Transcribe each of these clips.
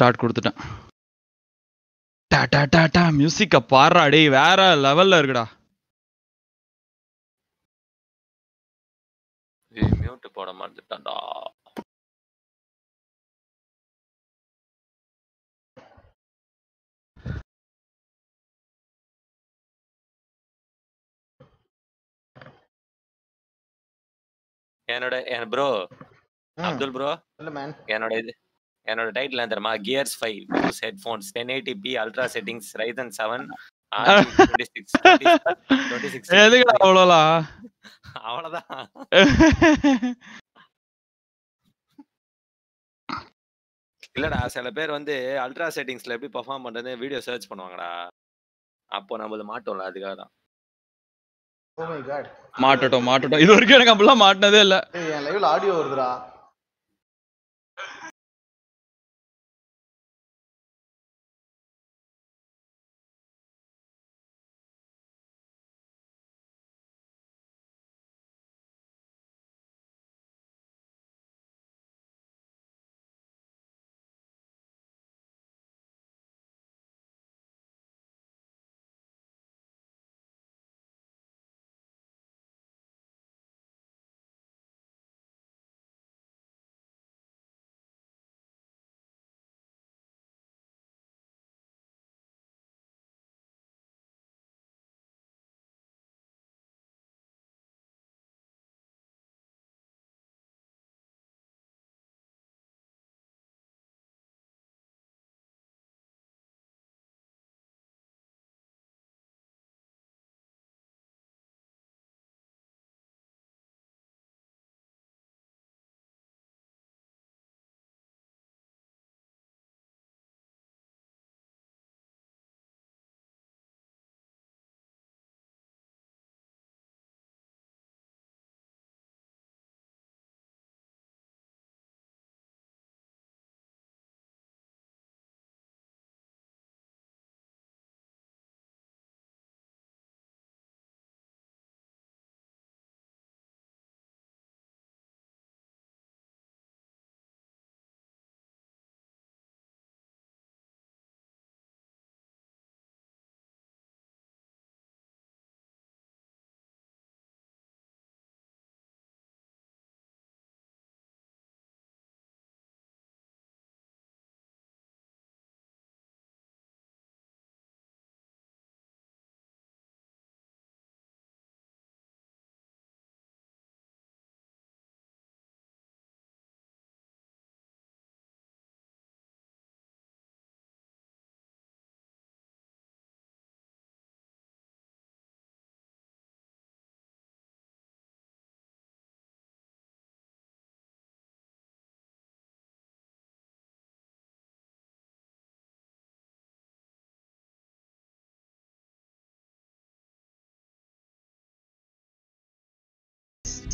Start கொடுத்துட்டேன். டா டா டா டா மியூசிக்க பாடுறா டேய் வேற லெவல்ல இருக்குடா. மியூட் போட மாட்டேன்டா என்னோட என் ப்ரோ அப்துல் ப்ரோ இல்ல மேன் என்னோட இது என்னோட டைட்டில் என்ன தெரியுமா? Gears five plus headphones ten eighty P ultra settings Ryzen seven அவ்வளோலாம்? அவ்வளவுதான் இல்லடா சில பேர் வந்து அல்ட்ரா செட்டிங்ஸ்ல எப்படி பெர்ஃபார்ம் பண்றது வீடியோ சர்ச் பண்ணுவாங்கடா. அப்போ நம்மள மாட்டோம்ல அதுக்காக தான். ஓ மை காட் மாட்டட்டும் மாட்டட்டும். இது வரைக்கும் எனக்கு அப்படிலாம் மாட்டினதே இல்ல. ஏய் என் லைவ்ல ஆடியோ வருதுடா.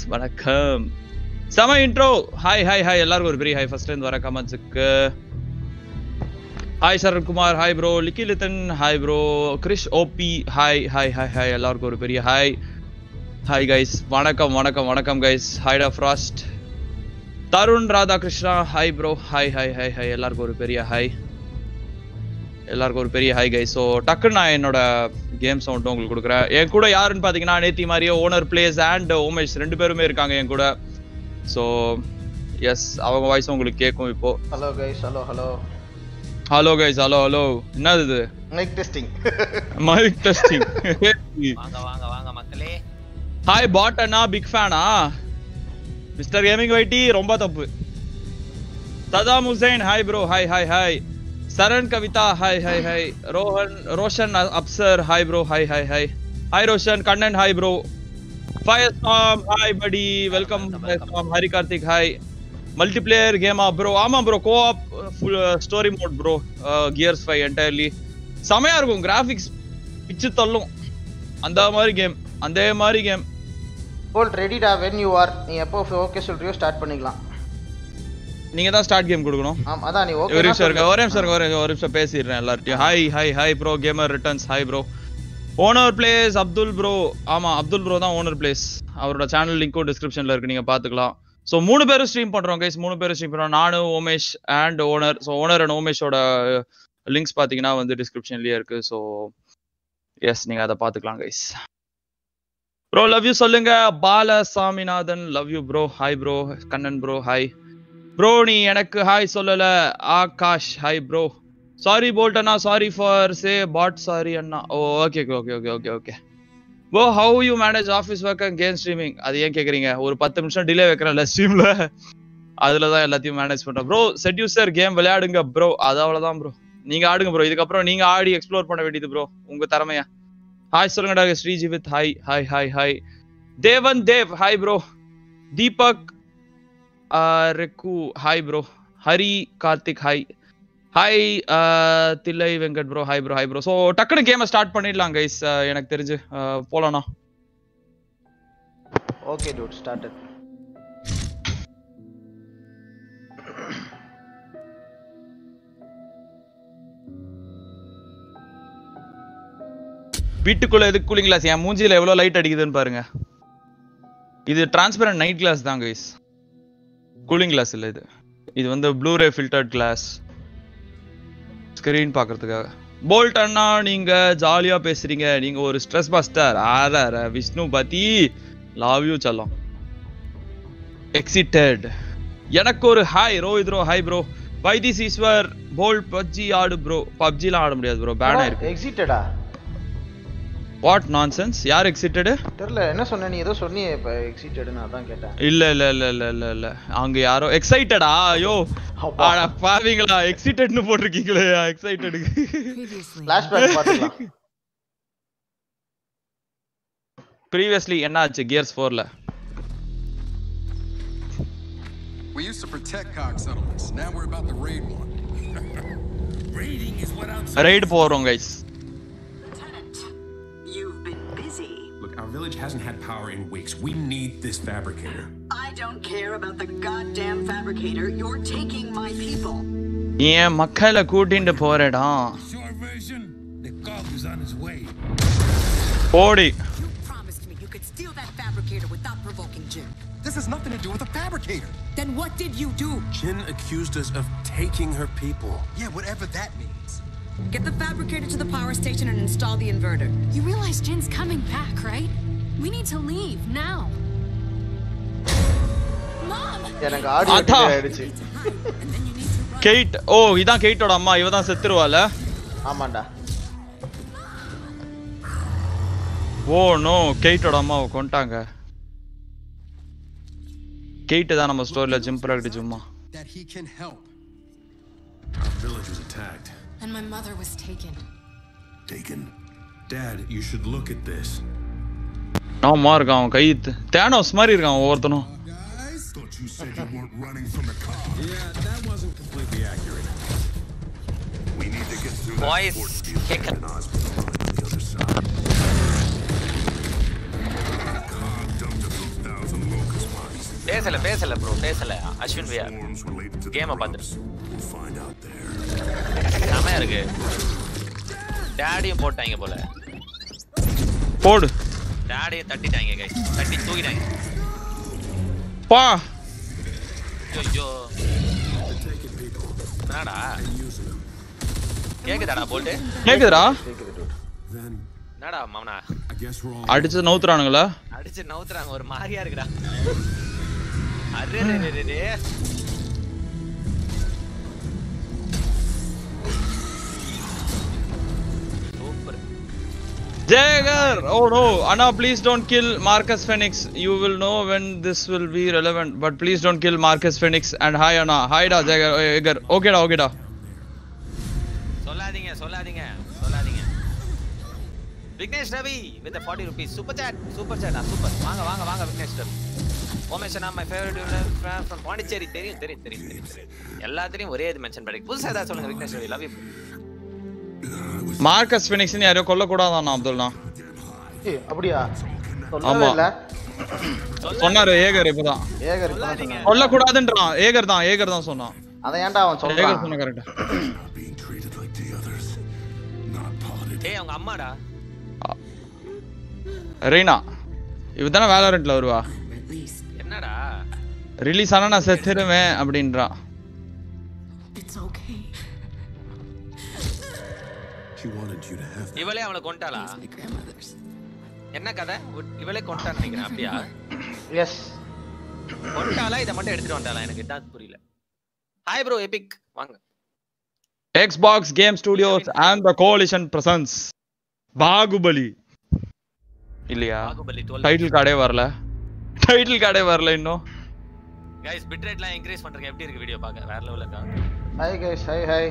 வணக்கம். செம இன்ட்ரோ ஹாய் ஹாய் ஹாய் எல்லாருக்கும் ஒரு பெரிய ஹாய் ஃபர்ஸ்ட் இருந்து வர கமெண்ட்ஸுக்கு hi Sarankumar. Hi bro லிக்கிலித்தன் hi bro Krish OP hi hi hi hi எல்லாருக்கும் ஒரு பெரிய ஹாய் ஹாய் கைஸ் வணக்கம் வணக்கம் வணக்கம் guys ஹாய்டா Frost Tarun Radhakrishna hi bro hi hi hi hi எல்லாருக்கும் ஒரு பெரிய ஹாய் எல்லாருக்கும் ஒரு பெரிய ஹாய் கைஸ் ஸோ டக்குன்னு நான் என்னோட கேம் சவுண்டும் உங்களுக்கு கொடுக்குறேன். என் கூட யாருன்னு பார்த்தீங்கன்னா நேத்தி மாதிரியே ஓனர் பிளேஸ் அண்ட் ஓமேஷ் ரெண்டு பேருமே இருக்காங்க என் கூட. ஸோ எஸ் அவங்க வாய்ஸும் உங்களுக்கு கேட்கும் இப்போ. Hello guys hello hello hello guys hello hello என்னது இது? மைக் டெஸ்டிங் மைக் டெஸ்டிங் வாங்க வாங்க வாங்க மக்களே. ஹாய் பாட்டனா பிக் ஃபேனா மிஸ்டர் கேமிங் வைட்டி ரொம்ப தப்பு. Saddam Hussein hi bro hi hi hi Saran Kavitha hi hi hi Rohan Roshan Afsar hi bro hi hi hi hi Roshan Kannan hi bro fire storm hi படி welcome fire storm Hari Karthik hi multiplayer கேமா bro ஆமா bro co-op full story mode bro Gears five entirely செமையா இருக்கும் graphics பிச்சு தள்ளும் அந்த மாதிரி game அந்த மாதிரி கேம் போல்ட் ரெடிடா வென் யூ ஆர் நீ எப்போ ஓகே சொல்றியோ ஸ்டார்ட் பண்ணிக்கலாம். நீங்க தான் ஸ்டார்ட் கேம் கொடுக்கணும். ஆமா அதான் நீ ஒரு ஓகே நிமிஷம் இருக்க ஒரே நிமிஷம் ஒரு ஒரு நிமிஷம் பேசிடுறேன் எல்லார்ட்டையும். Hi hi hi bro gamer returns hi bro owner blaze Abdul bro ஆமா அப்துல் ப்ரோ தான் ஓனர் பிளேஸ் அவரோட சேனல் லிங்க்கும் டிஸ்கிரிப்ஷன்ல இருக்கு நீங்க பாத்துக்கலாம் ஸோ மூணு பேரும் ஸ்ட்ரீம் பண்றோம் கைஸ் மூணு பேரும் ஸ்ட்ரீம் பண்றோம். நானும் Omesh and owner so owner and ஓமேஷோட links பார்த்தீங்கன்னா வந்து டிஸ்கிரிப்ஷன்லயே இருக்கு. ஸோ எஸ் நீங்க அதை பார்த்துக்கலாம் கைஸ் ப்ரோ லவ் யூ சொல்லுங்க. Bala Saminathan love you bro hi bro Kannan bro hi bro நீ எனக்கு ஹாய் சொல்லல. Akash hi bro sorry bold Anna. Sorry for say bad sorry Anna. O okay okay okay okay okay bro how you manage office work and game streaming அது ஏன் கேட்குறீங்க ஒரு பத்து நிமிஷம் delay வைக்கிறேன்ல ஸ்ட்ரீமில் அதில் தான் எல்லாத்தையும் மேனேஜ் பண்ணுறேன் ப்ரோ செட்யூ சார் கேம் விளையாடுங்க ப்ரோ அது அவ்வளோதான் ப்ரோ நீங்கள் ஆடுங்க ப்ரோ இதுக்கப்புறம் நீங்கள் ஆடி எக்ஸ்ப்ளோர் பண்ண வேண்டியது ப்ரோ உங்கள் திறமையா. ஹாய் சொல்லுங்கடா Srijivith hi hi hi hi Devan Dev hi bro Deepak ரெக்கு hi bro Hari Karthik hi hi Thillai Venkat bro hi bro hi bro so டக்குனு கேமை ஸ்டார்ட் பண்ணிடலாம் கைஸ் எனக்கு தெரிஞ்சு. போலாம்ண்ணா ஓகே டூட் ஸ்டார்டட் வீட்டுக்குள்ள எதுக்கு கூலிங் கிளாஸ் என் மூஞ்சில எவ்வளவு light அடிக்குதுன்னு பாருங்க. இது டிரான்ஸ்பரண்ட் நைட் கிளாஸ் தான் கைஸ் கூலிங் கிளாஸ் இல்ல இது. இது வந்து blue ray filtered glass screen பார்க்கறதுக்காக. போல்ட் அண்ணா நீங்க ஜாலியா பேசுறீங்க. நீங்க ஒரு ஸ்ட்ரெஸ் பஸ்டர் ஆற விஷ்ணு பத்தி லவ் யூ செல்லம். எக்ஸிட்டட் எனக்கு ஒரு hi Rohit bro hi bro why this Eswar bold PUBG ஆடு ப்ரோ பப்ஜிலாம் ஆட முடியாது ப்ரோ பேன் ஆயிருக்கு. எக்ஸிட்டடா வாட் நான்சென்ஸ் யார் எக்ஸிட்டடு தெரியல. என்ன சொன்ன நீ? ஏதோ சொன்னியே இப்ப எக்ஸிட்டட்னு அதான் கேட்டேன். இல்ல இல்ல இல்ல இல்ல இல்ல இல்ல. அங்க யாரோ எக்ஸைட்டடா ஐயோ. அட பாவீங்களா? எக்ஸைட்டட்னு போட்டிருக்கீங்களே. Previously. ஃபிளாஷ்பேக் பார்த்துக்கலாம். ப்ரீவியஸ்லி என்ன ஆச்சு? கியர்ஸ் 4ல We used to protect COG settlements. Now we're about to raid one. Raiding is what I'm raid போறோம் guys village hasn't had power in weeks. We need this fabricator. I don't care about the goddamn fabricator. You're taking my people. என் மக்களை கூட்டிட்டு போறேடா Short version, the cog is on his way. Bodi You promised me you could steal that fabricator without provoking Jin. This has nothing to do with the fabricator. Then what did you do? Jin accused us of taking her people. Yeah, whatever that means. Get the fabricator to the power station and install the inverter. You realize Jin's coming back, right? We need to leave now. Mom! எனக்கு audio அதான். delay ஆயிடுச்சு And then you need to run. Guide ஓ இதான் கெயிட்டோட அம்மா இவ தான் செத்துருவால ஆமாண்டா oh no கெயிட்டோட அம்மாவை கொண்டாங்க கெயிட் தான் நம்ம ஸ்டோர்ல ஜிம் ப்ராக்டி சும்மா That he can help. Our village was attacked. And my mother was taken. Taken. Dad, you should look at this. ஆமா இருக்கான் அவன் கை தேனோஸ் மாதிரி இருக்கான் ஒவ்வொருத்தனும் Guys? Thought you said you weren't running from the cog. Yeah, that wasn't completely accurate. We need to get through Boys, kick it. the other side. Cog dumped a few thousand locust bodies. பேசல பேசல bro பேசல அஸ்வின் வியா Swarms related செமையா இருக்கு. டேடியும் போட்டாங்க போல. போடு. டேடியும் தட்டிட்டாங்க guys தட்டி தூக்கிட்டாங்க. பா. ஐயோ என்னடா? கேக்குதாடா போல்ட்டு? கேக்குதுடா. என்னடா மாமனா அடிச்சு நவுத்துறானுங்களா? அடிச்சு நவுத்துறாங்க ஒரு மாதிரியா இருக்குடா. அரே Jagger! Oh no! Anna, please don't kill Marcus Phoenix. You will know when this will be relevant. But please don't kill Marcus Phoenix. And hi Anna. Hi da Jagger. Jagger. Okay da, okay da. சொல்லாதீங்க சொல்லாதீங்க சொல்லாதீங்க Vignesh Ravi with 40 rupees super chat super chat super வாங்க வாங்க வாங்க விக்னேஷ் ரவி ஓமேஷனா my favourite from Pondicherry தெரியும் தெரியும் தெரியும் தெரியும் தெரியும். எல்லாத்துலயும் ஒரே இது மென்ஷன் பண்ணி புதுசா ஏதாவது சொல்லுங்க Vignesh Ravi love you Marcus ஃபினிக்ஸ்னு யாரையோ கொல்லக்கூடாதான் அப்துல்னா. ஏய் அப்படியா? ஆமா. இல்ல. சொன்னாரு ஏகர் இப்பதான். ஏகர் சொன்னான். கொல்லக்கூடாதுன்றான். ஏகர் தான் ஏகர் தான் சொன்னான். அதை ஏன்டா அவன் ஏகர் சொல்றான் சொன்ன கரெக்டா. ஏய் அவங்க அம்மாடா. ரெய்னா இவ தானே வேலரண்ட்ல வருவா. என்னடா? ரிலீஸ் ஆனா நான் செத்துருவேன் அப்படின்றான். She wanted you to have இவளே அவளை கொண்டாளா. என்ன கதை? இவளே கொண்டான்னு நினைக்கிறேன் அப்படியா? எஸ் கொண்டாளா இதை மட்டும் எடுத்துட்டு வந்தாளா? எனக்கு இதான் புரியல. ஹாய் ப்ரோ எபிக் வாங்க. Xbox Game Studios and the Coalition presents Baahubali இல்லையா? டைட்டில் கார்டே வரல. டைட்டில் கார்டே வரல இன்னும். கைஸ் பிட் ரேட்லாம் இன்க்ரீஸ் பண்றதுக்கு எப்படி இருக்கு வீடியோ பார்க்க? வேற லெவல்ல இருக்கா? ஹாய் கைஸ் ஹாய் ஹாய்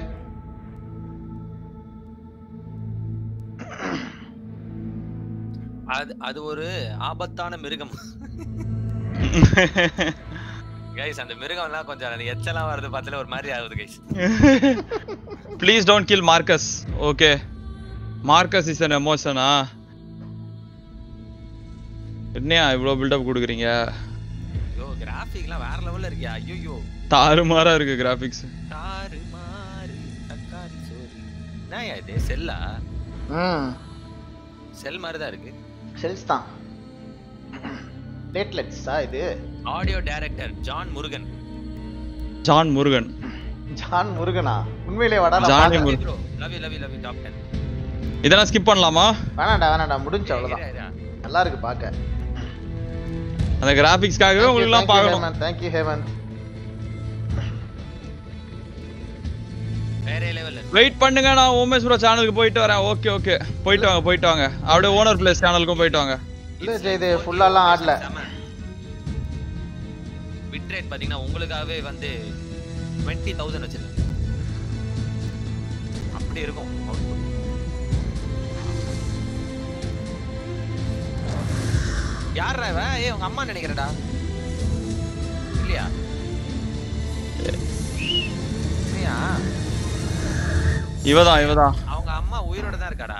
அது அது ஒரு ஆபத்தான மிருகம். கைஸ் அந்த மிருகம்லாம் கொஞ்சம் அந்த எச்சலாம் வருது பார்த்தாலே ஒரு மாதிரி ஆகுது guys please don't kill Marcus okay Marcus is an emotional என்னையா இவ்வளோ பில்டப் கொடுக்குறீங்க? ஐயோ கிராஃபிக்லாம் வேற லெவல்ல இருக்கியா? ஐயோ தாறுமாறா இருக்கு கிராஃபிக்ஸ் தாறு மாறு தக்காளி சோறு. என்னயா இது? செல்லா? செல் மாதிரி தான் இருக்கு. செல்ஸ் தான். டேட்லெட்ஸா இது? Audio director John Murugan John Murugan John முருகனா உண்மையிலே வாடா Johnny. Murugan. Bro love you love you love you top 10 இதெல்லாம் ஸ்கிப் பண்ணலாமா? வேணாம்டா வேணாம்டா முடிஞ்சு அவ்வளவுதான். நல்லா இருக்கு பார்க்க. அந்த கிராஃபிக்ஸ்க்காகவே உங்களுக்குலாம் பார்க்கணும். தேங்க்யூ ஹேமந்த் வெயிட் பண்ணுங்க நான் ஓமேஸ் ப்ரோ சேனலுக்கு போயிட்டு வரேன். ஓகே ஓகே போயிட்டு வாங்க போயிட்டு வாங்க. அப்படியே ஓனர் பிளேஸ் சேனலுக்கும் போயிட்டு வாங்க. இல்ல இது ஃபுல்லாலாம் ஆடல. பிட் ரேட் பாத்தீங்கன்னா உங்களுக்காகவே வந்து 20000 வச்சிருக்கேன் அப்படி இருக்கும். யார்ரா இவன்? ஏய் உங்க அம்மா நினைக்கிறடா இல்லையா? இல்லையா? இவதான் இவதான். அவங்க அம்மா உயிரோட தான் இருக்காடா.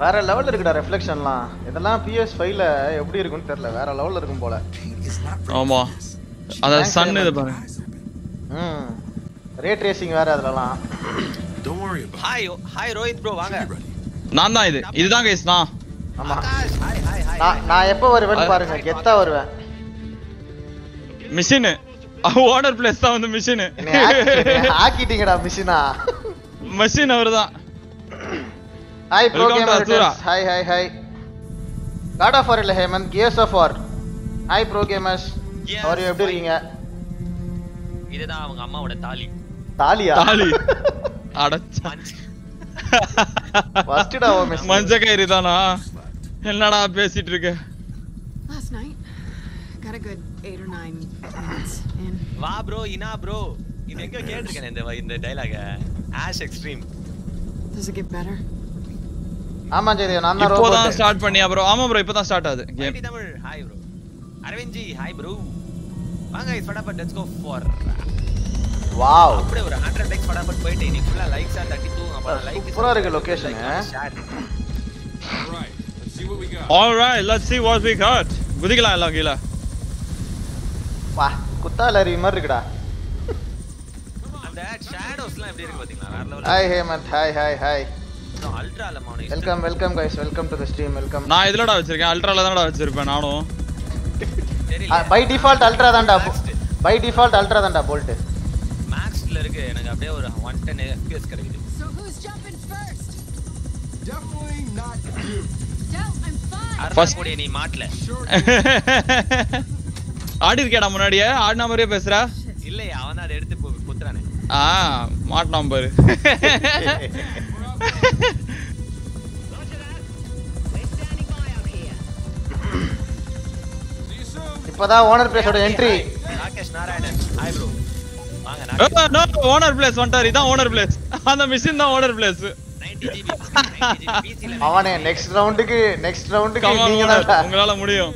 வேற லெவல்ல இருக்குடா ரெஃப்ளெக்ஷன்லாம் இதெல்லாம் பிஎஸ் ஃபைவ்ல எப்படி இருக்கும்னு தெரியல. வேற லெவல்ல இருக்கும் போல. ஆமா. அந்த சன் இது பாருங்க ம். ரேட் ரேசிங் வேற அதுலலாம். Don't worry about hi hi Rohit bro வாங்க. நான் தான் இது. இதுதான் கைஸ் நான். ஆமா. ஆகாஷ் ஹாய் ஹாய் ஹாய் நான் நான் எப்போ வருவேன்னு பாருங்க. கெத்தா வருவேன். மிஷின். ஓனர் பிளேஸ் தான் வந்து மிஷின். ஆக்கிட்டீங்கடா மிஷினா. மிஷின் அவர்தான். Hi bro Welcome to gamer Asura. Hi hi hi God of War இல்ல Hemanth Gears of War hi bro gamers அவர் எப்படி இருக்கீங்க? இதுதான் அவங்க அம்மாவோட தாலி. தாலியா? தாலி. அடச்சா மஞ்ச- ஃபர்ஸ்ட்டா ஓ மிஸ் மஞ்ச கயிறு தானா? என்னடா பேசிட்டு இருக்க? Last night, got a good eight or nine minutes in. வா ப்ரோ இனா ப்ரோ இது எங்க கேட்டிருக்கேன் இந்த இந்த டைலாக Ash extreme Does it get better? ஆமா சரி நான் தான் இப்போதான் ரோபோட் ஸ்டார்ட் பண்ணியா ப்ரோ ஆமா ப்ரோ இப்போதான் ஸ்டார்ட் ஆகுது. Game hi Tamil hi bro Aravind ji hi bro வாங்க இது ஃபடாஃபட் லெட்ஸ் கோ ஃபார் வாவ். அப்படியே ஒரு 100 லைக்ஸ் ஃபடாஃபட் போயிட்டு இன்னைக்கு ஃபுல்லா லைக்ஸ் ஆ தட்டி தூங்க அப்புறம் லைக் சூப்பரா இருக்கு location. All right, let's see what we got. Alright let's see what we got. குதிக்கலாம் எல்லாம் கீழ. வா குத்தால அருவி மாதிரி இருக்குடா. அந்த ஷேடோஸ்லாம் எப்படி இருக்கு பாத்தீங்களா? வேற லெவல்ல hi Hemanth hi hi hi அல்ட்ரால மௌன welcome welcome guys welcome to the stream welcome நான் இதுலடா வச்சிருக்கேன். அல்ட்ரால தானடா வச்சிருப்பேன் நானும். பை டிஃபால்ட் அல்ட்ரா தான்டா பை டிஃபால்ட் அல்ட்ரா தான்டா போல்ட் மேக்ஸ்ல இருக்கு. எனக்கு அப்படியே ஒரு 110 FPS கிடைக்குது. So who's jumping first? Definitely not you. No, I'm fine. First- first கூடிய நீ மாட்டல. ஆடி இருக்கேடா முன்னாடியே? ஆடின மாதிரியே பேசுற? இல்லையா அவன் அதை எடுத்து குத்துறானே. ஆ மாட்டினான் பாரு. இப்போதான் owner பிளேஸோட entry Rakesh Narayanan. Hi bro வாங்க ஓனர் பிளேஸ் வந்துட்டாரு. இதான் ஓனர் பிளேஸ் அந்த மிஷின் தான் ஓனர் பிளேஸ் 90 ஜிபி 90 ஜிபி பிசில அவனே நெக்ஸ்ட் ரவுண்டுக்கு நெக்ஸ்ட் ரவுண்டுக்கு நீங்க உங்களால முடியும்.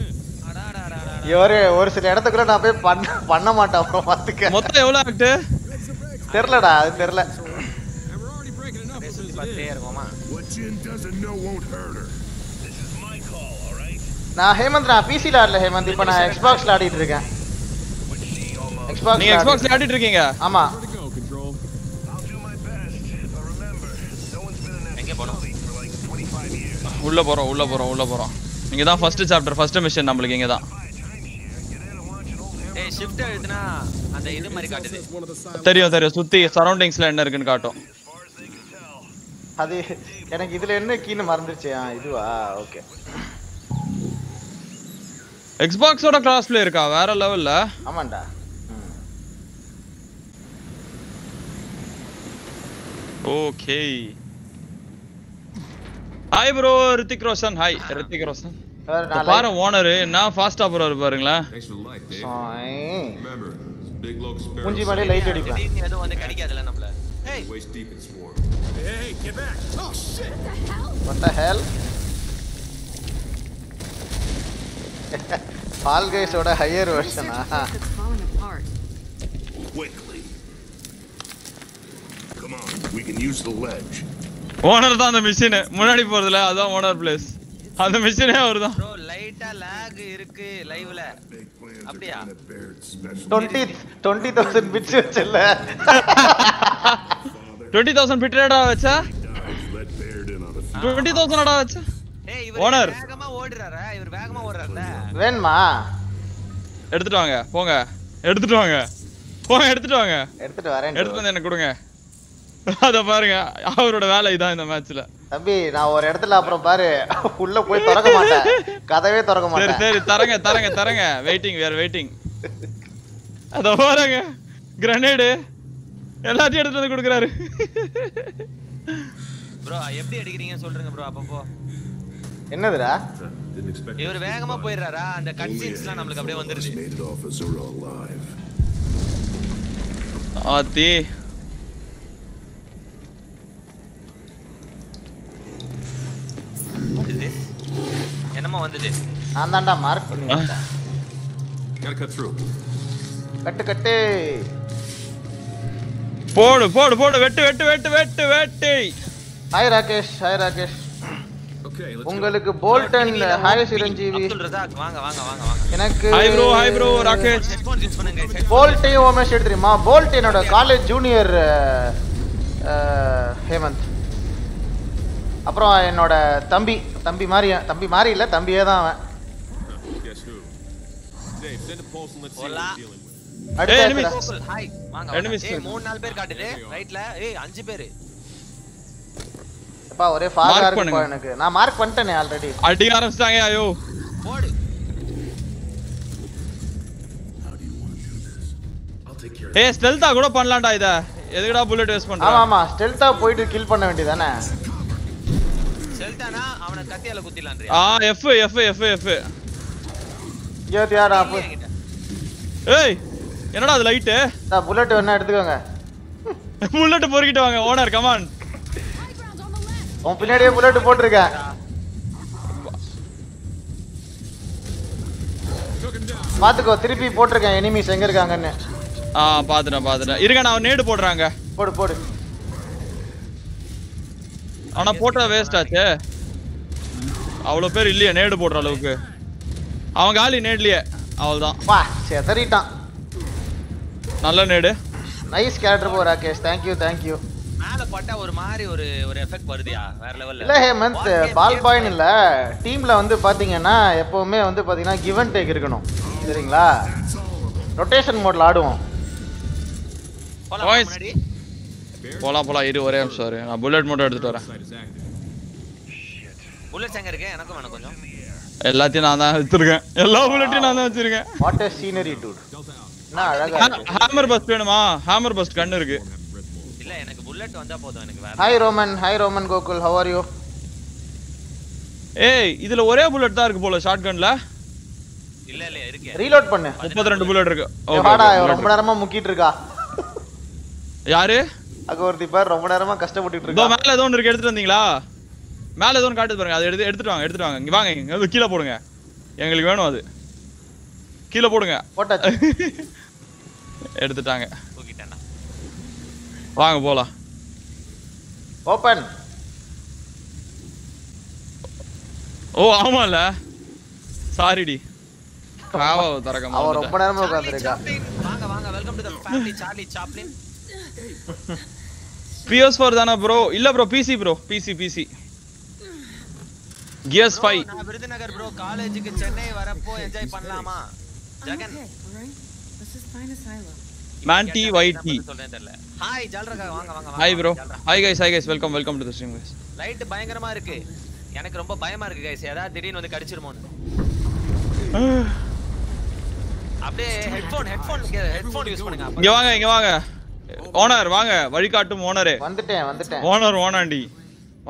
இவரு ஒரு சில இடத்துக்குள்ள நான் போய் பண்ண பண்ண மாட்டேன் அப்புறம் பாத்துக்க. மொத்தம் எவ்வளவு ஆக்ட் தெரியலடா அது தெரியல. நான் ஹேமந்த் நான் பிசில ஆடல ஹேமந்த். இப்போ நான் எக்ஸ்பாக்ஸ்ல ஆடிட்டு இருக்கேன். எக்ஸ்பாக்ஸ் நீங்க எக்ஸ்பாக்ஸ்ல ஆடிட்டு இருக்கீங்க? ஆமா? எங்க போனோம்? உள்ள போறோம் உள்ள போறோம் உள்ள போறோம். இங்க தான் ஃபர்ஸ்ட் சாப்டர் ஃபர்ஸ்ட் மிஷன் நம்மளுக்கு இங்க தான் ஏய் ஷிஃப்ட் அழுத்துனா அந்த இது மாதிரி காட்டுது. தெரியும் தெரியும். சுத்தி சரௌண்டிங்ஸ்ல என்ன இருக்குன்னு காட்டும். அது எனக்கு இதுல என்ன கீன்னு மறந்துருச்சு. இதுவா? ஓகே. எக்ஸ்பாக்ஸோட கிராஸ் ப்ளே இருக்கா? வேற லெவல்ல ஆமாண்டா. Okay hi bro Hrithik Roshan hi Hrithik Roshan பாரு ஓனர் என்ன ஃபாஸ்டா போறாரு பாருங்களேன் Thanks for the light, Dave. Sai. Remember, this big local sparrow மூஞ்சி மேலே லைட் அடிப்பேன் திடீர்னு எதுவும் வந்து கிடைக்காதுல்ல நம்மள ஏய் waist deep in swarm. Hey, get back! Oh shit! What the hell? Fall கைஸோட higher வெர்ஷனா It's falling apart. Quickly. Come on, we can use the ledge. Owner தான் அந்த மிஷின் முன்னாடி போறதுல அதான் ஓனர் பிளேஸ் அந்த மிஷினே அவர் தான் ப்ரோ லைட்டா லாக் இருக்கு லைவ்ல அப்படியா? kind of Baird's special. Twenty twenty thousand bits வச்சல twenty thousand பிட்டடா வச்சா? Dives let Baird in on a few. Twenty தௌசண்டா வச்சா? ஏய் இவர். வேகமா ஓடுறாரா? இவர் வேகமா ஓடுறாருல வேணுமா? எடுத்துட்டு வாங்க போங்க. எடுத்துட்டு வாங்க. போங்க எடுத்துட்டு வாங்க. எடுத்துட்டு வரேன் எடுத்துட்டு வந்து எனக்கு கொடுங்க. அத பாருங்க அவரோட வேலை இதான் இந்த மேட்ச்ல தம்பி நான் ஒரு இடத்துல அப்புறம் பாரு. உள்ள போய் திறக்க மாட்டேன். கதவே திறக்க சரி மாட்டேன். சரி தரங்க தரங்க தரங்க. வெயிட்டிங் வேர் வெயிட்டிங் அத பாருங்க கிரனேடு எல்லாத்தையும் எடுத்துட்டு வந்து கொடுக்குறாரு. ப்ரோ எப்படி அடிக்கிறீங்கன்னு சொல்றீங்க ப்ரோ அப்பப்போ. என்னதுடா? இவர் வேகமா போயிடுறாரா? அந்த கட் சீன்ஸ்லாம் நம்மளுக்கு அப்படியே handful of இது? என்னமோ வந்தது? நான் தான்டா மார்க் பண்ணி வச்சேன். Gotta cut through. கட்டு கட்டு. போடு போடு போடு வெட்டு வெட்டு வெட்டு வெட்டு வெட்டு. Hi Rakesh hi Rakesh. உங்களுக்கு போல்டன் ஹாய் சிரஞ்சீவி வாங்க வாங்க வாங்க வாங்க. எனக்கு hi bro hi bro Rakesh. போல்ட்டையும் Omesh தெரியுமா போல்ட் என்னோட காலேஜ் ஜூனியர் ஹேமந்த் அப்புறம் என்னோட தம்பி தம்பி மாதிரி தம்பி மாதிரி இல்லை தம்பியே தான் அவன். இருக்கு. மூணு நாலு பேர் காட்டுது. ரைட்ல ஏய் அஞ்சு பேர். அப்பா ஒரே இருக்குப்பா பண்ணுங்க. எனக்கு. நான் மார்க் பண்ணிட்டேனே ஆல்ரெடி அடிக்க ஆரம்பிச்சிட்டாங்க ஐயோ. போடு ஏய் ஸ்டெல்தா கூட பண்ணலாம்டா இத. எதுக்குடா புல்லட் வேஸ்ட் பண்ற? ஆமா ஸ்டெல்த்தா போயிட்டு கில் பண்ண வேண்டியதானே செல்தானா அவனை கத்தியால குத்திடலான்றியா? ஆ எஃப் எஃப் எஃப் எஃப் இருபத்தியாடா ஏய் என்னடா அது லைட்டு புல்லட் வேணா எடுத்துக்கோங்க. புல்லட் பொறுக்கிட்டு வாங்க ஓனர் கமான் உன் பின்னாடியே புல்லட் போட்டிருக்கேன். பாத்துக்கோ திருப்பி போட்டிருக்கேன் எனிமீஸ் எங்க இருக்காங்கன்னு. ஆ பாத்துட்டேன் பாத்துட்டேன் இருங்க நான் நேடு போடுறாங்க போடு போடு. ஆனா போட்டா வேஸ்ட் ஆச்சு. அவ்வளவு பேர் இல்லையே நேடு போடுற அளவுக்கு. அவன் காலி நேட்லயே. அவ்வளவுதான். வா செதறிட்டான். நல்ல நேடு. நைஸ் கேரக்டர் போ ராகேஷ். தேங்க்யூ தேங்க்யூ மேல பட்டா ஒரு மாதிரி ஒரு ஒரு எஃபெக்ட் வருதுயா? வேற லெவல்ல இல்ல ஹேமந்த் பால் பாயிண்ட் இல்ல. டீம்ல வந்து பாத்தீங்கன்னா எப்பவுமே வந்து பாத்தீங்கன்னா கிவ் அண்ட் டேக் இருக்கணும். சரிங்களா? ரொட்டேஷன் மோட்ல ஆடுவோம். போலாம். முன்னாடி? போலாம் போலாம். இரு ஒரே நிமிஷம் இரு. நான் புல்லட் மட்டும் எடுத்துட்டு வரேன். புல்லட்ஸ் எங்க இருக்கு? எனக்கும் வேணும் கொஞ்சம். எல்லாத்தையும் நான் தான் வச்சிருக்கேன் எல்லா புல்லட்டையும் நான் தான் வச்சிருக்கேன். வாட் எ சீனரி டூட் என்ன அழகா இருக்கு. ஹேமர் பஸ்ட் வேணுமா? ஹேமர் பஸ்ட் கன் இருக்கு. இல்ல எனக்கு புல்லட் வந்தா போதும். எனக்கு வேற hi Roman hi Roman Gokul how are you ஏய் இதுல ஒரே புல்லட் தான் இருக்கு போல ஷார்ட் கன்ல இல்ல இல்ல இருக்கு. ரீலோட் பண்ணு. முப்பத்தி ரெண்டு புல்லட் இருக்கு. bullet ரொம்ப நேரமா முக்கிட்டு இருக்கு. யாரு? அங்க ஒருத்தி பார் ரொம்ப நேரமா கஷ்டப்பட்டுட்டு இதோ இருக்கா? மேல ஏதோ ஒன்று இருக்கு எடுத்துட்டு வந்தீங்களா? மேல ஏதோ ஒன்று காட்டுது பாருங்க. அதை எடுத்து எடுத்துட்டு வாங்க எடுத்துட்டு வாங்க. இங்க வாங்க இங்க கீழே போடுங்க. எங்களுக்கு வேணும் அது. கீழே போடுங்க. போட்டாச்சு. எடுத்துட்டாங்க. வாங்க போலாம். ஓபன் ஓ ஆமால சாரிடி காவா அவன் மறந்துட்டேன். ரொம்ப நேரமா சாப்ளின் வாங்க வாங்க welcome to the family Charlie Chaplin PS4 தானே ப்ரோ இல்ல bro PC bro PC PC Gears Bro, 5 நான் விருதுநகர் ப்ரோ காலேஜுக்கு சென்னை வரப்போ என்ஜாய் பண்ணலாமா? ஜெகன். மான்டி ஒயிட் டீ சொல்றேன் தெரியல. ஹாய் ஜல்ரகா. வாங்க வாங்க வாங்க hi bro hi guys hi guys welcome welcome to the stream guys light பயங்கரமா இருக்கு. எனக்கு ரொம்ப பயமா இருக்கு கைஸ் ஏதாவது திடீர்னு வந்து கடிச்சிருமோன்னு. அப்படியே ஹெட்போன் ஹெட்போன் ஹெட்போன் யூஸ் பண்ணுங்க. இங்க வாங்க இங்க வாங்க. ஓனர் வாங்க வழிகாட்டும் ஓனரே. வந்துட்டேன் வந்துட்டேன். ஓனர் ஓனாண்டி.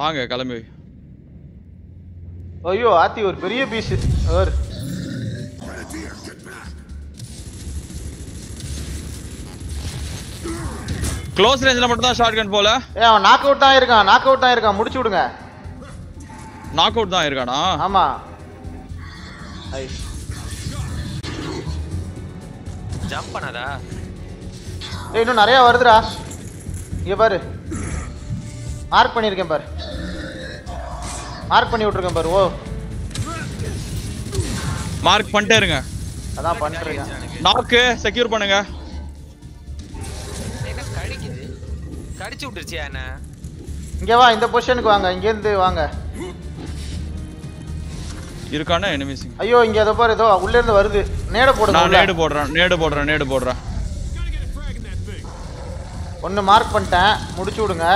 வாங்க கிளம்பி. ஐயோ ஆத்தி ஒரு பெரிய பீஸ் ஒரு க்ளோஸ் ரேஞ்சில் மட்டும் தான் ஷார்ட் கன் போல. ஏ அவன் நாக் அவுட் தான் இருக்கான் நாக் அவுட் தான் இருக்கான். முடிச்சு விடுங்க. நாக் அவுட் தான் இருக்கானா? ஆமா. ஐ. ஜம்ப் பண்ணாதா? ஏய் இன்னும் நிறைய வருதுடா. இங்க பாரு. மார்க் பண்ணியிருக்கேன் பாரு. மார்க் பண்ணி விட்டுருக்கேன் பாரு ஓ. மார்க் பண்ணிட்டே இருங்க. அதான் பண்ணிருக்கேன் நாக்கு செக்யூர் பண்ணுங்க. என்ன கடிக்குது? கடிச்சு விட்டுருச்சியா என்ன? இங்க வா இந்த பொசிஷனுக்கு வாங்க. இங்க இருந்து வாங்க. இருக்கானா எனிமிஸ் ஐயோ இங்க ஏதோ பாரு ஏதோ உள்ள இருந்து வருது. நேட உள்ள. நேடு போடுறேன் நேடு போடுறேன் நேடு போடுறேன். ஒன்னு மார்க் பண்ணிட்டேன். முடிச்சு விடுங்க.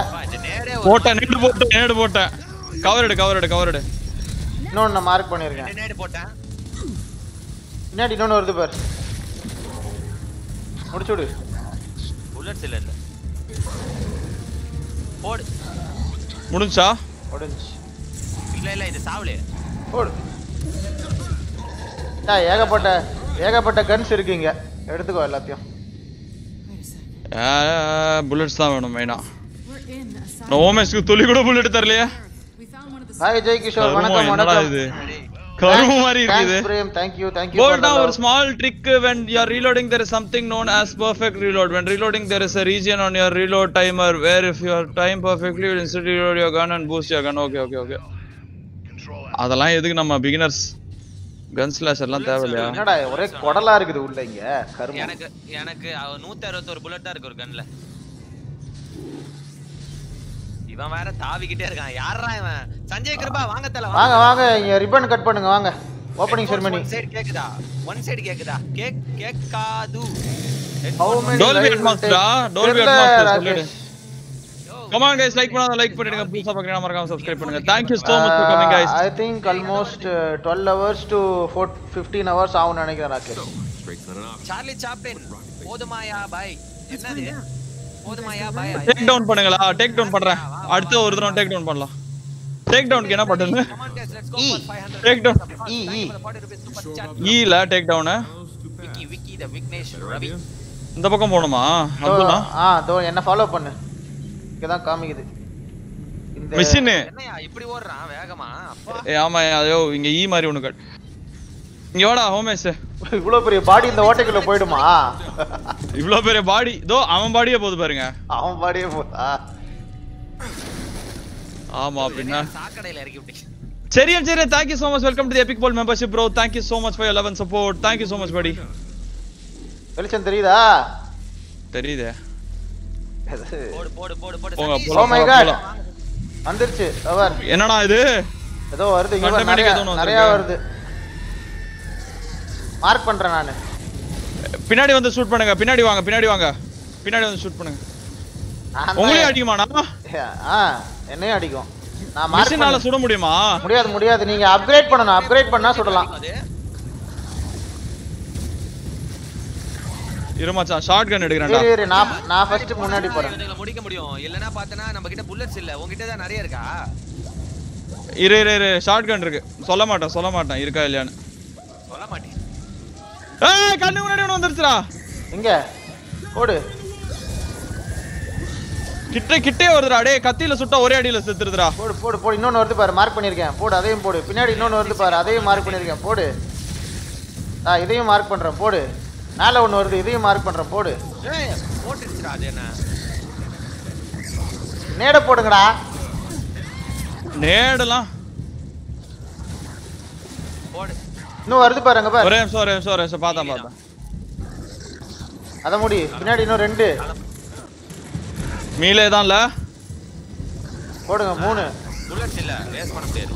போட்டேன் நேடு போட்டேன் நேடு போட்டேன். கவர்டு கவர்டு கவர்டு இன்னொன்னு நான் மார்க் பண்ணியிருக்கேன் ரெண்டு நேடு போட்டேன். பின்னாடி இன்னொன்னு வருது பாரு. முடிச்சு விடு. புல்லட்ஸ் இல்ல இல்ல போடு. முடிஞ்சா? முடிஞ்சு. இல்ல இல்ல இது சாவலே. போடு. ஆ, ஏகப்பட்ட ஏகப்பட்ட கன்ஸ் இருக்கு இங்க. எடுத்துக்கோ எல்லாத்தையும். புல்லட்ஸ் தான் வேணும் மெயினா We're in a silo. நான் ஓமேஸ்க்கு துளி கூட bullet தரலையே We found one of the hi Jai Kishore கருமம் வணக்கம் என்னடா வணக்கம் இது கரும மாதிரி இருக்குது thanks Prem thank you thank you Hold down ஒரு small trick when you are reloading there is something known as perfect reload. When reloading there is a region on your reload timer where if you are time perfectly you will instantly reload your gun and boost your gun. Okay okay okay. அதெல்லாம் எதுக்கு நம்ம beginners கன் எல்லாம் தேவையில்லையா? என்னடா ஒரே குடலா இருக்குது உள்ள இங்க? கருமம். எனக்கு எனக்கு அவ நூத்தி அறுபத்தொரு புல்லட் தான் இருக்கு ஒரு கன்ல இவன் வேற தாவிக்கிட்டே இருக்கான். யாரா இவன்? சஞ்சய் கிருபா வாங்க தல வாங்க. வாங்க இங்க ரிப்பன் கட் பண்ணுங்க வாங்க. ஓப்பனிங் செரிமனி ஒன் சைடு கேக்குதா? ஒன் சைடு கேக்குதா? கேக் கேக்காது. ஹவு மெனி Dolby Atmos டா, Dolby Atmos சொல்லிடு. Come on guys like பண்ணாத லைக் பண்ணிடுங்க. புதுசா பார்க்கறீங்க மறக்காம சப்ஸ்கிரைப் பண்ணுங்க. Thank you so much for coming guys. I think almost 12 hours to 15 hours ஆகும் நினைக்கிறேன் ராகேஷ். சார்லி சாப்ளின் போதுமாயா பாய் என்னது? போதுமாயா பாய் டேக் டவுன் பண்ணுங்களா? டேக் டவுன் பண்றேன். அடுத்த ஒரு தடவை டேக் டவுன் பண்ணலாம். டேக் டவுனுக்கு என்ன பண்றது Come on guys, let's go for 500. Take down. E, E. 40 rupees super chat. ஈல டேக் டவுன் விக்கி விக்கி த விக்னேஷ் ரவி இந்த பக்கம் போகணுமா? அப்துல்லா? ஆ தோ என்ன ஃபாலோ பண்ணு. இங்க தான் காமிக்குது. இந்த மிஷின். என்னையா இப்படி ஓடுறான் வேகமா? அப்பா. ஏ ஆமா ஐயோ இங்க ஈ மாதிரி ஒண்ணு கட். இங்க வாடா ஹோமேஷ் இவ்வளவு பெரிய பாடி இந்த ஓட்டைக்குள்ள போயிடுமா? இவ்ளோ பெரிய பாடி இதோ அவன் பாடியே போகுது பாருங்க. அவன் பாடியே போதா ஆமா அப்படின்னா. சாக்கடையில இறக்கி விட்டீங்க சரியம் சரியம் thank you so much. Welcome to the epic bold membership bro so much for your love and support. Thank you so much buddy. வெளிச்சம் தெரியுதா? தெரியுதே. போடு போடு போடு போடு. போங்க சதீஷ், Oh வந்துருச்சு அவர். என்னடா இது? ஏதோ வருது இங்க நிறைய. வருது. மார்க் பண்றேன் நானு. பின்னாடி வந்து ஷூட் பண்ணுங்க பின்னாடி வாங்க பின்னாடி வாங்க. பின்னாடி வந்து ஷூட் பண்ணுங்க. உங்களையும் அடிக்குமாண்ணா ஆ என்னையும் அடிக்கும். நான் மிஷினால சுட முடியுமா? முடியாது முடியாது. நீங்க அப்கிரேட் பண்ணணும் அப்கிரேட் பண்ணா சுடலாம். அது இருமாச்சான் ஷார்ட் கன் எடுக்கிறேன்டா. இரு இரு நான் நான் ஃபர்ஸ்ட் முன்னாடி போறேன். முடிக்க முடியும்? இல்லனா பார்த்தனா நம்ம கிட்ட புல்லட்ஸ் இல்ல. உன்கிட்ட தான் நிறைய இருக்கா? இரு இரு இரு ஷார்ட் கன் இருக்கு. சொல்ல மாட்டேன் சொல்ல மாட்டேன். இருக்கா இல்லையான்னு. சொல்ல மாட்டேன். ஏய் கண்ணு முன்னாடி ஒன்று வந்துருச்சுடா. இங்க போடு கிட்ட கிட்டே வருதுடா. டேய் கத்தியில சுட்டா ஒரே அடியில செத்துருதுடா. போடு போடு போடு. இன்னொன்னு வருது பாரு மார்க் பண்ணிருக்கேன் போடு அதையும் போடு. பின்னாடி இன்னொன்னு வருது பாரு அதையும் மார்க் பண்ணிருக்கேன் போடு. ஆ இதையும் மார்க் பண்றேன். போடு. மேலே ஒன்று வருது இதையும் மார்க் பண்ணுறேன் போடு. போட்டுருச்சுடா நேட போடுங்கடா. நேடலாம் இன்னும் வருது பாருங்க பாரு. ஒரே நிமிஷம் ஒரே நிமிஷம் ஒரே நிமிஷம் பார்த்தா பார்த்தா அத முடி பின்னாடி இன்னும் ரெண்டு. மீலே தான் தான்ல போடுங்க மூணு. புல்லட் இல்ல ரேஸ் பண்ண முடியாது.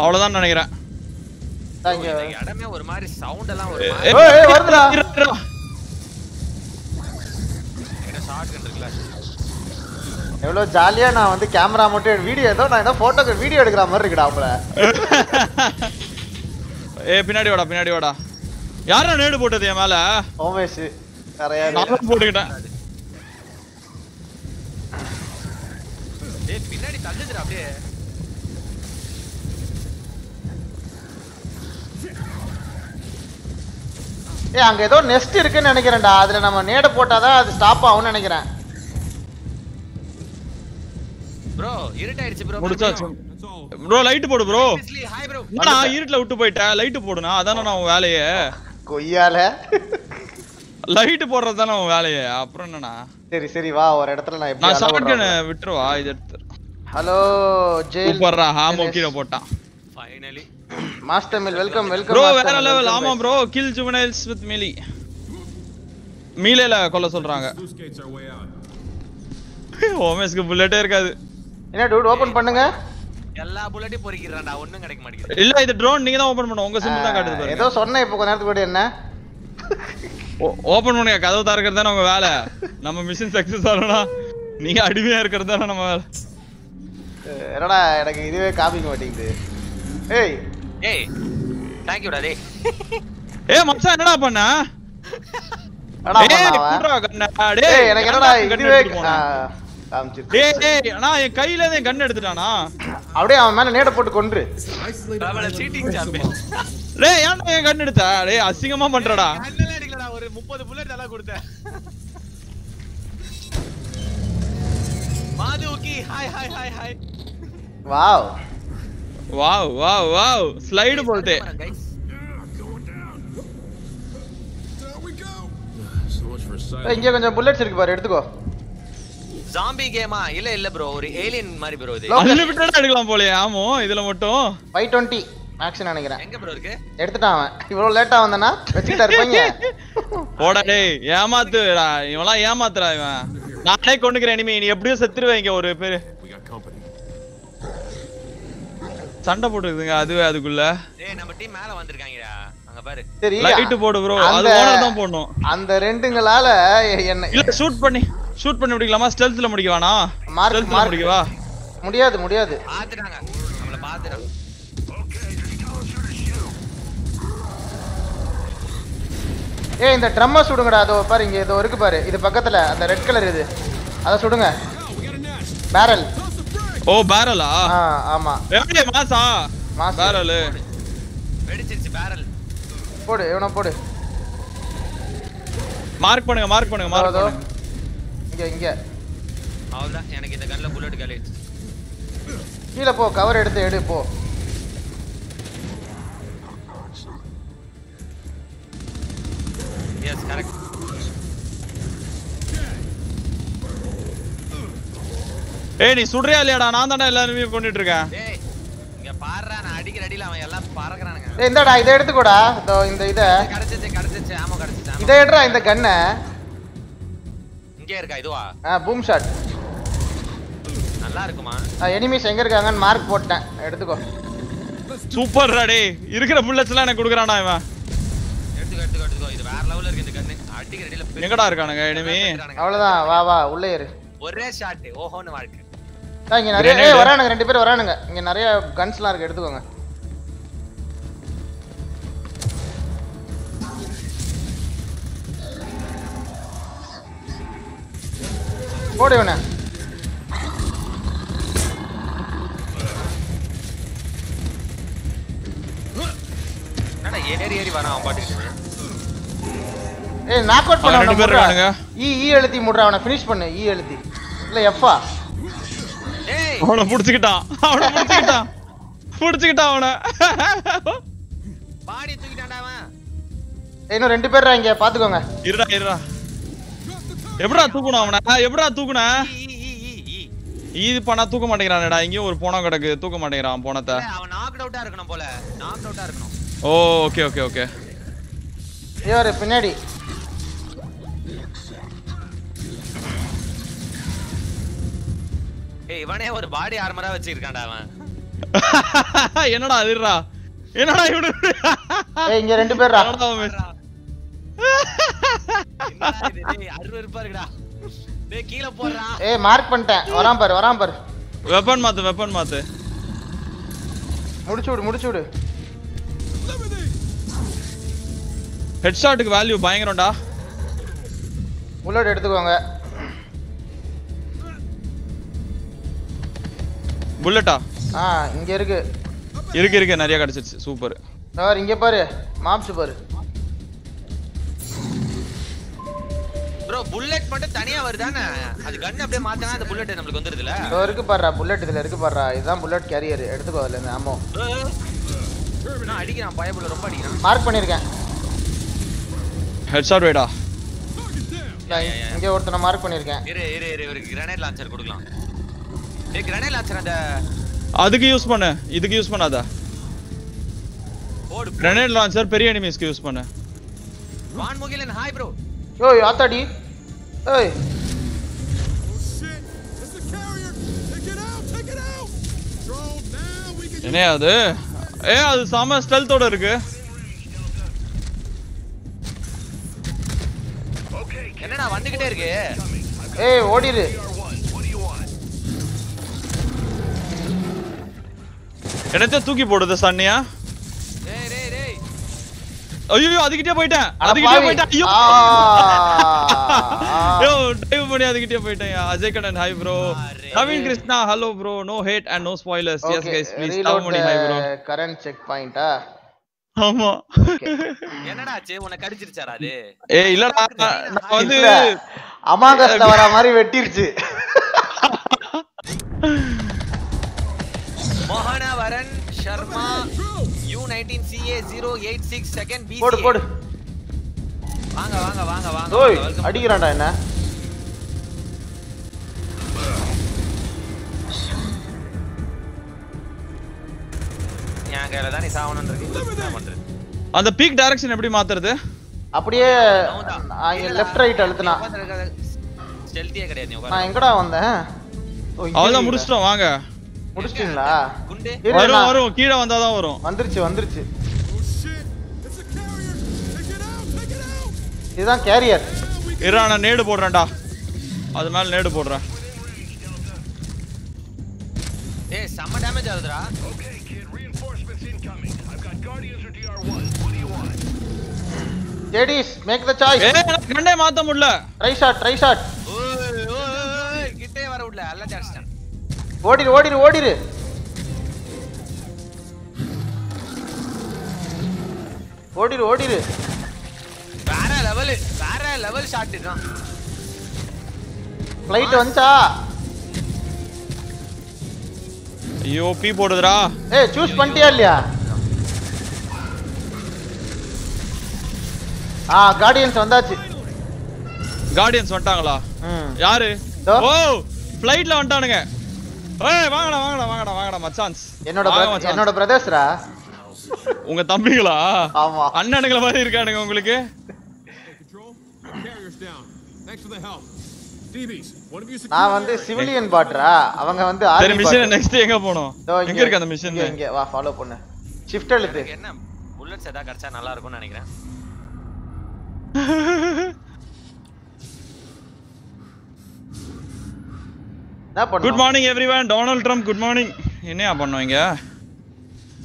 அவ்வளவுதான் நினைக்கிறேன். இடமே ஒரு மாதிரி சவுண்ட் எல்லாம் ஒரு ஏய், வருதுடா. எவ்வளோ ஜாலியா நான் வந்து கேமரா மட்டும் வீடியோ ஏதோ நான் ஏதோ போட்டோக்கு வீடியோ எடுக்கிற மாதிரி இருக்குடா அவங்கள ஏ பின்னாடி வாடா பின்னாடி வாடா. யாரா நேடு போட்டது என் மேல? ஓமேஷ் நிறையா நான் போட்டுக்கிட்டேன். டேய் பின்னாடி தள்ளுதுடா அப்படியே. ஏ அங்க ஏதோ நெஸ்ட் இருக்குன்னு நினைக்கிறேன்டா. அதுல நம்ம நேட போட்டாதான் அது ஸ்டாப் ஆகும்னு நினைக்கிறேன். ப்ரோ ப்ரோ முடிச்சாச்சு ப்ரோ லைட் போடு ப்ரோ நான் இருட்டுல விட்டு போயிட்டேன் லைட் போடுனா அதானே நான் உன் வேலையே. கொய்யால. லைட் போடுறது தானே உன் வேலையே. அப்புறம் என்னண்ணா சரி சரி வா ஒரு இடத்துல நான் நான் எப்படி விட்டுருவா இது எடுத்து ஹலோ ஜெயில் சூப்பர்ரா ஹாமோ கீழே போட்டான். Finally master mill welcome welcome bro வேற லெவல் ஆமா bro kill juveniles with melee மீலேல கொல்ல சொல்றாங்க. ஓமேஸ்க்கு புல்லட்டே இருக்காது. என்ன டூட் ஓபன் பண்ணுங்க. எல்லா புல்லட்டையும் பொறுக்கிறான்டா ஒண்ணும் கிடைக்க மாட்டேங்குது. இல்ல இது ட்ரோன் நீங்க தான் ஓபன் பண்ணணும். உங்க சிம்பிள் தான் காட்டுது பாருங்க. ஏதோ சொன்னேன் இப்போ கொஞ்ச நேரத்துக்கு முன்னாடி என்ன? ஓபன் பண்ணுங்க. கதவு திறக்கிறது தானே உங்க வேலை. நம்ம மிஷின் சக்சஸ் ஆகணும்னா நீங்க அடிமையா இருக்கிறது தானே நம்ம வேலை. என்னடா எனக்கு இதுவே காமிக்க மாட்டேங்குது. ஏய். ஏய் தேங்க் யூடா டேய் ஏய் மச்சான் என்னடா பண்ண? எனக்கு என்னடா இதுவே கையில கன் எடுத்துட்டானா? அப்படியே அவன் மேல நேட போட்டு கொன்று. டேய் ஏன்டா என் கன் எடுத்த? டேய் அசிங்கமா பண்றடா. கண்ணெல்லாம் அடிக்கலடா ஒரு 30 புல்லட் எல்லாம் கொடுத்தேன். மாதுவுக்கி hi hi hi hi wow. Wow wow wow. Slide silence. இங்க கொஞ்சம் புல்லட்ஸ் இருக்கு பாரு எடுத்துக்கோ. ஜாம்பி கேமா இல்ல இல்ல ப்ரோ ஒரு ஏலியன் மாதிரி ப்ரோ இது. அன்லிமிட்டடா எடுக்கலாம் போலயே ஆமோ? இதுல மட்டும். ஃபைவ் டுவெண்ட்டி மேக்ஸ் நினைக்கிறேன். எங்க ப்ரோ இருக்கு? எடுத்துட்டான் அவன். இவ்வளவு லேட்டா வந்தானா வச்சுக்கிட்டா இருப்பாங்க. போடா டேய் ஏமாத்துடா. இவன்லாம் ஏமாத்துறா இவன். நானே கொண்டுக்கிறேன் இனிமே. நீ எப்படியும் செத்துருவேங்க ஒரு பேரு. சண்டை போட்டுருக்குங்க அதுவே அதுக்குள்ள. டேய் நம்ம டீம் மேல வந்திருக்காங்கடா. அங்க பாரு. சரி லைட் போடு ப்ரோ அது அந்த- ஓனர் தான் போடணும். அந்த ரெண்டுங்களால என்ன இல்ல ஷூட் பண்ணி ஷூட் பண்ணி முடிக்கலாமா? ஸ்டெல்த்ல முடிக்க வேணா Mark, ஸ்டெல்த்ல mark. முடிக்கவா? முடியாது முடியாது. பாத்துட்டாங்க. நம்மள பாத்துட்டாங்க. ஏய் இந்த ட்ரம்மை சுடுங்கடா. அதோ பாரு இங்க இதோ இருக்கு பாரு. இது பக்கத்துல அந்த ரெட் கலர் இது. அதை சுடுங்க. பேரல் ஓ பேரலா ஆ? ஆமா. எப்படி மாசா. மாசு. பேரல் வெடிச்சிருச்சு பேரல் போடு இவனை போடு. மார்க் பண்ணுங்க மார்க் பண்ணுங்க மார்க் பண்ணுங்க. இங்க இங்க. அவ்வளவுதான். எனக்கு இந்த கன்ல புல்லட் காலி கீழே போ கவர் எடுத்து எடு போ. எஸ் கரெக்ட் ஏய் நீ சுடுறியா இல்லையாடா? நான் தானே எல்லாருமே கொண்டுட்டு இருக்கேன். டேய் இங்க பாருடா நான் அடிக்கிற அடியில அவன் எல்லாம் பறக்குறானுங்க. ஏய் இந்தாடா இதை எடுத்துக்கோடா. இதோ இந்த இதை. கிடைச்சிச்சு கிடைச்சிச்சு ஆமா கிடைச்சிச்சு இதை எடுறா இந்த கண்ணை இங்கே இருக்கா இதுவா? ஆ பூம் ஷாட் நல்லா இருக்குமா எனிமீஸ் எங்க இருக்காங்கன்னு மார்க் போட்டேன். எடுத்துக்கோ. சூப்பர் டேய். இருக்கிற புல்லட்ஸ் எல்லாம் எனக்கு கொடுக்குறான்டா இவன். எடுத்துக்கோ எடுத்துக்கோ எடுத்துக்கோ. இது வேற லெவல்ல இருக்கு இந்த கன்னு அடிக்கிற அடியில எங்கடா இருக்கானுங்க? இருக்கானுங்க. அவ்வளவுதான். வா வா உள்ளே ஏறு. ஒரே ஷாட் ஓஹோன்னு வாழ்க்கை. இங்க நிறைய வரானுங்க ரெண்டு பேர் வரானுங்க. இங்க நிறைய கன்ஸ்லாம் இருக்கு எடுத்துக்கோங்க. போடு இவனை. ஏறி ஏறி வரான் அவன் பாட்டுக்கு ஏய் நாக் அவுட் பண்ண ரெண்டு பேர். இருக்கானுங்க. ஈ ஈ எழுத்தி முட்றா அவனை ஃபினிஷ் பண்ணு. ஈ எழுத்தி இல்ல எஃப்ஆ அவனை புடிச்சுக்கிட்டான். அவனை புடிச்சுக்கிட்டான். புடிச்சுக்கிட்டான் அவனை. பாடி தூக்கிட்டான்டா அவன். இன்னும் ரெண்டு பேர் இங்க? பாத்துக்கோங்க. இருடா இருடா. எப்படா தூக்கணும் அவனை? எப்படா தூக்குன. இது பண்ணா தூக்க மாட்டேங்கிறானடா. இங்கேயும் ஒரு போனம் கிடக்கு. தூக்க மாட்டேங்கிறான் போனத்தை. அவன் நாக் அவுட்டா இருக்கணும் போல. நாக் அவுட்டா இருக்கணும். Oh okay okay okay. இவரு பின்னாடி. இவனே ஒரு பாடி ஆர்மரா வச்சிருக்கான்டா அவன். என்னடா அதுடா? என்னடா இவனு? ஏய் இங்க ரெண்டு பேர்ரா? என்னடா அவன்? அருவருப்பா இருக்குடா. டேய், கீழ போடுறா. ஏய் மார்க் பண்ணிட்டேன். வரான் பாரு வரான் பாரு. வெப்பன் மாத்து வெப்பன் மாத்து. முடிச்சு விடு முடிச்சு விடு. ஹெட்ஷாட்டுக்கு வேல்யூ பயங்கரம்டா. புல்லட் எடுத்துக்கோங்க. புல்லட்டா ஆ இங்க இருக்கு. இருக்கு இருக்கு. நிறைய கிடைச்சிருச்சு. சூப்பர். சார் இங்க பாரு. மாப்ஸ் பாரு. Bro, bullet மட்டும் தனியா வருதானே? அது gun அப்படியே மாத்துனா அந்த bullet நம்மளுக்கு வந்துருதுல? இதோ இருக்கு பாருடா. புல்லட் இதுல இருக்கு பாருடா. இதுதான் புல்லட் கேரியர் எடுத்துக்கோ அதுல இருந்து ஆமோ. நான் அடிக்கிறான். பயப்புல ரொம்ப அடிக்கிறான். மார்க் பண்ணிருக்கேன். ஹெட்ஷாட் வேடா இங்க ஒருத்தனை மார்க் பண்ணிருக்கேன். இரு இரு இரு. இவருக்கு கிரனேட் லான்ச்சர் கொடுக்கலாம். ஏய் கிரனேட் லான்ச்சர் அந்த அதுக்கு யூஸ் பண்ணு. இதுக்கு யூஸ் பண்ணாத? போடு. கிரனேட் லான்ச்சர் பெரிய எனிமீஸ்க்கு யூஸ் பண்ணு. வான் முகிலன் ஹாய் ப்ரோ ஓய் ஆத்தாடி. ஏய் என்ன அது ஏ அது செம ஸ்டெல்த்தோட இருக்கு. என்னடா வந்துகிட்டே இருக்கு? ஏய் ஓடிரு. என்னத்த தூக்கி போடுது சன்னியா டேய் டேய் டேய். ஐயோ அதுகிட்டே போயிட்டேன். அதுகிட்டே. போயிட்டேன். ஐயோ. ஆ. யோ டைவ் பண்ணி அதுகிட்டே போயிட்டேன். Ajay Kannan hi bro Naveen Krishna hello bro no hate and no spoilers yes guys please tau மணி ஹாய் ப்ரோ கரண்ட் செக் பாயிண்டா ஆமா. என்னடா ஆச்சு உன்னை கடிச்சிருச்சாடா அது? ஏய் இல்லடா நான் வந்து அமாங்கஸ்ல வர மாதிரி வெட்டிருச்சு. Mohanavaran Sharma U nineteen CA zero eight six second B போடு போடு. வாங்க வாங்க வாங்க வாங்க ஓய். அடிக்கிறான்டா என்ன? என் கையில தான் நீ இருக்கு. பண்றது? அந்த பீக் டைரக்ஷன் எப்படி மாத்துறது? அப்படியே லெஃப்ட் ரைட் அழுத்துனா. ஸ்டெல்த்தியே கிடையாது நான். எங்கடா வந்தேன்? அவ்வளவுதான்? முடிச்சிட்டோம் வாங்க. முடிச்சிட்டீங்களா? குண்டு. இரு, வரும் வரும். கீழே வந்தாதான் வரும். வந்துருச்சு வந்துருச்சு. Oh! இதுதான் கேரியர் இருடா நான் நேடு போடுறேன்டா. அது மேல நேடு போடுறேன். ஏய் செம்ம டேமேஜ் ஆகுதுடா. Kid, reinforcements incoming. I've got Guardians or DR1. What do you want? Ladies make the choice ஏ எனக்கு கண்ணே மாத்த முடியல. ட்ரை ஷாட் ட்ரை ஷாட் ஓய் ஓய், கிட்டே வர விடல. எல்லாம் ஜாஸ்தான் ஓடிரு ஓடிரு ஓடிரு. ஓடிரு ஓடிரு. வேற லெவல் வேற லெவல் ஷாட் இதுதான் ஃப்ளைட் வந்துச்சா? ஐயோ பீ போடுதுடா. ஏய் சூஸ் பண்ணிட்டியா இல்லையா? ஆ கார்டியன்ஸ் வந்தாச்சு. கார்டியன்ஸ் வந்துட்டாங்களா? யாரு. ஓ ஃப்ளைட்ல வந்துட்டானுங்க. ஏய் வாங்கடா வாங்கடா வாங்கடா வாங்கடா மச்சான்ஸ் என்னோட. என்னோட பிரதர்ஸ்ரா உங்க தம்பிங்களா? ஆமா. அண்ணனுங்கள மாதிரி இருக்கானுங்க உங்களுக்கு. நான் வந்து. சிவிலியன் பாட்ரா அவங்க வந்து சரி மிஷன். நெக்ஸ்ட் எங்க போனோம் இதோ எங்க இருக்கு அந்த மிஷன் இங்க, இங்க வா ஃபாலோ பண்ணு. ஷிஃப்ட் அழுத்து எனக்கு என்ன? புல்லட்ஸ் ஏதாவது கிடைச்சா நல்லா இருக்கும்னு நினைக்கிறேன். Good morning everyone Donald Trump good morning என்னையா பண்ணோம் இங்க?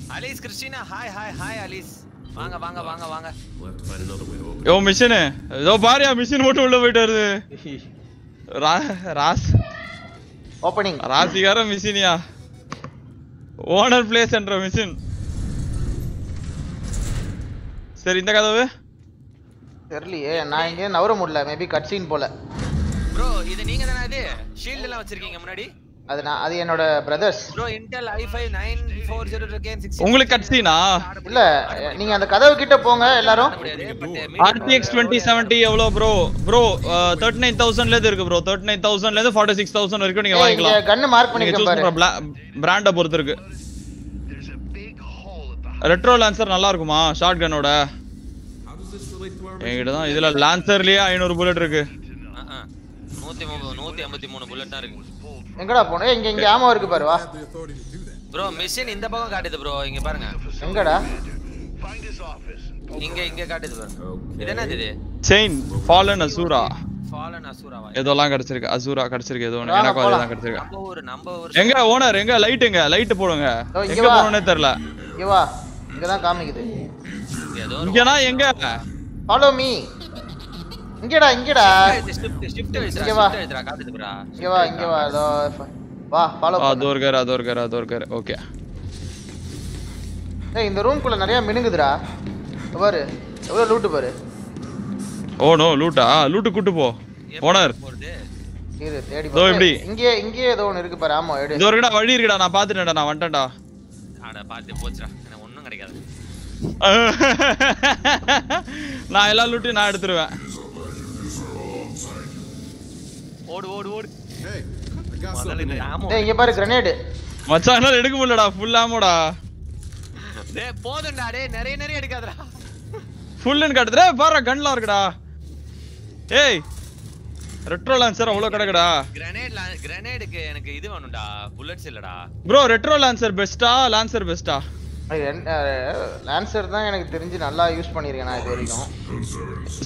Alice Christina hi hi hi Alice. வாங்க வாங்க வாங்க வாங்க. யோ மிஷனு ஏதோ பாரியா மிஷின் மட்டும் உள்ள போயிட்டு வருது ரா- ராஸ். ஓப்பனிங் ராசிகார மிஷினியா? ஓனர் பிளேஸ் என்ற மிஷின் சரி இந்த கதவு? தெரியலையே நான் இங்கே நவர முடியல. மேபி கட் சீன் போல. ப்ரோ இது நீங்க தானே இது? ஷீல்ட் எல்லாம் வச்சிருக்கீங்க முன்னாடி? அது நான் அது என்னோட brothers bro Intel i five nine four zero இருக்கேன் சிக்ஸ் உங்களுக்கு கட்சினா இல்ல நீங்க அந்த கதவு கிட்ட போங்க எல்லாரும். ஆர்டிஎக்ஸ் டுவெண்ட்டி செவன்ட்டி எவ்வளோ ப்ரோ ப்ரோ தேர்ட்டி நைன் தௌசண்ட்ல இருந்து இருக்கு ப்ரோ தேர்ட்டி நைன் தௌசண்ட்ல இருந்து ஃபார்ட்டி சிக்ஸ் தௌசண்ட் வரைக்கும் நீங்க வாங்கிக்கலாம். கன்னு மார்க் நீங்க பண்ணிக்க சூஸ் பாரு. பண்ற பிராண்ட பொறுத்து இருக்கு ரெட்ரோ லான்சர் நல்லா இருக்குமா ஷார்ட் கன்னோட என்கிட்ட தான் இதுல லான்சர்லயே ஐநூறு புல்லட் இருக்கு. நூத்தி முப்பது நூத்தி ஐம்பத்தி மூணு புல்லட் தான் இருக்கு. எங்கடா போனோம் இங்க இங்க ஆமா இருக்கு பாரு வா? ப்ரோ மிஷின் இந்த பக்கம் காட்டுது ப்ரோ இங்க பாருங்க. எங்கடா? இங்க இங்க காட்டுது ப்ரோ இது என்னது இது? செயின் ஃபாலன் அசூரா ஃபாலன் அசூராவா ஏதோலாம் கிடைச்சிருக்கு. அசூரா கிடைச்சிருக்கு. ஏதோ வாங்க, எனக்கு. அதுதான் கிடைச்சிருக்கு. நம்ம ஊரு நம்ம ஊரு. எங்க ஓனர் எங்க? லைட் எங்க? லைட் போடுங்க. இங்க எங்க. போறோம்னே தெரியல. இங்க வா. காமிக்குது. ஒரு இங்கனா எங்க? ஃபாலோ மீ இங்கடா இங்கடா. ஷிஃப்ட் ஷிஃப்ட் வச்சுடா இங்க வா. இங்க வா இங்க வா அதோ வா ஃபாலோ அது ஒரு கார் அது ஒரு கார் அது ஒரு கார் ஓகே. ஏய் இந்த ரூம்குள்ள நிறைய மினுங்குதுடா. பாரு எவ்வளவு லூட்டு பாரு. ஓ நோ லூட்டா லூட்டு கூட்டு போ. ஓனர். இரு தேடி பாரு. இப்படி. இங்கே இங்கே ஏதோ ஒன்னு இருக்கு பாரு. ஆமா எடு. இது இருக்குடா வழி இருக்குடா நான் பாத்துட்டேன்டா நான் வந்துட்டேன்டா. ஆட பாத்து போச்சுடா. எனக்கு ஒண்ணும் கிடைக்காது. நான் எல்லா லூட்டையும் நான் எடுத்துருவேன். ஓடு ஓடு ஓடு. டேய் இங்க பாரு கிரனேடு மச்சான் என்னால எடுக்க முடியலடா ஃபுல் ஆமோடா டேய் போதும்டா டேய் நிறைய நிறைய எடுக்காதடா. ஃபுல்லுன்னு காட்டுதுடா பாரு கன்லாம் இருக்குடா. ஏய் ரெட்ரோ லான்சர் அவ்வளோ கிடக்குடா. கிரனேட் கிரனேடுக்கு எனக்கு இது வேணும்டா புல்லட்ஸ் இல்லடா. ப்ரோ ரெட்ரோ லான்சர் பெஸ்டா லான்சர் பெஸ்டா லான்சர் தான் எனக்கு தெரிஞ்சு நல்லா யூஸ் பண்ணியிருக்கேன் நான் இது வரைக்கும்.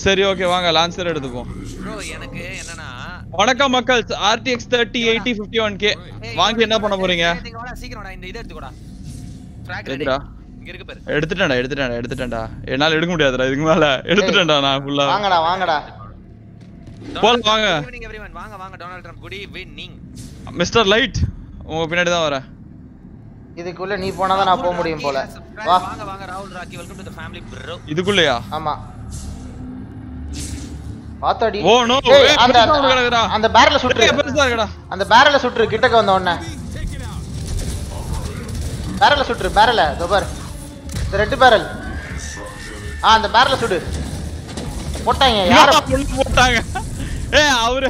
சரி ஓகே வாங்க லான்சர் எடுத்துப்போம் ப்ரோ எனக்கு என்னன்னா வணக்கம் மக்கள். RTX thirty eighty fifty one K வாங்கி என்ன பண்ண போறீங்க? ஏய், இங்க வாடா சீக்கிரம்டா இந்த இதை எடுத்துக்கோடா. ஃபிராக் எதுடா? இங்க இருக்கு பாரு. எடுத்துட்டேன்டா எடுத்துட்டேன்டா எடுத்துட்டேன்டா. என்னால எடுக்க முடியாதுடா இதுக்கு மேல. எடுத்துட்டேன்டா நான் ஃபுல்லா வாங்கடா வாங்கடா. போலாம் வாங்க. ஈவினிங் எவ்ரிவன் வாங்க வாங்க Donald Trump good evening mister light உங்க பின்னாடி தான் வரேன். இதுக்குள்ள நீ போனாதான் நான் போக முடியும் போல. வா. வாங்க வாங்க ராகுல் Rocky welcome to the family bro இதுக்குள்ளயா? ஆமா. பாத்தாடி. ஓ, ஏய், அந்த. அந்த பேரல சுற்று ஏய், பெருசா இருக்குடா. அந்த பேரல சுற்று கிட்டக்க வந்த உடனே. பேரல சுற்று பேரல இதோ பாரு. இந்த ரெண்டு பேரல் ஆ அந்த பேரல சுடு. போட்டாங்க யார புல்லு போட்டாங்க? ஏய் அவரு.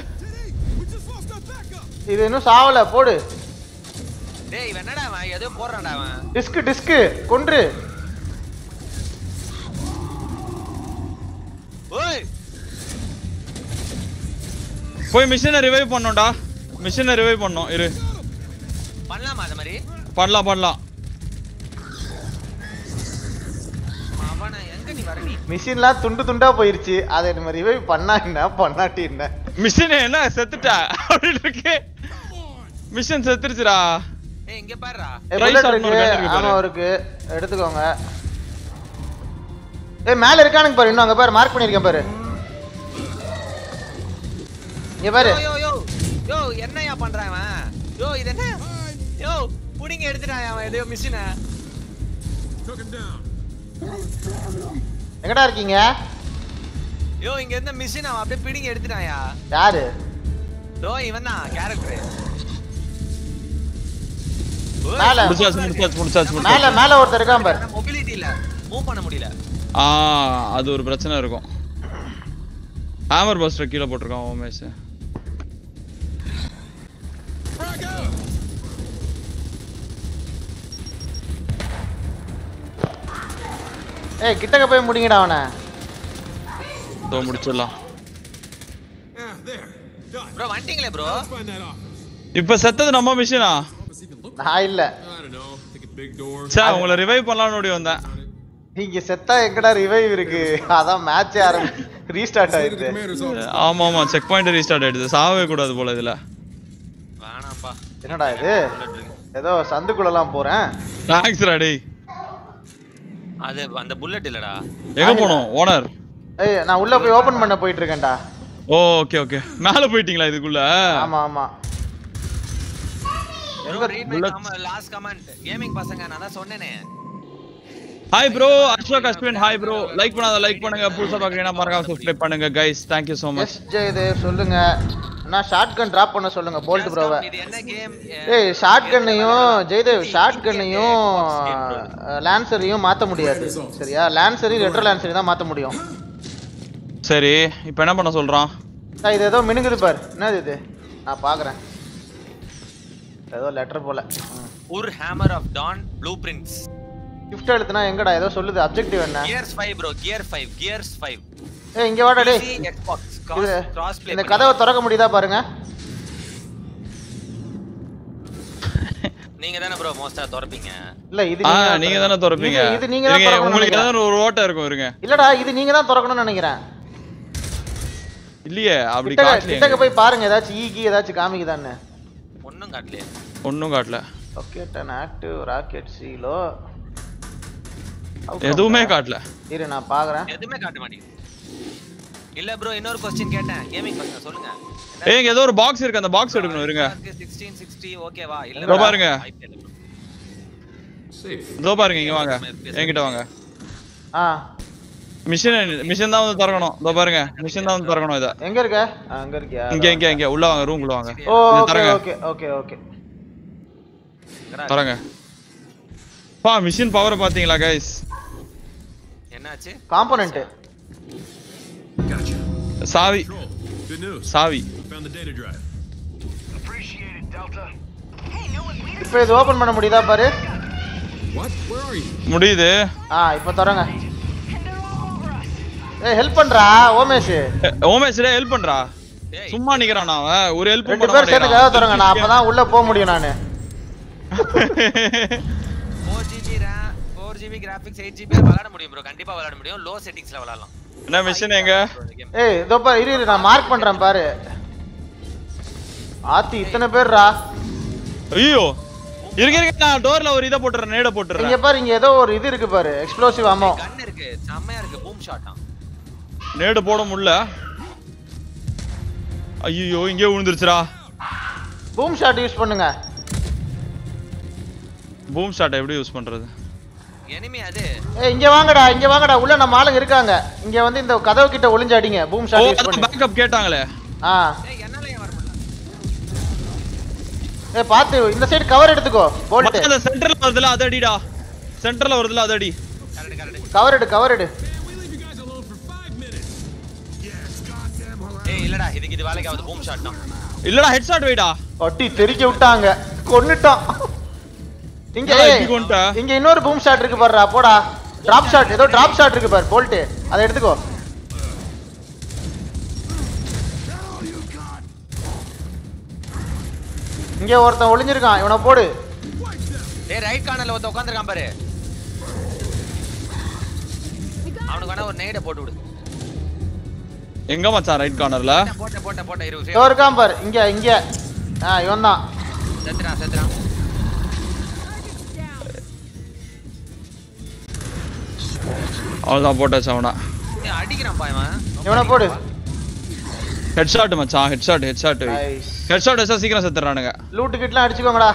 இது இன்னும் சாவல போடு. டேய் இவன் என்னடா அவன் ஏதோ போடுறான்டா அவன் டிஸ்க் டிஸ்க் கொன்று. ஓய் போய் மிஷினை ரிவைவ் பண்ணோம்டா. மிஷினை ரிவைவ் பண்ணோம். இரு. பண்ணலாமா அந்த மாதிரி? பண்ணலாம் பண்ணலாம். மிஷின்லாம் துண்டு துண்டா போயிருச்சு. அதை நம்ம ரிவைவ் பண்ணா என்ன? பண்ணாட்டி என்ன? மிஷின் என்ன? செத்துட்டா? அப்படின்னு இருக்கு. மிஷின் செத்துருச்சுடா. ஏய் இங்க பாருடா. ஆமா இருக்கு. எடுத்துக்கோங்க. ஏய் மேல இருக்கானுங்க பாரு. இன்னும் அங்க பாரு. மார்க் பண்ணிருக்கேன் பாரு. இங்க பாரு. யோ யோ யோ. யோ என்னையா பண்றான் அவன் யோ இது என்ன? யோ புடிங்க எடுத்துட்டான் அவன் ஏதோ மிஷினை. எங்கடா இருக்கீங்க? யோ இங்க இருந்த மிஷின் அவன் அப்படியே பிடிங்க எடுத்துட்டான்யா யாரு? யோ இவன் தான் கேரக்டர் மேல. முடிச்சாச்சு முடிச்சாச்சு முடிச்சாச்சு மேல மேல ஒருத்தர் இருக்கான் பாரு. மொபிலிட்டி இல்ல. மூவ் பண்ண முடியல. ஆ அது ஒரு பிரச்சனை இருக்கும். ஹேமர் பஸ்டர் கீழே போட்டிருக்கான் உமேஷ் ஏய் கிட்டக்க போய் முடிங்கடா அவனை இதோ முடிச்சிடலாம் Ah. Bro வந்துட்டீங்களே bro. இப்ப செத்தது நம்ம மிஷினா. நான் இல்ல I don't know. Think a big door. சே உங்களை ரிவைவ் பண்ணலாம்னு ஓடி வந்தேன் நீங்க செத்தா எங்கடா ரிவைவ் இருக்கு அதான் மேட்ச் ஆரம்பி ரீஸ்டார்ட் ஆயிடுது. ஆமா ஆமா செக் பாயிண்ட் ரீஸ்டார்ட் ஆயிடுது சாவே கூடாது போல இதுல என்னடா இது? ஏதோ சந்துக்குள்ளலாம் போறேன். தேங்க்ஸ் டேய். அது அந்த புல்லட் இல்லடா. எங்க போனோம்? ஓனர் ஏய் நான் உள்ள போய் ஓபன் பண்ண போயிட்டு இருக்கேன்டா ஓகே ஓகே மேல போயிட்டீங்களா இதுக்குள்ள? ஆமா ஆமா. லாஸ்ட் கமெண்ட் கேமிங் பசங்க நான் தான் சொன்னேனே. Hi bro Ashwak Ashwin hi bro like பண்ணாத லைக் பண்ணுங்க. புதுசா பாக்குறீங்கன்னா மறக்காம சப்ஸ்கிரைப் பண்ணுங்க guys thank you so much S Jayadev சொல்லுங்க. நான் ஷார்ட் கன் டிராப் பண்ண சொல்லுங்க போல்ட் ப்ரோவை இது என்ன கேம் ஏய் ஷார்ட் கன்னையும் ஜெயதேவ் ஷார்ட் கன்னையும் லான்சரையும் மாத்த முடியாது. சரியா? லான்சரி ரெட்ரோ லான்சரி தான் மாத்த முடியும். சரி இப்போ என்ன பண்ண சொல்றான்? சார் இது ஏதோ மினுங்குது பார். என்னது இது? நான் பாக்குறேன். ஏதோ லெட்டர் போல. உர் hammer of dawn blueprints gift எழுத்துனா எங்கடா? ஏதோ சொல்லுது. அப்ஜெக்டிவ் என்ன? கியர்ஸ் 5 ப்ரோ கியர் 5 கியர்ஸ் 5 ஏய் இங்க வாடா டேய். எக்ஸ்பாக்ஸ் இந்த கதவை திறக்க முடியுதா பாருங்க? நீங்க தானே ப்ரோ மோஸ்டா திறப்பீங்க. இல்ல இது நீங்க தானே திறப்பீங்க. இது- நீங்க தான் உங்களுக்கு. ஏதாவது ஒரு ஓட்டை இருக்கும் இருங்க. இல்லடா இது நீங்க தான் திறக்கணும்னு நினைக்கிறேன். இல்லையே அப்படி காட்டலையே. கிட்டக்க போய் பாருங்க ஏதாச்சும் ஈகி ஏதாச்சும் காமிக்குதான்னு. ஒண்ணும் காட்டலையே. ஒண்ணும் காட்டல. Rocket and active rocket silo எதுவுமே காட்டல. இரு நான் பாக்குறேன். எதுவுமே காட்ட மாட்டேங்குது இல்ல ப்ரோ இன்னொரு கொஸ்டின் கேட்டேன். கேமிங் கொஸ்டின் சொல்லுங்க. ஏய் இங்க ஏதோ ஒரு பாக்ஸ் இருக்கு அந்த பாக்ஸ் எடுக்கணும் இருங்க. 16 60 ஓகேவா இல்ல இதோ பாருங்க. இதோ பாருங்க இங்க வாங்க. என்கிட்ட வாங்க. ஆ. மிஷின் மிஷின் தான் வந்து திறக்கணும். இதோ பாருங்க மிஷின் தான் வந்து திறக்கணும் இத. எங்க இருக்க? அங்க இருக்கியா? இங்க இங்க இங்க உள்ள வாங்க ரூம் உள்ள வாங்க. தரங்க ஓகே ஓகே ஓகே தரங்க பா மிஷின் பவரை பாத்தீங்களா கைஸ் என்னாச்சு? Component Gotcha. சாவி Control. Good news. சாவி Found the data drive. இப்போ இது ஓபன் பண்ண முடியுதா பாரு? What? Where are you? முடியுது. ஆ இப்போ தரங்க ஏய் ஹெல்ப் பண்றா ஓமேஷ். ஓமேஷ் டே ஹெல்ப் பண்றா. டேய். சும்மா நிக்கிறான் அவன்? ஒரு ஹெல்ப் ரெண்டு பேர் சேர்ந்து கதவை தரங்க நான் அப்பதான் உள்ள போக முடியும் நானு. 4GB RAM 4GB graphics 8GB விளையாட முடியும் ப்ரோ கண்டிப்பா விளையாட முடியும். லோ செட்டிங்ஸ்ல விளையாடலாம். என்ன மிஷின் எங்க? ஏய் இதோ பாரு இரு இரு நான் மார்க் பண்றேன் பாரு. ஆத்தி இத்தனை பேர்ரா? ஐயோ. இருங்க இருங்க நான் டோர்ல ஒரு இத போட்டுறேன் நேட இங்க போட்டுறேன். பாரு இங்க ஏதோ ஒரு இது இருக்கு பாரு எக்ஸ்ப்ளோசிவ் அமோ கன் இருக்கு செம்மையா இருக்கு பூம் ஷாட்டா நேடு போட முடியல. ஐயோ இங்கே விழுந்துருச்சுடா. பூம் ஷாட் யூஸ் பண்ணுங்க. பூம் ஷாட் எப்படி யூஸ் பண்றது? எனிமி அது. ஏய் இங்க வாங்கடா இங்க வாங்கடா. உள்ள நம்ம ஆளுங்க இருக்காங்க. இங்க வந்து இந்த கதவு கிட்ட ஒளிஞ்சு அடிங்க பூம் ஷாட் யூஸ் பண்ணி. பேக்கப் கேட்டாங்களே. ஆ. டேய் என்னால ஏன் வர முடியல. ஏய் பாத்து இந்த சைடு கவர் எடுத்துக்கோ. போல்ட் அந்த சென்டர்ல வருதுல அது அடிடா. சென்டர்ல வருதுல அது அடி. கவர் எடு கவர் எடு. ஏய் இல்லடா இதுக்கு இது வேலைக்கு ஆகுது. பூம் ஷாட் தான். இல்லடா ஹெட் ஷாட் வைடா ஒட்டி தெறிக்க விட்டாங்க. கொன்னுட்டோம் இங்க? இங்க இன்னொரு பூம் ஷாட் இருக்கு பாருடா போடா. டிராப் ஷாட் ஏதோ டிராப் ஷாட் இருக்கு பாரு போல்ட் அதை எடுத்துக்கோ. இங்க ஒருத்தன் ஒளிஞ்சிருக்கான் இவனை போடு. டேய் ரைட் கார்னர்ல வந்து உட்கார்ந்திருக்கான் பாரு. அவனுக்கு வேணா ஒரு நெய்ட போட்டு விடு. எங்க மச்சான் ரைட் கார்னர்ல போட்டேன் இருபது இதோ இருக்கான் பாரு இங்க இங்க. ஆ இவன் தான் செத்துறான் செத்துறான் அவ்வளவுதான் போட்டாச்சு அவனா இவனை. போடு. ஹெட் ஷாட் மச்சான் head shot head shot Nice. Headshot வச்சா சீக்கிரம் செத்துறானுங்க. லூட்டு கிட்லாம் அடிச்சுக்கோங்கடா.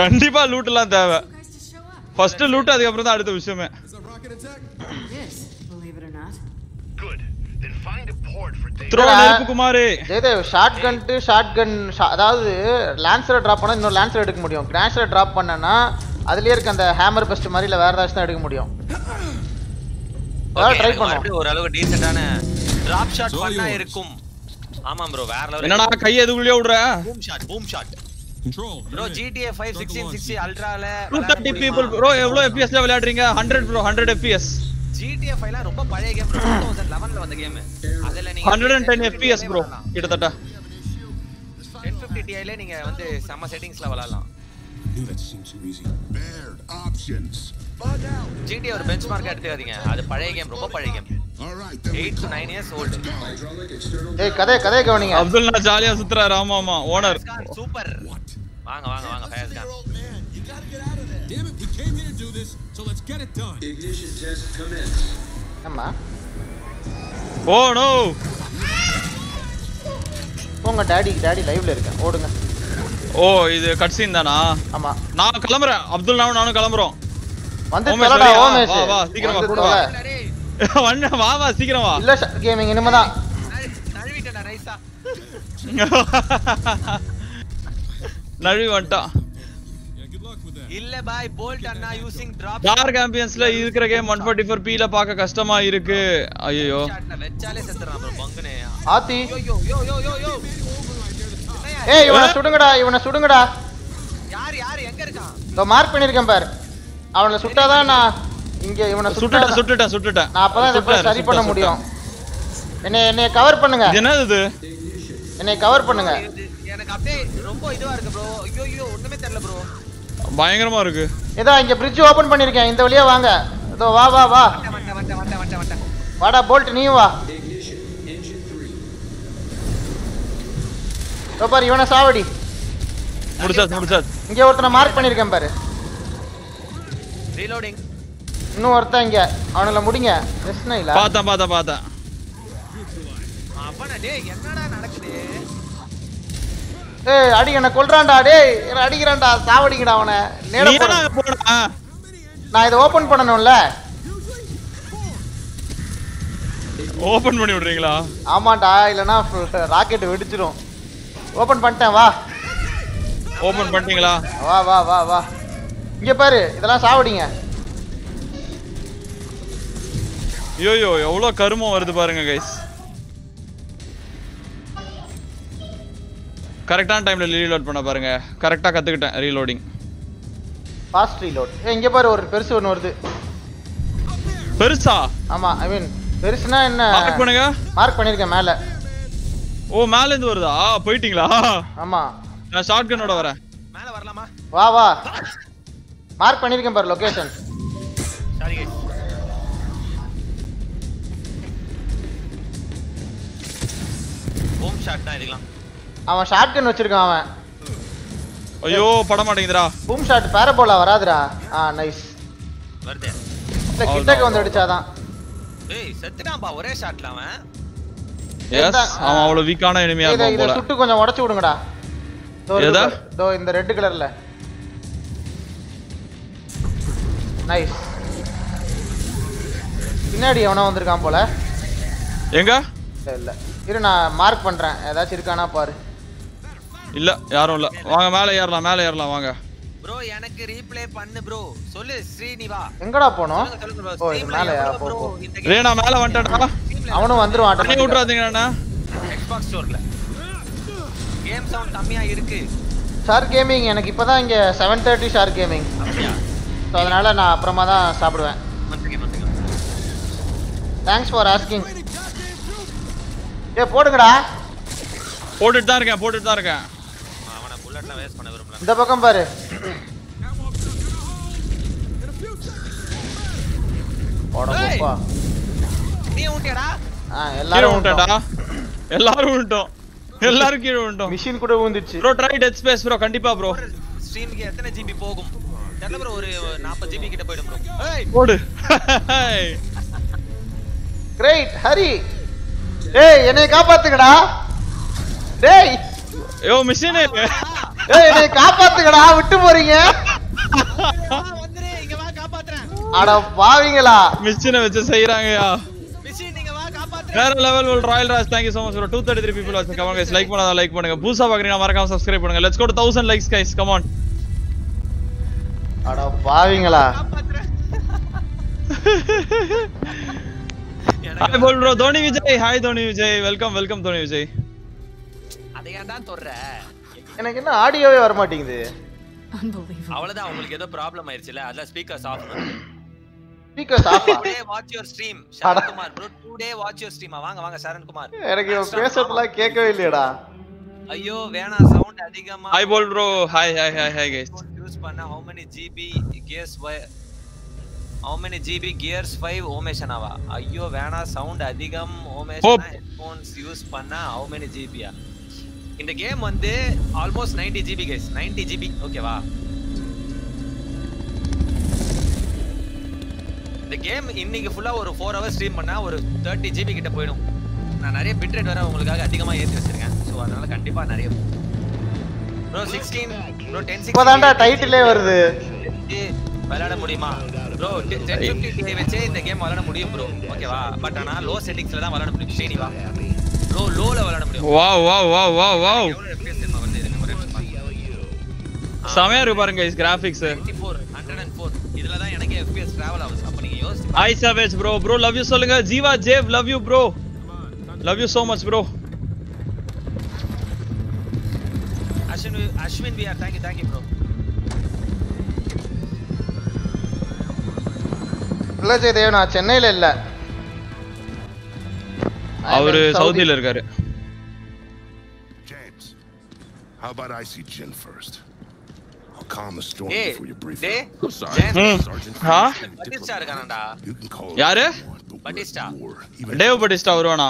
கண்டிப்பா லூட் எல்லாம் தேவை. ஃபர்ஸ்ட் லூட் அதுக்கப்புறம் தான் அடுத்த விஷயமே. த்ரோ. நெருப்பு குமாரு. ஜெயதேவ் ஷார்ட் கன்ட்டு ஷார்ட் கன் அதாவது லான்சரை டிராப் பண்ணா இன்னொரு லான்சர் எடுக்க முடியும். கிராஷரை டிராப் பண்ணனா அதுலயே இருக்க அந்த ஹேமர் பெஸ்ட் மாதிரி இல்ல வேற ஏதாச்சும் தான் எடுக்க முடியும். Okay, ட்ரை பண்ணுவோம் மறுபடியும் ஓரளவுக்கு டீசென்டான டிராப் ஷாட் பண்ணா. இருக்கும். ஆமா ப்ரோ வேற என்னடா லெவல் கை எதுக்குள்ளே விடுற? Boom shot boom shot. Bro. GTA 5 1660 அல்ட்ரால டூ தேர்ட்டி பீப்புள் ப்ரோ எவ்வளோ எஃபிஎஸ்ல விளையாடுறீங்க? Hundred bro hundred FPS GTA 5 லாம் ரொம்ப பழைய கேம் 2011ல வந்த கேம் அதுல நீங்க hundred and ten FPS bro கிட்டத்தட்ட. 1050 Ti ல நீங்க வந்து செம்ம செட்டிங்ஸ்ல விளையாடலாம். Knew that too easy. Baird, options. GTA ஒரு பெஞ்ச்மார்க் எடுத்துக்காதீங்க. அது பழைய கேம் ரொம்ப பழைய game All right, then we 8 to 9 years old ஏய் கதை கதையை கவனிங்க. அப்துல்லா ஜாலியா சுத்துறாரு ஆமா ஆமா ஓனர் சூப்பர் வாங்க வாங்க வாங்க Faiz Khan Damn it, we came here to do this, so let's get it done. ஆமா ஓ நோ போங்க டாடி டாடி லைவ்ல இருக்கேன். ஓடுங்க. ஓ இது கட் சீன் தானா? ஆமா. நான் கிளம்புறேன். அப்துல்லாவும் நானும் கிளம்புறோம். வந்து தொலைடா? ஓமேஷ் வா, வா, சீக்கிரம் வா, கூட வா. தொலை. வண்ண வா வா சீக்கிரம். வா இல்ல கேமிங் இனிமேதான். நழுவிட்டடா நைஸா நழுவி வந்துட்டான். இல்ல பாய் போல்ட் அண்ணா யூசிங் டிராப் டார்க் ஆம்பியன்ஸ்ல இருக்கிற கேம் ஒன் ஃபார்ட்டி ஃபோர் பில பார்க்க கஷ்டமா இருக்கு. ஐயோ வெச்சாலே செத்துறான் ப்ரோ பங்குனே. ஆத்தி. யோ யோ யோ யோ யோ யோ ஏய் இவனை சுடுங்கடா இவனை சுடுங்கடா. யார் யார் எங்க இருக்கான்? இதோ மார்க் பண்ணிருக்கேன் பாரு. அவனை சுட்டாதான் நான் இங்க இவனை சுட்டுட்டேன் சுட்டுட்டேன் சுட்டுட்டேன். நான் அப்பதான் இதை சரி பண்ண முடியும். என்னை என்னைய கவர் பண்ணுங்க. இது என்னது? இது என்னைய கவர் பண்ணுங்க. எனக்கு அப்படியே ரொம்ப இதுவா இருக்கு ப்ரோ ஐயோ ஐயோ ஒண்ணுமே தெரியல ப்ரோ பயங்கரமா இருக்கு. ஏதோ இங்க பிரிட்ஜ் ஓபன் பண்ணிருக்கேன். இந்த வழியா வாங்க. இதோ வா வா வா. வாடா போல்ட் நீயும் வா. பாரு இவனை சாவடி. முடிச்சாச்சு முடிச்சாச்சு. இங்க ஒருத்தனை மார்க் பண்ணிருக்கேன் பாரு. ரீலோடிங் இன்னும் ஒருத்தன் இங்க. அவனுல முடிங்க. பிரச்சனை இல்ல. பார்த்தேன் பார்த்தேன் பார்த்தேன். அப்பனா டேய் என்னடா நடக்குது? ஏய் அடி என்ன கொல்றான்டா டேய். என்ன அடிக்கிறான்டா. சாவடிங்கடா அவனை. நேட நீ போடு. நான் இதை ஓபன் பண்ணணும்ல. ஓபன் பண்ணி விடுறீங்களா? ஆமாண்டா இல்லனா ராக்கெட் வெடிச்சிரும். ஓபன் பண்ணிட்டேன் வா. ஓபன் பண்ணிட்டீங்களா? வா வா வா வா. இங்க பாரு இதெல்லாம் சாவடிங்க. ஐயோ எவ்வளவு கருமம் வருது பாருங்க கைஸ் கரெக்டான டைம்ல ரீலோட் பண்ண பாருங்க. கரெக்டா கத்துக்கிட்டேன் ரீலோடிங் ஃபாஸ்ட் ரீலோட் ஏ இங்க பாரு ஒரு பெருசு ஒன்று வருது. பெருசா? ஆமா ஐ மீன் பெருசுனா என்ன? மார்க் பண்ணுங்க. மார்க் பண்ணிருக்கேன் மேல. ஓ மேல இருந்து வருதா போயிட்டீங்களா? ஆமா. நான் ஷார்ட் கன்னோட வரேன். மேல வரலாமா? வா வா. மார்க் பண்ணிருக்கேன் பாரு location sorry guys home shot தான் இதுக்கலாம் அவன் ஷார்ட் கன் வச்சிருக்கான் அவன். ஐயோ பட மாட்டேங்குதுடா. பூம் ஷாட் பேரபோலா வராதுடா. ஆ நைஸ் வருதே. இல்ல கிட்டக்கு வந்து அடிச்சாதான். ஏய் செத்துட்டான்பா ஒரே ஷாட்ல அவன். எஸ் அவன் அவ்வளவு வீக்கான எனிமியா இருப்பான் இதை போல. சுட்டு கொஞ்சம் உடைச்சு விடுங்கடா. இதோ இந்த ரெட் கலர்ல நைஸ் பின்னாடி எவனோ வந்திருக்கான் போல. எங்க? இல்ல. இல்ல இரு நான் மார்க் பண்றேன். ஏதாச்சும் இருக்கானா பாரு. இல்ல யாரும் இல்ல. வாங்க மேல ஏறலாம் மேல ஏறலாம் வாங்க. ப்ரோ எனக்கு ரீப்ளே பண்ணு ப்ரோ சொல்லு ஸ்ரீனிவா. எங்கடா போனோம்? ஓ bro. இது மேலயா எவ்வளவு போ போ. இந்த ரே game நான் மேல வந்துட்டேன்டா அவனும் வந்துருவான். ஆ. விட்டுறாதீங்கண்ணா Xbox ஸ்டோர்ல கேம் சவுண்ட் கம்மியா இருக்கு. ஷார்க் கேமிங் எனக்கு இப்பதான் இங்க செவன் தேர்ட்டி ஷார்க் கேமிங் அப்படியா? ஸோ அதனால நான் அப்புறமா தான் சாப்பிடுவேன். தேங்க்ஸ் ஃபார் ஆஸ்கிங் ஏ போடுங்கடா. போட்டுட்டு தான் இருக்கேன் போட்டுட்டு தான் இருக்கேன். அவனை புல்லட்லாம் வேஸ்ட் பண்ண விரும்பல இந்த பக்கம் பாரு. போட ஏய். போப்பா. நீ ஊட்டியாடா ஆ எல்லாரும் விட்டேன்டா எல்லாரும் விட்டோம் எல்லாரும் கீழே விட்டோம் மிஷின் கூட விழுந்துச்சு bro try death space bro கண்டிப்பா ப்ரோ ஸ்ட்ரீமுக்கு எத்தனை ஜிபி போகும்? தெரியல ப்ரோ ஒரு 40 ஜிபி கிட்ட போயிடும் ப்ரோ ஏய்! போடு கிரேட் ஹரி டேய் என்னை காப்பாத்துங்கடா. டேய். யோ மிஷினு டேய் என்னை காப்பாத்துங்கடா. விட்டு போறீங்க. வா வந்துரு. இங்க வா காப்பாத்துறேன். அட பாவிங்களா. மிஷினை வச்சு காப்பாத்துறேன் வேற லெவல் ஒரு Royal Raj thank you so much bro. 233 people watching. Come on guys like பண்ணாத லைக் பண்ணுங்க. புதுசா பாக்குறீங்கன்னா மறக்காம சப்ஸ்கிரைப் பண்ணுங்க. Let's go to 1000 likes guys. Come on. அட பாவிங்களா. Hi Paul bro Dhoni Vijay hi Dhoni Vijay welcome welcome Dhoni Vijay அதை ஏன்டா தொடுற எனக்கு என்ன ஆடியோவே வர மாட்டேங்குது. அவ்வளவுதான். உங்களுக்கு ஏதோ ப்ராப்ளம் ஆயிருச்சுல? அதான் speakers off speakers ஆஃபா today watch your stream Saran Kumar bro today watch your stream வாங்க வாங்க சரண் குமார் எனக்கு இவன் பேசுறதுலாம் கேட்கவே இல்லையடா. ஐயோ வேணாம். சவுண்ட் அதிகமா hi Paul bro hi hi hi hi guys. Use பண்ண how many GB gears how many GB gears 5 ஓமேஷனாவா ஐயோ வேணாம் சவுண்ட் அதிகம் ஓமேஷனா. ஹெட்போன்ஸ் யூஸ் பண்ண how many GB யா இந்த கேம் வந்து ஆல்மோஸ்ட் 90 GB guys. 90 GB ஓகேவா இந்த கேம் இன்னைக்கு ஃபுல்லா ஒரு 4 ஹவர்ஸ் ஸ்ட்ரீம் பண்ணா ஒரு 30 GB கிட்ட போயிடும். நான் நிறைய பிட் ரேட் வேற உங்களுக்காக அதிகமா ஏத்தி வச்சிருக்கேன். சோ அதனால கண்டிப்பா நிறைய ப்ரோ 16 ப்ரோ 10 இப்பதான்டா டைட்டிலே வருது. விளையாட முடியுமா? ப்ரோ டென் ஃபிஃப்டி டிஐ வச்சே இந்த கேம் விளையாட முடியும் ப்ரோ ஓகேவா பட் ஆனா லோ செட்டிங்ஸ்ல தான் விளையாட முடியும். ஸ்ரீனிவா லோ லோல விளையாட முடியும். Wow wow wow wow wow எவ்வளவு FPS தெரியுமா வருது? இருங்க ஒரு நிமிஷம் பாருங்க. செமையா இருக்கு பாருங்க guys கிராபிக்ஸ் 94 104 இதுல தான் எனக்கு FPS டிராவல் ஆகுது. அப்ப நீங்க யோசிச்சு hi savage bro bro love you சொல்லுங்க. Jeeva Jeev love you bro love you so much bro Ashwin Ashwin V R thank you thank you bro இல்ல ஜெயதேவ் நான் சென்னையில இல்ல அவரு சவுதியில இருக்காரு James, How about I see Jin first? I'll calm the storm Hey, before you brief hey, her. I'm sorry, Jen. Sergeant. Huh? French and Batista இருக்கானடா You can call யாரு? it what you want, but we're at Batista. war, even Dave Batista வருவானா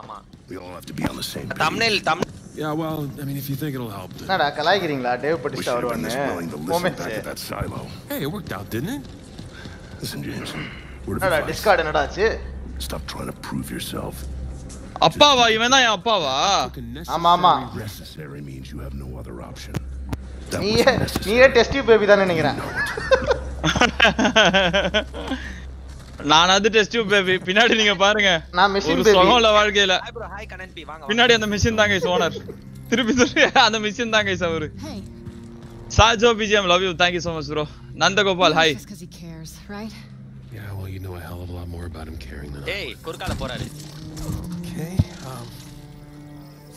ஆமா We all have to be on the same page. Thumbnail them Yeah, well, I mean, if you think it'll help. Then... என்னடா கலாய்க்கிறீங்களா Dave We Batista should have been வருவான்னு this willing to listen moments back at that silo. Hey, it worked out, didn't it? Listen, James. Word of என்னடா advice. Discord என்னடா ஆச்சு Stop trying to prove yourself. அப்பாவா இவன் தான் என் அப்பாவா ஆமா ஆமா Necessary means you have no other option. That நீயே was necessary. நீயே டெஸ்டி பேபி தான் நினைக்கிறேன் நான் அது டெஸ்ட் பேபி பின்னாடி நீங்க பாருங்க. நான் machine ஒரு baby. சுகம் இல்ல வாழ்க்கையில. Hi bro hi Kanan B வாங்க பின்னாடி அந்த மிஷின் தாங்க ஓனர் திருப்பி திருப்பி அந்த மிஷின் தாங்க அவரு. Hey, Sajo BGM love you thank you so much bro Nandagopal hi just because he cares, right? Yeah, well, you know a hell of a lot more about him caring than I. ஏய் குறுக்கால போறாரு. Okay. Um,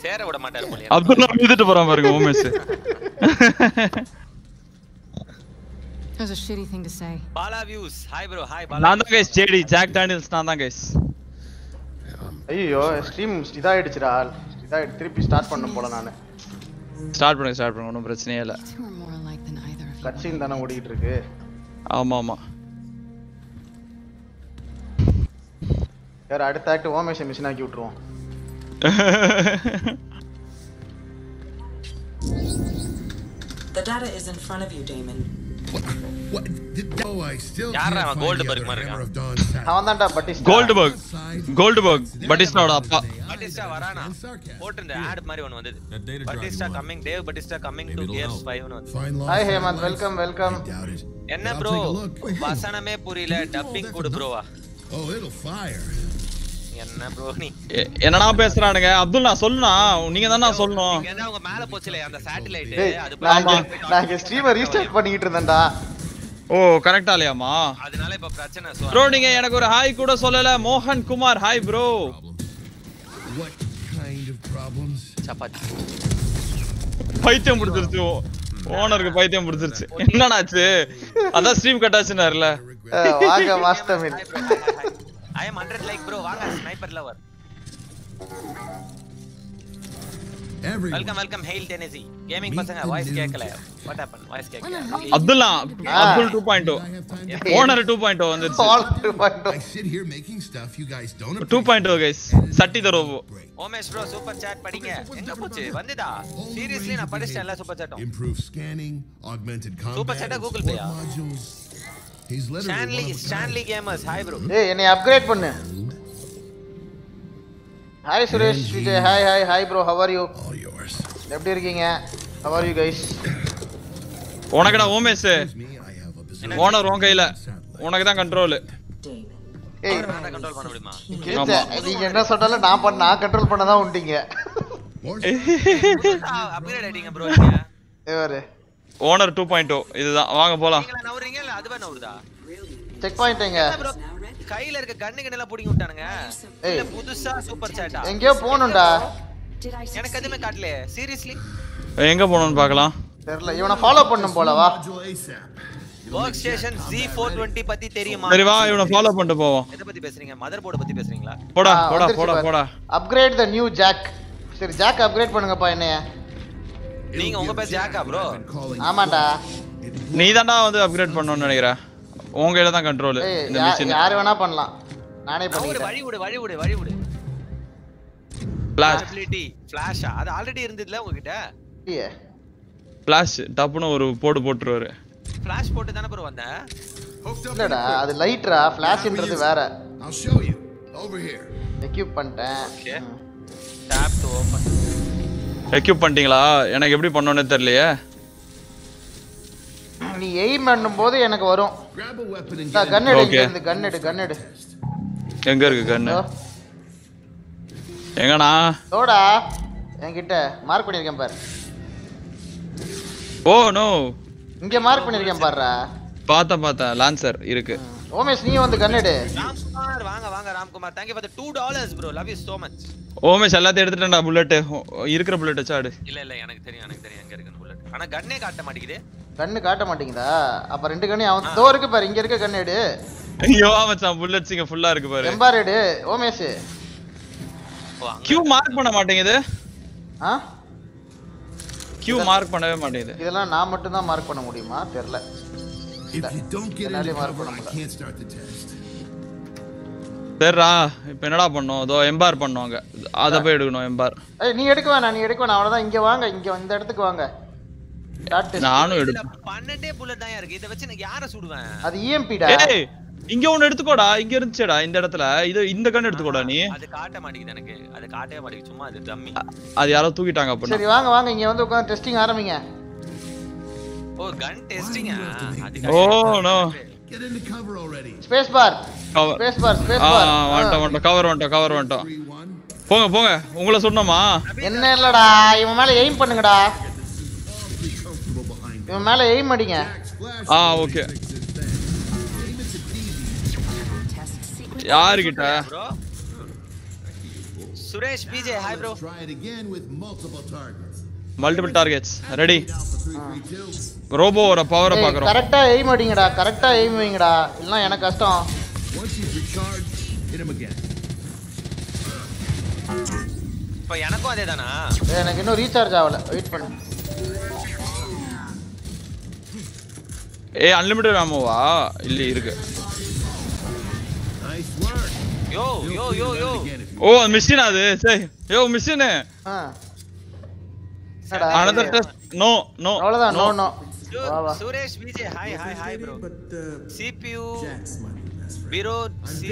சேர விட மாட்டாரு போல அப்துல்லா மீதுட்டு போறான் பாருங்க Umesh That was a shitty thing to say. Bala views hi bro hi Bala நான் தான் கைஸ் ஜேடி ஜாக் டானியல்ஸ் நான் தான் கைஸ் ஐயோ ஸ்ட்ரீம் இதாயிடுச்சுடா இதாயிடு திருப்பி ஸ்டார்ட் பண்ணும் போல நான். ஸ்டார்ட் பண்ணுங்க ஸ்டார்ட் பண்ணுங்க ஒன்றும் பிரச்சனையே இல்லை. Two are more alike than either of you. கட்சின் தானே ஓடிக்கிட்டு இருக்கு. ஆமா ஆமா. வேற அடுத்த ஆக்ட் ஓமேஷன் மிஷின் ஆக்கி விட்டுருவோம். The data is in front of you, Damon. What? Did, oh, I still யாரா can't அவன் find கோல்டு the பர்க் other மாதிரி Hammer இருக்கான் of Dawn satellite. அவன் தான்டா Batista Goldberg Goldberg பட்டிஸ்டாவோட அப்பா பட்டிஸ்டா வரானா போட்டிருந்த ஆட் மாதிரி ஒன்னு வந்தது Batista coming Dave Batista coming to Gears 5 னு வந்து Fine line. Hi Hemanth welcome welcome Doubt it. என்ன I'll bro take a look. வசனமே புரியல டப்பிங் கொடு ப்ரோவா Oh, it'll fire. என்ன ப்ரோ நீ? எ- என்னடா பேசுறானுங்க? அப்துல் நான் சொல்லுனா நீங்க தானே சொல்லணும். இங்க என்ன அவங்க மேல போச்சுல அந்த சேட்டலைட் அது நான் ஆமா. இங்க- நான் இங்க ஸ்ட்ரீமை ரீஸ்டார்ட் பண்ணிக்கிட்டு இருந்தேன்டா. ஓ கரெக்டா இல்லையாமா அதனால இப்ப பிரச்சனை ப்ரோ நீங்க எனக்கு ஒரு ஹாய் கூட சொல்லல. மோகன் குமார் ஹாய் ப்ரோ problems? சப்பாத்தி. பைத்தியம் பிடிச்சிருச்சு. ஓனருக்கு பைத்தியம் பிடிச்சிருச்சு. என்னடாச்சு அதான் ஸ்ட்ரீம் கட் ஆச்சுனாருல வாங்க வாஸ்தமின் ஐ அம் 100 லைக் ப்ரோ வாங்க sniper lover Everyone. Welcome welcome hail Tennessee gaming பசங்க வாய்ஸ் கேட்கல வாட் ஹேப்பன் வாய்ஸ் கேட்கல Abdullah Abdul two point I have time to owner two point வந்துருச்சு All to find out. I sit here making stuff. You guys don't do point guys சட்டி தரோவோ Omesh bro super chat படிங்க. எங்க போச்சு? வந்துதா? Seriously நான் படிச்சேன் எல்லா சூப்பர் சாட்டும் Improve scanning, augmented Super combat, chat ஆ and He's literally Stanley one of a Stanley gamers hi bro ஏய் என்னை அப்கிரேட் பண்ணு hi Suresh Vijay hi hi hi bro how are you kind. All yours. எப்படி இருக்கீங்க? How are you guys உனக்குடா Omesh Me, I have a bizarre owner உன் கையில. உனக்கு தான் control Damon. ஏய் நான் கண்ட்ரோல் பண்ண முடியுமா? கிழிச்ச நீங்க என்ன சொன்னாலும் நான் பண்ண நான் கண்ட்ரோல் பண்ண தான் உண்டீங்க. More அப்கிரேட் ஆயிட்டீங்க ப்ரோ நீங்க. இவரு ஓனர் டூ பாயிண்ட் இதுதான். வாங்க போலாம். நவுறீங்க இல்ல அதுவே நவுறுதா? செக் பாயிண்ட்ங்க ப்ரோ கையில இருக்க கண்ணு கண்ணெல்லாம் புடிங்கி விட்டானுங்க. இல்ல புதுசா சூப்பர் சாட்டா எங்கேயோ I எனக்கு எதுவுமே காட்டலையே. சீரியஸ்லி எங்க போகணும்னு பார்க்கலாம். தெரியல. இவனை ஃபாலோ பண்ணும் போல வா. ஒர்க் ஸ்டேஷன் Z420 பத்தி தெரியுமா? சரி வா இவனை ஃபாலோ பண்ணிட்டு போவோம். எதை பத்தி பேசுறீங்க? மதர் போர்டு பத்தி பேசுறீங்களா? போடா போடா போடா போடா. அப்கிரேட் த நியூ ஜாக் சரி ஜாக் அப்கிரேட் பண்ணுங்கப்பா என்னைய. நீங்க உங்க பேர் ஜாக்கா ப்ரோ ஆமாண்டா. நீ தான்டா வந்து அப்கிரேட் பண்ணணும்னு நினைக்கிறேன். உங்க கையில தான் கண்ட்ரோல் இந்த மிஷின் யாரு வேணா பண்ணலாம். நானே ஒரு பண்ணிக்கிறேன். வழி விடு வழி விடு வழி விடு. அபிலிட்டி ஃபிளாஷா அது ஆல்ரெடி இருந்ததுல உங்ககிட்ட? இல்லையே. பிளாஷ் டப்புன்னு ஒரு போடு போட்டுருவாரு. ஃபிளாஷ் போட்டு தானே ப்ரோ இல்லடா and அது லைட்ரா ஃபிளாஷ்ன்றது வேற. I'll show you. Over here. Equip பண்ணிட்டேன். Okay. Tap to open equip பண்ணிட்டீங்களா? எனக்கு எப்படி பண்ணணும்னே தெரியலையே. நீ எய்ம் பண்ணும்போது எனக்கு வரும். கன் எடு. இங்க இருந்து கன் எடு கன் எடு. எங்க இருக்கு கண்ணு இதோ, எங்கண்ணா? இதோடா என்கிட்ட மார்க் பண்ணிருக்கேன் பாரு. ஓ நோ இங்க மார்க் பண்ணிருக்கேன் பாருடா. பார்த்தேன் பார்த்தேன். லான்சர் இருக்கு. ஓமேஷ் நீ வந்து கன் எடு. ராம்குமார் வாங்க வாங்க Ramkumar. Thank you for the 2 dollars bro love you so much Omesh எல்லாத்தையும் எடுத்துட்டேன்டா புல்லட் இருக்கிற புல்லட் வச்சாடு இல்ல இல்ல எனக்கு தெரியும் எனக்கு தெரியும் எங்க இருக்குன்னு புல்லட் ஆனா கன்னே காட்ட மாட்டேங்குது. கண்ணு காட்ட மாட்டேங்குதா? அப்ப ரெண்டு கண்ணையும் அவன் தோ இருக்கு பாரு இங்க இருக்க கன் எடு. ஐயோ மச்சான் புல்லட்ஸ் இங்க ஃபுல்லா இருக்கு பாரு. எம்பார் எடு. ஓமேஷ். கியூ மார்க் பண்ண மாட்டேங்குது. ஆ? கியூ மார்க் பண்ணவே மாட்டேங்குது. இதெல்லாம் நான் மட்டும் தான் மார்க் பண்ண முடியுமா? தெரியல. If you don't get என்னாலே into மார்க் cover, பண்ண I முடியல can't start the test. சரிடா இப்போ என்னடா பண்ணோம்? இதோ எம்பார் பண்ணுவாங்க அதை போய் எடுக்கணும் எம்பார் ஏய் நீ எடுக்க வேணாம் நீ எடுக்க வேணாம். அவ்வளவுதான் இங்க வாங்க இங்க இந்த இடத்துக்கு வாங்க. நானும் எடுப்பேன் பன்னெண்டே புல்லட் தான் இருக்கு. இதை வச்சு நான் யாரை சுடுவேன்? அது இஎம்பிடா ஏய் இங்க ஒண்ணு எடுத்துக்கோடா. இங்க இருந்துச்சேடா இந்த இடத்துல. இது இந்த கன் எடுத்துக்கோடா நீ. அது காட்ட மாட்டேங்குது எனக்கு. அது காட்டவே மாட்டேங்குது. சும்மா அது டம்மி அது யாரோ தூக்கிட்டாங்க அப்படின்னா சரி வாங்க வாங்க. இங்க வந்து உட்காந்து டெஸ்டிங் ஆரம்பிங்க. ஓ கன் டெஸ்டிங்கா அது ஓ no Get into cover already. Space bar cover space bar space ஆ பார் வந்துட்டோம் வந்துட்டோம் கவர் வந்துட்டோம் கவர் one. போங்க போங்க. உங்களை சொன்னோமா என்ன இல்லடா இவன் மேல எய்ம் பண்ணுங்கடா. இவன் மேல எய்ம் அடிங்க. ஆ ஓகே. யாருகிட்ட? Suresh BJ hi bro. Multiple targets ready Alpha 332. ரோபோவோட பவரை பாக்குறோம். கரெக்டா எய்ம் அடிங்கடா கரெக்டா எய்ம் வைங்கடா. இல்லைன்னா எனக்கு கஷ்டம். இப்போ எனக்கும் அதே தானா ஏய், எனக்கு இன்னும் ரீசார்ஜ் ஆகல. வெயிட் பண்ணு. ஏ அன்லிமிட்டட் ஆமோவா இல்ல இருக்கு. யோ யோ யோ யோ. ஓ மிஷின் அது? சரி yo machine another test no no அவ்வளவுதான். No no வா வா Suresh BJ hi hi hi bro but uh, CPU Jack's my best friend. Bureau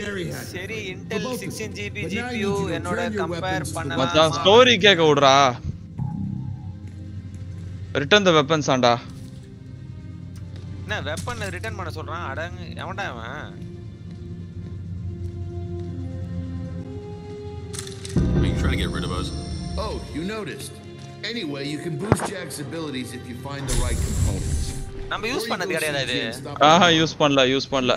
very happy. சரி For Intel both of sixteen us. GB But now you GPU need to என்னோட return your compare weapons to the பண்ணலாம் மச்சான் story கேட்க விடுறா return த weapons ஆண்டா என்ன weapon return பண்ண சொல்றான் அடங்கு எவன்டா அவன் Are you trying to get rid of us? Oh, you noticed. Anyway, you can boost Jack's abilities if you find the right components. நம்ம யூஸ் பண்ணது கிடையாது இது ஆஹா யூஸ் பண்ணல யூஸ் பண்ணல.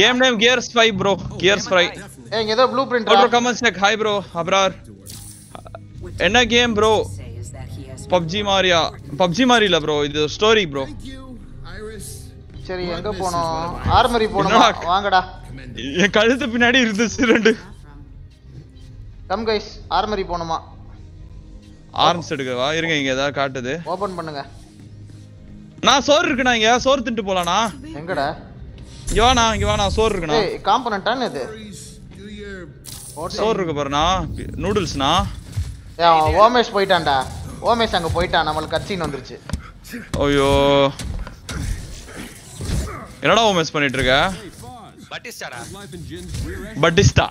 Game name Gears 5 bro Gears 5 ஏய் ஏதோ blueprint bro comments check hi bro Abrar என்ன கேம் has பப்ஜி மாரியா பப்ஜி மாரி இல்ல ப்ரோ இது ஸ்டோரி Iris. சரி எங்க போனோம்? ஆர்மரி போனோமா? வாங்கடா. என் கழுத்து பின்னாடி இருந்துச்சு ரெண்டு. கம் கைஸ் ஆர்மரி போனோமா? ஆர்ம்ஸ் எடுக்கவா இருங்க இங்க ஏதாவது காட்டுது. ஓபன் பண்ணுங்க. நான் சோறு இருக்குண்ணா இங்க. சோறு தின்ட்டு போலாண்ணா. எங்கடா? இங்க வாண்ணா இங்க வாண்ணா சோறு இருக்குண்ணா. ஏய் காம்பனன்ட்டான் இது? சோறு இருக்கு பாருண்ணா. நூடுல்ஸ்ண்ணா அவன் ஓமேஷ் போயிட்டான்டா. ஓமேஷ் அங்க போயிட்டான் நம்மளுக்கு கட்சின்னு வந்துருச்சு. ஐயோ. என்னடா ஓமேஸ் பண்ணிட்டு இருக்க? பட்டிஸ்டாடா பட்டிஸ்டா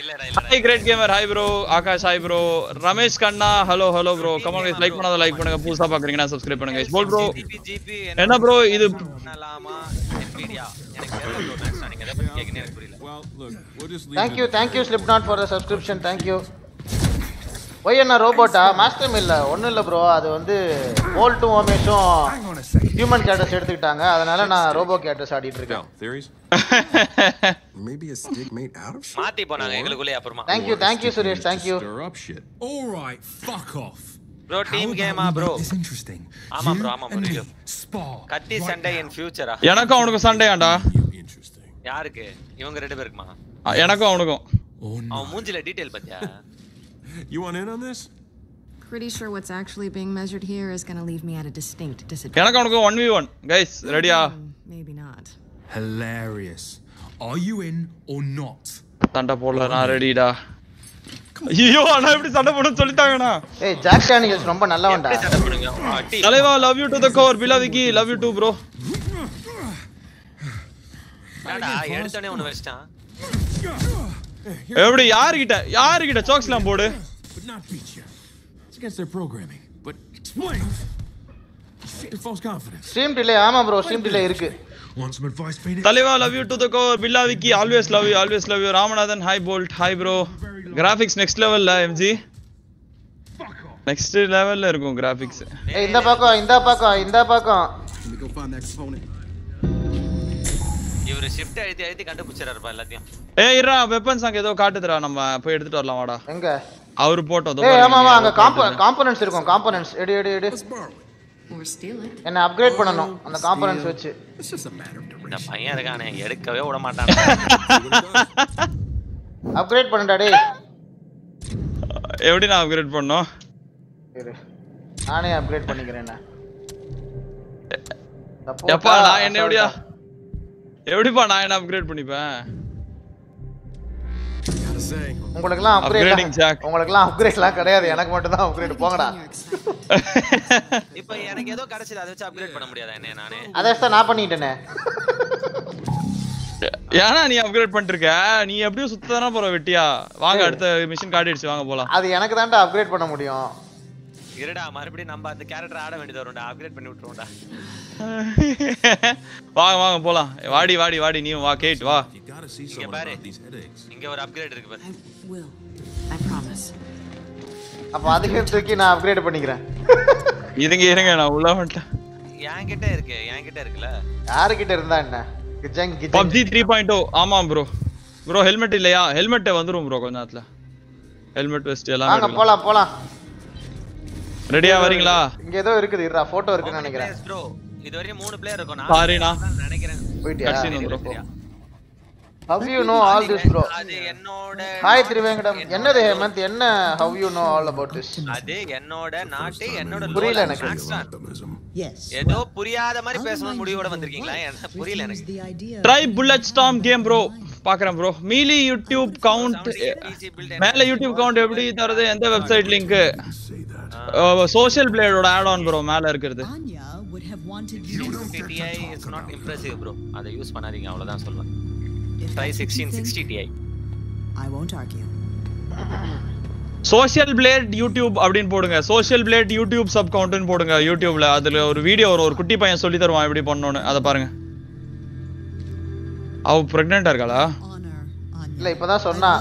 இல்லடா இல்லடா hi great gamer hi bro Akash hi bro Ramesh Kanna hello hello bro come on guys like பண்ணாத லைக் பண்ணுங்க புதுசா பாக்குறீங்கன்னா சப்ஸ்கிரைப் பண்ணுங்க guys. போல் ப்ரோ ஜிபி ஜிபி என்ன bro இது? பண்ணலாமா Nvidia எனக்கு தெரியல ப்ரோ மேக்ஸ் நீங்க எதை பத்தி கேக்குறீங்க எனக்கு புரியல Well, look, we'll just leave thank you thank you slip not for the subscription thank you Y என்ன ரோபோட்டா? மாஸ்டர் இல்ல ஒன்றும் இல்லை ப்ரோ அது வந்து போல்ட்டும் ஓமேஷும் ஹியூமன் கேரக்டர்ஸ் எடுத்துக்கிட்டாங்க. அதனால நான் ரோபோ கேரக்டர்ஸ் ஆடிட்டு இருக்கேன்? Maybe a stick made out of shit? மாத்தி போனாங்க எங்களுக்குள்ளே அப்புறமா. Thank you thank you Suresh thank you Stir up shit. All right, fuck off. Bro team கேமா ப்ரோ It's interesting. ஆமா You bro, ஆமா bro. கத்தி சண்டை ஃபியூச்சரா எனக்கும் அவனுக்கும் சண்டையாண்டா? Interesting. யாருக்கு? இவங்க ரெண்டு பேருக்குமா? எனக்கும் அவனுக்கும். Or அவன். மூஞ்சில டீடைல் பாத்தியா? You want in on this? Pretty sure what's actually being measured here is going to leave me at a distinct disadvantage. எனக்கு அவனுக்கும் ஒன் வி ஒன் கைஸ் ரெடியா Hmm, maybe not. Hilarious. Are you in or not? சண்டை போடல நான் ரெடிடா ஐயோ அண்ணா எப்படி சண்டை போடுன்னு சொல்லிட்டாங்கண்ணா. ஏய் ஜாக் டேனியல்ஸ் ரொம்ப நல்லவன்டா. எப்படி சண்டை பண்ணுங்க அடி தலைவா love you to the core பிலா Vicky love you too bro என்னடா எடுத்தோடனே ஒண்ணு வச்சிட்டான். எப்படி யாருகிட்ட யாருகிட்ட சோக்ஸ்லாம் போடு? Would not beat you. It's against their programming. But explain. Shit, false confidence. Stream delay ஆமா ப்ரோ ஸ்ட்ரீம் டிலே இருக்கு Want some advice, Phoenix? தலைவா love you to the core Billa Vicky always love you always love you Ramanathan hi Bolt hi bro graphics next லெவல்ல MG next லெவல்ல இருக்கும் graphics ஏய் இந்த பக்கம் இந்த பக்கம் இந்த பக்கம் Let me go find that component. இவரு ஷிஃப்ட் அழுத்தி அழுத்தி கண்டுபிடிச்சிடறாருப்பா எல்லாத்தையும் ஏய் இருடா வெப்பன்ஸ் அங்க ஏதோ காட்டுதுடா நம்ம போய் எடுத்துட்டு வரலாம் வாடா எங்க அவரு போட்டோம் அதோ ஏய் ஆமா ஆமா அங்க. காம்போனன்ட்ஸ் இருக்கும் காம்போனன்ட்ஸ் எடு எடு எடு. என்ன அப்கிரேட் பண்ணனும் அந்த காம்போனன்ட்ஸ் வச்சு. Matter of இந்த. பையன் இருக்கானே எடுக்கவே விட மாட்டான். அப்கிரேட் பண்ணுடா டேய். எப்படி நான் அப்கிரேட் பண்ணோம்? இரு. நானே அப்கிரேட் பண்ணிக்கிறேன் எப்பா நான் என்ன எப்படியா? எப்படிப்பா நான் என்ன அப்கிரேட் பண்ணிப்பேன்? உங்களுக்குலாம். அப்கிரேட் உங்களுக்குலாம் அப்கிரேட்லாம் கிடையாது. எனக்கு மட்டும் தான் அப்கிரேட் போங்கடா. இப்போ எனக்கு ஏதோ கிடைச்சது. அதை வச்சு அப்கிரேட் பண்ண முடியாதா என்ன நானே? அதை தான் நான் பண்ணிட்டேனே. ஏன்னா நீ அப்கிரேட் பண்ணிருக்க. நீ எப்படியும் சுத்ததானே போற வெட்டியா? வாங்க அடுத்த மிஷின் காட்டிடுச்சு. வாங்க போலாம். அது எனக்கு தான்டா அப்கிரேட் பண்ண முடியும். இருடா மறுபடியும் நம்ம அந்த கேரக்டர் ஆட வேண்டியது வரும்டா. அப்கிரேட் பண்ணி விட்டுருவோம்டா. வாங்க வாங்க போலாம். வாடி வாடி வாடி. நீ வா கேட் வா. இங்க பாரு. இங்க ஒரு அப்கிரேட் இருக்கு பாரு. Will. I promise. அப்ப அதுக்கு தூக்கி நான் அப்கிரேட் பண்ணிக்கிறேன். இருங்க இருங்க நான் உள்ள வந்துட்டேன். என்கிட்ட இருக்கு என்கிட்ட இருக்குல்ல? யாருக்கிட்ட இருந்தா என்ன? கிச்சங் கிச்சங் பப்ஜி த்ரீ பாயிண்ட் ஓ ஆமாம் ப்ரோ ப்ரோ ஹெல்மெட் இல்லையா? ஹெல்மெட் வந்துரும் ப்ரோ கொஞ்ச நேரத்துல. ஹெல்மெட் வெஸ்ட் எல்லாம் வாங்க போலாம் போலாம். ரெடியா வரீங்களா? இங்க ஏதோ இருக்குது இருடா போட்டோ இருக்குன்னு நினைக்கிறேன். ப்ரோ இது வரையும் மூணு பிளேயர் இருக்கும். Sorry ண்ணா. நான் நினைக்கிறேன். போயிட்டியா? கட்சின்னு வந்துரும் How you know all this bro? அது என்னோட ஹாய் திருவேங்கடம் என்னது ஹேமந்த் என்ன how you know all about this? அது என்னோட நாட்டு என்னோட புரியல எனக்கு. ஏதோ புரியாத மாதிரி பேசணும் முடிவோட வந்திருக்கீங்களா? புரியல எனக்கு. Try bullet storm game bro பாக்குறேன் ப்ரோ மீலி யூடியூப் கவுண்ட் மேல யூடியூப் கவுண்ட் எப்படி தரது? எந்த வெப்சைட் லிங்க் சோஷியல் பிளேடோட ஆட் ஆன் ப்ரோ மேல இருக்கிறது. Anya would have wanted you. 650 Ti is not impressive bro. அதை யூஸ் பண்ணாதீங்க அவ்வளவுதான் சொல்லுவேன் try 1660 Ti I. Won't argue. Social blade YouTube அப்படின்னு போடுங்க. சோஷியல் பிளேட் யூடியூப் சப் கவுண்ட்னு போடுங்க. யூடியூப்ல அதுல ஒரு வீடியோ ஒரு குட்டி பையன் சொல்லி தருவான் எப்படி பண்ணணும்னு அதை பாருங்க. அவ பிரெக்னெண்டா இருக்காளா? இல்ல இப்பதான் சொன்னா.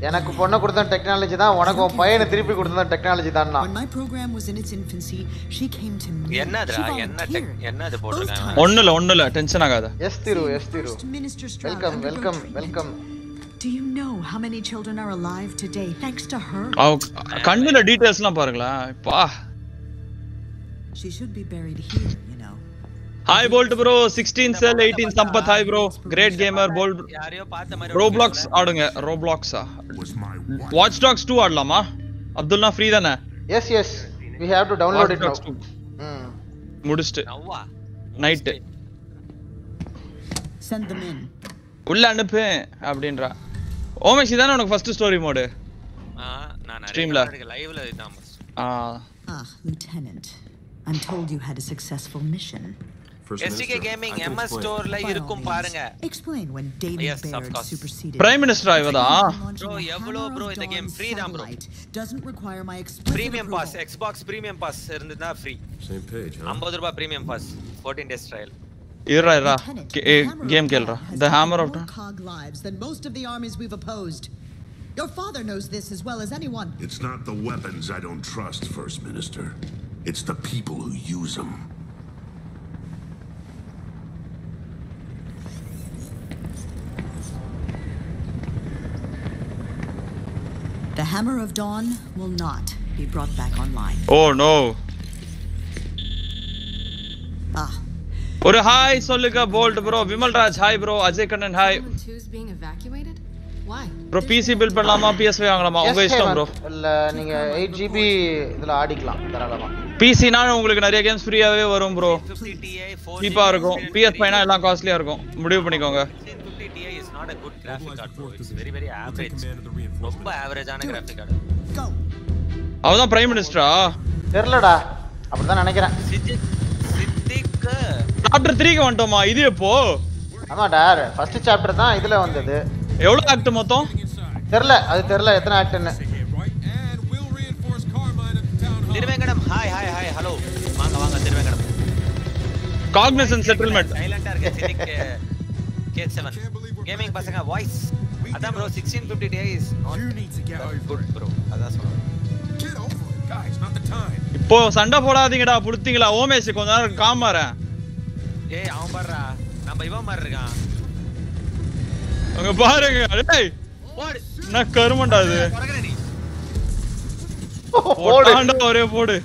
எனக்கு பொண்ணை கொடுத்த டெக்னாலஜி தான் உனக்கு உன் பையனை திருப்பி கொடுத்த டெக்னாலஜி தான் When my program was in its infancy, she came to me. என்னதுடா She என்ன volunteered. tech- என்ன இது போட்டிருக்காங்க ஒண்ணு இல்ல ஒண்ணு இல்ல டென்ஷன் ஆகாத S Thiru S Thiru Minister Stroud welcome undergo welcome training. Welcome Do you know how many children are alive today thanks to her? அவ கண்ணுல டீடைல்ஸ்லாம் பாருங்களேன் பா She should be buried here, you know. Hi Bolt bro 16 sell 18 Sampath hi bro great gamer Bolt யாரையோ பார்த்த மாதிரி Roblox ஆடுங்க ரோப்ளாக்ஸா watch tax 2 ஆடலாமா Abdullah free தானே yes yes we have to download it now Watch Dogs 2 ம் முடிச்சிட்டு நவ்வா night Send them in. உள்ள அனுப்பு அப்படின்றா ஓமேஷ் இதானே உனக்கு ஃபர்ஸ்ட் ஸ்டோரி மோடு ஆ, நான் Streamல. நிறைய லைவ்ல இதான் ஆ Ah, Lieutenant. I'm told you had a successful mission. SDK gaming MS ஸ்டோர்ல இருக்கும் பாருங்க Explain when David Yes, of Baird course. superseded. Prime minister இவதான் ப்ரோ எவ்வளோ ப்ரோ இந்த கேம் ஃப்ரீ தான் bro Doesn't require my explicit premium pass approval. Xbox premium pass இருந்ததுன்னா free Same page, huh? 50 ரூபாய் premium pass 14 days trial இருடா இருடா game கேளுடா the hammer of More cog lives than most of the armies we've opposed. Your father knows this as well as anyone. It's not the weapons I don't trust, First Minister. It's the people who use them. The Hammer of Dawn will not be brought back online. Oh no Ah, ஒரு hi சொல்லுங்க Bolt bro Vimalraj hi bro Ajay Kannan hi Island 2's being evacuated? Why? Bro PC build பண்ணலாமா PSV வாங்கலாமா உங்க Yes, இஷ்டம் bro Hemant. இல்ல நீங்க eight GB இதுல ஆடிக்கலாம் தாராளமா பிசினா உங்களுக்கு நிறைய கேம்ஸ் ஃப்ரீயாவே வரும் ப்ரோ 50 Ti 4 சீப்பா இருக்கும் பிஎஸ் ஃபைனா எல்லாம் காஸ்ட்லியா இருக்கும் முடிவு பண்ணிக்கோங்க 50 Ti is not a good graphic card bro it's very very average ரொம்ப ஆவரேஜான graphic card. அவதான் பிரைம் மினிஸ்டரா தெரியலடா. அப்படிதான் நினைக்கிறேன். சித்திக் சாப்டர் த்ரீக்கு வந்துட்டோமா? இது எப்போ? ஆமாடா ஃபர்ஸ்ட் சாப்டர் தான் இதுல வந்தது. எவ்வளவு ஆக்ட் மொத்தம்? தெரியல அது தெரியல எத்தனை ஆக்ட்னு Thiruvengadam hi hi hi hello வாங்க வாங்க திருவேங்கடம். காக்னிசன் செட்டில்மெண்ட் சைலண்டா இருக்க சித்திக் கேட் 7 கேமிங் பசங்க வாய்ஸ் அதான் bro 1650 Ti is not good bro. அதான் சொல்றேன் Guys, not the time. இப்போ சண்டை போடாதீங்கடா புடுத்தீங்களா? ஓமேஷ் கொஞ்ச நேரம் காமாறேன் ஏய் அவன் பாருடா. நம்ம இவன் மாதிரி இருக்கான். அங்க பாருங்க. டேய் போடு என்ன கருமண்டா இது? போடாண்டா ஒரே போடு.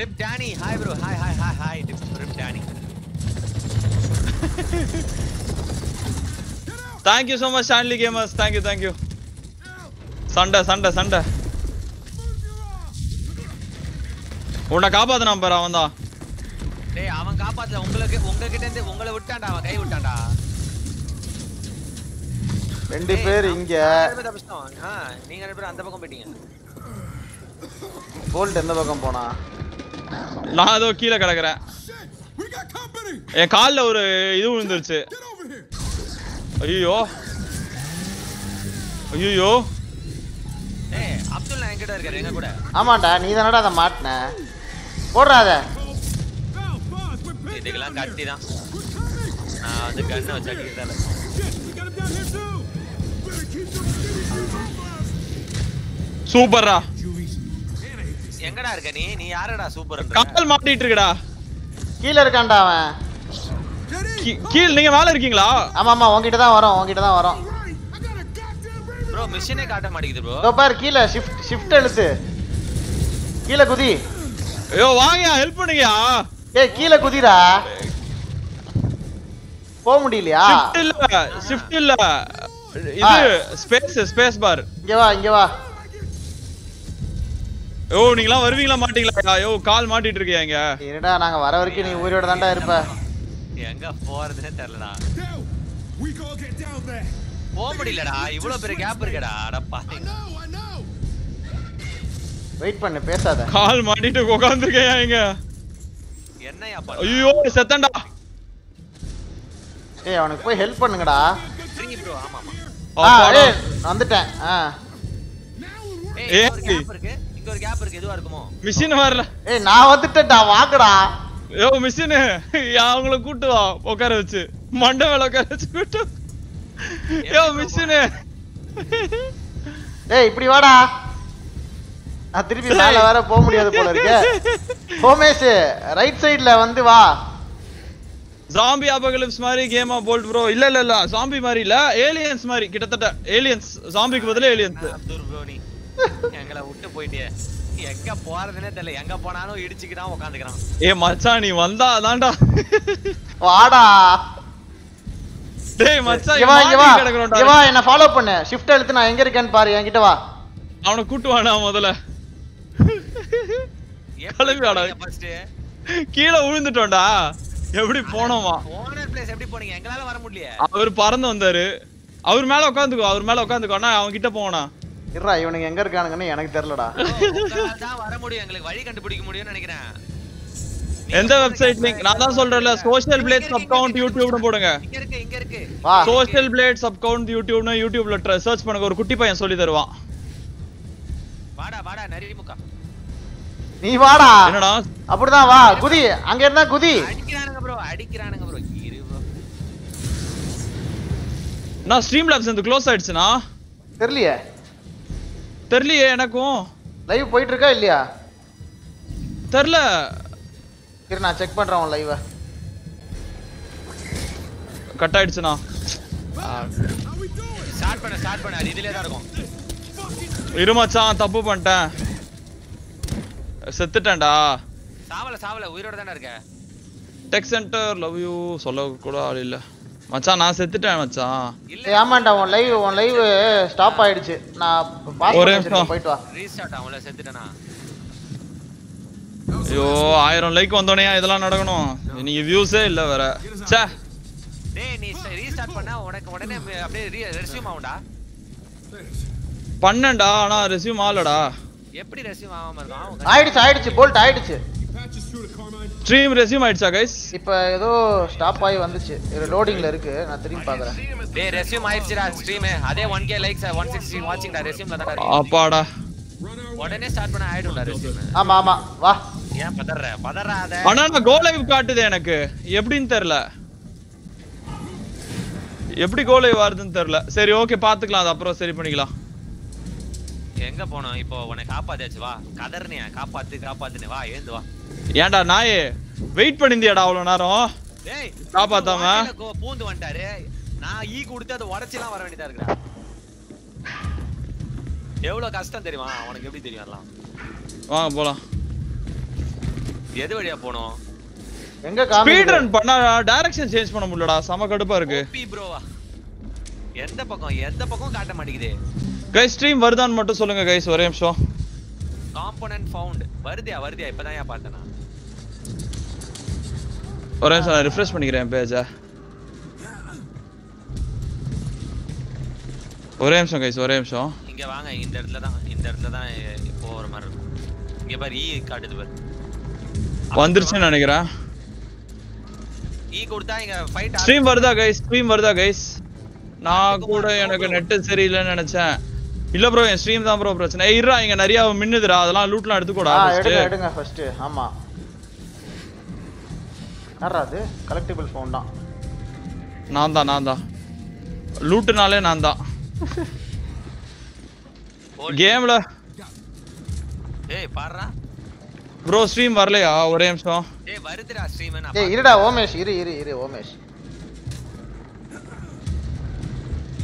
Rip Danny. Hi bro hi hi hi hi rip Danny. Thank you so much Stanley gamers thank you thank you சண்டை சண்டை சண்டை. உன்னை காப்பாத்தினான் பாரு அவன் தான். டேய் அவன் காப்பாத்தல. உங்களுக்கு உங்ககிட்ட இருந்து உங்களை விட்டான்டா அவன் கை விட்டான்டா. ரெண்டு பேர் இங்க. நீங்க ரெண்டு பேரும் அந்த பக்கம் போயிட்டீங்க. போல்ட் எந்த பக்கம் போனா? நான் ஏதோ கீழே கிடக்குறேன். என் கால்ல ஒரு இது விழுந்துருச்சு. ஐயோ ஐயோ அப்துல் நான் என்கிட்ட இருக்காரு எங்க கூட? ஆமாண்டா நீ தானடா அதை மாட்டின. போடுறாத இதுக்கெல்லாம் கட்டி தான். நான் வந்து கண்ணை வச்சு அடிக்கிறதால. சூப்பர்ரா. எங்கடா இருக்க நீ? நீ யாரடா சூப்பர் கால் மாட்டிட்டு இருக்குடா. கீழே இருக்கான்டா அவன். கீழ் நீங்க மேல இருக்கீங்களா? ஆமா ஆமா உன்கிட்ட தான் வரோம் உன்கிட்ட தான் வரோம். ப்ரோ மிஷினே காட்ட மாட்டேங்குது ப்ரோ இதோ பாரு கீழே ஷிஃப்ட் ஷிஃப்ட் எழுத்து கீழே குதி. ஐயோ வாங்கயா ஹெல்ப் பண்ணுங்கயா ஏய் கீழே குதிடா. போக முடியலையா? ஷிஃப்ட் இல்ல ஷிஃப்ட் இல்ல. இது ஸ்பேஸ் ஸ்பேஸ் பார் இங்க வா இங்க வா. ஓ நீங்கலாம் வருவீங்களா மாட்டீங்களா? ஐயோ கால் மாட்டிட்டு இருக்கியா இங்க? இருடா நாங்க வர வரைக்கும் நீ உயிரோட தான்டா இருப்ப. எங்க போறதுனே தெரியலடா. போக முடியலடா. இவ்வளவு பெரிய கேப் இருக்குடா. அடப்பா வெயிட் பண்ணு பேசாத. கால் மாட்டிட்டு உட்காந்துருக்கையா இங்க? என்னையா ஐயோ செத்தண்டா ஏய் அவனுக்கு போய் ஹெல்ப் பண்ணுங்கடா. ஃப்ரீ ப்ரோ ஆமா ஆமா. ஆ. ஏய் வந்துட்டேன். ஆ. ஏய் இங்க ஒரு. கேப் இருக்கு. இங்க ஒரு கேப் இருக்கு. எதுவா இருக்குமோ? மிஷின் வரல. ஏய் நான் வந்துட்டேன்டா. வாங்கடா. Yo machine. அவங்கள கூட்டு வா. உட்கார வச்சு. மண்டை மேல உட்கார வச்சு கூட்டு. Yo machine. ஏய் இப்படி வாடா. நான் திருப்பி மேல வேற போக முடியாது போல இருக்கு. ஹோமேஷ் ரைட் சைடுல வந்து வா. ஜாம்பி அபகலிப்ஸ் மாதிரி கேம் ஆஃப் போல்ட் ப்ரோ இல்ல இல்ல இல்ல. ஜாம்பி மாதிரி இல்ல. ஏலியன்ஸ் மாதிரி. கிட்டத்தட்ட ஏலியன்ஸ் ஜாம்பிக்கு பதிலா ஏலியன்ஸ் அப்துல் ப்ரோ நீ எங்களை விட்டு போயிட்டியே. எங்க போறதுனே தெரியல. எங்க போனாலும் இடிச்சுக்கிறான் உட்காந்துக்கிறான் ஏ மச்சான் நீ வந்தா அதான்டா. வாடா. டேய் மச்சான் இங்க வா இங்க வா. மாட்டி கிடக்குறோம்டா. இங்க வா என்ன ஃபாலோ பண்ணு. ஷிஃப்ட் எடுத்து நான் எங்க இருக்கேன்னு பாரு என்கிட்ட வா. அவனை கூட்டு வாடா முதல்ல. கிளம்பி வாடா ஃபர்ஸ்ட் கீழே விழுந்துட்டோம்டா. எப்படி போனோமா? ஓனர் பிளேஸ் எப்படி போனீங்க? எங்களால வர முடியல அவர் பறந்து வந்தாரு. அவர் மேல உட்காந்துக்கோ அவர் மேல உட்காந்துக்கோ அண்ணா அவன் கிட்ட போனா இருடா இவனுங்க எங்க இருக்கானுங்கன்னு எனக்கு தெரியலடா. தான் வர முடியும். எங்களுக்கு வழி கண்டுபிடிக்க முடியும்னு நினைக்கிறேன். எந்த வெப்சைட் லிங்க் நான் தான் சொல்றேன்ல சோஷியல் பிளேட் சப் கவுண்ட் யூடியூப்னு போடுங்க. இங்க இருக்கு இங்க இருக்கு. வா. சோஷியல் பிளேட் சப் கவுண்ட் யூடியூப்னு யூடியூப்ல சர்ச் பண்ணுங்க. ஒரு குட்டி பையன் சொல்லி தருவான். வாடா வாடா நரிமுக்கா நீ வாடா. என்னடா? அப்படிதான் வா. குதி. அங்க இருந்தா குதி. அடிக்கிறானுங்க ப்ரோ அடிக்கிறானுங்க ப்ரோ. நான் ஸ்ட்ரீம் லேப்ஸ் இந்த க்ளோஸ் ஆயிடுச்சுனா தெரியலையே. தெரியலையே எனக்கும். லைவ் போயிட்டு இருக்கா இல்லையா? தெரியல இரு நான் செக் பண்றேன் உன் லைவ கட் ஆயிடுச்சுனா ஸ்டார்ட் பண்ண ஸ்டார்ட் பண்ண. அது இதுலயே தான் இருக்கும். இரு மச்சான் தப்பு பண்ணிட்டேன். செத்துட்டேன்டா. சாவல சாவல. உயிரோட தானே இருக்க? டெக் சென்டர் லவ் யூ சொல்ல கூட ஆள் இல்ல. மச்சான் நான் செத்துட்டேன் மச்சான். ஏய் ஆமாண்டா உன் லைவ் உன் லைவ் ஸ்டாப் ஆயிடுச்சு. நான் பாஸ் ஒரே நிமிஷம். போயிட்டு வா. ரீஸ்டார்ட் ஆகும்ல செத்துட்டேனா? ஐயோ ஆயிரம் லைக் வந்தோடனே இதெல்லாம் நடக்கணும். நீங்க வியூஸே இல்ல வேற. ச்சே. டேய் நீ ரீஸ்டார்ட் பண்ணா உனக்கு உடனே அப்படியே ரெஸ்யூம் ஆகும்டா. பண்ணேன்டா ஆனா ரெஸ்யூம் ஆகலடா. எப்படி ரெஸ்யூம் ஆகாம இருக்கும் ஆயிடுச்சு ஆயிடுச்சு போல்ட் ஆயிடுச்சு. ஸ்ட்ரீம் ரெஸ்யூம் ஆயிடுச்சா கைஸ் இப்போ ஏதோ ஸ்டாப் ஆகி வந்துச்சு. லோடிங்ல இருக்கு. நான் திரும்பி பார்க்கறேன். டேய் ரெஸ்யூம் ஆயிடுச்சுடா ஸ்ட்ரீம் அதே 1k லைக்ஸ் 160 வாட்சிங் டா ரெஸ்யூம்ல தான் இருக்கு. அப்பாடா. உடனே ஸ்டார்ட் பண்ண ஆயிடும்டா ரெஸ்யூம் ஆமா ஆமா. வா. ஏன் பதற? பதறாத. ஆனா நான் கோ லைவ் காட்டுது எனக்கு. எப்படின்னு தெரியல. எப்படி கோ லைவ் வருதுன்னு தெரியல. சரி ஓகே பாத்துக்கலாம் அது அப்புறம் சரி பண்ணிக்கலாம். எங்க போனோம்? இப்போ உன்னை காப்பாத்தியாச்சு வா. கதர்னியா? காப்பாத்து காப்பாத்துனே வா எழுந்து வா. ஏன்டா நாயே? வெயிட் பண்ணிந்தியாடா அவ்வளவு நேரம்? டேய் காப்பாத்தாம? பூந்து வந்துட்டாரு. நான் ஈ கொடுத்து அதை உடைச்செல்லாம் வர வேண்டியதா இருக்குடா. எவ்வளவு கஷ்டம் தெரியுமா? உனக்கு எப்படி தெரியும் எல்லாம் வாங்க போலாம். எது வழியா போனோம்? எங்க ஸ்பீட் ரன் பண்ணா டைரக்ஷன் சேஞ்ச் பண்ண முடியலடா. செம கடுப்பா இருக்கு. பி ப்ரோவா எந்த பக்கம்? எந்த பக்கம் காட்ட மாட்டேங்குது. கைஸ் ஸ்ட்ரீம் வருதான்னு மட்டும் சொல்லுங்க கைஸ் ஒரே நிமிஷம். காம்போனன்ட் ஃபவுண்ட் வருதியா வருதியா? இப்பதான் ஏன் பார்த்தேன்? ஒரே நிமிஷம் நான் ரிஃப்ரெஷ் பண்ணிக்கிறேன் பேஜை ஒரே நிமிஷம் கைஸ் ஒரே நிமிஷம். இங்க வாங்க இந்த இடத்துல தான் இந்த இடத்துல தான் இப்போ ஒரு மாதிரி இருக்கும். இங்க பாரு ஈ காட்டுது பாரு. வந்துருச்சுன்னு நினைக்கிறேன். ஈ கொடுத்தா இங்க ஃபைட் ஸ்ட்ரீம் வருதா கைஸ் ஸ்ட்ரீம் வருதா கைஸ் நான் கூட எனக்கு நெட் சரியில்லைன்னு நினைச்சேன். இல்ல ப்ரோ என் ஸ்ட்ரீம் தான் ப்ரோ பிரச்சனை. ஏய் இருடா இங்க நிறைய மின்னுதுடா. அதெல்லாம் லூட்லாம் எடுத்துக்கோடா ஆ first. எடுங்க எடுங்க ஃபர்ஸ்ட் ஆமா. யாரா அது? கலெக்டிபிள் ஃபோன் தான். நான் தான் நான் தான். லூட்டுனாலே நான் தான். கேம்ல ஏய் பாருடா ப்ரோ ஸ்ட்ரீம் வரலையா? ஒரே நிமிஷம். ஏய் வருதுடா ஸ்ட்ரீம் நான் ஏய் இருடா ஓமேஷ். இரு இரு இரு ஓமேஷ்.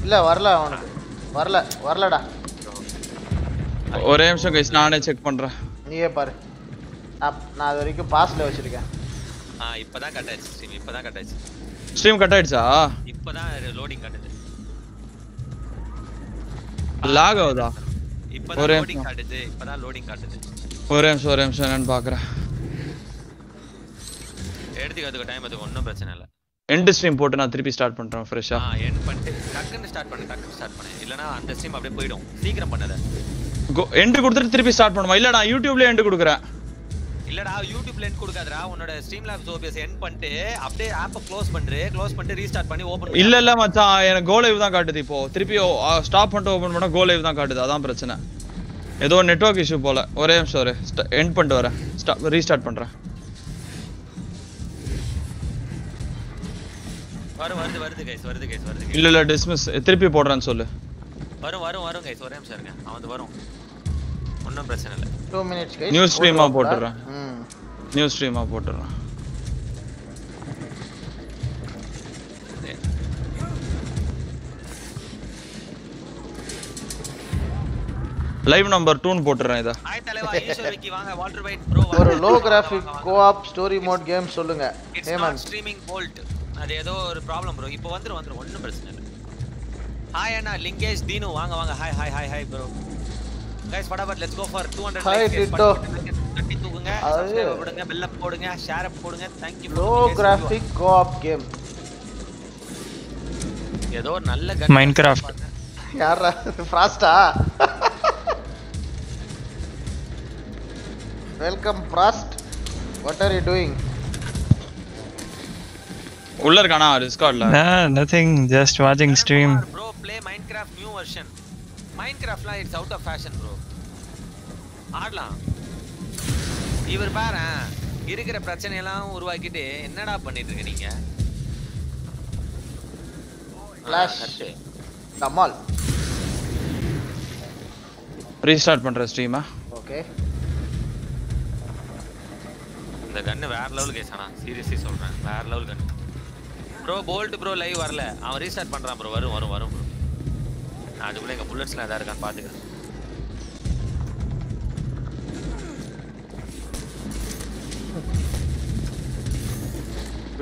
இல்ல வரல அவனுக்கு. வரல வரலடா. ஒரே நிமிஷம் கைஸ் நானே செக் பண்றேன். நீயே பாரு. நான் அது வரைக்கும் பாஸ்ல வச்சிருக்கேன். ஆ இப்பதான் கட் ஆயிடுச்சு ஸ்ட்ரீம் இப்பதான் கட் ஆயிடுச்சு. ஸ்ட்ரீம் கட் ஆயிடுச்சா? இப்பதான் லோடிங் காட்டுது லாக் ஆகுதா? இப்பதான் ஒரே லோடிங் காட்டுது இப்பதான் லோடிங் காட்டுது. ஒரே நிமிஷம் ஒரே நிமிஷம் என்னன்னு பாக்குறேன். எடுத்துக்கிறதுக்கு டைம் அதுக்கு ஒன்றும் பிரச்சனை இல்லை. எண்ட் ஸ்ட்ரீம் போட்டு நான் திருப்பி ஸ்டார்ட் பண்றேன் ஃப்ரெஷ்ஷா ஆ. எண்ட் பண்ணிட்டு டக்குன்னு ஸ்டார்ட் பண்ணு டக்குன்னு ஸ்டார்ட் பண்ணு. இல்லனா அந்த ஸ்ட்ரீம் அப்படியே போயிடும். சீக்கிரம் பண்ணத எண்ட் கொடுத்துட்டு திருப்பி ஸ்டார்ட் பண்ணுமா? இல்ல நான் யூடியூப்ல எண்ட் கொடுக்குறேன். இல்லடா யூடியூப்ல எண்ட் கொடுக்காதடா. உன்னோட ஸ்ட்ரீம் லேப்ஸ் ஓபிஎஸ் எண்ட் பண்ணிட்டு அப்படியே ஆப்பை க்ளோஸ் பண்ணிட்டு க்ளோஸ் பண்ணிட்டு ரீஸ்டார்ட் பண்ணி ஓபன் இல்ல இல்ல மச்சான். எனக்கு கோ லைவ் தான் காட்டுது இப்போ. திருப்பி ஸ்டாப் பண்ணிட்டு ஓபன் பண்ணா கோ லைவ் தான் காட்டுது. அதான் பிரச்சனை. ஏதோ நெட்வொர்க் இஷ்யூ போல. ஒரே நிமிஷம் ஒரு எண்ட் பண்ணிட்டு வரேன். ஸ்டாப் ரீஸ்டார்ட் பண்றேன். வரும் வருது வருது கைஸ் வருது கைஸ் வருது. இல்ல இல்ல டிஸ்மிஸ் திருப்பி போடுறேன்னு சொல்லு. வரும் வரும் வரும் கைஸ் ஒரே நிமிஷம் இருங்க. அவன் வரும். ஒன்றும் பிரச்சனை இல்லை. டூ மினிட்ஸ் நியூ ஸ்ட்ரீமா போட்டுறேன். ம். நியூ ஸ்ட்ரீமா போட்டுறேன். லைவ் நம்பர் டூன்னு போட்டுறேன் இதை. ஹாய் தலைவா ஈஸ்வர் விக்கி வாங்க வால்டர் வைட் ப்ரோ ஒரு low graphic co op story mode game சொல்லுங்க. ஹேமந்த் ஸ்ட்ரீமிங் போல்ட் அது ஏதோ ஒரு ப்ராப்ளம் ப்ரோ இப்போ வந்துரும் வந்துரும் ஒன்றும் பிரச்சனை இல்லை ஹாய் அண்ணா லிங்கேஷ் தீனு வாங்க வாங்க hi hi hi hi bro guys ஃபடாபட் let's go for 200 Hi, likes Ditto. தட்டி தூக்குங்க அது- சப்ஸ்கிரைப் போடுங்க பெல் அப் போடுங்க ஷேர் அப் போடுங்க thank you low graphic co-op game ஏதோ ஒரு நல்ல gun Minecraft. யாரா ஃப்ராஸ்டா welcome Frost what are you doing உள்ள இருக்கானா? டிஸ்கார்ட்ல nothing. Just watching stream. Bro play Minecraft new version மைன்கிராஃப்ட்லாம் it's out of fashion bro ஆடலாம். இவர் பாரு இருக்கிற பிரச்சனையெல்லாம் உருவாக்கிட்டு என்னடா பண்ணிட்டு இருக்க நீங்க? கமால் ரீஸ்டார்ட் பண்ற ஸ்ட்ரீமா ஓகே இந்த கன்னு வேற லெவல் கேஸ் ஆனா சீரியஸலி சொல்றேன். வேற level gun bro bolt bro live வரல. அவன் ரீஸ்டார்ட் பண்றான் ப்ரோ வரும் வரும் வரும் ப்ரோ நான் அதுக்குள்ள எங்க புல்லட்ஸ்லாம் எதா இருக்கான்னு பாத்துக்கிறேன்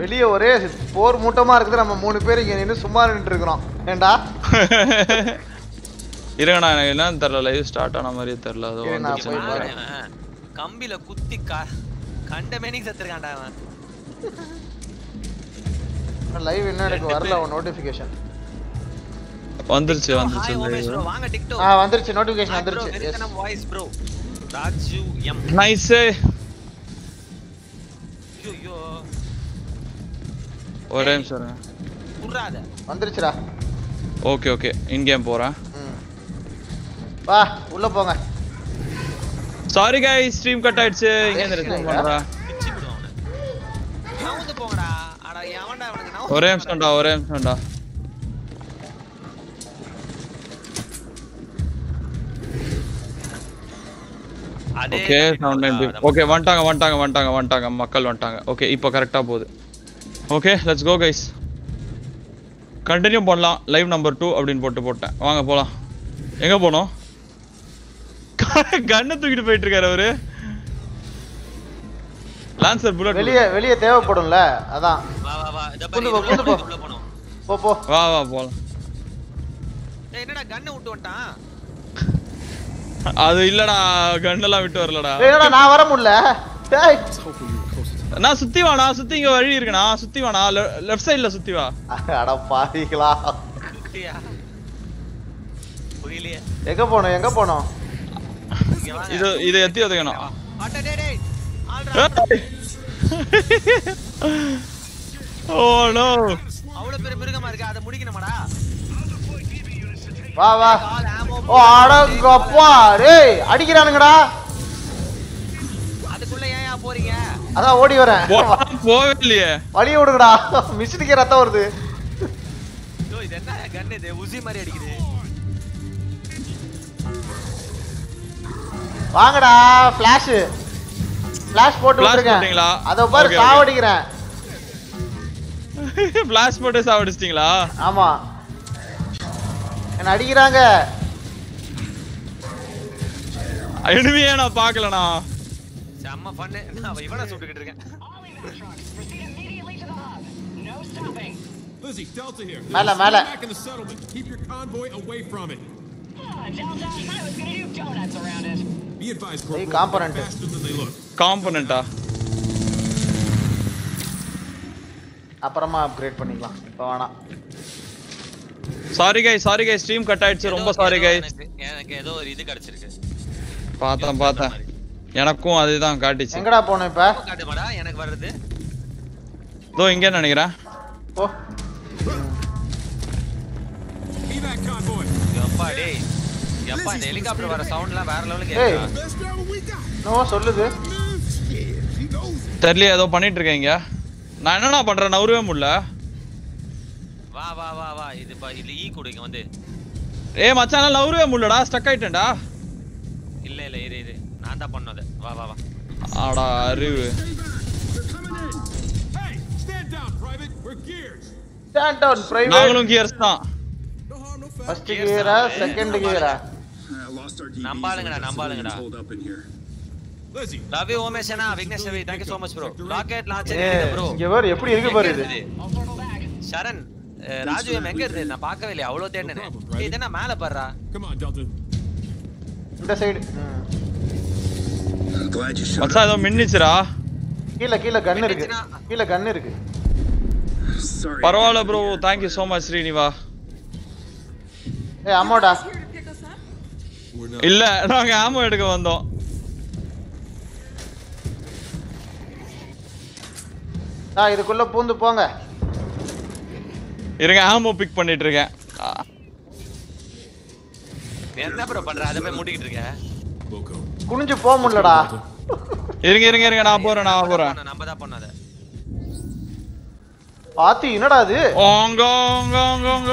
வெளியே ஒரே போர் மூட்டமா இருக்குது. நம்ம மூணு பேர் இங்க நின்று சும்மா நின்றுட்டு இருக்கிறோம். ஏண்டா? இருங்கண்ணா எனக்கு என்னன்னு தெரியல. லைவ் ஸ்டார்ட் ஆன மாதிரியே தெரியல. அதோ கம்பியில குத்தி கா கண்ட மேனிக்கு செத்துருக்கான்டா அவன். லைவ் இன்னும் எனக்கு வரல உன் நோட்டிஃபிகேஷன் வந்துருச்சு வந்துருச்சு ஹாய் ஓமேஷ் ப்ரோ live. வாங்க டிக்டாக் ஆ வந்துருச்சு நோட்டிஃபிகேஷன் வந்துருச்சு S வெரிசனம் voice bro Raju M nice ஐயோ ஒரே நிமிஷம் இருங்க புர்றாத வந்துருச்சுடா ஓகே ஓகே இன் கேம் போறேன் ம் வா உள்ள போங்க சாரி गाइस ஸ்ட்ரீம் கட் ஆயிடுச்சு இங்க இருந்து Yes, ரெஸ்பாண்ட் yeah. பண்றேன் பிச்சு விடு அவனை நவுந்து போங்கடா அட எவன்டா அவனுக்கு. ஒரே நிமிஷம்டா ஒரே நிமிஷம்டா. ஓகே சவுண்ட் நைன்டி ஓகே வந்துட்டாங்க வந்துட்டாங்க வந்துட்டாங்க வந்துட்டாங்க. மக்கள் வந்துட்டாங்க. ஓகே இப்போ கரெக்டா போகுது. Okay let's go guys continue பண்ணலாம். லைவ் நம்பர் டூ அப்படின்னு போட்டு போட்டேன். வாங்க போலாம். எங்க போனோம்? கண்ணை தூக்கிட்டு போயிட்டு இருக்காரு அவரு. லான்சர் புல்லட் வெளியே வெளியே தேவைப்படும்ல அதான். வா வா வா. பாரு போ, புந்து போ. போணும் போ போ. வா வா போலாம். ஏய் என்னடா கன்னை விட்டு வந்துட்டான்? அது இல்லடா கன் எல்லாம் விட்டு வரலடா. டேய், என்னடா நான் வர முடியல? டேய் நான் சுத்தி வாடா சுத்தி இங்க வழி இருக்குண்ணா சுத்தி வாடா லெஃப்ட் சைடுல சுத்தி வா. அட பாவிகளா. எங்க போனோம் எங்க வாங்க. இது இது எத்தி ஒதுக்கணும் அட டேய் டேய். ஓ நோ அவ்வளவு பெரிய மிருகமா இருக்கு. அதை முடிக்கணுமாடா? வா வா. ஓ அடங்கப்பா. டேய் அடிக்கிறானுங்கடா. அதுக்குள்ள ஏன் போறீங்க? அதான் ஓடி வரேன். போவே இல்லையே வழிய விடுங்கடா. மிஸ்டிக்கு ரத்தம் வருது. ஐயோ இது என்ன கன் இது? உசி மாதிரி அடிக்குது. வாங்கடா ஃபிளாஷ் ஃபிளாஷ் போட்டு Flash விட்டுருங்க போட்டீங்களா? அத பாரு Okay, okay. சாவடிக்கிறேன் பிளாஷ் போட்டு சாவடிச்சிட்டீங்களா ஆமா என்ன அடிக்கிறாங்க எனிமையே நான் பார்க்கலண்ணா செம்ம ஃபன்னு நான் இவனை சுட்டுக்கிட்டு இருக்கேன் Lizzie, Delta here. மேல, மேல. Back in the settlement. Keep your convoy away from it. Be advised, Hey, Corporal. component. they're faster than They look. காம்பனண்டா அப்புறமா அப்கிரேட் பண்ணிக்கலாம். இப்போ வேணாம். Sorry guy sorry guy stream cut ஆயிடுச்சு. ரொம்ப சாரி கை எனக்கு ஏதோ ஒரு இது கிடைச்சிருக்கு. பார்த்தேன் பார்த்தேன். எனக்கும் அதுதான் காட்டுச்சு. எங்கடா போனோம் இப்ப? காட்டுமாடா? எனக்கு வர்றது. இதோ இங்கே நினைக்கிறேன். எப்பா டேய். எப்பா இந்த ஹெலிகாப்டர் வர சவுண்ட்லாம் வேற லெவலுக்கு ஏய் கேக்குதா என்னவோ சொல்லுது? தெரியல ஏதோ பண்ணிட்டு இருக்கீங்க. நான் என்னடா பண்றேன்? நவரவே முடியல. வா வா வா வா. இது பா இதுல ஈ கொடுங்க வந்து. ஏ மச்சான் நவரவே முடியலடா. ஸ்டக் ஆயிட்டேன்டா. இல்ல இல்ல இரு இரு. நான் தான் பண்ணது வா வா வா. ஆடா அறிவு. ஸ்டாண்ட் டவுன் பிரைவேட் நாங்களும் கியர்ஸ் தான். ஃபர்ஸ்ட் கியரா செகண்ட் கியரா நம்பாளுங்கடா நம்பாளுங்கடா. Love you ஓமேஷனா Vignesh Ravi thank you so much bro. Rocket ஏ இருக்குது ப்ரோ இங்க பாரு எப்படி இருக்கு பாரு இது? சரண் ராஜு எம் எங்க இருந்து நான் பார்க்கவே அவ்வளவு ஏய் என்ன? மேல Delta. இந்த சைடு Glad you showed மச்சான் ஏதோ மின்னிச்சுடா. கீழ கீழ கன் இருக்கு. கீழ கன் இருக்கு. பரவாயில்ல bro thank you so much Srinivas ஏய் அம்மாடா. இல்ல நாங்க ஆமோ எடுக்க வந்தோம். ஆ இதுக்குள்ள பூந்து போங்க. இருங்க ஆமோ பிக் பண்ணிட்டு இருக்கேன். என்ன ப்ரோ பண்ற? அதை போய் மூடிக்கிட்டு இருக்க. குனிஞ்சு போக. முடியலடா இருங்க இருங்க இருங்க நான் போறேன் நான் போறேன். நம்ம தான் பண்ணாத பாத்தி என்னடா இது ஓங்க ஓங்க ஓங்க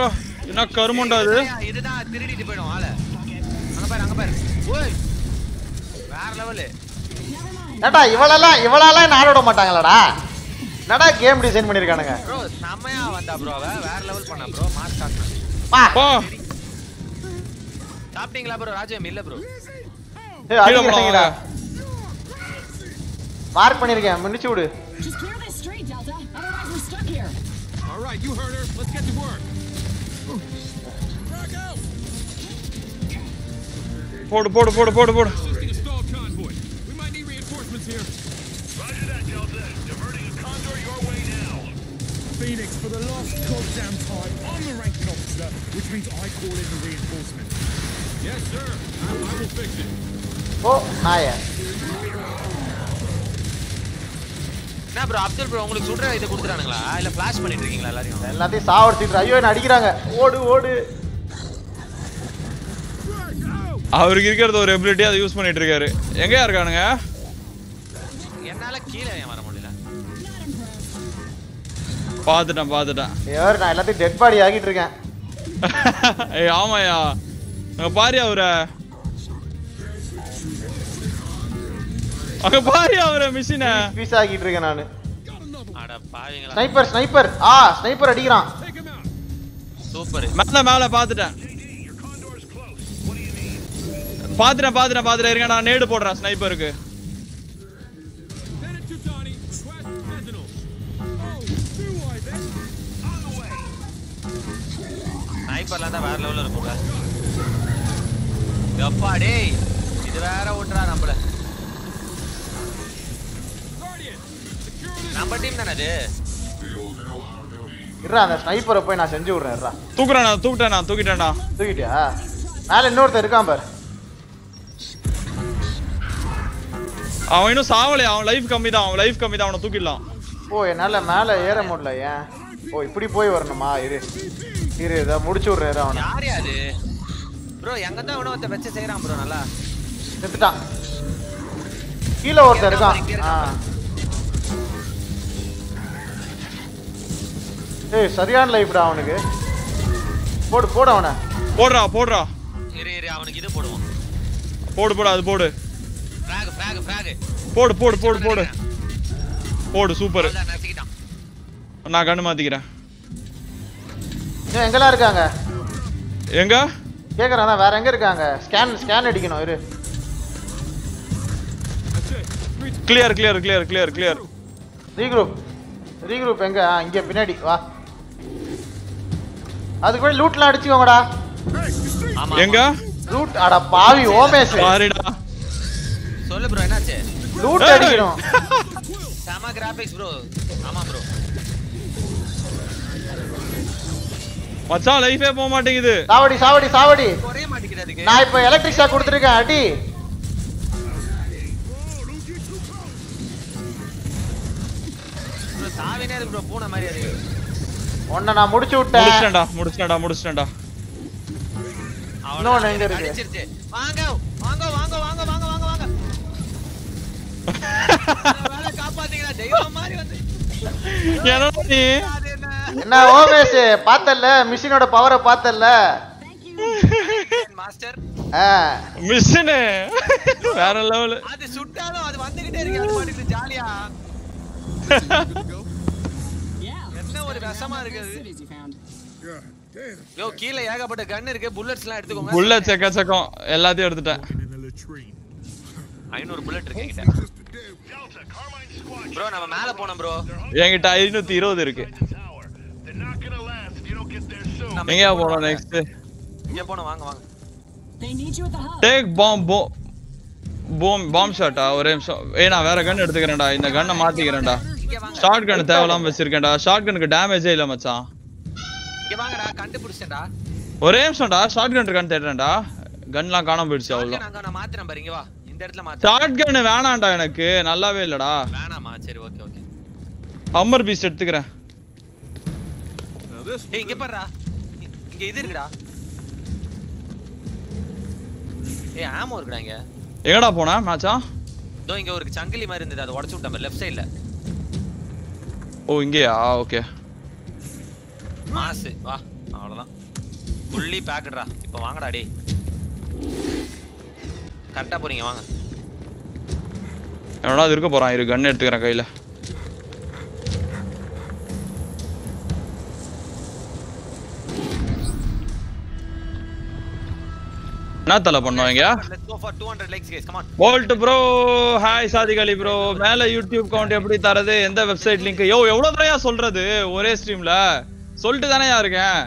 என்ன கருமண்டா இது? இதுதான் திருடிட்டு போயிடும் ஆள. பாரு அங்க பாரு. ஓய் வேற லெவலு ஏடா இவளெல்லாம் இவளாலாம் நாட விட மாட்டாங்களாடா? என்னடா கேம் டிசைன் பண்ணிருக்கானுங்க? ப்ரோ செம்மையா வந்தா ப்ரோ அவ. வேற லெவல் பண்ணா ப்ரோ மாஸ் காட்டுனா பா. போ. சாப்பிட்டீங்களா ப்ரோ ராஜம்? இல்ல ப்ரோ ஏய் அடிக்கிறாங்கடா போடாத. மார்க் பண்ணிருக்கேன் மினிச்சு விடு. All right, you heard her. Let's get to work. போடு போடு போடு போடு போடு Hosting a stalled convoy. We might need reinforcements here. Phoenix for the last goddamn time. I'm the ranking officer, which means I call in the reinforcements. Yes, sir. I, I will fix it. ஓ நாய என்ன bro Abdul bro உங்களுக்கு சுடுற இது கொடுத்துறானுங்களா இல்ல flash பண்ணிட்டு இருக்கீங்களா எல்லாரையும் எல்லாத்தையும் சாவடிச்சிட்டு ஐயோ என்ன அடிக்கிறாங்க ஓடு ஓடு அவருக்கு இருக்கிறது ஒரு எபிலிட்டி அதை யூஸ் பண்ணிட்டு இருக்காரு எங்கயா இருக்கானுங்க? என்னால கீழே ஏன் வர முடியல? பாத்துட்டேன் பாத்துட்டேன் ஏர் நான் எல்லாத்தையும் டெட் பாடி ஆகிட்டு இருக்கேன். ஏய் ஆமாயா அங்க பாரு அவர? அங்க பாரு அவர மிஷின பீஸ் ஆகிட்டு இருக்கேன் நானு. அட பாவீங்களா. ஸ்னைப்பர் ஸ்னைப்பர் ஆ ஸ்னைப்பர் அடிக்கிறான். சூப்பர் மேல மேல பாத்துட்டேன் பாத்துட்டேன் பாத்துட்டேன் பாத்துட்டேன் இருங்க நான் நேடு போடுறேன் ஸ்னைப்பருக்கு. ஸ்னைப்பர்லாம் தான் வேற லெவல்ல இருக்கும்ல எப்பா டேய் இது வேற ஓட்டுறா நம்மள. நம்ம டீம் தானே அது? இருடா அந்த ஸ்னைப்பரை போய் நான் செஞ்சு விடுறேன் இருடா. தூக்குறேண்ணா தூக்கிட்டேண்ணா தூக்கிட்டேண்ணா தூக்கிட்டியா? மேல இன்னொருத்தன் இருக்கான் பாரு. அவன் இன்னும் சாவலையா அவன் லைஃப் கம்மி தான் அவன் லைஃப் கம்மி தான் அவனை தூக்கிடலாம். ஓ என்னால மேல ஏற முடியல ஏன்? ஓ இப்படி போய் வரணுமா? இரு. இரு இதை முடிச்சு விடுறேன் அவனை. யார் அது ப்ரோ எங்க தான் உணவத்தை வச்சு செய்யறான் ப்ரோ நல்லா. செத்துட்டான். கீழே ஒருத்தன் இருக்கான். ஆ. ஏய் சரியான லைஃப்டா அவனுக்கு. போடு போடு அவனை. போடுறா போடுறா. இரு இரு அவனுக்கு இது போடுவோம். போடு போடு அது போடு. போடு போடு போடு போடு. போடு சூப்பர் நான் கண்ணு மாத்திக்கிறேன். ஏன் எங்கெல்லாம் இருக்காங்க? எங்க? கேக்குறேன் வேற எங்க இருக்காங்க? ஸ்கேன் ஸ்கேன் அடிக்கணும் இரு. Clear clear clear clear clear regroup regroup எங்க? இங்க பின்னாடி. வா. அதுக்கு போய் லூட்லாம் அடிச்சுக்கோங்கடா. எங்க? லூட் அட பாவி ஓமேஷ் சாரிடா சொல்லு ப்ரோ என்னாச்சு? லூட் அடிக்கணும். செம கிராபிக்ஸ் ப்ரோ ஆமா ப்ரோ மச்சான் லைஃபே போக மாட்டேங்குது. சாவடி சாவடி சாவடி. குறைய மாட்டேங்குது அதுக்கு. நான் இப்ப எலக்ட்ரிக் ஷாக் கொடுத்துருக்கேன் அடி. ப்ரோ சாவினே இருக்கு ப்ரோ பூனை மாதிரி அது. உன்னை நான் முடிச்சு விட்டேன். முடிச்சிட்டேன்டா முடிச்சிட்டேன்டா முடிச்சிட்டேன்டா. இன்னொன்னு எங்க இருக்கு? அடிச்சிருச்சு. வாங்க வாங்க வாங்க வாங்க வாங்க வாங்க வாங்க. வேலை காப்பாத்தீங்களா தெய்வம் மாதிரி வந்து. என்ன ஓமேஷ் பார்த்தல்ல? மிஷினோட பவரை பார்த்தல்ல? மாஸ்டர் ஆ. மிஷினு. வேற லெவல் அது சுட்டாலும் அது வந்துகிட்டே இருக்கு. அது மாட்டேங்குது ஜாலியா. என்ன ஒரு விஷமா இருக்குது. யோ கீழே ஏகப்பட்ட கன் இருக்கு. புல்லட்ஸ் எல்லாம் எடுத்துக்கோங்க. புல்லட் செக்கச்சக்கம் எல்லாத்தையும் எடுத்துட்டேன். ஐநூறு புல்லட் இருக்கு என்கிட்ட. ப்ரோ நம்ம மேல போனோம் ப்ரோ என்கிட்ட ஐநூத்தி இருபது இருக்கு. எங்கயா போனோம் நெக்ஸ்ட் இங்க போனோம் வாங்க வாங்க. டேக் பாம் போ பாம் பாம் ஷாட்டா ஒரே நிமிஷம். ஏய் நான் வேற கன் எடுத்துக்கிறேன்டா. இந்த கன்னை மாத்திக்கிறேன்டா. ஷார்ட் கன் தேவையில்லாம வச்சிருக்கேன்டா. ஷார்ட் கனுக்கு டேமேஜே இல்ல மச்சான். இங்க வாங்கடா கண்டுபிடிச்சேன்டா. ஒரே நிமிஷம்டா ஷார்ட் கன் இருக்கான்னு தேடுறேன்டா. கன்லாம் காணாம போயிடுச்சு அவ்வளோ நாங்க நான் மாத்துறேன் பாரு இங்க வா. இந்த இடத்துல மாத்து. ஷார்ட் கன் வேணாம்டா எனக்கு நல்லாவே இல்லடா. வேணாமா சரி ஓகே ஓகே ஹம்மர் பீஸ்ட் எடுத்துக்கிறேன். ஏய் இங்க பாருடா. இ- இங்க இது இருக்குடா. ஏய் ஆமோ இருக்குடா இங்க. எங்கடா போன மச்சான் இதோ இங்க ஒரு சங்கிலி மாதிரி இருந்தது அதை உடைச்சு விட்டேன் லெஃப்ட் சைடுல ஓ இங்கேயா? ஓகே மாசு. வா அவ்வளவுதான். ஃபுல்லி பேக்கட்ரா இப்போ வாங்கடா டேய். கரெக்டா போறீங்க வாங்க. என்னடா அது இருக்க போறான். இரு கன் எடுத்துக்கிறேன் கையில. என்ன தலை பண்ணோம் இங்க? Let's go for 200 likes guys. Come on. Bolt bro hi Sadiq Ali bro மேல யூடியூப் கவுண்ட் எப்படி தரது? எந்த வெப்சைட் லிங்க் யோ எவ்வளவு தரையா சொல்றது? ஒரே ஸ்ட்ரீம்ல சொல்லிட்டு தானேயா இருக்கேன்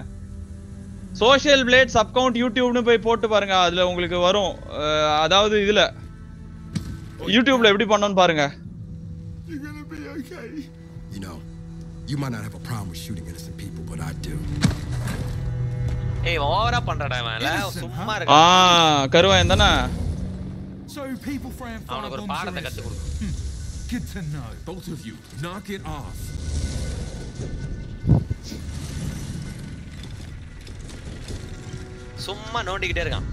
சோஷியல் பிளேட் சப் கவுண்ட் யூடியூப்னு போய் போட்டு பாருங்க அதுல உங்களுக்கு வரும் அதாவது இதுல யூடியூப்ல எப்படி பண்ணணும்னு பாருங்க. You know, you might not have a problem with shooting innocent people, but I do. ஏய் ஓவரா பண்றடா இவன்? சும்மா ஆ இருக்க கருவாயன் தானே So people throwing அவனுக்கு ஒரு பாடத்தை கத்து innocent. கொடு Hmm, Good to know. Both of you, knock it off. சும்மா நோண்டிக்கிட்டே இருக்கான்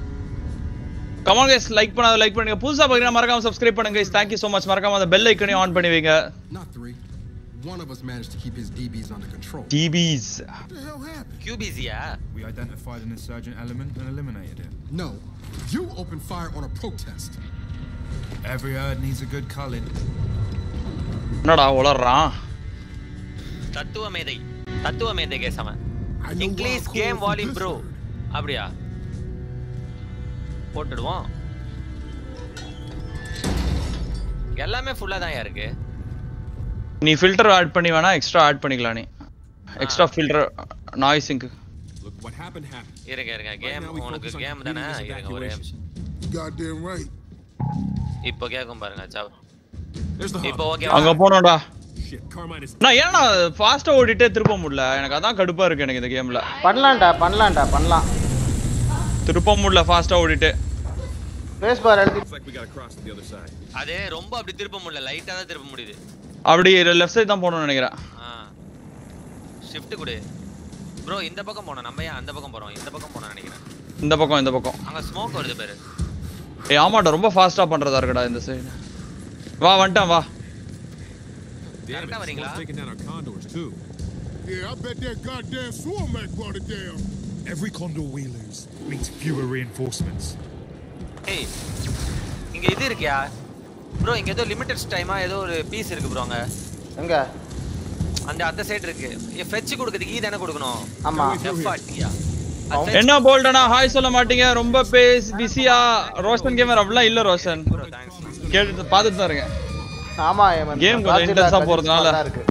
கமான் கைஸ் லைக் பண்ணாத லைக் பண்ணுங்க புதுசா பாக்குறீங்க மறக்காம சப்ஸ்கிரைப் பண்ணுங்க guys thank you so much மறக்காம அந்த பெல் ஐக்கனையும் ஆன் பண்ணி வைங்க Not three. One of us managed to keep his DBs under control. DBs What the hell happened? கியூபிசியா We identified an insurgent element and eliminated it. No, you opened fire on a protest. Every herd needs a good culling. என்னடா உளறான் தத்துவ மேதை தத்துவ மேதை case அவன் I know English wild game calls from volume this bro herd. அப்படியா போட்டுடுவோம் எல்லாமே ஃபுல்லா தான் இருக்கு நீ ஃபில்டர் ஆட் பண்ணி வேணா எக்ஸ்ட்ரா ஆட் பண்ணிக்கலாம் நீ extra filter noising Look, what happened happened. இருங்க இருங்க Right கேம் now we உனக்கு focus on கேம் completing தானே this இருங்க ஒரே evacuation. நிமிஷம் Goddamn right. இப்போ கேக்கும் பாருங்க சாவ் There's the இப்போ hub. ஓகே அங்க போனோம்டா Shit, Carmine is. நான் ஏன்னா ஃபாஸ்டா ஓடிட்டே திருப்ப முடியல? எனக்கு அதான் கடுப்பா இருக்கு எனக்கு இந்த கேம்ல பண்ணலாம்டா பண்ணலாம்டா பண்ணலாம். திருப்ப முடியல ஃபாஸ்டா ஓடிட்டு. Space bar. அதே ரொம்ப அப்படி திருப்ப முடியல. லைட்டா தான் திருப்ப முடியுது. அப்படி லெஃப்ட் சைடு தான் போகணும்னு நினைக்கிறேன். ஆ. ஷிஃப்ட் கொடு. ப்ரோ இந்த பக்கம் போனோம் நம்ம ஏன் அந்த பக்கம் போறோம்? இந்த பக்கம் போனோம் நினைக்கிறேன். இந்த பக்கம் இந்த பக்கம். அங்க ஸ்மோக் வருது பாரு. ஏய் ஆமாடா ரொம்ப ஃபாஸ்டா பண்றதா இருக்குடா இந்த சைடு வா வந்துட்டான் வா. Damn Correct ஆ it, வரீங்களா? it's taking down our condors too. Yeah, I bet that goddamn Swarmac brought it down. Every condor we lose means fewer reinforcements. ஏய் இங்க இது இருக்கியா? ப்ரோ இங்க ஏதோ லிமிட்டட் டைமா ஏதோ ஒரு பீஸ் இருக்கு ப்ரோ அங்க. எங்க? அந்த அந்த சைடு இருக்கு. ஃபெட்ச் கொடுக்கிறதுக்கு ஈ தானே கொடுக்கணும். ஆமா. எஃப் ஆட்டியா என்ன போல்டனா ஹாய் சொல்ல மாட்டீங்க. ரொம்ப பேஸ் பிஸியா ரோஷன் கேமர் அப்படிலாம் இல்ல ரோஷன் கேட்டு பார்த்துட்டு தான் இருக்கேன். ஆமா ஏமன் Game கொஞ்சம் ஆ போறதுனால. இருக்கு.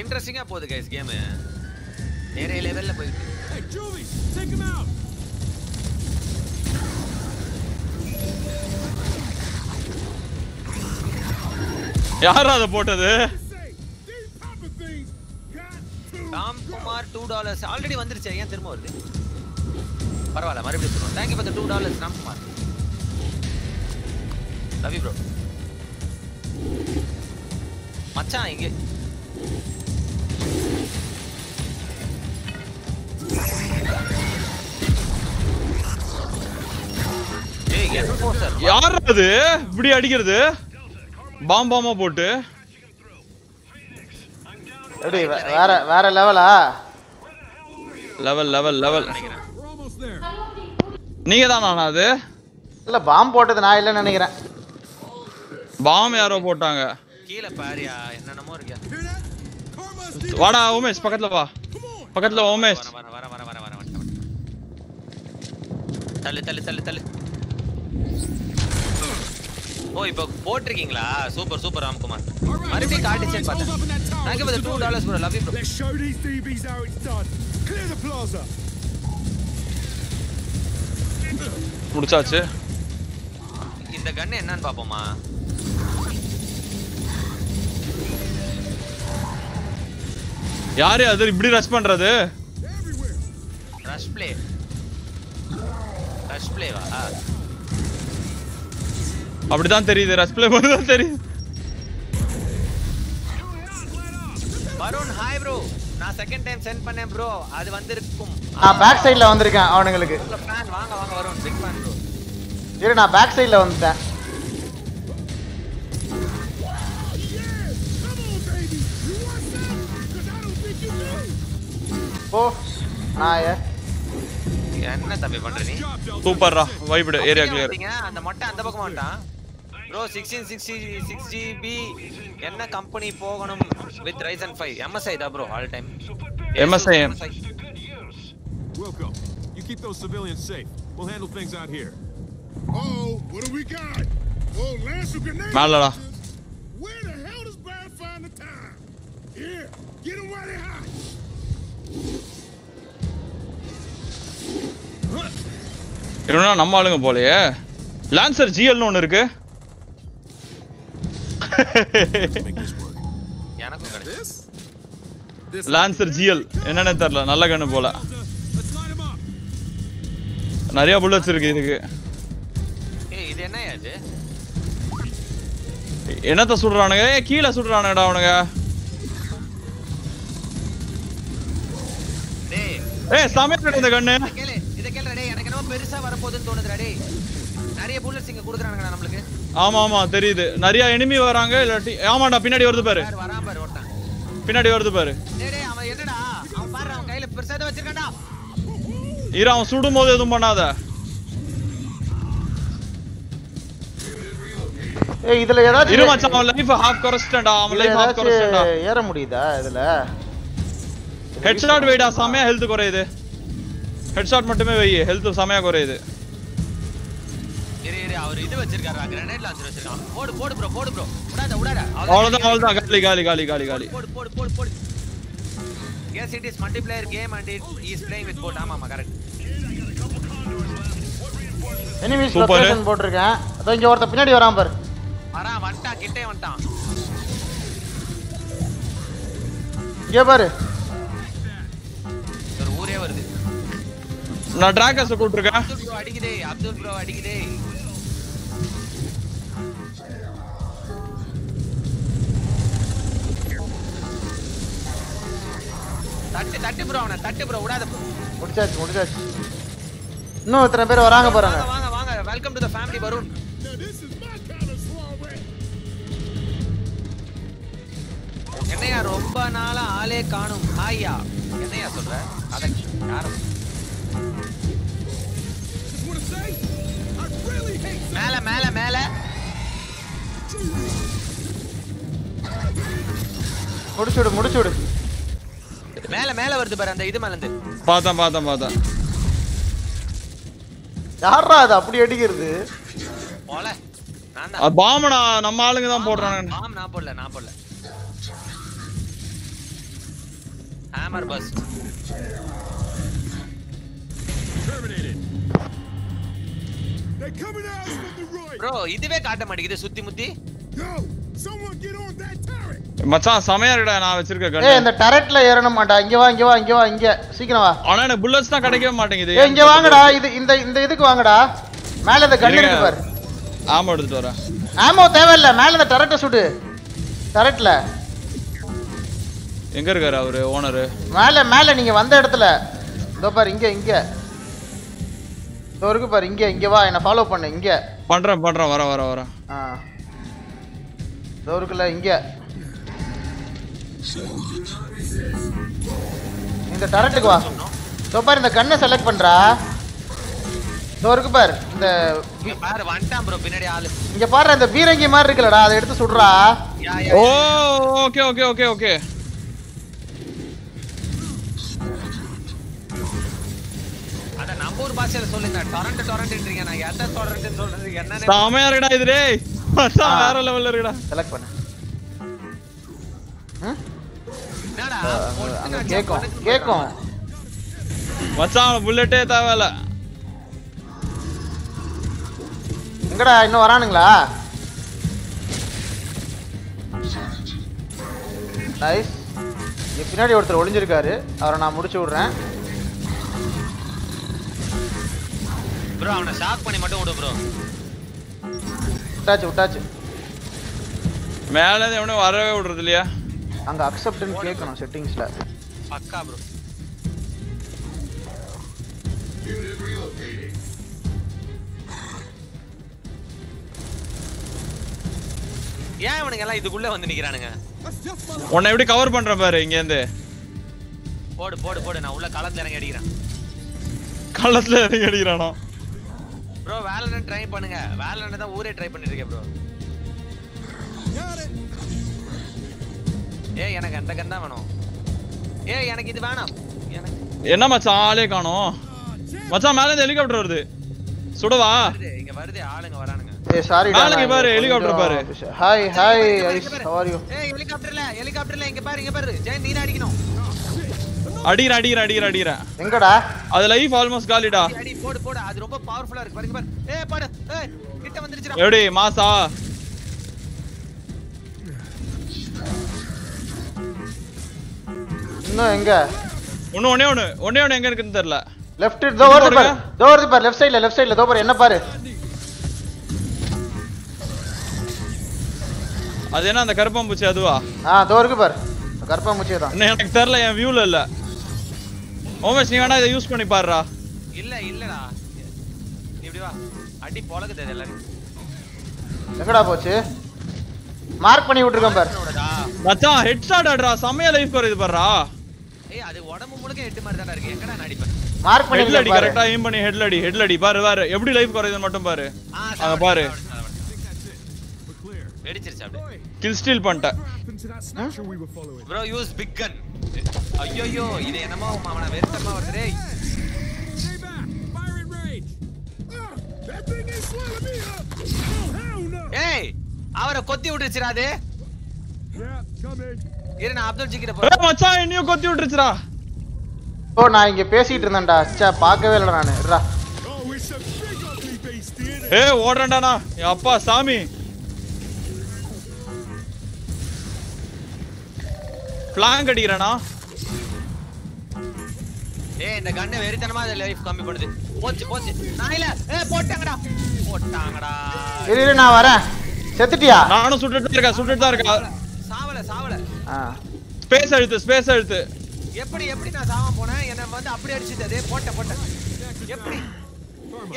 இன்ட்ரெஸ்டிங்கா போகுது கைஸ் கேம் நிறைய லெவல்ல போயிட்டு. யாரா அதை போட்டது? Ram Kumar two dollars already வந்துருச்சு? ஏன் திரும்ப வருது? பரவாயில்ல மறுபடியும் சொல்லுவோம். Thank you for two dollars Ram Kumar Ravi bro மச்சான் இங்க. யார் அது? இப்படி அடிக்கிறது? பாம் பாமா போட்டு. எப்படி வேற வேற லெவலா லெவல் லெவல் லெவல் நீங்க தானா அது? இல்ல பாம் போட்டது நான் இல்லைன்னு நினைக்கிறேன். பாம் யாரோ போட்டாங்க. கீழே பாரியா என்னென்னமோ இருக்கியா வாடா உமேஷ் பக்கத்துல வா. பக்கத்துல வா, உமேஷ். வர வர வர வர வர தள்ளு தள்ளு தள்ளு தள்ளு. ஓ இப்போ போட்டிருக்கீங்களா? Super super Ramkumar. மறுபடியும் காட்டுச்சேன்னு பார்த்தேன். Thank you for two dollars bro love you bro Let's show these DBs how it's done. Clear the plaza. முடிச்சாச்சு. இந்த கன் என்னன்னு பாப்போமா யாரு அது? இப்படி ரஷ் பண்றது? ரஷ் ப்ளே ரஷ் ப்ளேவா அப்படிதான் தெரியுது. ரஷ் பிளே தான் தெரியுது. வருண் ஹாய் ப்ரோ நான் செகண்ட் டைம் சென்ட் பண்ணேன் ப்ரோ அது வந்திருக்கும். நான் பேக் சைடுல வந்திருக்கேன் அவனுங்களுக்கு. ஃபேன் வாங்க வாங்க வருண். பிக் ஃபேன் ப்ரோ இரு நான் பேக் சைடுல வந்துட்டேன். ஓ நான் ஏ என்ன தம்பி பண்ற நீ சூப்பர்ரா வைபிடு ஏரியா கிளியர் பாத்தீங்க, அந்த மொட்டை அந்த பக்கம் வந்துட்டான் bro sixteen sixty six GB என்ன கம்பெனி போகணும் வித் ரைசன் ஃபைவ் எம்எஸ்ஐ தான் bro all time MSI. Wilco, you keep those civilians safe. We'll handle things out here. Oh, what do we got? Oh, Lancer grenade. மேலடா Where the hell does Brad find the time? Yeah, get him while they're hot. இல்லைன்னா நம்ம ஆளுங்க போலயே? Lancer ஜிஎல்னு ஒன்று இருக்கு. Lancer GL என்னன்னு தெரியல. நல்ல கண்ணு போல. நிறைய புல்லட்ஸ் இருக்கு இதுக்கு. ஏய் இது என்ன இது? என்னத்த சுடுறானுங்க? கீழே சுடுறானுங்கடா அவனுங்க. ஏய் சமையல் இந்த கண்ணு. கேளு இதை கேளு டேய் எனக்கு என்னமோ பெருசா வரப்போகுதுன்னு தோணுதுடா டேய். நிறைய புல்லட்ஸ் இங்க கொடுக்குறானுங்கடா நம்மளுக்கு. ஆமா ஆமா தெரியுது. நிறைய எனிமி வராங்க இல்லாட்டி ஆமாடா பின்னாடி வருது பாரு. வராம பாரு ஒருத்தன். பின்னாடி வருது பாரு. டேய் டேய் அவன் என்னடா? அவன் பாரு அவன் கையில பெருசா ஏதோ வச்சிருக்கான்டா. இரு அவன் சுடும் போது எதுவும் பண்ணாத. ஏய் இதுல இரு ஏதாச்சும் மச்சான் அவன் லைஃப் ஹாஃப் குறைச்சிட்டா அவன் லைஃப் ஹாஃப் ஏதாச்சும் ஏற முடியுதா இதுல? ஹெட்ஷாட் வைடா செமையா ஹெல்த் குறையுது ஹெட்ஷாட் மட்டுமே வை ஹெல்த் செமையா குறையுது இரு இரு அவர் இது வச்சிருக்காரா கிரனேட் லான்ச்சர் வச்சிருக்கான் போடு போடு ப்ரோ போடு ப்ரோ விடாத விடாத அவ்வளவுதான் அவ்வளவுதான் காலி காலி காலி காலி காலி போடு போடு போடு போடு Yes, it is multiplayer game and it he is playing with bot. ஆமா ஆமா கரெக்ட் எனிமீஸ் Super. லொகேஷன் போட்டிருக்கேன் அதோ இங்க ஒருத்த பின்னாடி வரான் பாரு வரான் வந்துட்டான் கிட்டே வந்துட்டான் இங்க பாரு ஒரு வருது. நான் டிராகர்ஸ் கூப்பிட்டுருக்கேன். அப்துல் ப்ரோ அடிக்குதே அப்துல் ப்ரோ அடிக்குதே. தட்டு தட்டு ப்ரோ அவனை தட்டு ப்ரோ விடாத bro. முடிச்சாச்சு முடிச்சாச்சு. இன்னும் இத்தனை பேர் வராங்க பாருங்க. வாங்க வாங்க. வாங்க welcome to the family Varun என்னையா ரொம்ப நாளா ஆளே காணும். ஹாய்யா என்னையா சொல்ற? அத யாரும் மேல மேல மேல. முடிச்சு விடு முடிச்சு விடு. மேல மேல வருது பாரு அந்த இது மேல இருந்து பார்த்தேன் பார்த்தேன் பார்த்தேன் யாரா அது? அப்படி அடிக்கிறது. போல. பாமடா நம்ம ஆளுங்க தான் போடுறாங்க ஆம் நான் போடல நான் போடல. Hammer bus They're coming at us from the right. Bro இதுவே காட்ட மாட்டேங்குது சுத்தி முத்தி. Yo, someone get on that turret. மச்சான் செமையா இருக்கடா நான் வச்சிருக்க ஏய் கண்ணு இந்த டரட்ல ஏறணுமாடா இங்க வா இங்க வா இங்க வா இங்க. சீக்கிரம் வா. ஆனா எனக்கு புல்லட்ஸ் தான் கிடைக்கவே மாட்டேங்குது. ஏய் இங்க வாங்கடா. இது இந்த இந்த இதுக்கு வாங்கடா. மேல இந்த கன் இருக்கு பாரு. ஆமா எடுத்துட்டு வரேன். ஆமோ தேவையில்ல. மேல இந்த டரட்டை சுடு. டரட்ல எங்க இருக்காரு அவரு ஓனரு மேல மேல நீங்க வந்த இடத்துல. இதோ பாரு இங்க இங்க. இதோ இருக்கு பாரு இங்க இங்க வா என்ன ஃபாலோ பண்ணு இங்க. பண்றேன் பண்றேன் வர வர வர ஆ. இதோ இருக்குல்ல இங்க. இந்த டரட்டுக்கு வா. இதோ பாரு இந்த கண்ணை செலக்ட் பண்றா. இதோ இருக்கு பாரு இந்த பாரு வந்துட்டான் ப்ரோ பின்னாடி ஆளு. இங்க பாரு இந்த பீரங்கி மாதிரி இருக்குல்லடா அதை எடுத்து சுடுறா. Oh okay okay okay okay. ஊர் பாஷையில சொல்லுங்க டொரண்ட் டொரண்ட்ன்றீங்க நான் எந்த டொரண்ட் சொல்றது என்னன்னு செமையா இருக்குடா இது டேய். மச்சான் வேற லெவல்ல இருக்குடா. செலக்ட் பண்ணு. என்னடா? கேக்கும் கேக்கும். மச்சான் புல்லட்டே தேவையில்ல. எங்கடா இன்னும் வரானுங்களா? நைஸ் பின்னாடி ஒருத்தர் ஒளிஞ்சிருக்காரு. அவரை நான் முடிச்சு விடுறேன். ப்ரோ அவனை ஷாக் பண்ணி மட்டும் விடு ப்ரோ விட்டாச்சு விட்டாச்சு. மேல இருந்து எவனும் வரவே விடுறது இல்லையா? அங்க அக்செப்ட்னு கேட்கணும் செட்டிங்ஸ்ல பக்கா ப்ரோ ஏன் இவனுங்க எல்லாம் இதுக்குள்ள வந்து நிக்கிறானுங்க? உன்னை எப்படி கவர் பண்றேன் பாரு இங்க இருந்து போடு போடு போடு. நான் உள்ள களத்துல இறங்கி அடிக்கிறேன். கள்ளத்துல இறங்கி அடிக்கிறானோ? ப்ரோ வேலன் ட்ரை பண்ணுங்க வேலன் தான் ஊரே ட்ரை பண்ணிட்டு இருக்கேன் ப்ரோ ஏய் எனக்கு அந்த கன் தான் வேணும் ஏய் எனக்கு இது வேணாம் எனக்கு என்ன மச்சான் ஆளே காணோம் மச்சான் மேல இருந்து ஹெலிகாப்டர் வருது சுடவா இங்க வருது ஆளுங்க வரானுங்க ஏய் சாரி பாரு, helicopter பாரு. Hi hi ice how are you ஏய் ஹெலிகாப்டர்ல ஹெலிகாப்டர்ல இங்க பாரு இங்க பாரு ஜெயன் நீ அடிக்கணும் அடிக்கிறேன் அடிக்கிறேன் அடிக்கிறேன் அடிக்கிறேன். எங்கடா? அது லைஃப் ஆல்மோஸ்ட் காலிடா. அடி, போடு போடு. அது ரொம்ப பவர்ஃபுல்லா இருக்கு. பாருங்க பாரு. ஏய் பாரு. ஏய் கிட்ட வந்துருச்சுடா. எப்படி மாசா? இன்னும் எங்க? ஒண்ணு ஒண்ணே ஒண்ணு. ஒண்ணே ஒண்ணு எங்க இருக்குன்னு தெரியல. லெஃப்ட் தோ வருது பாரு. தோ வருது பாரு. லெஃப்ட் சைடுல லெஃப்ட் சைடுல தோ பாரு. என்ன பாரு? அது என்ன அந்த கருப்பாம்பூச்சி அதுவா? ஆ தோ இருக்கு பாரு. கருப்பாம்பூச்சியே தான் இன்னும் எனக்கு தெரியல என் வியூல இல்ல. ஓமேஷ் நீ வேணா இதை யூஸ் பண்ணி பாருடா. இல்ல இல்லடா. நீ இப்படி வா. அடி பொளக்குது இது எல்லாரும் எங்கடா போச்சு? மார்க் பண்ணி விட்டுருக்கேன் பாரு. மச்சான் ஹெட் ஷாட் ஆடுறா செம்மையா லைஃப் குறையுது பாருடா. ஏய் அது உடம்பு முழுக்க எட்டு மாதிரி தான்டா இருக்கு. எங்கடா நான் அடிப்பேன்? மார்க் ஹெட்ல அடி பண்ணி கரெக்டா aim பண்ணி ஹெட்ல அடி ஹெட்ல அடி. பாரு பாரு. எப்படி லைஃப் குறையுதுன்னு மட்டும் பாரு. அங்க பாரு. வெடிச்சிருச்சு அப்படியே. கில் ஸ்டீல் பண்ணிட்டேன். Bro யூஸ் பிக் கன் ஐயோ இது என்னமோ அவன வெறுத்தமா வருதே ஏய் அவரை கொத்தி விட்டுச்சுடா அது. இரு நான் அப்துல் ஜிக்கிட்ட போறேன். மச்சான் என்னையும் கொத்தி விட்டுச்சுடா ஓ நான் இங்க பேசிட்டு இருந்தேன்டா. ச்சே பார்க்கவே இல்லடா நான். இருடா. ஏய் ஓடுறேன்டா நான். அப்பா சாமி. பிளாங்க் அடிக்கிறேனா? ஏய் இந்த கண்ணு வெறித்தனமா அது லைஃப் கம்மி பண்ணுது. போச்சு போச்சு. நான் இல்ல. ஏ போட்டாங்கடா. போட்டாங்கடா. இரு இரு நான் வரேன். செத்துட்டியா? நானும் சுட்டுட்டு இருக்கேன் சுட்டுட்டு தான் இருக்கேன். சாவல சாவல. ஸ்பேஸ் அழுத்து ஸ்பேஸ் அழுத்து. எப்படி எப்படி நான் சாவ போனேன்? என்ன வந்து அப்படி அடிச்சிட்டு அதே. போட்ட போட்டேன். எப்படி?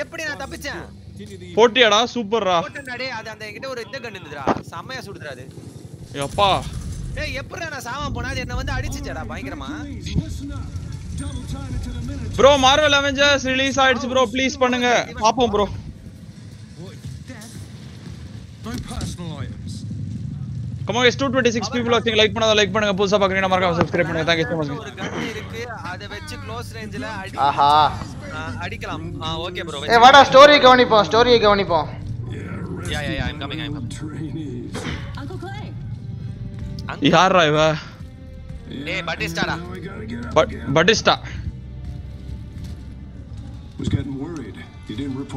எப்படி நான் தப்பிச்சேன்? போட்டியாடா சூப்பர்ரா. போட்டேன்டா டேய் அது அந்த என்கிட்ட ஒரு இந்த கண்ணு இருந்துடா செம்மையா சுடுதுடா அது. எப்பா டேய் எப்படி நான் சாவ போனா அது என்ன வந்து அடிச்சிச்சடா பயங்கரமா. ப்ரோ மார்வல் அவெஞ்சர்ஸ் ரிலீஸ் ஆயிடுச்சு ப்ரோ ப்ளீஸ் பண்ணுங்க. பாப்போம் ப்ரோ items. கமாங்க 226 people வாட்சிங் லைக் பண்ணாத லைக் பண்ணுங்க. புதுசா பாக்குறீங்க மறக்காம சப்ஸ்கிரைப் பண்ணுங்க. தேங்க் யூ so much ஒரு கன் இருக்கு. அத வெச்சு க்ளோஸ் ரேஞ்சில அடி ஆஹா. அடிக்கலாம். ஆ ஓகே ப்ரோ ஏ வாடா ஸ்டோரி கவனிப்போம் ஸ்டோரியை கவனிப்போம். Yeah yeah yeah I'm coming I'm யாரா இவ? டேய் பட்டிஸ்டாடா. பட்டிஸ்டா.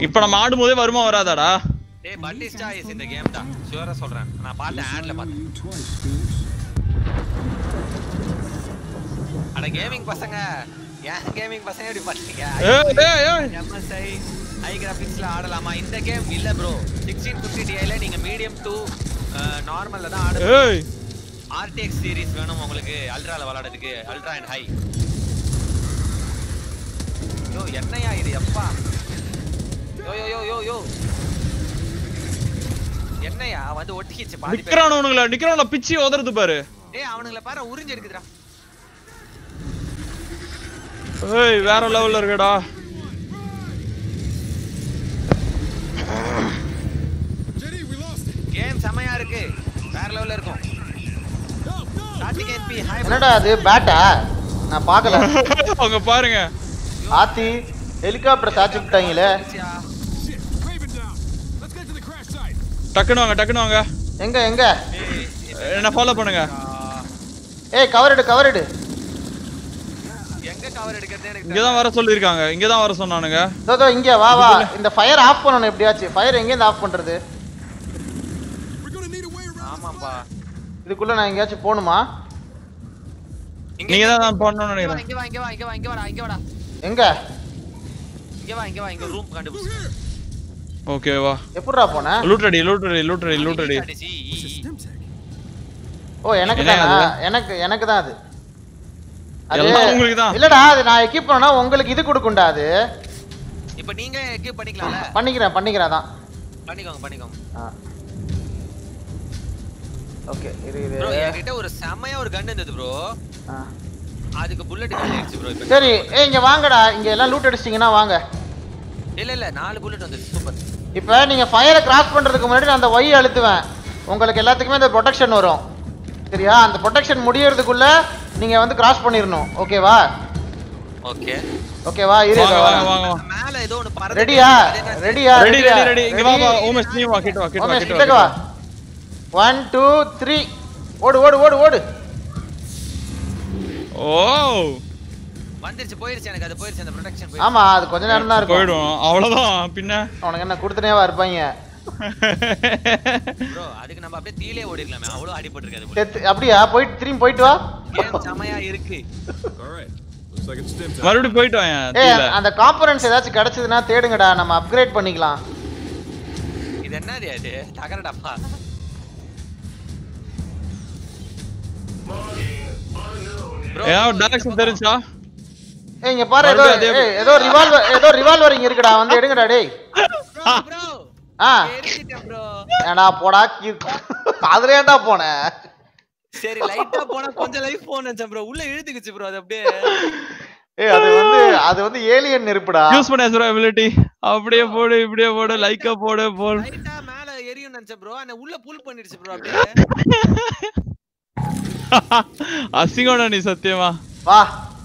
இப்போ நம்ம ஆடும்போதே வருமா வராதாடா? டேய் பட்டிஸ்டா இஸ் இந்த கேம் தான். ஷூரா சொல்றேன். நான் பார்த்தேன் ஆட்ல பார்த்தேன். அட கேமிங் பசங்க. ஏன் கேமிங் பசங்க இப்படி பண்ணீங்க ஏய், ஏய், ஏய். எம்எஸ்ஐ ஹை கிராபிக்ஸ்ல ஆடலாமா? இந்த கேம் இல்ல ப்ரோ 1650 டிஐல நீங்க மீடியம் டு நார்மல்ல தான் ஆட ஏய். ஆர்டிஎக்ஸ் சீரிஸ் வேணும் உங்களுக்கு. அல்ட்ரால விளையாடுறதுக்கு. அல்ட்ரா அண்ட் ஹை யோ என்னையா இது? எப்பா? யோ யோ யோ யோ யோ. என்னையா வந்து ஒட்டிக்கிச்சு பாதி பேர். நிக்கிறானவனுங்கள நிக்கிறானவன பிச்சி உதறது பாரு. டேய் அவனுங்கள பாரு உறிஞ்சு எடுக்குதுடா. ஏய் வேற லெவல்ல இருக்கடா. கேம் செமையா இருக்கு. வேற லெவல்ல இருக்கும். என்னடா அது? பேட்டா நான் பார்க்கல. அவங்க பாருங்க. ஆத்தி ஹெலிகாப்டர் சாச்சு விட்டாங்களே. டக்குனு வாங்க டக்குனு வாங்க. எங்க எங்க? என்ன ஃபாலோ பண்ணுங்க. ஏய் கவர் எடு கவர் எடு. எங்க கவர் எடுக்கிறது எனக்கு இங்க தான் வர சொல்லிருக்காங்க இங்க தான் வர சொன்னானுங்க. இதோ இங்க வா வா. இந்த ஃபயர் ஆஃப் பண்ணணும் எப்படியாச்சும் ஃபயர் எங்க இருந்து ஆஃப் பண்றது? இதுக்குள்ள நான் எங்கேயாச்சும் போகணுமா? நீங்க தான் பண்ணணும்னு நினைக்கிறேன். இங்க வா இங்க வா இங்க வா இங்க வாடா இங்க வாடா. எங்க? இங்க வா இங்க வா இங்க ரூம் கண்டுபிடிச்சு. ஓகே வா. எப்படிடா போன? லூட் அடி லூட் அடி லூட் அடி லூட் அடி. ஓ எனக்கு தானா? எனக்கு எனக்கு தான் அது. அது உங்களுக்கு தான். இல்லடா அது நான் எக்யூப் பண்ணா உங்களுக்கு இது கொடுக்கும்டா அது. இப்போ நீங்க எக்யூப் பண்ணிக்கலாம்ல? பண்ணிக்கிறேன் பண்ணிக்கிறேன் தான் பண்ணிக்கோங்க பண்ணிக்கோங்க. ஓகே இரு இரு. ப்ரோ என்கிட்ட ஒரு செமையா ஒரு கன் இருந்தது ப்ரோ. அதுக்கு புல்லட் காலி ஆயிடுச்சு ப்ரோ இப்போ. சரி ஏய் இங்க வாங்கடா. இங்க எல்லாம் லூட் அடிச்சிட்டீங்கன்னா வாங்க. இல்ல இல்ல நாலு புல்லட் வந்துருச்சு சூப்பர் இப்போ நீங்க ஃபயரை கிராஸ் பண்றதுக்கு முன்னாடி நான் அந்த ஒய் அழுத்துவேன். உங்களுக்கு எல்லாத்துக்குமே இந்த ப்ரொடெக்ஷன் வரும். சரியா? அந்த ப்ரொடெக்ஷன் முடியறதுக்குள்ள நீங்க வந்து கிராஸ் பண்ணிரணும். ஓகேவா ஓகே ஓகேவா இரு வாங்க வாங்க. மேல ஏதோ ஒன்னு பறந்து ரெடியா ரெடியா ரெடி ரெடி ரெடி இங்க வா வா ஓமஸ் நீ வா கிட்ட வா கிட்ட வா ஓமேஷ் கிட்ட வா. வா. ஒன் டூ த்ரீ ஓடு ஓடு ஓடு ஓடு. ஓ. வந்துருச்சு போயிருச்சு எனக்கு அது போயிருச்சு அந்த ப்ரொடெக்ஷன் ஆமா அது கொஞ்ச நேரம் தான் இருக்கும். போயிடும். அவ்வளவுதான் பின்ன? உனக்கு என்ன கொடுத்தனேவா இருப்பாங்க? ப்ரோ அதுக்கு நம்ம அப்படியே தீலே ஓடிரலாமே அவ்வளவு அடிபட்டு இருக்காது செத்து அப்படியா? போயிட்டு திரும்பி போயிட்டு வா. கேம் செமையா இருக்கு. மறுபடியும் போயிட்டு வாங்க ஏய் அந்த காம்பனன்ஸ் ஏதாச்சும் கிடைச்சதுன்னா தேடுங்கடா. நம்ம அப்கிரேட் பண்ணிக்கலாம். இது என்னது அது? தகரடாப்பா ஏன் டைரக்ஷன் தெரிஞ்சா? ஏய் இங்க பாரு ஏதோ ரிவால்வர் ஏதோ ரிவால்வர் இங்க இருக்குடா வந்து எடுங்கடா டேய். ஆ. ப்ரோ ஏடா போடா அதுல ஏன்டா போன. சரி லைட்டா போனா கொஞ்சம் லைஃப் போனேன் ப்ரோ உள்ள இழுத்துக்குச்சு ப்ரோ அது அப்படியே. ஏய் அது வந்து அது வந்து ஏலியன் நெருப்புடா. யூஸ் பண்ண ப்ரோ எபிலிட்டி அப்படியே போடு இப்படியே போடு லைக்கா போடு போடு. லைட்டா மேல எரியும் நினைச்சேன் ப்ரோ அந்த உள்ள புல் பண்ணிடுச்சு ப்ரோ அப்படியே. அசிங்கம்டா நீ சத்தியமா. வா.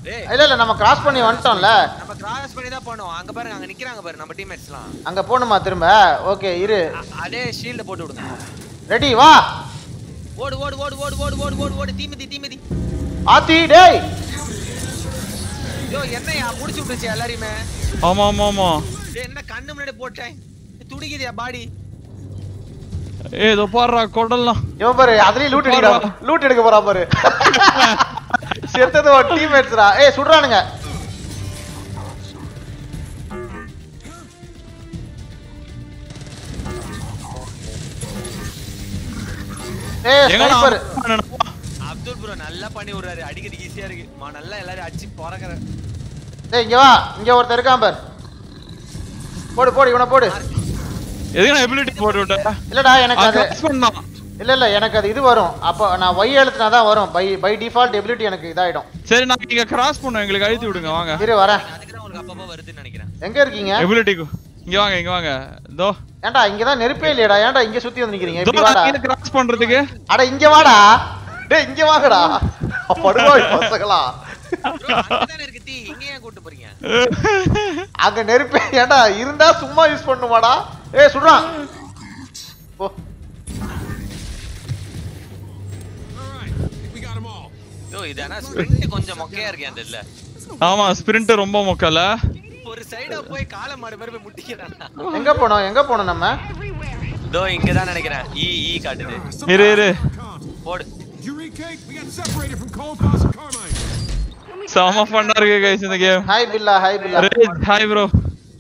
டேய். இல்ல இல்ல நம்ம கிராஸ் பண்ணி வந்துட்டோம்ல. நம்ம கிராஸ் பண்ணி தான் போனோம் அங்க பாருங்க அங்க நிக்கிறாங்க பாரு நம்ம டீம்மேட்ஸ்லாம் அங்க போணுமா திரும்ப? ஓகே இரு. அதே ஷீல்ட போட்டு விடுங்க. ரெடி வா. ஓடு ஓடு ஓடு ஓடு ஓடு ஓடு ஓடு ஓடு தீமிதி தீமிதி. ஆத்தி டேய். யோ என்னையா முடிச்சு விட்டுச்சு எல்லாரையுமே? ஆமா ஆமா ஆமா. டேய் என்ன கண்ணு முன்னாடி போட்டேன். துடிக்குதியா பாடி? ஏய் இதோ பாடுறா கொடலாம் இவன் பாரு அதுலயும் லூட் எடுக்கிறான் லூட் எடுக்க போறான் பாரு. செத்தது ஒரு டீம்மேட்ஸ்ரா ஏய் சுடுறானுங்க. ஏய் ஸ்னைப்பர் அப்துல் ப்ரோ நல்லா பண்ணி விடுறாரு. அடிக்கிறதுக்கு ஈஸியா இருக்கு. மா நல்லா எல்லாரும் அடிச்சு பறக்குறேன் டேய் இங்க வா. இங்க ஒருத்தர் இருக்கான் பாரு. போடு போடு இவனை போடு. எதுக்கு எபிலிட்டி போட்டு விட்டேன் இல்லடா எனக்கு அது இல்ல இல்ல எனக்கு அது இது வரும். அப்போ நான் ஒய் அழுத்தினா தான் வரும். பை பை டிஃபால்ட் எபிலிட்டி எனக்கு இதாயிடும். சரி நான் இங்க கிராஸ் பண்ணோம் எங்களுக்கு அழுத்தி விடுங்க வாங்க. இரு வரேன் அதுக்கு தான் உங்களுக்கு அப்பப்போ வருதுன்னு நினைக்கிறேன். எங்க இருக்கீங்க? எபிலிட்டிக்கு இங்க வாங்க இங்க வாங்க. இதோ. ஏன்டா இங்க தான் நெருப்பே இல்லையடா. ஏன்டா இங்க சுத்தி வந்து நிக்கிறீங்க? இப்படி வாடா. நான் கிராஸ் பண்றதுக்கு. அட இங்க வாடா. டேய் இங்க வாங்கடா. படுவாய் பசங்களா. தீ இங்க அங்க நெருப்பே ஏன்டா இருந்தா சும்மா யூஸ் பண்ணுமாடா. ஏய் சுடுறான் போ. யோ இது ஆனா ஸ்பிரிண்ட் கொஞ்சம் மொக்கையா இருக்கு அந்த இல்ல ஆமா ஸ்பிரிண்ட் ரொம்ப மொக்கல ஒரு சைடா போய் கால மாடு மாதிரி போய் முட்டிக்கிறான். எங்க போனோம் எங்க போனோம் நம்ம? இதோ இங்க தான் நினைக்கிறேன். ஈ ஈ காட்டுது. இரு இரு. போடு. செம ஃபன்னா இருக்கு கைஸ் இந்த game hi Billa hi Billa hi bro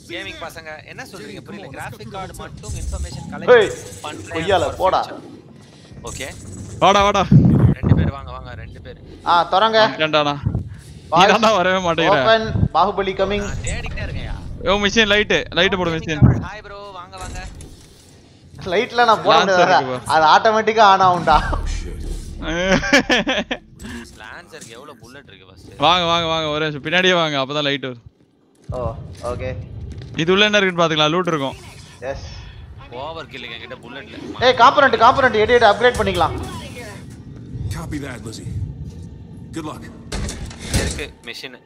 gaming பசங்க என்ன சொல்றீங்க? புரியல. கிராஃபிக் கார்டு மட்டும் இன்ஃபர்மேஷன் ஏய், கலெக்ட் பொய்யால, போடா. ஓகே வாடா வாடா. ரெண்டு பேர் வாங்க வாங்க ரெண்டு பேர். ஆ தொடங்க ஏண்டாடா நீ தான்டா வரவே மாட்டேங்கிற. ஓபன் பாகுபலி கமிங் தேடிட்டே இருக்கேன்யா ஓ மிஷின் லைட் லைட் போடு மிஷின் ஹாய் ப்ரோ வாங்க வாங்க. லைட்ல நான் போட முடியாது அது ஆட்டோமேட்டிக்கா ஆன் ஆகும்டா. லான்சருக்கு எவ்வளவு புல்லட் இருக்கு ஃபர்ஸ்ட் வாங்க வாங்க வாங்க ஒரே. பின்னாடியே வாங்க அப்பதான் லைட் வரும். ஓ ஓகே இது உள்ள என்ன இருக்குன்னு பாத்துக்கலாம். லூட் இருக்கும். எஸ் ஓவர் கில்லுங்க என்கிட்ட புல்லட்ல ஏய் காம்பனன்ட் காம்பனன்ட் எடி எடி அப்கிரேட் பண்ணிக்கலாம். Copy that, Lizzie. Good luck. இருக்கு மிஷின்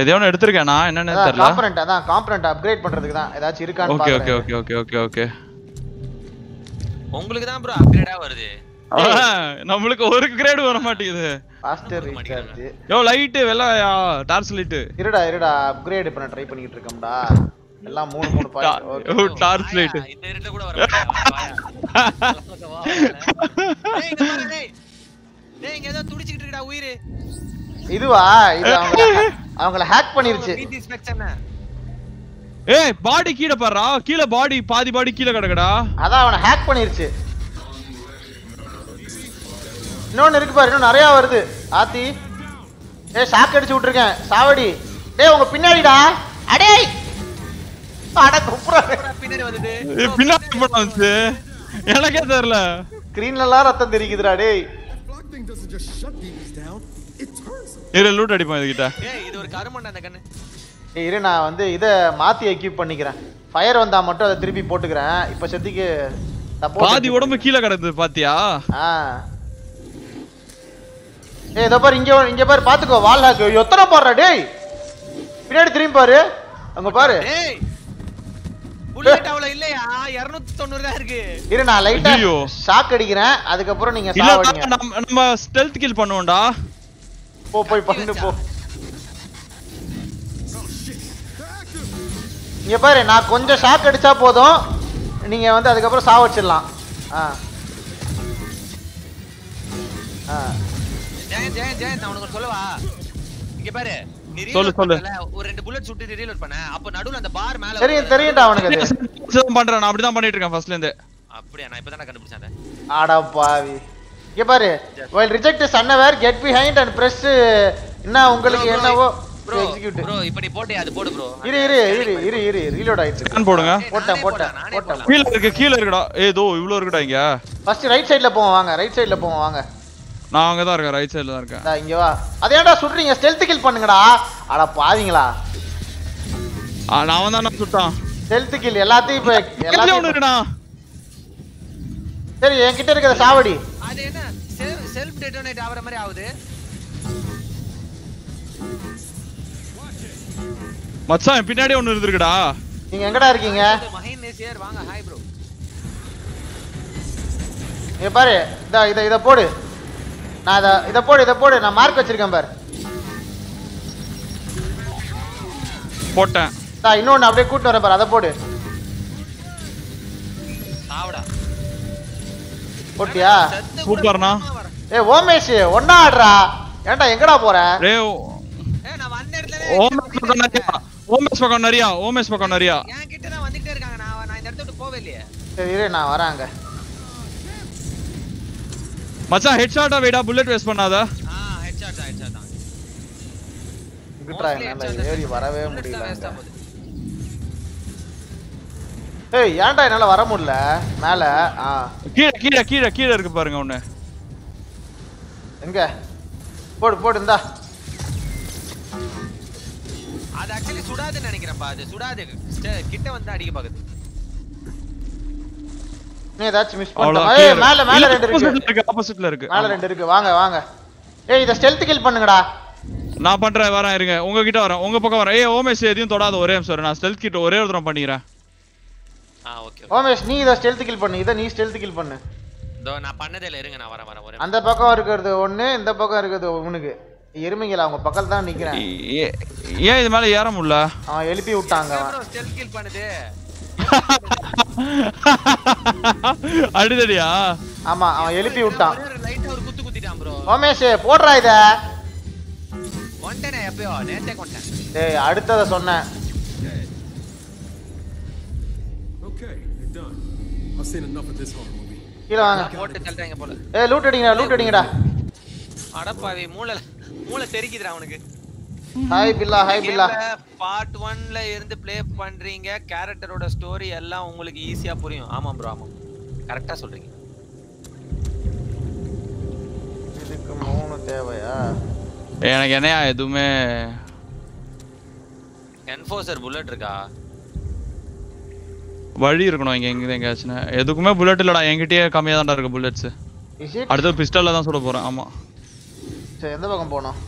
எதையோ ஒன்று எடுத்திருக்கேனா? என்னன்னு தெரியல. காம்பனன்ட் அதான் காம்பனன்ட் அப்கிரேட் பண்றதுக்கு தான். ஏதாச்சும் இருக்கான்னு okay okay okay okay okay okay உங்களுக்கு தான் ப்ரோ அப்கிரேடா வருது. நம்மளுக்கு ஒரு கிரேடு வர மாட்டேங்குது. ஃபாஸ்டர் ரீசார்ஜ் யோ லைட் வெள்ளையா டார்ச் லைட் இருடா இருடா அப்கிரேட் பண்ண ட்ரை பண்ணிட்டு இருக்கோம்டா. எல்லாம் மூணு மூணு பாயிண்ட் ஓகே. டார்ச் லைட் இந்த இருட்டுல கூட வர. டேய் இங்க பாரு டேய். டேய் இங்க ஏதோ துடிச்சிட்டு இருக்குடா உயிர். இதுவா? இது அவங்க அவங்கள ஹேக் பண்ணிருச்சு. பீதி ஸ்பெக்ஸ் ஏய் பாடி கீழே பாருடா. கீழே பாடி பாதி பாடி கீழே கிடக்குடா. அதான் அவனை ஹேக் பண்ணிருச்சு. இன்னொன்னு இருக்கு பாரு இன்னும் நிறைய வருது. ஆத்தி. ஏய் ஷாக் அடிச்சு விட்டுருக்கேன். சாவடி. டேய் உங்க பின்னாடிடா. அடே அட குப்புறாரு பின்னாடி வந்தது. பின்னாடி பண்ண வந்துச்சு? எனக்கே தெரியல. ஸ்கிரீன்ல எல்லாம் ரத்தம் தெரிக்குதுடா டேய். இரு லூட் அடிப்போம் இதுகிட்ட. ஏய் இது ஒரு கருமண்டா அந்த கண்ணு. ஏய், இரு நான் வந்து இதை மாத்தி எக்யூப் பண்ணிக்கிறேன். ஃபயர் வந்தா மட்டும் அதை திருப்பி போட்டுக்கிறேன். இப்ப செத்துக்கு பாதி உடம்பு கீழே கிடக்குது பாத்தியா? ஆ. ஏய் இதோ பாரு இங்க வா- இங்க பாரு பாத்துக்கோ வால் ஹேக் எத்தனை பாடுறா டேய்? பின்னாடி திரும்பி பாரு. அங்க பாரு. டேய் புல்லட் அவ்வளவு இல்லையா? 290 தான் இருக்கு. இரு நான் லைட்டா ஐயோ. ஷாக் அடிக்கிறேன். அதுக்கப்புறம் நீங்க இல்ல சாவடிங்க. நம்ம நம்ம ஸ்டெல்த் கில் பண்ணுவோம்டா. போ போய் பண்ணு போ. இங்க பாரு நான் கொஞ்சம் ஷாக் அடிச்சா போதும். நீங்க வந்து அதுக்கப்புறம் சாவடிச்சிடலாம். ஆ. ஆ. ஜெயன் ஜெயன் ஜெயன் நான் உனக்கு சொல்லவா? இங்க பாரு. சொல்லு, சொல்லு. ஒரு ரெண்டு புல்லட் சுட்டு ரீலோட் பண்ண. அப்ப நடுவுல அந்த பார் மேல தெரியும் தெரியும்டா அவனுக்கு அது. பண்றேன் நான் அப்படிதான் பண்ணிட்டு இருக்கேன் ஃபர்ஸ்ட்ல இருந்து அப்படியா? நான் இப்பதான் கண்டுபிடிச்சேன். ஆடா பாவி. இங்க பாரு. While reject is unaware get behind and press என்ன உங்களுக்கு என்னவோ bro எக்ஸிக்யூட் bro இப்ப நீ போட்டே அது போடு ப்ரோ இரு இரு இரு இரு இரு ரீலோட் ஆயிடுச்சு. ஸ்கேன் போடுங்க. போட்டேன் போட்டேன் போட்டேன் கீழே இருக்கு கீழே இருக்குடா. ஏதோ இவ்ளோ இருக்குடா இங்க. ஃபர்ஸ்ட் ரைட் சைடுல போவோம் வாங்க. ரைட் சைடுல போவோம் வாங்க. நான் அங்க தான் இருக்கேன் ரைட் சைடுல தான் இருக்கேன். இங்க வா. அதே ஏன்டா சுடுறீங்க? ஸ்டெல்த் கில் பண்ணுங்கடா. அட பாவிங்களா? ஆ, நான் தான் நான் சுட்டான். ஸ்டெல்த் கில் எல்லாத்தையும் இப்ப பக்கத்துல ஒண்ணு எல்லாத்தையும் இருக்குடா. சரி என்கிட்ட இருக்கிற சாவடி. அது என்ன? செல்ஃப் டெட்டோனேட் ஆவற மாதிரி ஆகுது. மச்சான் பின்னாடி ஒண்ணு இருந்திருக்குடா. நீங்க எங்கடா இருக்கீங்க? மஹின் நேசியர் வாங்க ஹாய் ப்ரோ இங்க பாரு. இத இத இத போடு. நான் அதை இதை போடு இதை போடு. நான் மார்க் வச்சிருக்கேன் பாரு. போட்டேன். நான் இன்னொன்று அப்படியே கூட்டு வர பாரு. அதை போடு. போட்டியா? சூப்பர்ண்ணா ஏ ஓமேஷ் ஒன்னா ஆடுறா. ஏன்டா எங்கடா போற? ஏ ஓமேஷ் பக்கம் நிறையா. ஓமேஷ் பக்கம் நிறையா. ஓமேஷ் பக்கம் நிறையா. என்கிட்ட நான் வந்துட்டே இருக்காங்க. நான் நான் இந்த இடத்து விட்டு போவே இல்லையே. சரி நான் வராங்க மச்சான் ஹெட் ஷாட்டா வெயிடா புல்லட் வேஸ்ட் பண்ணாத? ஆ ஹெட்ஷாட் தான் ஹெட்ஷாட் தான் இங்கிட்டா என்னால ஏறி வரவே முடியல ஏய் ஏன்டா என்னால வர முடியல? மேல ஆ. கீழே கீழே கீழே கீழே இருக்கு பாருங்க ஒண்ணு. எங்க? போடு போடு இந்தா. அது ஆக்சுவலி சுடாதுன்னு நினைக்கிறேன்ப்பா அது சுடாது. கிட்ட வந்து அடிக்க பாக்குது. நீ ஏதாச்சும் மிஸ் பண்ணிட்டா. மேல மேல ரெண்டு இருக்கு. ஆப்போசிட்ல இருக்கு மேல ரெண்டு இருக்கு. வாங்க வாங்க. ஏய் இத ஸ்டெல்த் கில் பண்ணுங்கடா. நான் பண்றேன் வரேன் இருங்க. உங்ககிட்ட வரேன். உங்க பக்கம் வரேன். ஏய் ஓமேஷ் எதையும் தொடாத ஒரே நிமிஷம். நான் ஸ்டெல்த் கிட்ட ஒரே ஒரு தடவை பண்ணிக்கிறேன். ஆ ஓகே ஓமேஷ் நீ இத ஸ்டெல்த் கில் பண்ணு. இத நீ ஸ்டெல்த் கில் பண்ணு. இதோ நான் பண்ணதே இல்ல இருங்க நான் வரேன் வரேன் ஒரே அந்த பக்கம் இருக்கிறது ஒண்ணு இந்த பக்கம் இருக்கிறது உனக்கு எருமைங்களா அவங்க பக்கத்துல தான் நிக்கிறேன். ஏ- ஏன் இது மேல ஏற முடியல? அவன் எழுப்பி விட்டாங்க அவன். ப்ரோ ஸ்டெல் கில் பண்ணுது? அடிதடியா? ஆமா அவன் எழுப்பி விட்டான். லைட்டா ஒரு குத்து குத்திட்டான் ப்ரோ ஓமேஷ் போடுறா இத. கொண்டேனே எப்பயோ நேத்தே கொண்டேன். டேய் அடுத்தத சொன்னேன். Okay, you're done. I've seen enough of this horror movie. கீழ வாங்க. போட்டு போல. ஏய் லூட் அடிங்கடா லூட் அடிங்கடா. அடப்பாவி மூளை மூளை தெரிக்குதுடா அவனுக்கு. Hi Billa hi Billa. Part ஒன்ல இருந்து ப்ளே பண்றீங்க. கேரக்டரோட ஸ்டோரி எல்லாம் உங்களுக்கு ஈஸியா புரியும். ஆமா ப்ரோ ஆமா. கரெக்டா சொல்றீங்க. இதுக்கு மூணு தேவையா? எனக்கு என்னையா எதுவுமே என்ஃபோர்சர் புல்லட் இருக்கா? வழி இருக்கணும் இங்க எங்க எங்கேயாச்சும். எதுக்குமே புல்லட் இல்லடா என்கிட்டயே கம்மியா தான்டா இருக்கு புல்லட்ஸ் அடுத்து பிஸ்டல்ல தான் சுட போறேன் ஆமா. சரி எந்த பக்கம் போனோம்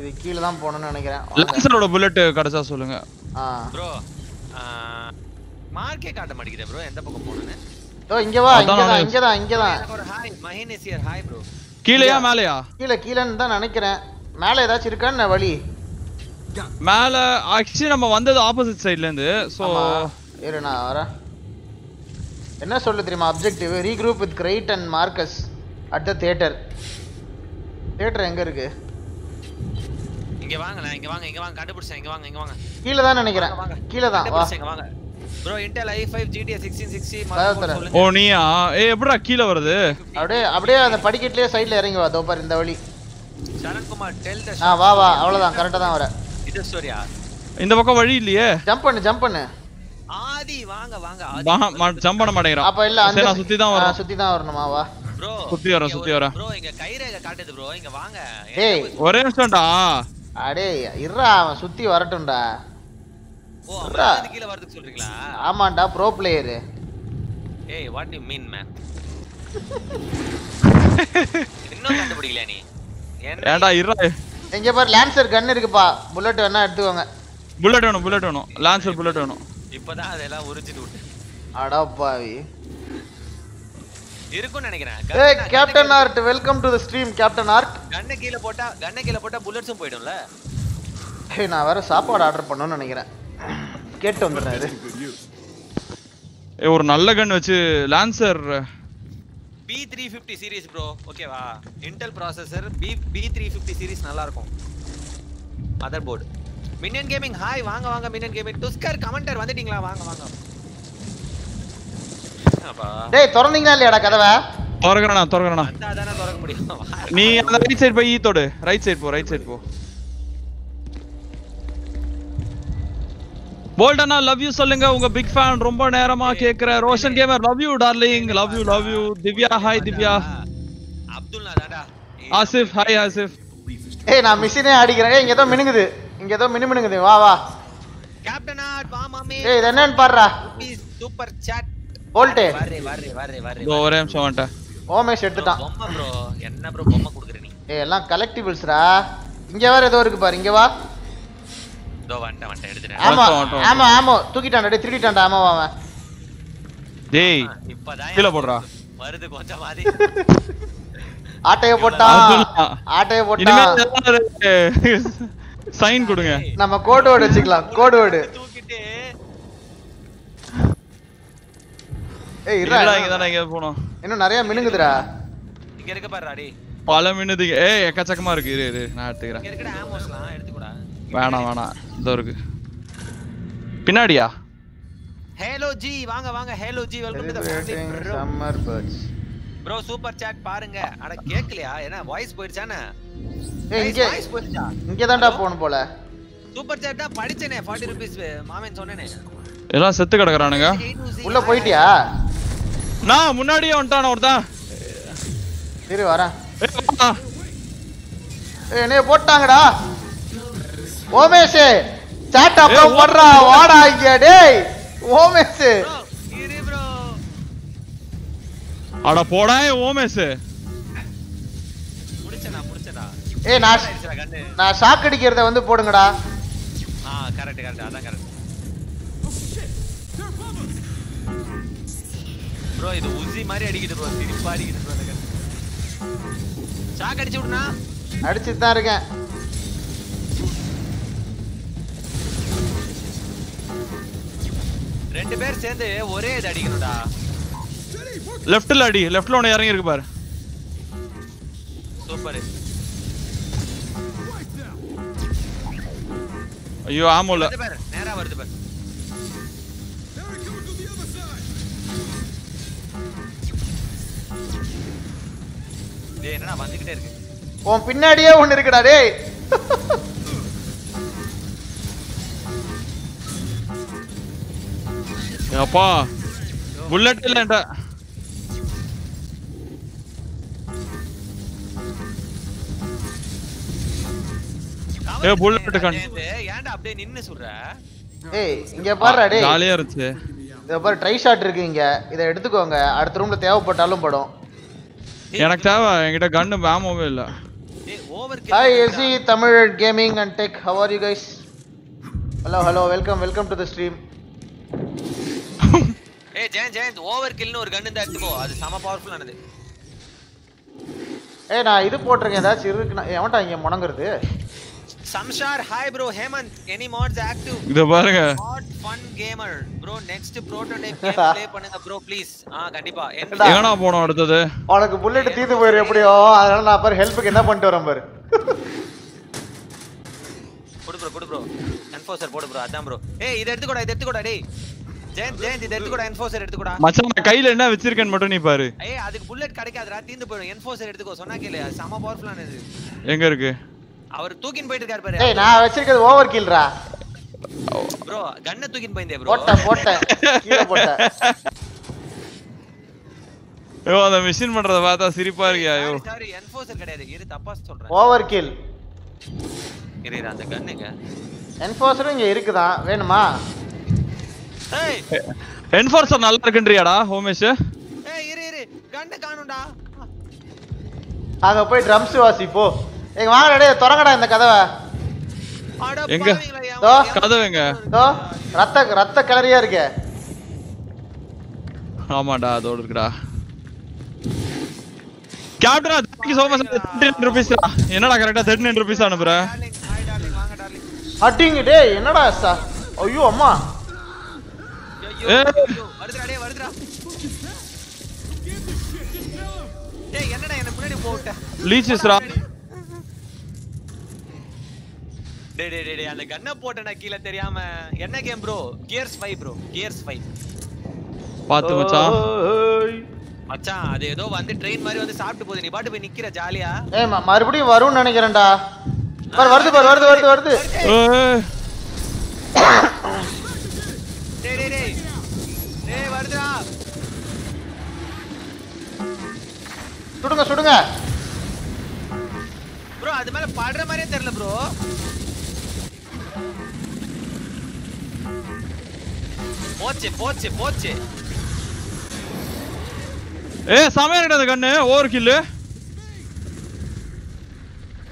இது கீழ தான் போகணும்னு நினைக்கிறேன். லான்சரோட புல்லட் கிடைச்சா சொல்லுங்க. ப்ரோ மார்க்கே காட்ட மாட்டேங்குது ப்ரோ எந்த பக்கம் போகணும்னு? ஓ இங்க வா இங்க தான் இங்க தான் இங்க தான் ஒரு hi Mahin is here hi bro கீழயா மேலயா? கீழ கீழன்னு தான் நினைக்கிறேன். மேல ஏதாச்சும் இருக்கான்னு வழி. மேல ஆக்சுவலி நம்ம வந்தது ஆப்போசிட் சைடுல இருந்து சோ. இரு நான் வரேன். என்ன சொல்லு தெரியுமா? Objective regroup with Kait and Marcus at the theatre theatre எங்க இருக்கு? இங்க வாங்களேன் இங்க வாங்க இங்க வாங்க கண்டுபிடிச்சேன் இங்க வாங்க இங்க வாங்க. கீழ தான் நினைக்கிறேன் கீழ தான் வா. வாங்க. ப்ரோ இன்டெல் i5 GTX 1660 தரேன், motherboard தரேன். ஓ நீயா? ஏ எப்படா கீழ வருது? அப்படியே அப்படியே அந்த படிக்கட்டுலயே சைடுல இறங்கி வா தோ பாரு இந்த வழி. சரண்குமார் டெல் த ஆ வா வா அவ்வளவுதான் கரெக்டா தான் வர. இது ஸ்டோரியா இந்த பக்கம் வழி இல்லையே? ஜம்ப் பண்ணு ஜம்ப் பண்ணு. ஆதி வாங்க வாங்க ஆதி. ஜம்ப் பண்ண மாட்டேங்கிறான். அப்ப இல்ல அந்த நான் சுத்தி தான் ஆ, வரேன் சுத்தி தான் வரணுமா வா. ப்ரோ சுத்தி வரேன் சுத்தி வரேன். ப்ரோ இங்க கைரேகை காட்டுது ப்ரோ இங்க வாங்க. டேய் ஒரே நிமிஷம்டா. அடே இருடா அவன் சுத்தி வரட்டும்டா. ஓ அமராவதி கீழ வரதுக்கு சொல்றீங்களா? ஆமாண்டா ப்ரோ பிளேயரு ஏய் வாட் யூ மீன் மேன் இன்னும் கண்டுபிடிக்கல நீ? ஏன்டா இருடா. இங்க பாரு லான்சர் கன் இருக்குப்பா. புல்லட் வேணா எடுத்துக்கோங்க. புல்லட் வேணும் புல்லட் வேணும். லான்சர் புல்லட் வேணும். இப்பதான் அதெல்லாம் உரிச்சிட்டு விட்டு அடப்பாவி. இருக்கும்னு நினைக்கிறேன். ஏய் captain Art welcome to the stream captain Art கண்ணை கீழ போட்டா கண்ணை கீழ போட்டா புல்லட்ஸும் போயிடும்ல. ஏய் நான் வேற சாப்பாடு ஆர்டர் பண்ணணும்னு நினைக்கிறேன். கேட்டு வந்துடுறேன் இது ஏ ஒரு நல்ல கன் வச்சு Lancer B three fifty series bro ஓகேவா Intel processor B B three fifty series நல்லா இருக்கும் motherboard Minion gaming hi வாங்க வாங்க மினியன் கேமிங் டுஸ்கர் கமெண்டர் வந்துட்டீங்களா? வாங்க வாங்க. டேய் திறந்தீங்களா இல்லையாடா கதவை? திறக்கிறேண்ணா திறக்கிறேண்ணா வந்தா தானே திறக்க முடியும். நீ அந்த ரைட் சைடு போய் ஈ தொடு ரைட் சைடு போ ரைட் சைடு போ. போல்டனா லவ் யூ சொல்லுங்க. உங்க பிக் ஃபேன் ரொம்ப நேரமா கேக்குற Roshan gamer love you darling love you love you Divya hi Divya. Abdullah தாடா ஆசிஃப் ஹாய் ஆசிஃப். ஏய் நான் மிஷினே அடிக்கிறேன் ஏய் இங்க ஏதோ மினுங்குது. இங்க ஏதோ மினு மினுங்குது வா வா. கேப்டன் ஆட் வா மாமி. ஏய் இது என்னன்னு பாருடா. சூப்பர் சாட் போல்ட்டே வரே வரே வரே வரே இதோ ஒரே நிமிஷம் ஓமேஷ் எடுத்துட்டான். பொம்மை ப்ரோ என்ன ப்ரோ பொம்மை குடுக்குற நீ? ஏய் எல்லாம் கலெக்டிபிள்ஸ்டா இங்க வேற ஏதோ இருக்கு பாரு இங்க வா. இதோ வந்துட்டேன் வந்துட்டேன் எடுத்துட்டேன். ஆமா. ஆமா ஆமா தூக்கிட்டான்டா டேய் திருடிட்டான்டா ஆமா அவன்? டேய் இப்பதான் கீழே போடுறா. வருது கொஞ்சம் மாதிரி ஆட்டைய போட்டான் அப்துல்லா. ஆட்டைய போட்டான் இனிமே சைன் கொடுங்க. நம்ம கோட் வேர்டு வச்சுக்கலாம் கோட் வேர்டு தூக்கிட்டு ஏய் இருடா இங்க தானே எங்க போனோம் இன்னும் நிறைய மினுங்குதுடா. இங்க இருக்க பாருடா டேய். பல மின்னுதுங்க ஏய் எக்கச்சக்கமா இருக்கு. இரு இரு நான் எடுத்துக்கிறேன். இங்க இருக்கிற ஆமோஸ்லாம் எடுத்துக்கூடா. வேணாம் வேணாம். இதோ இருக்கு. பின்னாடியா? ஹேலோ ஜி வாங்க வாங்க. Hello ji welcome to the family summer birds. Bro super chat பாருங்க. அட கேக்கலையா? என்ன வாய்ஸ் போயிடுச்சானே? ஏய் இங்க வாய்ஸ் போயிடுச்சா? இங்க தான்டா போகணும் போல. சூப்பர் சாட் தான் படிச்சேனே 40 ரூபீஸ் மாமன் சொன்னேனே. எல்லாம் செத்து கிடக்குறானுங்க. உள்ள போயிட்டியா? நான் முன்னாடியே வந்துட்டான ஒருத்தன். சரி வரேன். என்னைய போட்டாங்கடா. ஓமேஷ் சாட் அப்புறம் போடுறா. வாடா இங்க டேய். ஓமேஷ். இரு ப்ரோ அட போடா புடிச்சடா ஏய் நான் நான் ஷாக் அடிக்கிறத வந்து போடுங்கடா. ஆ கரெக்ட் கரெக்ட் அதான் கரெக்ட் ப்ரோ இது உசி மாதிரி அடிக்குது ப்ரோ சிரிப்பா அடிக்குது ப்ரோ அந்த சாக் அடிச்சு விடுனா அடிச்சிட்டு தான் இருக்கேன். ரெண்டு பேர் சேர்ந்து ஒரே இது அடிக்கணும்டா. லெஃப்ட்ல அடி லெஃப்ட்ல ஒன்னு இறங்கி இருக்கு பாரு. சூப்பர். ஐயோ ஆமோல. நேரா வருது பாரு. டேய் என்னடா வந்துகிட்டே இருக்கு? உன் பின்னாடியே ஒண்ணு இருக்குடா டேய். அப்பா புல்லட் இல்ல என்கிட்ட ஏ புல்லட் கண். ஏன்டா அப்படியே நின்னு சொல்ற? ஏய் இங்க பாருடா டேய். ஜாலியா இருந்துச்சு. இத பாரு ட்ரை ஷாட் இருக்கு இங்க. இதை எடுத்துக்கோங்க. அடுத்த ரூம்ல தேவைப்பட்டாலும் படும். எனக்கு தேவை என்கிட்ட கன்னு ஆமோவே இல்ல. Hi SC Tamil gaming and tech how are you guys hello hello welcome welcome to the stream ஏய் ஜெயந்த் ஜெயந்த் ஓவர் கில்னு ஒரு கன் இருந்தா எடுத்துக்கோ. அது செம பவர்ஃபுல் ஆனது. ஏய் நான் இது போட்டிருக்கேன். ஏதாச்சும் இருக்குண்ணா எவன்டா இங்க முணங்குறது. சம்ஷார் hi bro Hemanth any mods active இத பாருங்க. Mad fun gamer bro next prototype game play பண்ணுங்க ப்ரோ ப்ளீஸ் ஆ கண்டிப்பா. என்ன எங்கடா போனோம் அடுத்தது? உனக்கு புல்லட் தீந்து போயிரு எப்படியோ. அதனால நான் பாரு ஹெல்ப்புக்கு என்ன பண்ணிட்டு வரேன் பாரு. போடு ப்ரோ போடு ப்ரோ என்ஃபோர்சர் போடு ப்ரோ அதான் ப்ரோ ஏய் இத எடுத்துக்கோடா இத எடுத்துக்கோடா டேய். ஜெயந்த் ஜெயந்த் இத எடுத்துக்கோடா என்ஃபோர்சர் எடுத்துக்கோடா. மச்சான் நான் கையில என்ன வச்சிருக்கேன்னு மட்டும் நீ பாரு. ஏய் அதுக்கு புல்லட் கிடைக்காதுடா தீந்து போயிடும் என்ஃபோர்சர் எடுத்துக்கோ சொன்னா கேளு செம பவர்ஃபுல் ஆனது. எங்க இருக்கு? அவர் தூக்கின்னு போயிட்டு இருக்காரு பாரு. ஏய் நான் வச்சிருக்கிறது ஓவர் கில்ரா ப்ரோ கண்ணை தூக்கின்னு போயிருந்தே ப்ரோ போட்டேன் போட்டேன். கீழே போட்டேன். ஐயோ அந்த மிஷின் பண்றத பார்த்தா சிரிப்பா இருக்கியா ஐயோ. சாரி என்ஃபோர்சர் கிடையாது. இரு தப்பா சொல்றேன். ஓவர் கில் இரு அந்த கண்ணுங்க. என்ஃபோர்ஸரும் இங்க இருக்குதான் வேணுமா? ஏய். என்ஃபோர்சர் நல்லா இருக்குன்றியாடா ஹோமேஷ்? ஏய் இரு இரு. கண்ணை காணும்டா. அங்க போய் ட்ரம்ஸ் வாசி போ. எங்க வாங்கடா டேய் திறங்கடா இந்த கதவை. எங்க? கதவு எங்க? தோ ரத்த ரத்த கலரியா இருக்கே. ஆமாடா அதோட இருக்குடா. கேப்டனா thank you so much thirty nine rupees என்னடா கரெக்டா தேர்ட்டி நைன் ருபீஸ் அனுப்புற? அட்டிங்க டேய் என்னடா சா? ஐயோ அம்மா. ஏய். வருதுடா டேய் வருதுடா. டேய் என்னடா என்ன முன்னாடி போட்ட? லீச்சஸ்ரா. டேய் டேய், டேய் அந்த கன்னை போட்டேனா கீழ தெரியாம. என்ன game bro gears 5 bro gears 5 பாத்து மச்சான் மச்சான் அது ஏதோ வந்து ட்ரெயின் மாதிரி வந்து சாப்பிட்டு போகுது. நீ பாட்டு போய் நிக்கிற ஜாலியா? ஏய் மறுபடியும் வரும்னு நினைக்கிறேன்டா. பாரு வருது பாரு வருது வருது வருது. டேய் டேய் டேய். டேய் வருதுடா. சுடுங்க சுடுங்க. ப்ரோ அது மேல படுற மாதிரியே தெரியல ப்ரோ போச்சு போச்சு போச்சு. ஏ செமையா இருக்கடா அந்த கண்ணு. ஓவர் கில்லு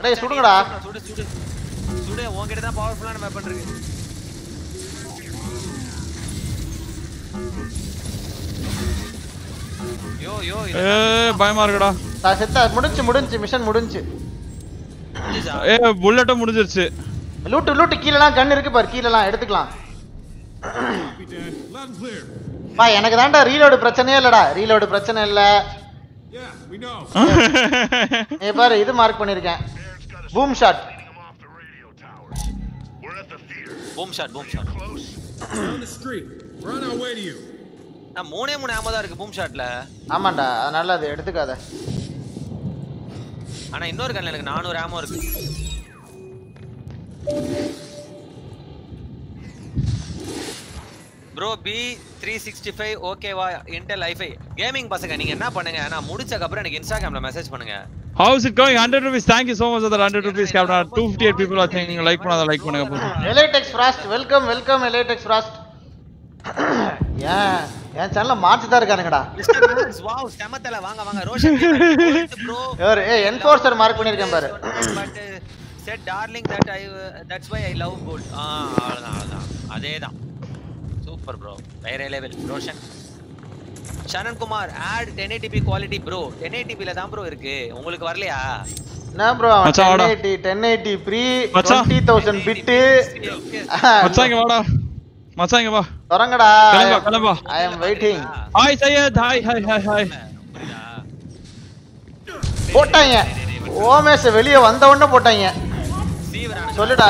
டேய் சுடுங்கடா. சுடு சுடு சுடு. உன்கிட்ட தான் பவர்ஃபுல்லான வெப்பன் இருக்கு. யோ யோ ஏ பயமா இருக்குடா. நான் செத்த முடிஞ்சு முடிஞ்சு மிஷன் முடிஞ்சு. முடிஞ்சுச்சா? ஏ புல்லட்டும் முடிஞ்சிருச்சு. லூட்டு லூட்டு கீழலாம் கன் இருக்கு பாரு கீழலாம் எடுத்துக்கலாம். பா எனக்கு தான்டா ரீலோடு பிரச்சனையே இல்லடா. ரீலோடு பிரச்சனை இல்ல. நீ பாரு இது மார்க் பண்ணிருக்கேன். Boom shot boom shot boom shot. நான் மூணே மூணு ஆமோ தான் இருக்கு பூம் ஷாட்ல ஆமாண்டா அதனால அது எடுத்துக்காத. ஆனா இன்னொரு கண்ணில் எனக்கு நானூறு ஆமோ இருக்கு. Bro B three sixty five ஓகேவா இன்டெல் ஐஃபை கேமிங் பசங்க நீங்க என்ன பண்ணுங்க? நான் முடிச்சதுக்கு அப்புறம் எனக்கு இன்ஸ்டாகிராம்ல மெசேஜ் பண்ணுங்க. It going? 100 rupees. Thank you so much for the 100 rupees, Captain. 258 people are saying நீங்க லைக் பண்ணாத லைக் பண்ணுங்க போதும். எலைடெக்ஸ் ஃப்ராஸ்ட் வெல்கம் வெல்கம் எலைடெக்ஸ் ஃப்ராஸ்ட் ஏன் என் சேனல்ல மார்ச் தான் இருக்கானுங்கடா வாவ் செமத்தல. வாங்க வாங்க. ரோஷன் ப்ரோ இவர் ஏ என்ஃபோர்சர் மார்க் பண்ணிருக்கேன் பாரு. Said darling that I that's why I love gold ஆ அவ்வளவுதான் அவ்வளவுதான். அதேதான். சூப்பர் ப்ரோ வேற லெவல் ரோஷன் சரண் குமார் ஆட் 1080p குவாலிட்டி ப்ரோ 1080p ல தான் ப்ரோ இருக்கு உங்களுக்கு வரலையா என்ன ப்ரோ மச்சான், வாடா. 1080 1080 ப்ரீ மச்சான். 20000 பிட்டு மச்சான் இங்க வாடா. மச்சான் இங்க வா. தொடங்கடா கிளம்பா, கிளம்பா. I am waiting Hi Syed. Hi hi hi hi. போட்டாங்க ஓமேஸ் வெளிய வந்த உடனே போட்டாங்க சொல்லுடா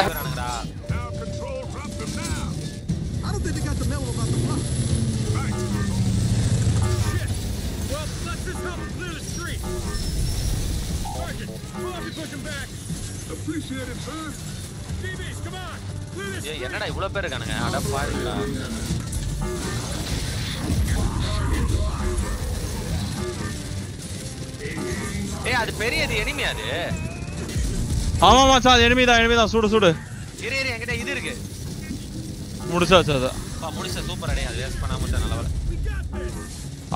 என்னடா இவ்வளவு பேர் இருக்கானுங்க? அட பாருடா ஏய் அது பெரியது எனிமி அது. ஆமா மச்சான் அது enemy தான் enemy தான். சுடு சுடு. இரு இரு என்கிட்ட இது இருக்கு. முடிச்சாச்சு அது. பா முடிச்ச சூப்பர் அடே அது வேஸ்ட் பண்ணாம விட்டா நல்ல வேலை.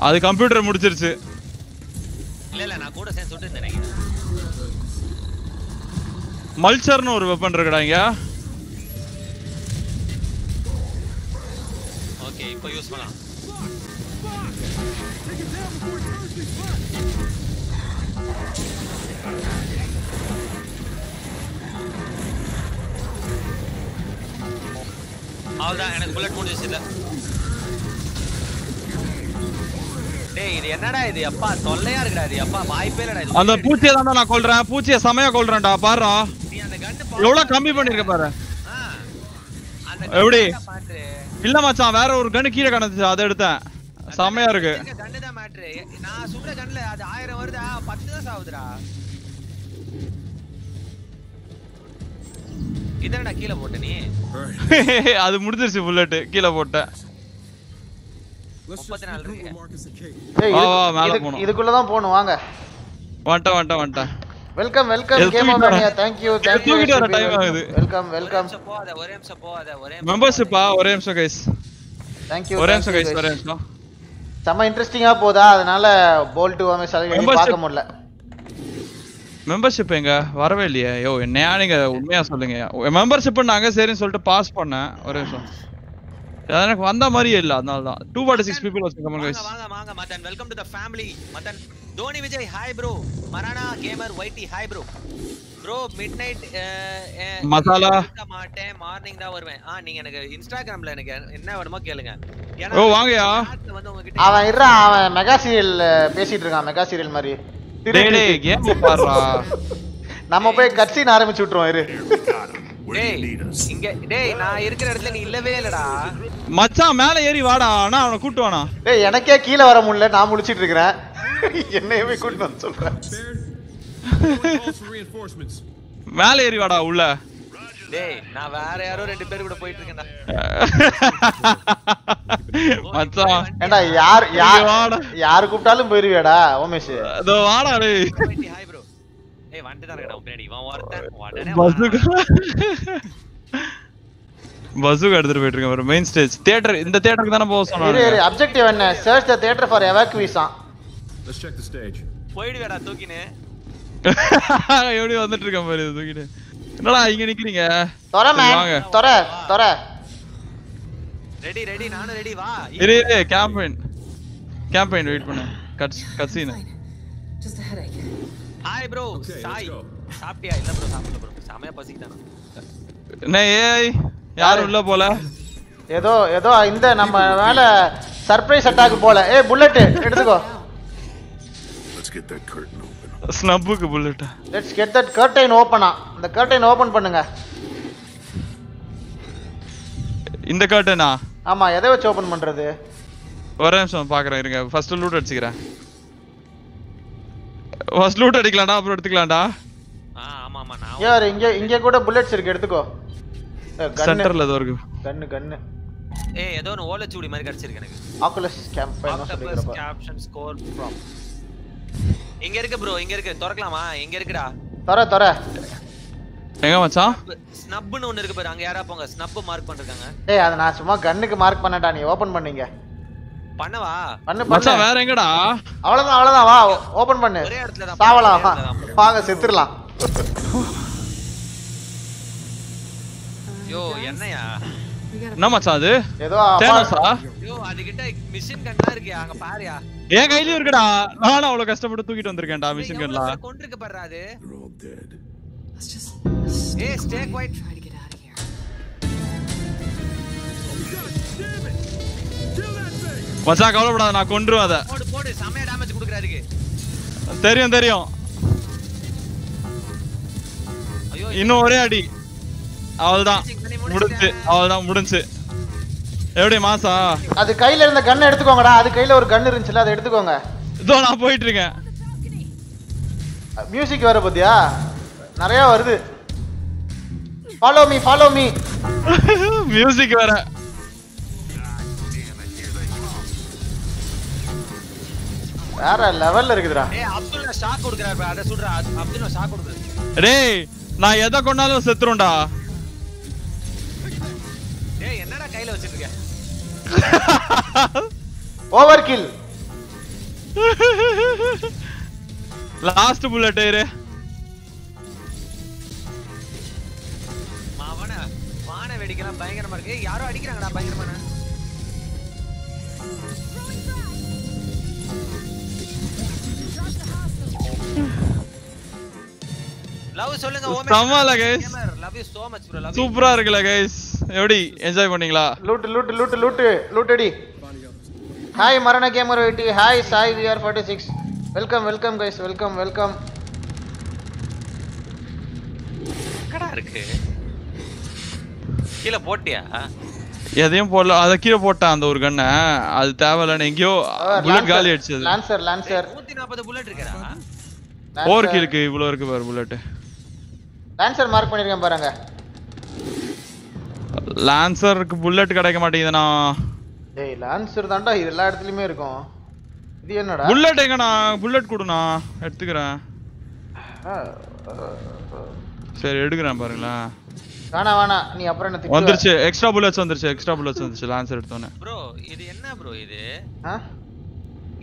அது கம்ப்யூட்டர் முடிச்சிருச்சு. இல்ல இல்ல நான் கூட சேர்ந்து சுட்டு நினைக்கிறேன் மல்ச்சர்னு ஒரு வெப்பன் இருக்குடா இங்க. ஓகே இப்போ யூஸ் பண்ணலாம் அவ்வளவுதான் எனக்கு புல்லட் முடிஞ்சிச்சு இல்ல டேய் இது என்னடா இது அப்பா தொல்லையா இருக்குடா இது அப்பா வாய்ப்பே இல்லடா இது அந்த பூச்சியை தான் நான் கொல்றேன். பூச்சியை செமையா கொல்றேன்டா பாருடா. நீ அந்த கன்னு எவ்வளவு கம்மி பண்ணிருக்க பாரு. எப்படி? பாத்து இல்ல மச்சான் வேற ஒரு கன்னு கீழே கிடந்துச்சு அதை எடுத்தேன். செமையா இருக்கு. கன்னு தான் மேட்ரு நான் சுடுற கன்ல அது ஆயிரம் வருதா பத்து தான் சாவுதுடா இதனடா கீழே போட்ட நீ அது முடிஞ்சிருச்சு புல்லட் கீழே போட்டேன். முப்பத்தி நாலு இருக்கு ஏய், வா, இதுக்கு- வா, மேல இதுக்கு- போணும். இதுக்குள்ள தான் போணும் வாங்க வந்துட்டேன் வந்துட்டேன் வந்துட்டேன். வெல்கம் வெல்கம் கேம் தூக்கிட்டு ஓமேனியா வர- தேங்க் யூ இது தேங்க் யூ தூக்கிட்டு வர time ஆகுது. வெல்கம் வெல்கம் போகாத ஒரே நிமிஷம் போகாத ஒரே மெம்பர்ஷிப்பா ஒரே நிமிஷம் கைஸ் தேங்க் யூ ஒரே நிமிஷம் கைஸ் ஒரே நிமிஷம். செம்ம இன்ட்ரெஸ்டிங்கா போதா? அதனால போல்ட் ஓமே சலுகை. பார்க்க முடியல. மெம்பர்ஷிப் எங்க? வரவே இல்லையே. யோ என்னையா நீங்க உண்மையா சொல்லுங்க. மெம்பர்ஷிப் நாங்க சரின்னு சொல்லிட்டு பாஸ் பண்ணேன். ஒரே நிமிஷம். எனக்கு வந்த மாதிரியே இல்ல அதனால தான் டூ ஃபார்ட்டி சிக்ஸ் பீப்புள் வச்சுக்கோங்க கைஸ் வாங்க வாங்க Madan welcome to the family Madan Dhoni Vijay hi bro மரானா gamer YT hi bro bro midnight masala. மாட்டேன். மார்னிங் தான் வருவேன். ஆ நீங்க எனக்கு இன்ஸ்டாகிராம்ல எனக்கு என்ன வேணுமோ கேளுங்க. ஓ வாங்கயா வந்து உங்ககிட்ட அவன் இருறா அவன் மெகா சீரியல் பேசிட்டு இருக்கான். மெகா சீரியல் மாதிரி. டேய் கேம் பாருடா நம்ம போய் கட்சின்னு ஆரம்பிச்சு விட்டுருவோம் இரு. டேய் இங்க டேய் நான் இருக்கிற இடத்துல நீ இல்லவே இல்லடா. மச்சான் மேல ஏறி வாடா. ஆனா அவனை கூட்டு வானா டேய் எனக்கே கீழே வர முடியல. நான் முழிச்சிட்டு இருக்கிறேன். என்னையவே கூட்டிட்டு வந்து சொல்றேன். மேல ஏறி வாடா உள்ள. டேய் நான் வேற யாரோ ரெண்டு பேர் கூட போயிட்டு இருக்கேன்டா. மச்சான். ஏண்டா யார் யார். யார் கூப்பிட்டாலும் போயிருவியாடா ஓமேஷ்? இதோ வாடா டேய். ஏய் வந்துட்டு தான் இருக்கடா பின்னாடி. இவன் ஒருத்தன் உடனே பசுகா பசுகா எடுத்துட்டு போயிட்டு இருக்கேன் மெயின் ஸ்டேஜ் தியேட்டர் இந்த தியேட்டருக்கு தானே போக இரு சொன்னாங்க. இரு அப்ஜெக்டிவ் என்ன? Search the theatre for evacuation Let's check the stage. போயிடுவேடா தூக்கினு எப்படி வந்துட்டு இருக்கேன் பாரு இது தூக்கிட்டு. என்னடா இங்க நிக்கிறீங்க? தொர மேன் வாங்க. தொர தொர ரெடி ரெடி நானும் ரெடி வா. இரு இரு கேம்பெயின் கேம்பெயின் வெயிட் பண்ணு. Cut cutscene Just a headache. Hi bro Sai. சாப்பிட்டியா இல்ல ப்ரோ சாப்பிடல ப்ரோ செமையா பசிக்குதானா என்ன ஏய் யாரும் உள்ள போல? ஏதோ ஏதோ இந்த நம்ம மேல சர்ப்ரைஸ் அட்டாக் போல. ஏய் புல்லட் எடுத்துக்கோ. Let's get that curtain open. ஸ்னப்புக்கு bullet let's get that curtain ஓப்பனா இந்த கர்டைன் ஓபன் பண்ணுங்க. இந்த கர்ட்டனா ஆமா எதை வச்சு ஓபன் பண்றது? ஒரே நிமிஷம் பாக்குறேன் இருங்க. ஃபர்ஸ்ட் லூட் அடிச்சுக்கிறேன். ஃபர்ஸ்ட் லூட் அடிக்கலாம்டா அப்புறம் எடுத்துக்கலாம்டா. ஆ ஆமா ஆமா நான் யார் இங்க இங்க கூட புல்லட்ஸ் இருக்கு எடுத்துக்கோ. சென்டர்ல ஏதோ இருக்கு. Gun gun. ஏய் ஏதோ ஒன்று ஓலைச்சூடி மாதிரி கிடைச்சிருக்கு எனக்கு. ஆக்குலஸ் கேம்ப் ஆக்டோபஸ் சொல்லிக்கிறப்ப. கேப்ஷன் ஸ்கோர் ப்ராப் இங்க இருக்கு ப்ரோ இங்க இருக்கு. திறக்கலாமா? எங்க இருக்குடா. தர தர. எங்க மச்சான்? ஸ்னப்னு ஒன்னு இருக்கு பாரு அங்க யாரா போங்க. ஸ்னப் மார்க் பண்ணிருக்காங்க. ஏய் அதை நான் சும்மா கன்னுக்கு மார்க் பண்ணடா நீ ஓபன் பண்ணீங்க. பண்ணவா? பண்ணு மச்சான் வேற எங்கடா? அவ்வளவுதான் அவ்வளவுதான். வா ஓபன் பண்ணு. ஒரே இடத்துல தான் சாவலாம். வாங்க செத்துடலாம். யோ என்னையா? என்ன மச்சான் அது? ஏதோ தேனோஸா? யோ அதுகிட்ட மிஷின் கன் தான் இருக்கியா அங்க பாருயா என் கையிலயும் இருக்குடா. நானும் அவ்வளவு கஷ்டப்பட்டு தூக்கிட்டு வந்திருக்கேன்டா மிஷின் கன்ல கொண்டிருக்க just ஏய் ஸ்டே குவைட் மச்சான் கவலைப்படாத நான் கொன்றுவேன் அதை. போடு போடு செமையா டேமேஜ் குடுக்குறாருக்கு தெரியும் தெரியும். ஐயோ இன்னும் ஒரே அடி. அவ்வளவுதான் முடிஞ்சு அவ்வளவுதான் முடிஞ்சு. எப்படி மாசா? அது கையில இருந்த கன் எடுத்துக்கோங்கடா. அது கையில ஒரு கன் இருந்துச்சுல அதை எடுத்துக்கோங்க. இதோ நான் போயிட்டு இருக்கேன் மியூசிக் வர பத்தியா நிறைய வருது. Follow me follow me music வேற. வேற லெவல்ல இருக்குதுடா. ஏய் அப்துல்லா ஷாக் கொடுக்குறாரு அதை சுடுறா அப்~ அப்துல்லா ஷாக் கொடுக்குறாரு. டேய் நான் எதை கொண்டாலும் செத்துரும்டா ஏய் என்னடா கையில வச்சிட்டு இருக்க ஓவர் கில் லாஸ்ட் புல்லட் இரு அவன வான வெடிக்கலாம் பயங்கரமா இருக்கு. யாரோ அடிக்கிறாங்கடா பயங்கரமான லவ் சொல்லுங்க ஓமே செம்மல guys. Love you so much bro love சூப்பரா இருக்குல்ல கைஸ் எப்படி? என்ஜாய் பண்ணீங்களா? Loot loot loot loot loot அடி. ஹாய் மரண gamer வெயிட்டி. Hi Sai VR forty six welcome welcome guys welcome welcome எங்கடா இருக்கு? கீழ போட்டியா? எதையும் போடல. அத கீழே போட்டேன் அந்த ஒரு கண்ணை. அது தேவையில்லன்னு எங்கேயோ புல்லட் காலி அடிச்சது. லான்சர் லான்சர் 140 புல்லட் இருக்கடா. போர் கிலுக்கு இவ்வளவு இருக்கு பாரு புல்லட் லான்சர் மார்க் பண்ணிருக்கேன் பாருங்க. லான்சருக்கு புல்லட் கிடைக்க மாட்டேங்குதுண்ணா. டேய் லான்சர் தான்டா இது எல்லா இடத்துலயுமே இருக்கும். இது என்னடா? புல்லட் எங்கண்ணா? புல்லட் கொடுண்ணா. எடுத்துக்கிறேன். சரி எடுக்கிறேன் பாருங்களேன். வேணா வேணா. நீ அப்புறம் என்ன திட்டுவ? வந்துருச்சு. எக்ஸ்ட்ரா புல்லட்ஸ் வந்துருச்சு. எக்ஸ்ட்ரா புல்லட்ஸ் வந்துருச்சு. லான்சர் எடுத்தோன்னே. ப்ரோ இது என்ன ப்ரோ இது? ஆ?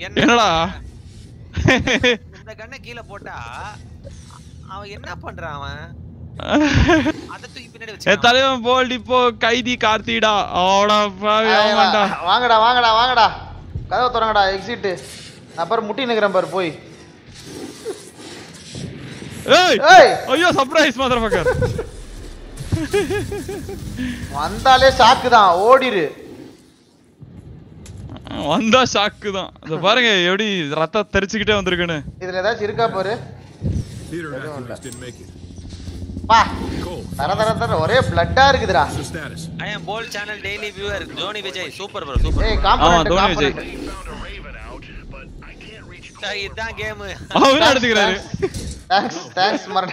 என்னடா? கண்ணை கீழ போட்டா அவன் என்ன பண்றான் அவன்? அத தூக்கி பின்னாடி வச்சு என் தலைவன் போல்டி போ கைதி கார்த்திடா. வா- வாங்கடா வாங்கடா வாங்கடா. கதவை திறங்கடா எக்ஸிட் நான் அப்புறம் முட்டி நிக்கிறேன் பாரு போய். ஏய்! ஏய்! ஐயோ சர்ப்ரைஸ் மதர் ஃபக்கர் வந்தாலே சாக்கு தான் ஓடிரு. வந்தா ஷாக்கு தான். இந்த பாருங்க எப்படி ரத்தம் தெரிச்சுக்கிட்டே வந்திருக்குன்னு. இதுல ஏதாச்சும் இருக்கா பாரு. பா தர தர தர ஒரே பிளட்டா இருக்குதுடா? I am bold channel daily viewer Johnny Vijay super bro super ஏய் காம்பனன்ட் தோனி விஜய். சார் இதுதான் கேம் அவரே எடுத்துக்கிறாரு. தேங்க்ஸ் தேங்க்ஸ் மரண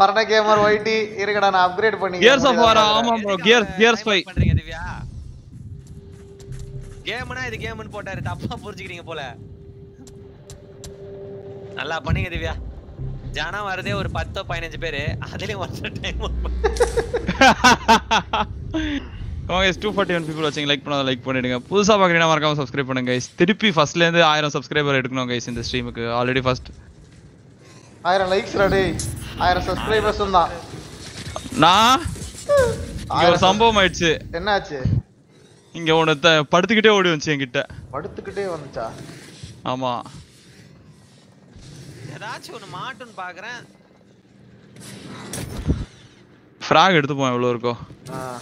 மரண கேமர் ஒயிட்டி இருக்கடா நான் அப்கிரேட் பண்ணி கியர்ஸ் ஆஃப் வாரா ஆமா ப்ரோ கியர் கியர்ஸ் ஃபைவ் பண்றீங்க திவ்யா. கேம்னா இது கேம்னு போட்டாரு. தப்பா புரிஞ்சுக்கிறீங்க போல. நல்லா பண்ணீங்க திவ்யா. ஜானா வரதே ஒரு பத்தோ பதினஞ்சு பேரு. அதுலயும் one time guys two forty one people வச்சிங்க லைக் பண்ணாத லைக் பண்ணிடுங்க. புதுசா பார்க்குறீங்கன்னா மறக்காம சப்ஸ்கிரைப் பண்ணுங்க கைஸ் திருப்பி ஃபர்ஸ்ட்ல இருந்து ஆயிரம் சப்ஸ்கிரைபர் எடுக்கணும் கைஸ் இந்த ஸ்ட்ரீமுக்கு ஆல்ரெடி ஃபர்ஸ்ட் ஆயிரம் லைக்ஸ் டேய். ஆயிரம் சப்ஸ்கிரைபர்ஸ் தான். நான்? ஒரு சம்பவம் ஆயிடுச்சு. என்னாச்சு இங்க ஒன்னு த- படுத்துக்கிட்டே ஓடி வந்துச்சு என்கிட்ட. படுத்துக்கிட்டே வந்துச்சா? ஆமா. ஏதாச்சும் ஒண்ணு மாட்டுன்னு பாக்குறேன். ஃப்ராக் எடுத்து போவேன் எவ்வளோ இருக்கோ. ஆ.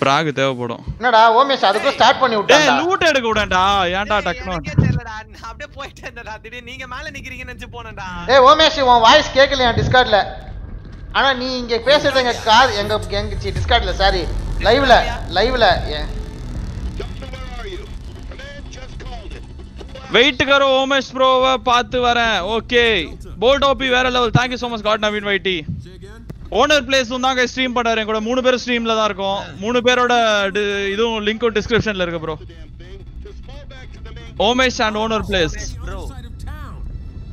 பிராக் தேவைப்படும். என்னடா ஓமேஷ் அதுக்கும் ஸ்டார்ட் பண்ணி டேய் விட்டான்டா லூட் எடுக்க விடேன்டா. ஏன்டா டக்குனு அப்படியே போயிட்டே இருந்தேன்டா திடீர்னு நீங்க மேல நிக்கிறீங்கன்னு நினைச்சு போனேன்டா. ஏய் ஓமேஷ் உன் வாய்ஸ் கேட்கலையா டிஸ்கார்ட்ல ஆனா நீ இங்க பேசுறது எங்க காது எங்க எங்க சி டிஸ்கார்ட்ல சாரி லைவ்ல லைவ்ல வெயிட் கரோ ஓமேஷ் ப்ரோவை பார்த்து வரேன். ஓகே. போல்ட் ஓபி வேற level thank you so much god Naveen வைட்டி owner பிளேஸும் தாங்க ஸ்ட்ரீம் பண்ணாரு என் கூட மூணு பேரும் ஸ்ட்ரீம்ல தான் இருக்கும். மூணு பேரோட இதுவும் லிங்க்கும் டிஸ்கிரிப்ஷன்ல இருக்கு bro Omesh and owner plays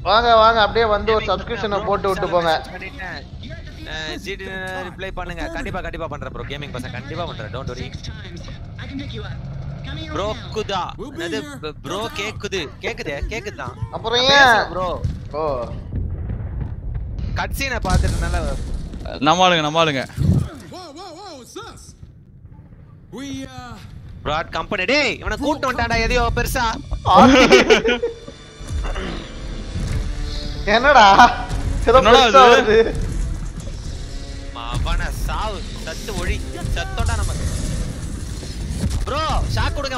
வாங்க வாங்க. அப்படியே வந்து ஒரு சப்ஸ்கிரிப்ஷனை போட்டு விட்டு போங்க. ஜிடி ரிப்ளை பண்ணுங்க. கண்டிப்பா கண்டிப்பா பண்றேன் ப்ரோ கேமிங் பசங்க கண்டிப்பா பண்றேன். டோன்ட் வரி ப்ரோ குதா அது ப்ரோ கேக்குது. கேக்குதே கேக்குதான் அப்புறம் ஏன்? ப்ரோ. ஓ. கட் சீனை பார்த்துட்டனால நம்ம ஆளுங்க நம்ம ஆளுங்க. We, uh, பிராட் கம்பெனி டேய் இவனை கூட்டு வந்துட்டான்டா எதையோ பெருசா? என்னடா? ஏதோ பெருசா? வருது. அவன சாவு சத்து ஒழி சத்தோடா நம்ம ப்ரோ ஷாக் கொடுங்க.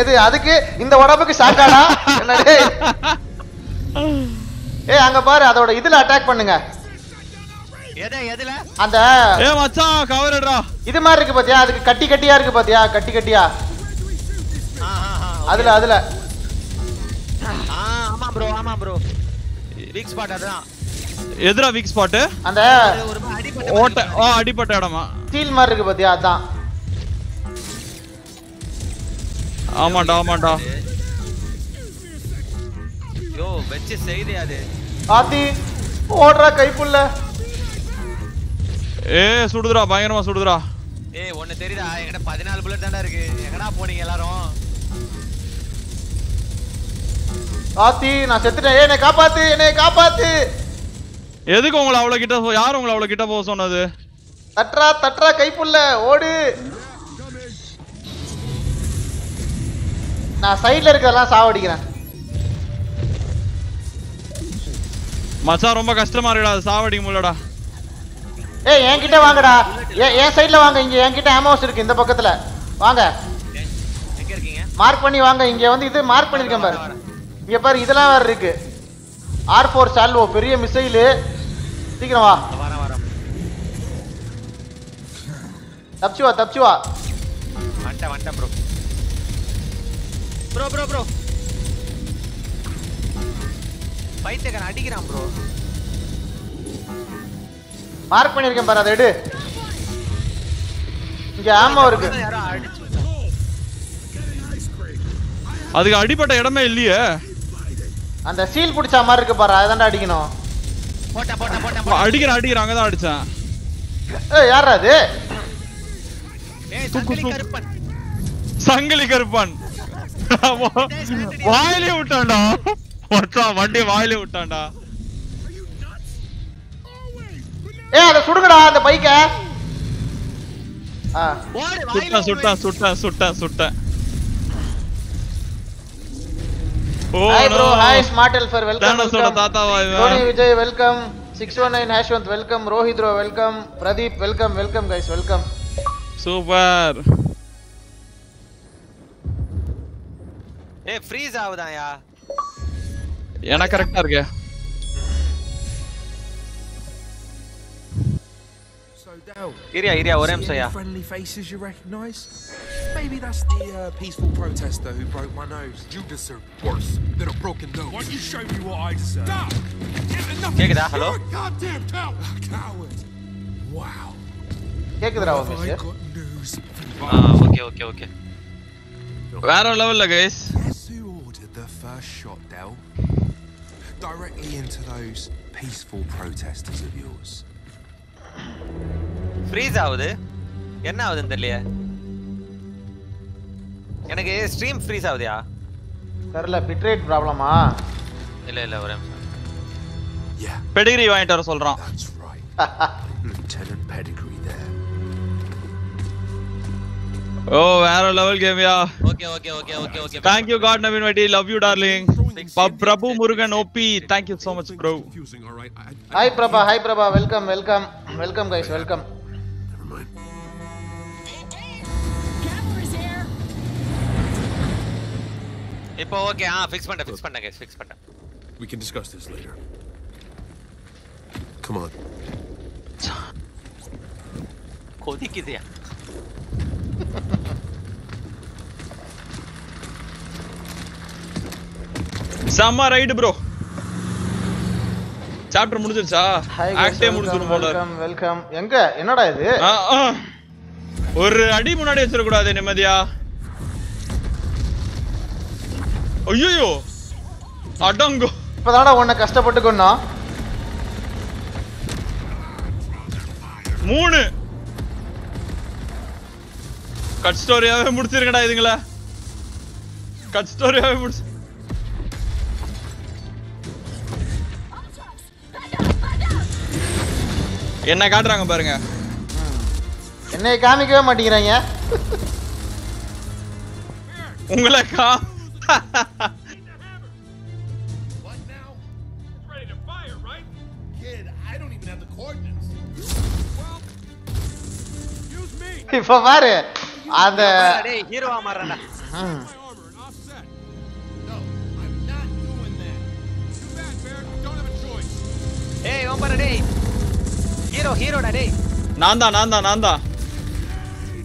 எது? அதுக்கு இந்த உடம்புக்கு ஷாக்காடா என்ன டேய்? ஏய் அங்க பாரு அதோட இதுல அட்டாக் பண்ணுங்க. எதை எதுல? அந்த ஏய் மச்சான் கவர்டா இது மாதிரி இருக்கு பாத்தியா? அதுக்கு கட்டி கட்டியா இருக்கு பாத்தியா? கட்டி கட்டியா? ஆ ஆ ஆ அதுல அதுல. ஆ ஆமா ப்ரோ ஆமா ப்ரோ வீக் ஸ்பாட் அதான் எதுடா வீக் ஸ்பாட் அந்த அடிபட்ட ஓட்ட ஓ அடிப்பட்ட இடமா? ஸ்டீல் மாதிரி இருக்கு பாத்தியா? அதான். ஆமாண்டா ஆமாண்டா. யோ வெச்சு செய்தே அது. ஆத்தி ஓடுறா கைப்புள்ள ஏ சுடுதுடா பயங்கரமா சுடுதுடா. ஏய் ஒண்ணு தெரியுதா? என்கிட்ட பதினாலு புல்லட் தாண்டா இருக்கு. எங்கடா போனீங்க எல்லாரும்? ஆத்தி நான் செத்துட்டேன். ஏய், என்னை காப்பாத்து என்னை காப்பாத்து. எதுக்கு உங்களை அவ்வளவு கிட்ட யார் உங்களை அவ்வளவு கிட்ட போக சொன்னது? தட்றா தட்றா கைப்புள்ள ஓடு. நான் சைடுல இருக்கறதெல்லாம் சாவடிக்கிறேன். மச்சான் ரொம்ப கஷ்டமா இருக்குடா அது சாவடிக்க முடியலடா. ஏய் என்கிட்ட வாங்கடா. ஏ- என் சைடுல வாங்க இங்க என்கிட்ட ஆமோஸ் இருக்கு இந்த பக்கத்துல. வாங்க. எங்க இருக்கீங்க மார்க் பண்ணி வாங்க இங்க வந்து இது மார்க் பண்ணிருக்கேன் பாரு. இங்க பாரு இதெல்லாம் வேற இருக்கு. ஆர் ஃபோர் சால்வோ பெரிய மிசைலு சீக்கிரம் வா. வரேன் வரேன் தப்பிச்சு வா தப்பிச்சு வா. வந்துட்டேன் வந்துட்டேன் ப்ரோ ப்ரோ ப்ரோ ப்ரோ பைத்தியக்காரன் அடிக்கிறான் ப்ரோ மார்க் பண்ணிருக்கேன் பாரு அதை எடு. இங்க ஆமோ இருக்கு. அதுக்கு அடிப்பட்ட இடமே இல்லையே. அந்த சீல் பிடிச்ச மாதிரி இருக்கு பாரு அதான்டா அடிக்கணும். போட்டா போட்டா போட்டா அடிக்கிற அடிக்கிற அங்கதான் அடிச்சேன். ஏய் யாரா அது? ஏய் சங்கிலி கருப்பன். சங்கிலி கருப்பன். வாயிலே விட்டான்டா மச்சான் வண்டி வாயிலே விட்டான்டா ஏய் அதை சுடுங்கடா அந்த பைக்க ஆ ஓடு சுட்டேன் சுட்டேன் சுட்டேன் சுட்டேன் சுட்டேன் ஓ hi bro no. Hi smart எல்ஃபர் welcome தேனஸோட தாத்தாவா இவன்? Dhoni Vijay welcome six one nine Heshwanth welcome Rohit row welcome Pradeep welcome welcome guys welcome super ஏய் ஃப்ரீஸ் ஆகுதாயா எனக்கு கரெக்டா இருக்கு so Dell. இரியா இரியா ஒரே see நிமிஷம் any yeah friendly faces you recognise? Maybe that's the uh, peaceful protester who broke my nose. You deserve worse than a broken nose. Why don't you show me what I deserve? கேக்குதா hello Goddamn coward! Coward. Wow. கேக்குதுடா Have I Umesh got news for you? Ah okay okay okay வேற லெவல்ல guys first shot, Dell? Directly into those peaceful protesters of yours. Freeze ஆகுது என்ன ஆகுதுன்னு தெரியலையே எனக்கு stream freeze ஆகுதுயா தெரியல பிட்ரேட் ப்ராப்ளமா இல்ல இல்ல ஒரே நிமிஷம் Yeah, பெடிகிரி வாங்கிட்டு வர சொல்றான் that's right. Lieutenant Pedigree Oh, where a level game, yeah. Okay, okay, okay, okay, okay. Thank you, God, Navin Vetti. Love you, darling. Prabhu Murugan OP. Thank you so much, bro. Hi, Prabha. Hi, Prabha. Welcome, welcome. Welcome, guys. Welcome. Now, okay. Ah, fix it. Fix it, guys. Fix it. We can discuss this later. Come on. Kodi kithi ya? செம்ம ride bro chapter முடிஞ்சிருச்சா? ஆக்டே முடிஞ்சிரும் போல. Welcome welcome எங்க? என்னடா இது? ஒரு அடி முன்னாடி வச்சிர கூடாது நிம்மதியா? ஐயோ அடங்கு. இப்பதான்டா உன்ன கஷ்டப்பட்டு கொன்னா மூணு. கட் ஸ்டோரியாவே முடிச்சிருக்கடா இதுங்கள? கட் ஸ்டோரியாவே முடிச்சு என்ன காட்டுறாங்க பாருங்க. என்னை காமிக்கவே மாட்டேங்கிறாங்க. உங்களை கா இப்ப பாரு. அந்த ஹீரோவா மாறடா ஏய் இவன் பாரு ஹீரோ ஹீரோடா டேய். நான் தான் நான் தான் நான் தான்.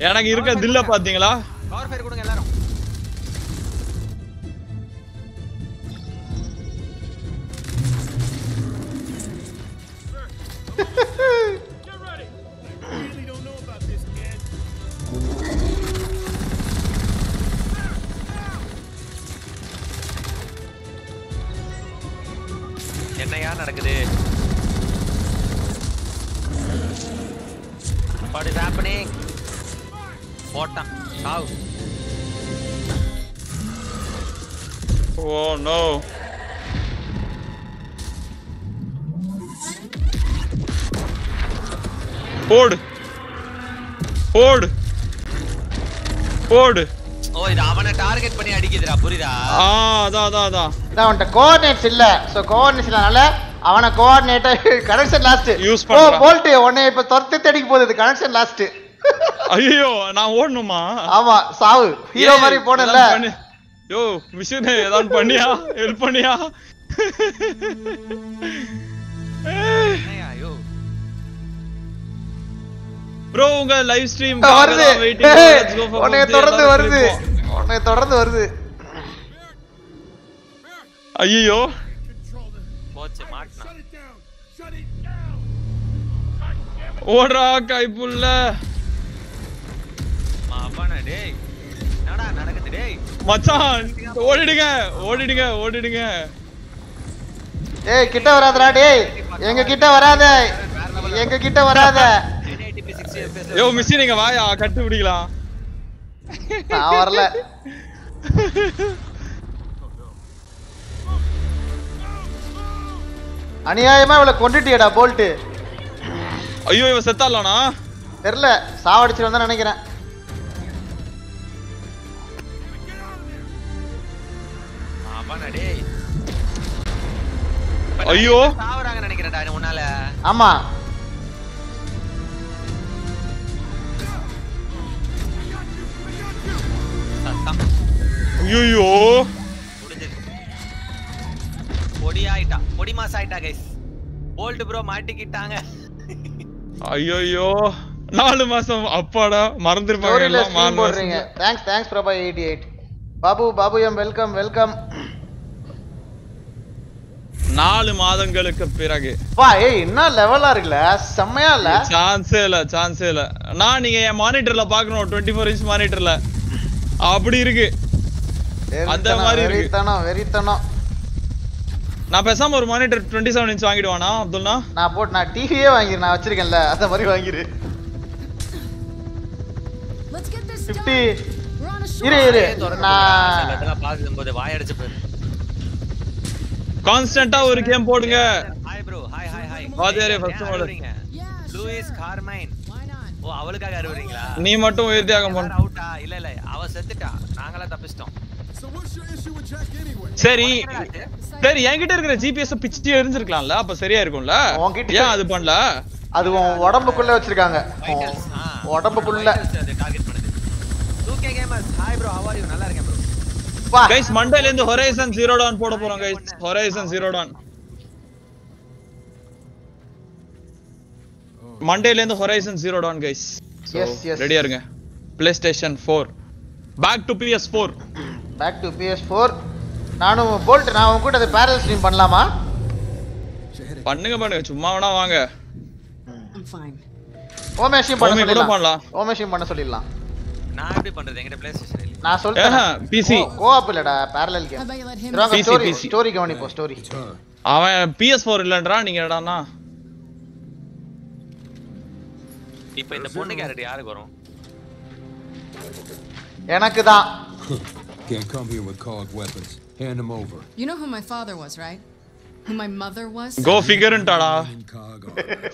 எனக்கு இருக்க தில்ல பாத்தீங்களா பவர் ஃபயர் கொடுங்க எல்லாரும். என்னையா நடக்குது What is happening? போட்டான் சாவு Oh no போடு போடு போடு ஓ இது அவனை டார்கெட் பண்ணி அடிக்குதுடா புரியுதா? ஆ அதான் அதான் அதான் இதான் அவன்ட்ட கோஆர்டினேட்ஸ் இல்ல. சோ கோஆர்டினேட்ஸ் இல்லனால அவன கோஆர்டினேட் கனெக்ஷன் லாஸ்ட் யூஸ் ஓ பண்றான் போல்ட் உன்னை இப்ப துரத்தி தேடிக்க போகுது கனெக்ஷன் லாஸ்ட் ஐயோ நான் ஓடணுமா? ஆமா சாவு. ஹீரோ மாதிரி போனல ஏதாவது பண்ணு. யோ மிஷினே ஏதாவது பண்ணியா? ஹெல்ப் பண்ணியா? ப்ரோ உங்க லைவ் ஸ்ட்ரீம் வருது. உடனே தொடர்ந்து வருது. உடனே தொடர்ந்து வருது. ஐயோ போச்சு மாட்டினா. ஓடுறா கை புள்ள மாப்பான டேய். என்னடா நடக்குது டேய்? மச்சான் ஓடிடுங்க ஓடிடுங்க ஓடிடுங்க. ஏய் கிட்ட வராதடா டேய். எங்க கிட்ட வராத. எங்க கிட்ட வராத. யோ மிஸ்ஸி நீங்க வாயா? கட்டு பிடிக்கலாம். நான் வரல. அநியாயமா இவளை கொண்டுட்டியடா போல்ட்டு. ஐயோ இவன் செத்தாலானா தெரியல. சாவடிச்சு வந்தா நினைக்கிறேன். ஐயோ. சாவறாங்க நினைக்கிறேன்டா உன்னால. ஆமா. ஐயோ பொடி ஆயிட்டா பொடி மாஸ் ஆயிட்டா கைஸ் ஓல்டு ப்ரோ மாட்டிக்கிட்டாங்க. ஐயோ நாலு மாசம் அப்பாடா மறந்துருப்பாங்க எல்லாம் மாறு போடுறீங்க. Thanks thanks Prabha 88 Babu Babu M welcome welcome நாலு மாதங்களுக்கு பிறகு. வா ஏய் என்ன லெவலா இருக்குல செம்மையா இல்ல? சான்ஸே இல்ல சான்ஸே இல்ல. நான் நீங்க என் மானிட்டர்ல பாக்கணும் 24 இன்ச் மானிட்டர்ல அப்படி இருக்கு. அந்த மாதிரி வெறித்தனம் வெறித்தனம். நான் பேசாம ஒரு மானிட்டர் 27 இன்ச் வாங்கிடுவானா அப்துல்னா? நான் போட் நான் டிவியே வாங்கிரு நான் வச்சிருக்கேன்ல அத மாதிரி வாங்கிரு. 50 இரு இரு. நான் இதெல்லாம் பாக்கும்போது வாய் அடைச்சு போயிரு. கான்ஸ்டன்ட்டா ஒரு கேம் போடுங்க. Hi bro hi hi hi வாதியாரே first போடுங்க லூயிஸ் கார்மைன் ஓ அவளுக்காக அறுவறீங்களா? நீ மட்டும் உயிர்த்தியாகம் பண்ணு. அவுட்டா இல்ல இல்ல. அவ செத்துட்டா. நாங்களா தப்பிச்சிட்டோம். சரி. சரி என்கிட்ட இருக்கிற ஜிபிஎஸ் பிச்சு எரிஞ்சிருக்கலாம்ல அப்ப சரியா இருக்கும்ல? ஏன் அது பண்ணல? அது உன் உடம்புக்குள்ள வச்சிருக்காங்க. உடம்புக்குள்ள. கைஸ் மண்டேல இருந்து ஹொரைசன் 0 டான் போட போறோம் கைஸ் ஹொரைசன் 0 டான் மண்டேல இருந்து ஹொரைசன் 0 டான் கைஸ் ரெடியா இருங்க. PlayStation four back to PS4 back to PS4 நானும் போல்ட் நான் உங்க கூட அது பேரல் ஸ்ட்ரீம் பண்ணலாமா? பண்ணுங்க பண்ணுங்க. சும்மா வேணா வாங்க. I'm fine. ஓமேஷியம் பண்ண சொல்லிடலாம். பண்ணலாம். ஓமேஷியம் பண்ண சொல்லிடலாம். நான் எப்படி பண்றது? என்கிட்ட பிளே ஸ்டேஷன் இல்ல. நான் சொல்றேன். PC. கோஆப் இல்லடா parallel game PC, story. Story கவனிப்போம் ஸ்டோரி அவன் PS4 இல்லன்றா நீங்க என்னடானா இப்போ இந்த பொண்ணு கேரக்டர் யாருக்கு வரும்? எனக்கு தான் Can't come here with cog weapons. Hand them over. You know who my father was, right? Who my mother was? கோ ஃபிகர்ன்ட்டாடா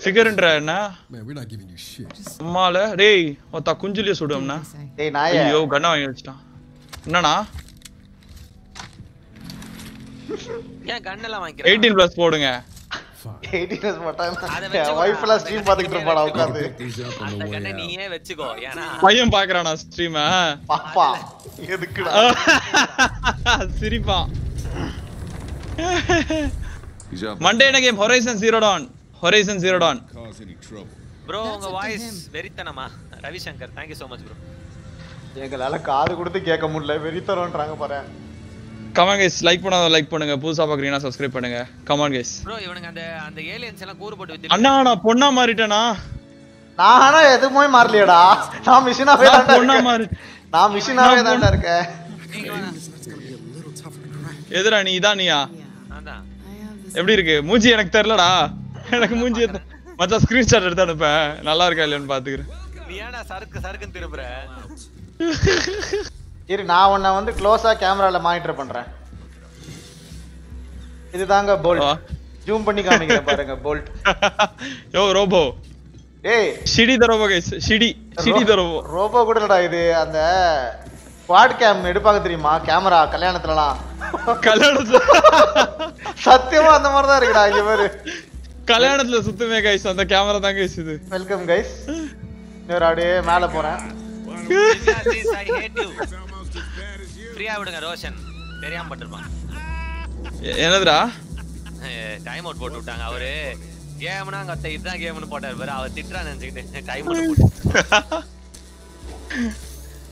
ஃபிகர்ன்ற என்ன Man, we're not giving you shit. சும்மால டேய் ஒத்தா குஞ்சிலிய சுடும்னா டேய் நாயே ஐயோ கண்ணா வாங்கி வச்சிட்டான் என்னண்ணா ஏன் கண்ணெல்லாம் வாங்கிக்கிறேன் 18 பிளஸ் போடுங்க 18 இயர்ஸ் அதை மாட்டான் வச்சுக்கோ. வைஃப் எல்லாம் ஸ்ட்ரீம் பார்த்துக்கிட்டு இருப்பாடா உட்கார்ந்து அந்த கண்ணை நீயே வச்சுக்கோ ஏன்னா. பையன் பாக்குறானா ஸ்ட்ரீம் பாப்பா எதுக்குடா? சிரிப்பான். மண்டே என்ன game Horizon Zero Dawn Horizon Zero Dawn Cause any trouble. Bro உங்க வாய்ஸ். வெறித்தனமா? Ravishankar thank you so much bro எங்களால காது கொடுத்து கேட்க முடியல. வெறித்தரோன்றாங்க பாரு. கமான் கைஸ் லைக் பண்ணாத லைக் பண்ணுங்க. புதுசா பாக்குறீங்கன்னா சப்ஸ்கிரைப் பண்ணுங்க. கமான் கைஸ் ப்ரோ இவனுங்க அந்த அந்த ஏலியன்ஸ் எல்லாம் கூறு போட்டு வித்து அண்ணா நான் பொண்ணா மாறிட்டேனா? நான் ஆனா எதுவுமே மாறலையடா. நான் மிஷினாவே தான் பொண்ணா இருக்கேன். மாறி நான் மிஷினாவே தான் இருக்கேன். எதுடா நீ? இதான் நீயா? எப்படி இருக்கு? மூஞ்சி எனக்கு தெரியலடா. எனக்கு மூஞ்சி மச்சான் ஸ்கிரீன்ஷாட் எடுத்து அனுப்பேன் நல்லா இருக்கா இல்லையான்னு பாத்துக்கிறேன். நீ ஏன்டா சறுக்கு சறுக்குன்னு திரும்புற இரு நான் உன்னை வந்து க்ளோஸா கேமரால மானிட்டர் பண்றேன். இதுதாங்க போல்ட் ஜூம் பண்ணி காமிக்கிறேன் பாருங்க போல்ட் யோ ரோபோ. ஏய் shitty the robo guys shitty shitty the robo robo கூட இல்லடா இது அந்த குவாட் கேம் எடுப்பாங்க தெரியுமா? கேமரா கல்யாணத்துலலாம். கல்யாணத்துல. சத்தியமா அந்த மாதிரி தான் இருக்குடா இங்க பாரு. கல்யாணத்துல சுத்துமே கைஸ் அந்த கேமரா தான் கைஸ் இது. வெல்கம் கைஸ் இன்னொரு அப்படியே மேல போறேன். ஃப்ரீயா விடுங்க ரோஷன். தெரியாம பட்டிருப்பான். என்னதுடா? டைம் அவுட் போட்டு விட்டாங்க அவரு. கேம்னா அங்க அத்தை இதுதான் கேம்னு போட்டாரு பாரு. அவர் திட்டுறா நினைச்சுக்கிட்டு டைம் அவுட் போட்டு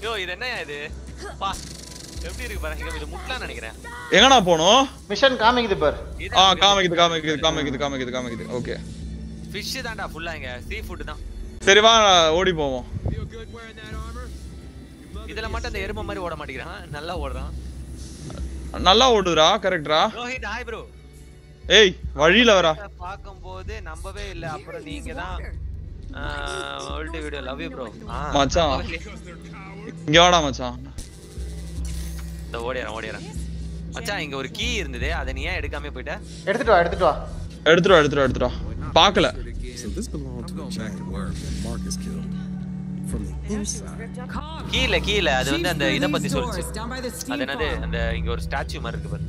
யோ இது என்னயா இது? பா எப்படி இருக்கு பாருங்க இங்க இது முட்டலாம் நினைக்கிறேன். எங்கடா போனோம் மிஷன் காமிக்குது பாரு. ஆ காமிக்குது காமிக்குது காமிக்குது காமிக்குது காமிக்குது. ஓகே ஃபிஷ் தான்டா ஃபுல்லா இங்க. சீ ஃபுட் தான். சரி வா ஓடி போவோம். இதுல மட்டும் அந்த எருமை மாதிரி ஓட மாட்டேங்கிறான் நல்லா ஓடுறான் நல்லா ஓடுதுடா கரெக்டா ரோஹித் ஹாய் ப்ரோ ஏய் வழியில வரா. பாக்கும்போது நம்பவே இல்ல. அப்புறம் நீங்க தான் old video love you bro மச்சான். இங்க வாடா மச்சான். இந்த ஓடிறேன் ஓடிறேன் மச்சான் இங்க ஒரு கீ இருந்தது. அதை நீ ஏன் எடுக்காம போயிட்ட? எடுத்துட்டு வா எடுத்துட்டு வா. எடுத்துட்டு வா எடுத்துட்டு வா எடுத்துட்டு வா. பார்க்கல. So this belonged to a Jack Word that Marcus killed. From the inside. கீழ கீழ அது வந்து அந்த இத பத்தி சொல்லுச்சு அது என்னது அந்த இங்க ஒரு ஸ்டாச்சு மாதிரி இருக்கு பாரு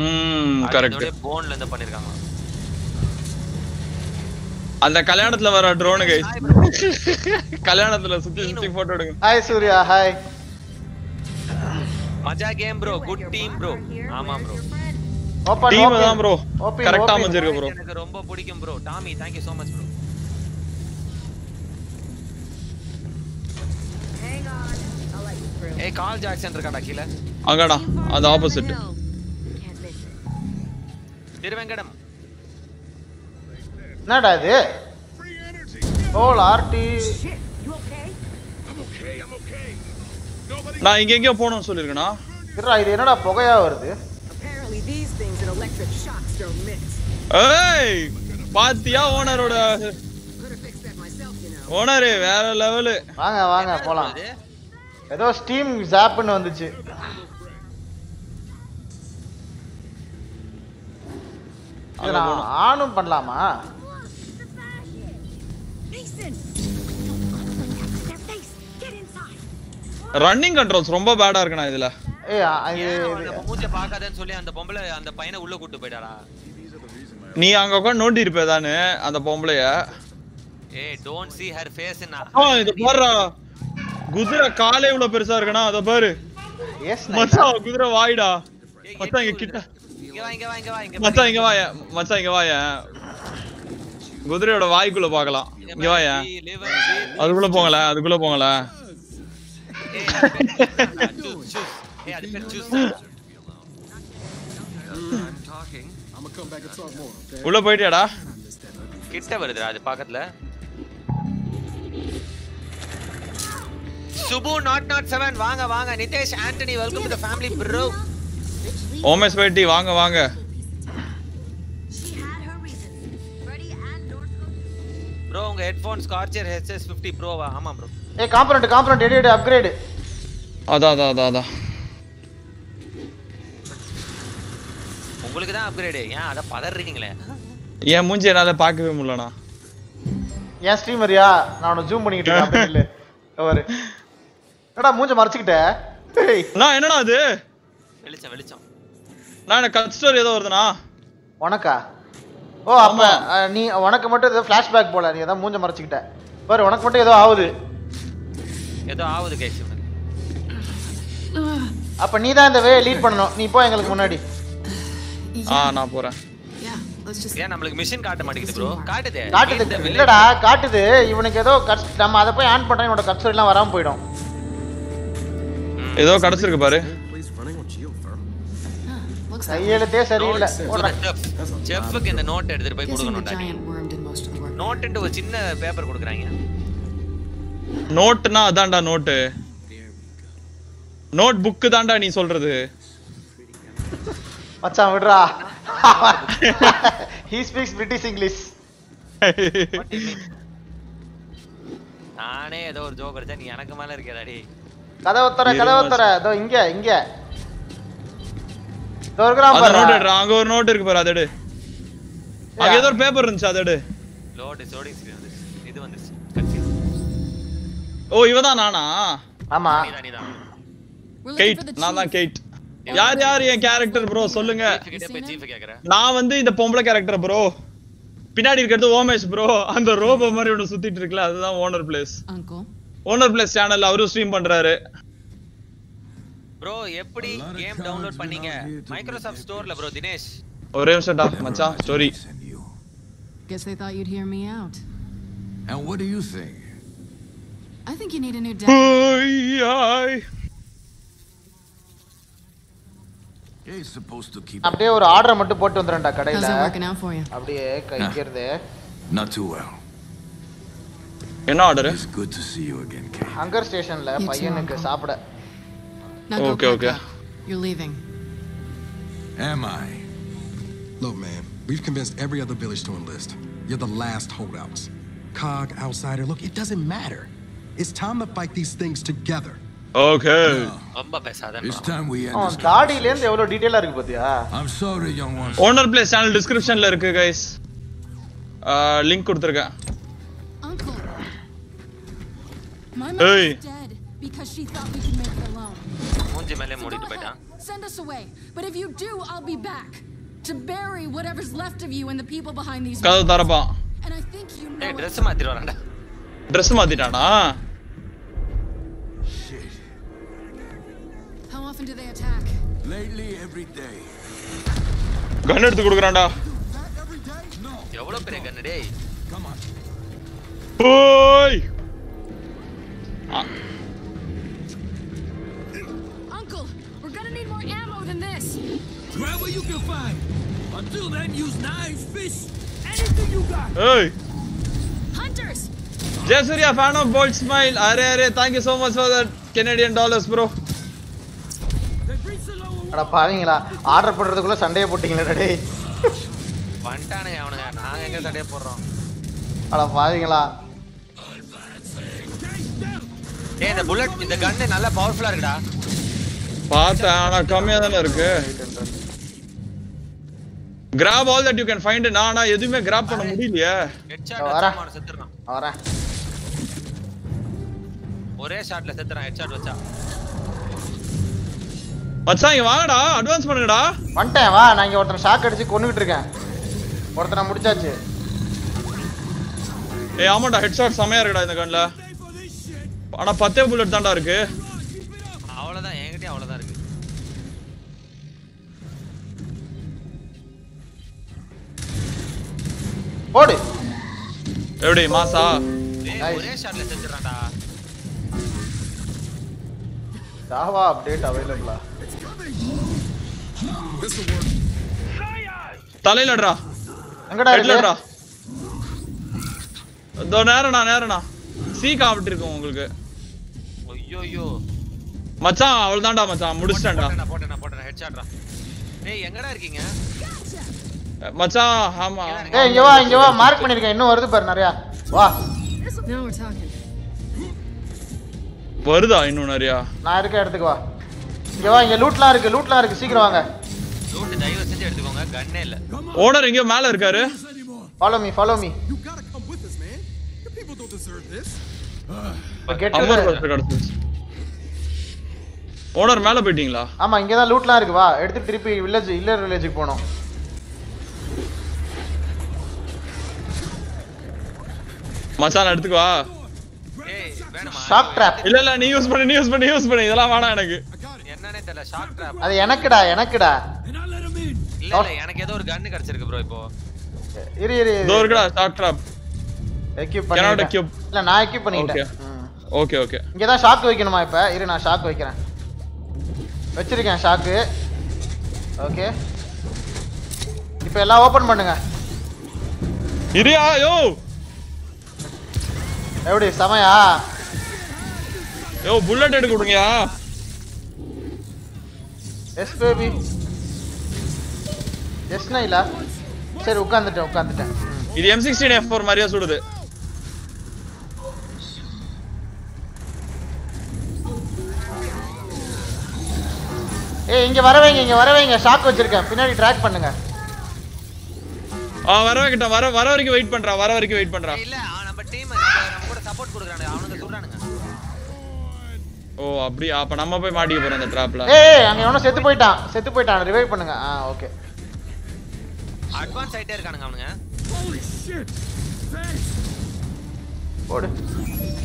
ம் கரெக்ட் போன்ல இருந்து பண்ணிருக்காங்க அந்த கல்யாணத்துல வர ட்ரோனு கைஸ் கல்யாணத்துல சுத்தி சுத்தி போட்டோ எடுங்க ஹாய் சூர்யா ஹாய் மஜா game bro good team bro ஆமா ப்ரோ ஓபன் டீம் தான் ப்ரோ Open, கரெக்டா open. அமைஞ்சிருக்கு ப்ரோ எனக்கு ரொம்ப பிடிக்கும் bro Tommy thank you so much bro ஏய் கால் ஜாக்சன் இருக்காடா கீழ. அங்கடா அது ஆப்போசிட் திருவெங்கடம். என்னடா இது? ஓல் ஆர்டி நான் இங்க எங்கேயோ போகணும்னு சொல்லிருக்கேனா இருடா இது என்னடா புகையா வருது. ஏய் பாத்தியா ஓனரோட? ஓனரு வேற லெவலு. வாங்க வாங்க போலாம். ஏதோ ஸ்டீம் ஜாப்னு வந்துச்சு. ஆனும் பண்ணலாமா? ரன்னிங் கண்ட்ரோல்ஸ் ரொம்ப பேடா இருக்குண்ணா இதுல. ஏய் மூஞ்ச பார்க்காதன்னு சொல்லி அந்த பொம்பளை அந்த பையனை உள்ள கூட்டு போயிட்டாரா நீ அங்க உட்காந்து நோண்டி இருப்பே தானே அந்த பொம்பளைய? ஏய் டோன்ட் see her face ஆ இது பாருடா. குதிரை காலே இவ்வளவு பெருசா இருக்குனா அத பாரு. எஸ் மச்சான் குதிரை வாயிடா. மச்சான் இங்க கிட்ட இங்க வா இங்க வா இங்க வா இங்க மச்சான் இங்க வாய. மச்சான் இங்க வாய. குதிரையோட வாய்க்குள்ள பார்க்கலாம் இங்க வாய. அதுக்குள்ள போங்கல அதுக்குள்ள okay? உள்ள போயிட்டியாடா? கிட்ட வருதுடா அது பக்கத்துல. சுபு நாட் நாட் செவன் வாங்க வாங்க. Nitesh Antony welcome to the family bro Omesh YT வாங்க வாங்க. ப்ரோ உங்க ஹெட்ஃபோன் ஸ்கார்ச்சர் ஹெச்எஸ் 50 ப்ரோவா ஆமா ப்ரோ ஏய் காம்பனண்ட் காம்பனண்ட் எடி எடி அப்கிரேட் அதான் அதான் அதான் அதான் உங்களுக்கு தான் அப்கிரேட் ஏன் அத பதறீங்களே? என் மூஞ்சி என்னால பார்க்கவே முடியலண்ணா. ஏன் ஸ்ட்ரீமரியா நான் உன்னை ஜூம் பண்ணிக்கிட்டு இருக்கேன் ஒரு என்னடா மூஞ்ச மறைச்சுக்கிட்ட? நான் என்னடா அது? வெளிச்சம் வெளிச்சம். நான் என்ன கட் ஸ்டோரி ஏதோ வருதுண்ணா. உனக்கா? ஓ அப்ப நீ உனக்கு மட்டும் ஏதோ ஃபிளாஷ்பேக் போல நீ ஏதோ மூஞ்ச மறைச்சுக்கிட்ட. பாரு உனக்கு மட்டும் ஏதோ ஆகுது ஏதோ ஆவுது கைஸ் அப்ப நீ தான் இந்த வே லீட் பண்ணணும். நீ போ எங்களுக்கு முன்னாடி. ஆ நான் போறேன். ஏன் நம்மளுக்கு மிஷின் காட்ட மாட்டேங்குது ப்ரோ காட்டுதே. காட்டுது. இல்லடா காட்டுது. இவனுக்கு ஏதோ நம்ம அதை போய் ஆன் பண்றா இவனோட கட்ஸ் எல்லாம் வராம போயிடும். ஏதோ கிடைச்சிருக்கு பாரு. கையெழுத்தே சரியில்லை. Chefக்கு இந்த நோட் எடுத்துட்டு போய் கொடுக்கணும்டா. நீ giant worm did most of the work. நோட்டுன்ட்டு ஒரு சின்ன பேப்பர் கொடுக்குறாங்க. நோட்டுனா அதான்டா நோட்டு நோட் புக்கு தான்டா நீ சொல்றது. மச்சான் விடுறா. ஹீ ஸ்பீக்ஸ் பிரிட்டிஷ் இங்கிலீஷ் நானே ஏதோ ஒரு ஜோக் அடிச்சா நீ எனக்கு மேல இருக்கேடாடி கதவை தர கதவை தர இதோ இங்க இங்க. இதோ இருக்கிறான் அந்த நோட் எடுறா அங்க ஒரு நோட் இருக்கு பாரு அதை எடு. அங்க ஏதோ ஒரு பேப்பர் இருந்துச்சு அதை எடு. லோடு லோடிங் ஸ்கிரீன் வந்துச்சு இது வந்துச்சு கன்ஃபியூஸ் ஓ இவதான் நானா? ஆமா. கெய்ட் நான் தான் யார் யார் என் கேரக்டர் ப்ரோ சொல்லுங்க. நான் வந்து இந்த பொம்பளை கேரக்டர் ப்ரோ பின்னாடி இருக்கிறது ஓமேஷ் ப்ரோ அந்த ரோபோ மாதிரி ஒன்று சுத்திட்டு இருக்குல்ல அதுதான் ஓனர் பிளேஸ். ஓனர் பிளேஸ் சேனல்ல அவரும் ஸ்ட்ரீம் பண்றாரு ப்ரோ எப்படி கேம் டவுன்லோட் பண்ணீங்க மைக்ரோசாஃப்ட் ஸ்டோர்ல ப்ரோ தினேஷ் ஒரே நிமிஷம்டா மச்சான் story Guess they thought you'd hear me out. And what do you think? I think you need a new deck. He's supposed to keep அப்படியே ஒரு ஆர்டர் மட்டும் போட்டு வந்துடும்டா How's கடையில it working out for you? அப்படியே கைக்கிறது not too well. என்ன order It's good to see you again, Kate. Hangar ஸ்டேஷன்ல You too, பையனுக்கு சாப்பிட Now go Okay, pack okay. up. You're leaving. Am I? Look, man, we've convinced every other village to enlist. You're the last holdouts. Cog, outsider, look, it doesn't matter. It's time to fight these things together. Okay ரொம்ப பேசாத It's time we end அவன் this. தாடியில இருந்து எவ்வளவு டீடைலா இருக்கு பாத்தியா I'm sorry, young ones. Owner place channel டிஸ்கிரிப்ஷன்ல இருக்கு guys link கொடுத்துருக்கேன் My Hey. mother's dead because she thought we could make it alone. மூஞ்சி மேலே So மூடிட்டு go போயிட்டான் ahead, send us away. But if you do, I'll be back to bury whatever's left of you and the people behind these கதவு walls. தரப்பான் And I think you know ஏய் it. Dress மாத்திட்டு வரான்டா dress மாத்திட்டானா How often do they attack? Lately, every day. Gun எடுத்து கொடுக்குறான்டா எவ்வளவு பெரிய கண்ணு டேய் Come on. ஓய் Uncle, we're gonna need more ammo than this. Grab what you can find. Until then, use knives, fish, anything you got. ஏய் Hunters! Jayasurya fan of bold smile array array thank you so much for that Canadian dollars bro அட பாவீங்களா order பண்றதுக்குள்ள சண்டையை போட்டீங்களா டேய் வந்துட்டானுங்க அவனுங்க நாங்க எங்க சண்டையை போடுறோம் அட பாவீங்களா ஏய் இந்த புல்லட் இந்த கன்னு நல்லா பவர்ஃபுல்லா இருக்குடா. பார்த்தேன் ஆனா கம்மியா தானே இருக்கு. Grab all that you can find நான் ஆனா எதுவுமே கிராப் பண்ண முடியலையே. ஹெட்ஷாட் அவன செத்துறான். வரேன். ஒரே ஷாட்ல செத்துறான் ஹெட்ஷாட் வச்சா. மச்சான் இங்க வாங்கடா. அட்வான்ஸ் பண்ணுங்கடா. வந்துட்டேன் வா. நான் இங்க ஒருத்தனை ஷாக் அடிச்சு கொண்டுகிட்டு இருக்கேன். ஒருத்தனை முடிச்சாச்சு. ஏய் ஆமாடா ஹெட்ஷாட் செமையா இருக்குடா இந்த கன்ல ஆனா பத்தே புல்லட் தான்டா இருக்கு. அவ்வளவுதான் என்கிட்டயும் அவ்வளவுதான் இருக்கு. ஓடு. எப்படி மாசா? ஒரே ஷாட்ல செஞ்சிரான்டா சாவா அப்டேட் அவேலபிளா தலையிலடா எங்கடா இல்லடா தோ நேரண்ணா நேரண்ணா. சீ காப்பிட்டு இருக்கும் உங்களுக்கு. ஐயோ ஐயோ. மச்சான் அவ்வளவுதான்டா மச்சான் முடிச்சிட்டேன்டா. போட்டேனா போட்டேனா போட்டேனா ஹெட்ஷாட்ரா டேய் எங்கடா இருக்கீங்க? மச்சான் ஆமா. ஏய் இங்க வா இங்க வா மார்க் பண்ணிருக்கேன். இன்னும் வருது பாரு நிறையா. வா. வருதா இன்னும் நிறையா? நான் இருக்க இடத்துக்கு வா. இங்க வா இங்க லூட்லாம் இருக்கு லூட்லாம் இருக்கு. சீக்கிரம் வாங்க. லூட் தயவு செஞ்சு எடுத்துக்கோங்க கண்ணே இல்ல. ஓனர் எங்கேயோ மேல இருக்காரு. Follow me follow me get armour bus கிடச்சிருச்சு ஓனர் மேல போயிட்டீங்களா? ஆமா இங்க தான் லூட்லாம் இருக்கு. வா எடுத்து திருப்பி வில்லேஜ் இல்லர் வில்லேஜுக்கு போகணும். மச்சான் எடுத்துக்கு வா. ஏய் வேணுமா? ஷாக் ட்ராப் இல்ல இல்ல நீ யூஸ் பண்ணு நீ யூஸ் பண்ணு யூஸ் பண்ணு. இதெல்லாம் வேணாம் எனக்கு. என்னன்னே தெரியல ஷாக் ட்ராப் அது எனக்குடா எனக்குடா. இல்ல இல்ல எனக்கு ஏதோ ஒரு கன் கிடைச்சிருக்கு ப்ரோ இப்போ. இரு இரு இதோ இருக்குடா ஷாக் ட்ராப் எக்யூப் பண்ணிட்டேன். இல்ல நான் எக்யூப் ஓகே பண்ணிட்டேன் ஓகே ஓகே இங்க தான் ஷாக் வைக்கணுமா இப்ப? இரு நான் ஷாக் வைக்கிறேன். வச்சிருக்கேன் ஷாக்கு ஓகே இப்போ எல்லாம் ஓபன் பண்ணுங்க. இரியா யோ! எப்படி சமையா? யோ புல்லட் எடுக்க விடுங்கயா? எஸ் பேபி எஸ் நைலா சரி உட்காந்துட்டேன் உட்காந்துட்டேன் இது எம் சிக்ஸ்டீன் எஃப் ஃபோர் மாதிரியா சுடுது? ஏய் இங்க வர வைங்க இங்க வர வைங்க. ஷாக் வச்சிருக்கேன். பின்னாடி ட்ராக் பண்ணுங்க. ஆ வர வர வர வரைக்கும் வெயிட் பண்றா வர வரைக்கும் வெயிட் பண்றா. இல்ல நம்ம டீம் நம்ம கூட சப்போர்ட் கொடுக்குறானுங்க அவனுங்க சொல்றானுங்க. ஓ அப்படியா அப்ப நம்ம போய் மாட்டிக்க போறோம் அந்த ட்ராப்ல ஏய் ஏய், அங்க எவனோ செத்து போயிட்டான் செத்து போயிட்டான். ரிவைவ் பண்ணுங்க. ஆ ஓகே அட்வான்ஸ் ஆயிட்டே இருக்கானுங்க அவனுங்க. போடு.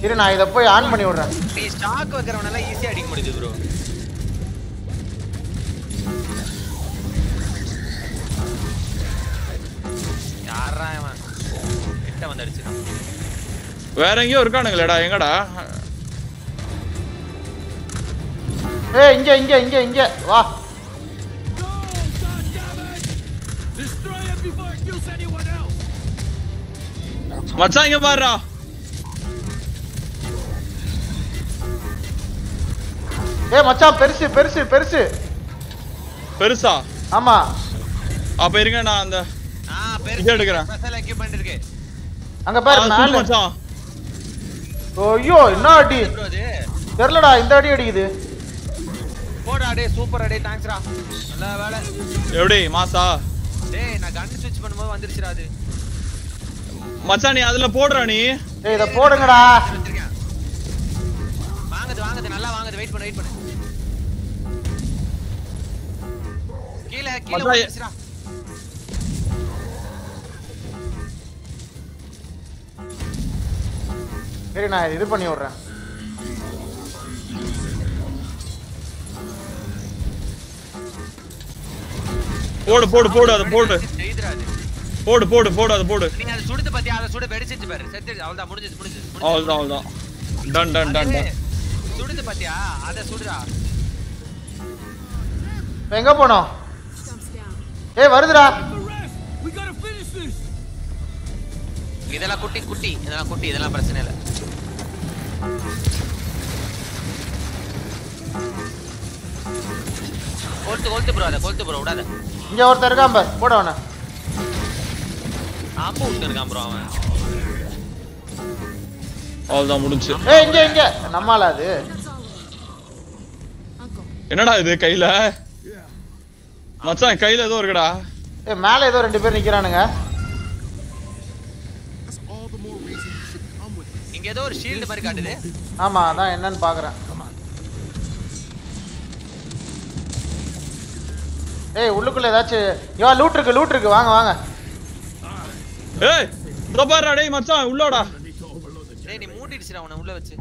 இரு நான் இதை போய் ஆன் பண்ணி விடுறேன். நீ ஸ்டாக் வைக்கிறவனால ஈஸியா அடிக்க முடியுது ப்ரோ யாரா இவன்? கிட்ட வந்து அடிச்சுட்டான். வேற எங்கேயோ இருக்கானுங்களேடா எங்கடா? ஏய் இங்க இங்க இங்க இங்க. வா. மச்சான் இங்க பாருடா. ஏய் மச்சான் பெருசு பெருசு பெருசு. பெருசா? ஆமா. அப்ப இருங்க நான் அந்த ஆ இது எடுக்கிறேன். ஸ்பெஷல் எக்யூப்மென்ட் இருக்கு. அங்க பாரு நாலு. மச்சான் ஐயோ என்ன அடி? தெரியலடா இந்த அடி அடிக்குது. போடா டேய் சூப்பர் டேய் தேங்க்ஸ்டா நல்ல வேலை. எப்படி மாசா? டேய் நான் கன் ஸ்விட்ச் பண்ணும்போது வந்துருச்சுடா அது. மச்சான் நீ அதுல போடுறா நீ. ஏய் இத போடுங்கடா. வாங்குது வாங்குது நல்லா வாங்குது. வெயிட் பண்ணு வெயிட் பண்ணு. கீழ கீழ சரி. நான் இது பண்ணி விடுறேன். போடு போடு போடு அதை போடு. போடு போடு போடு அதை போடு. நீ அதை சுடுது பாத்தியா? அதை சுட வெடிச்சிச்சு பாரு. செத்து அவ்வளவுதான் முடிஞ்சது முடிஞ்சது முடிஞ்சுது. அவ்வளவுதான் அவ்வளவுதான். டன் டன் டன் டன் சுடுது பாத்தியா? அதை சுடுடா எங்க போனோம்? ஏய் வருதுடா. இதெல்லாம் குட்டி குட்டி. இதெல்லாம் குட்டி இதெல்லாம் பிரச்சனை இல்ல. கொளுத்து கொளுத்து ப்ரோ அதை கொளுத்து ப்ரோ விடாத. இங்க ஒருத்தர் இருக்கான் பார். போட அவன. ஆம்பு விட்டு இருக்கான் ப்ரோ அவன். அவ்வளவுதான் முடிஞ்சு. ஏய் இங்க இங்க. நம்மால அது? என்னடா இது கையில? மச்சான் கையில ஏதோ இருக்குடா. ஏய் மேல ஏதோ ரெண்டு பேர் நிக்கிறானுங்க. இங்க ஏதோ ஒரு ஷீல்டு மாதிரி காட்டுது. ஆமா அதான் என்னன்னு பாக்குறேன். ஏய் உள்ளுக்குள்ள ஏதாச்சும் யோ லூட் இருக்கு லூட் இருக்கு. வாங்க வாங்க. ஏய் இதோ பாருடா டேய் மச்சான் உள்ளோடா. டேய் நீ மூடிடுச்சுடா அவனை உள்ள வச்சு.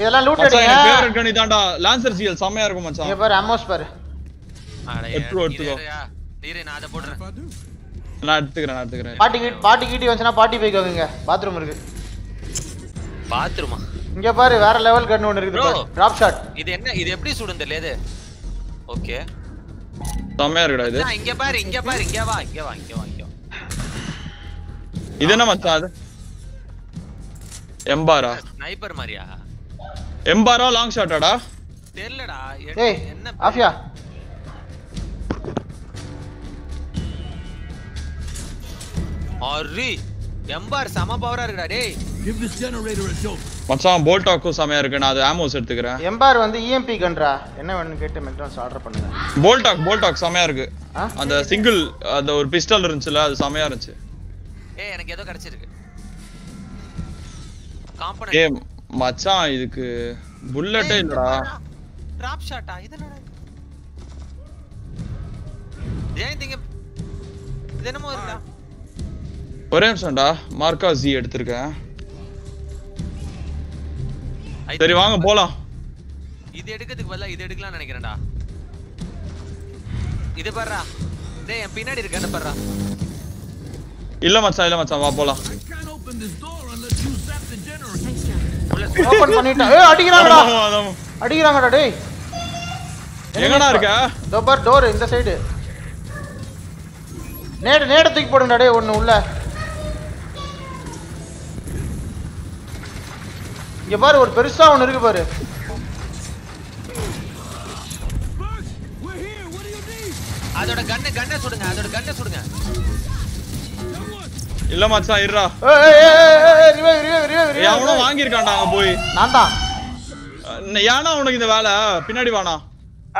இதெல்லாம் லூட் அடிங்க. கனி தான்டா லான்சர் சிஎல் செமையா இருக்கும் மச்சான். இங்க பாரு அம்மோஸ் பாரு. எடுத்துக்கோ. நீரே நான் அதை போடுறேன். நான் எடுத்துக்கிறேன் நான் எடுத்துக்கிறேன். பாட்டி கீட் பாட்டி கீட்டி பாட்டி போய்க்கோங்க பாத்ரூம் இருக்கு. பாத்ரூமா இங்க பாரு வேற லெவல் கன் ஒன்னு இருக்குது டிராப் ஷாட் இது என்ன இது எப்படி சுடும் தெரியல இது ஓகே இருக்குடா இது. இங்க பாரு இங்க பாரு இங்க வா இங்க வா இங்க வா இங்க இது என்ன மச்சான் அது? எம்பாரா ஸ்னைப்பர் மாதிரியா? எம்பாரா லாங் ஷாட்டாடா தெரியலடா. என்ன ஆஃபியா? அரி எம்பார் சம பவரா இருக்குடா டேய். Give this generator a jolt. மச்சான் போல்டாக்கும் செம்மையா இருக்கு. நான் அது ஆமோஸ் எடுத்துக்கிறேன். எம்பார் வந்து இஎம்பி கன்றா என்ன வேணும்னு கேட்டு மெக்டானல்ஸ் ஆர்டர் பண்ணுங்க. போல்டாக் போல்டாக் செம்மையா இருக்கு. ஆ? அந்த சிங்கிள் அந்த ஒரு பிஸ்டல் இருந்துச்சுல அது செம்மையா இருந்துச்சு. ஏய் எனக்கு ஏதோ கிடைச்சிருக்கு. ஏ காம்பனன்ட் மச்சான் இதுக்கு புல்லட்டே இல்லடா. டிராப் ஷாட்டா இது என்னடா? ஜெயந்த் இங்க இது என்னமோ இருக்கா? ஒரே நிமிஷம்டா மார்க்கா ஜி எடுத்திருக்கேன். சரி வாங்க போலாம். இது எடுக்கிறதுக்கு பதிலா இது எடுக்கலாம்னு நினைக்கிறேன்டா. இது பாருடா. டேய் என் பின்னாடி இருக்க என்ன பாருடா. இல்ல மச்சான் இல்ல மச்சான் வா போலாம். ஓபன் பண்ணிட்டேன் ஏய் அடிக்கிறாங்கடா ஆமா, ஆமா. அடிக்கிறாங்கடா. டேய். எங்கடா இருக்க? இதோ பார் டோர் இந்த சைடு நேடு நேடு தூக்கி போடுங்கடா டேய் ஒண்ணு உள்ள. இங்க பாரு ஒரு பெருசா ஒண்ணு இருக்கு பாரு. அதோட கண்ணு கண்ணை சுடுங்க அதோட கண்ணை சுடுங்க. இல்ல மச்சான் இருடா. அவனும் வாங்கியிருக்கான்டா அங்க போய். நான் தான் ஏன்னா உனக்கு இந்த வேலை? பின்னாடி வானா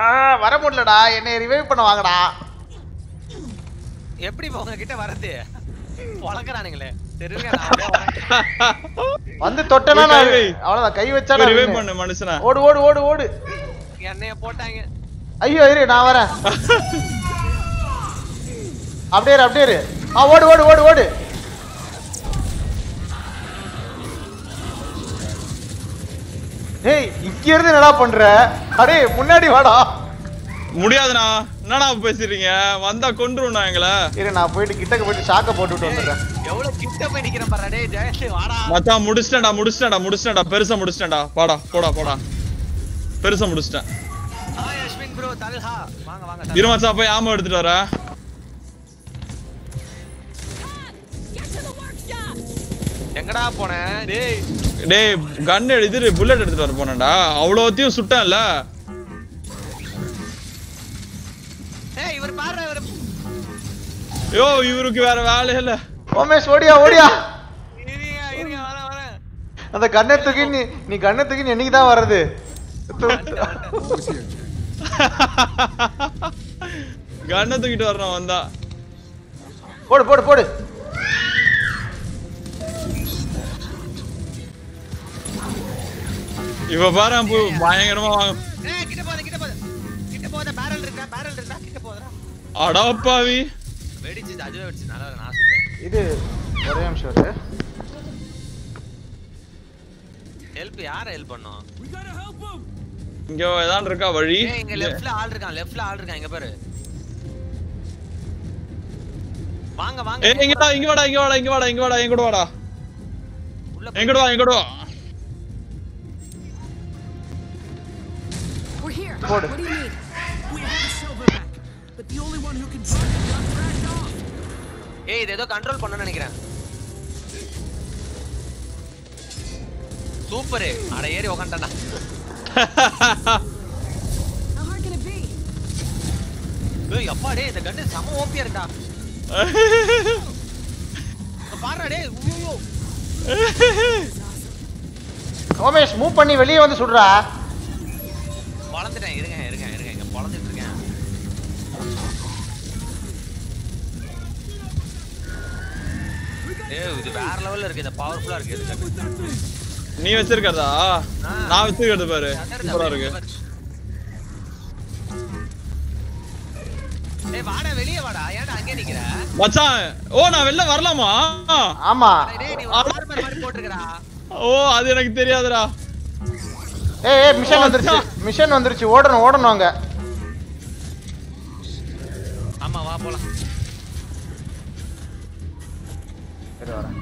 ஆ வர முடியலடா. என்னை ரிவைவ் பண்ண வாங்கடா. எப்படி உங்ககிட்ட வரது வளர்க்குறானுங்களே வந்து தொட்டனா. அவ்வளவுதான் கை வச்சா பண்ணு மனுஷனை. ஓடு ஓடு ஓடு ஓடு. என்னைய போட்டாங்க. ஐயோ இரு நான் வரேன். அப்படியே இரு அப்படியே இரு. ஆ ஓடு ஓடு ஓடு ஓடு. டேய் இங்க இருந்து என்னடா பண்ற? அடே முன்னாடி வாடா. முடியாதுண்ணா. என்னடா பேசுறீங்க வந்தா கொன்றுண்ணா எங்களை. இரு நான் போயிட்டு கிட்டக்க போயிட்டு சாக்க போட்டுட்டு வந்துடுறேன். எவ்வளவு கிட்ட போய் நிக்கிறேன் பாரு டேய் ஜெயஸ்ரீ வாடா. மச்சான் முடிச்சிட்டேன்டா முடிச்சிட்டேன்டா முடிச்சிட்டேன்டா. பெருசா முடிச்சிட்டேன்டா. போடா போடா போடா. பெருசா முடிச்சிட்டேன். Hi Ashwin bro Talha. வாங்க வாங்க இரு மச்சான் போய் ஆம எடுத்துட்டு வரேன். எங்கடா போன? டேய். டேய் கன் இது புல்லட் எடுத்துட்டு வர போனேன்டா. அவ்வளோத்தையும் சுட்டேன்ல. இவர் பாரு இவர் யோ இவருக்கு வேற வேலையே இல்ல. ஓமேஷ் ஓடியா ஓடியா? அந்த கண்ணை தூக்கி நீ நீ கண்ணை தூக்கி என்னைக்கு தான் வர்றது? கண்ணை தூக்கிட்டு வரணும் வந்தா போடு போடு போடு. இவ பாரு பு பயங்கரமா வாங்க. கிட்ட போத கிட்ட போத கிட்ட போத பேரல் இருக்கா பேரல் இருக்கா? கிட்ட போதடா அடாப்பாவி வெடிச்சு அதுவே வெடிச்சு நல்லா நான் இது ஒரே நிமிஷம் இரு ஹெல்ப் யார ஹெல்ப் பண்ணோம்? இங்க ஏதான் இருக்கா வழி? இங்க லெஃப்ட்ல ஆள் இருக்கான் லெஃப்ட்ல ஆள் இருக்கான் இங்க பாரு. வாங்க வாங்க ஏய் இங்க வா இங்க வாடா இங்க வாடா இங்க வாடா இங்க வாடா எங்கூட வாடா. எங்கூட வா எங்கூட வா. We're here. What? Do you need? We have but the only one who can drive the gun crashed off. ஏய் இது ஏதோ கண்ட்ரோல் பண்ணனும் நினைக்கிறேன். சூப்பர். அட ஏறி உக்காண்டா How hard can it be? ஏய் அப்பா டேய் இந்த கன்னு செம ஓபியா இருக்கா பாருடா டேய் ஐயோ ஓமேஷ் மூவ் பண்ணி வெளியே வந்து சுடுறா. வளர்ந்துட்டேன். இருங்க இருங்க. இது வேற லெவல்ல இருக்கு இந்த பவர்ஃபுல்லா இருக்கு. இது நீ வச்சிருக்கறதா? நான் வச்சிருக்கிறது பாரு. சூப்பரா இருக்கு. ஏய் வாடா வெளிய வாடா. ஏன்டா அங்கே நிக்கிற? மச்சான் ஓ நான் வெளில வரலாமா? ஆமா. டேய் நீ மாதிரி ஓ அது எனக்கு தெரியாதுடா. ஏய் ஏய் மிஷன் வந்துருச்சு. மிஷன் வந்துருச்சு. ஓடணும் ஓடணும் அங்க. ஆமா வா போலாம். வரேன்.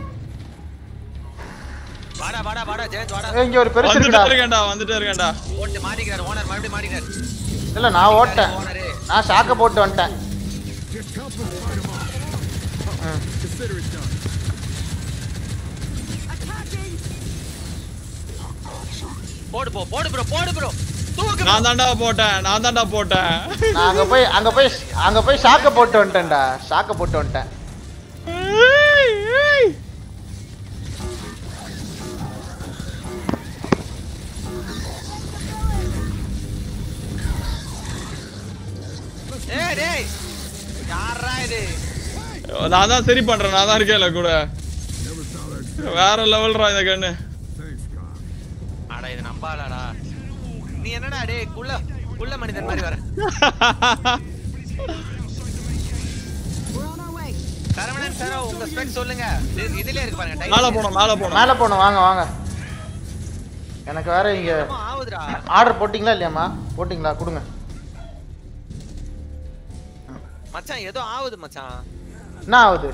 வாடா வாடா வாடா ஜெயந்த் வாடா. இங்க ஒரு பெருசு இருக்குடா. வந்துட்டே இருக்கேன்டா வந்துட்டே இருக்கேன்டா. ஓட்டு மாட்டிக்கிறார் ஓனர் மறுபடியும் மாட்டிக்கிறார் இல்ல நான் ஓட்டேன். நான் ஷாக்க போட்டு வந்துட்டேன். போடு போ போடு ப்ரோ போடு ப்ரோ நான் தான்டா போட்டேன் நான் தான்டா போட்டேன். நான் அங்க போய் அங்க போய் அங்க போய் ஷாக்க போட்டு வந்துட்டேன்டா. ஷாக்க போட்டு வந்துட்டேன். டேய் யாரா இது? நான் தான் சரி பண்றேன் நான் தான் இருக்கேன்ல கூட. வேற லெவல்ரா இந்த கண்ணு. அட இது நம்பாலடா நீ என்னடா டேய் குள்ள குள்ள மனிதன் மாதிரி வர. சரவணன் சார் உங்க ஸ்பெக் சொல்லுங்க. இது- இதுலயே இருக்கு பாருங்க டைம் மேல போணும் மேல போணும் மேல போகணும் வாங்க வாங்க. எனக்கு வேற இங்க ஆர்டர் போட்டிங்களா இல்லையாம்மா? போட்டிங்களா? கொடுங்க. மச்சான் ஏதோ ஆகுது மச்சான். என்ன ஆகுது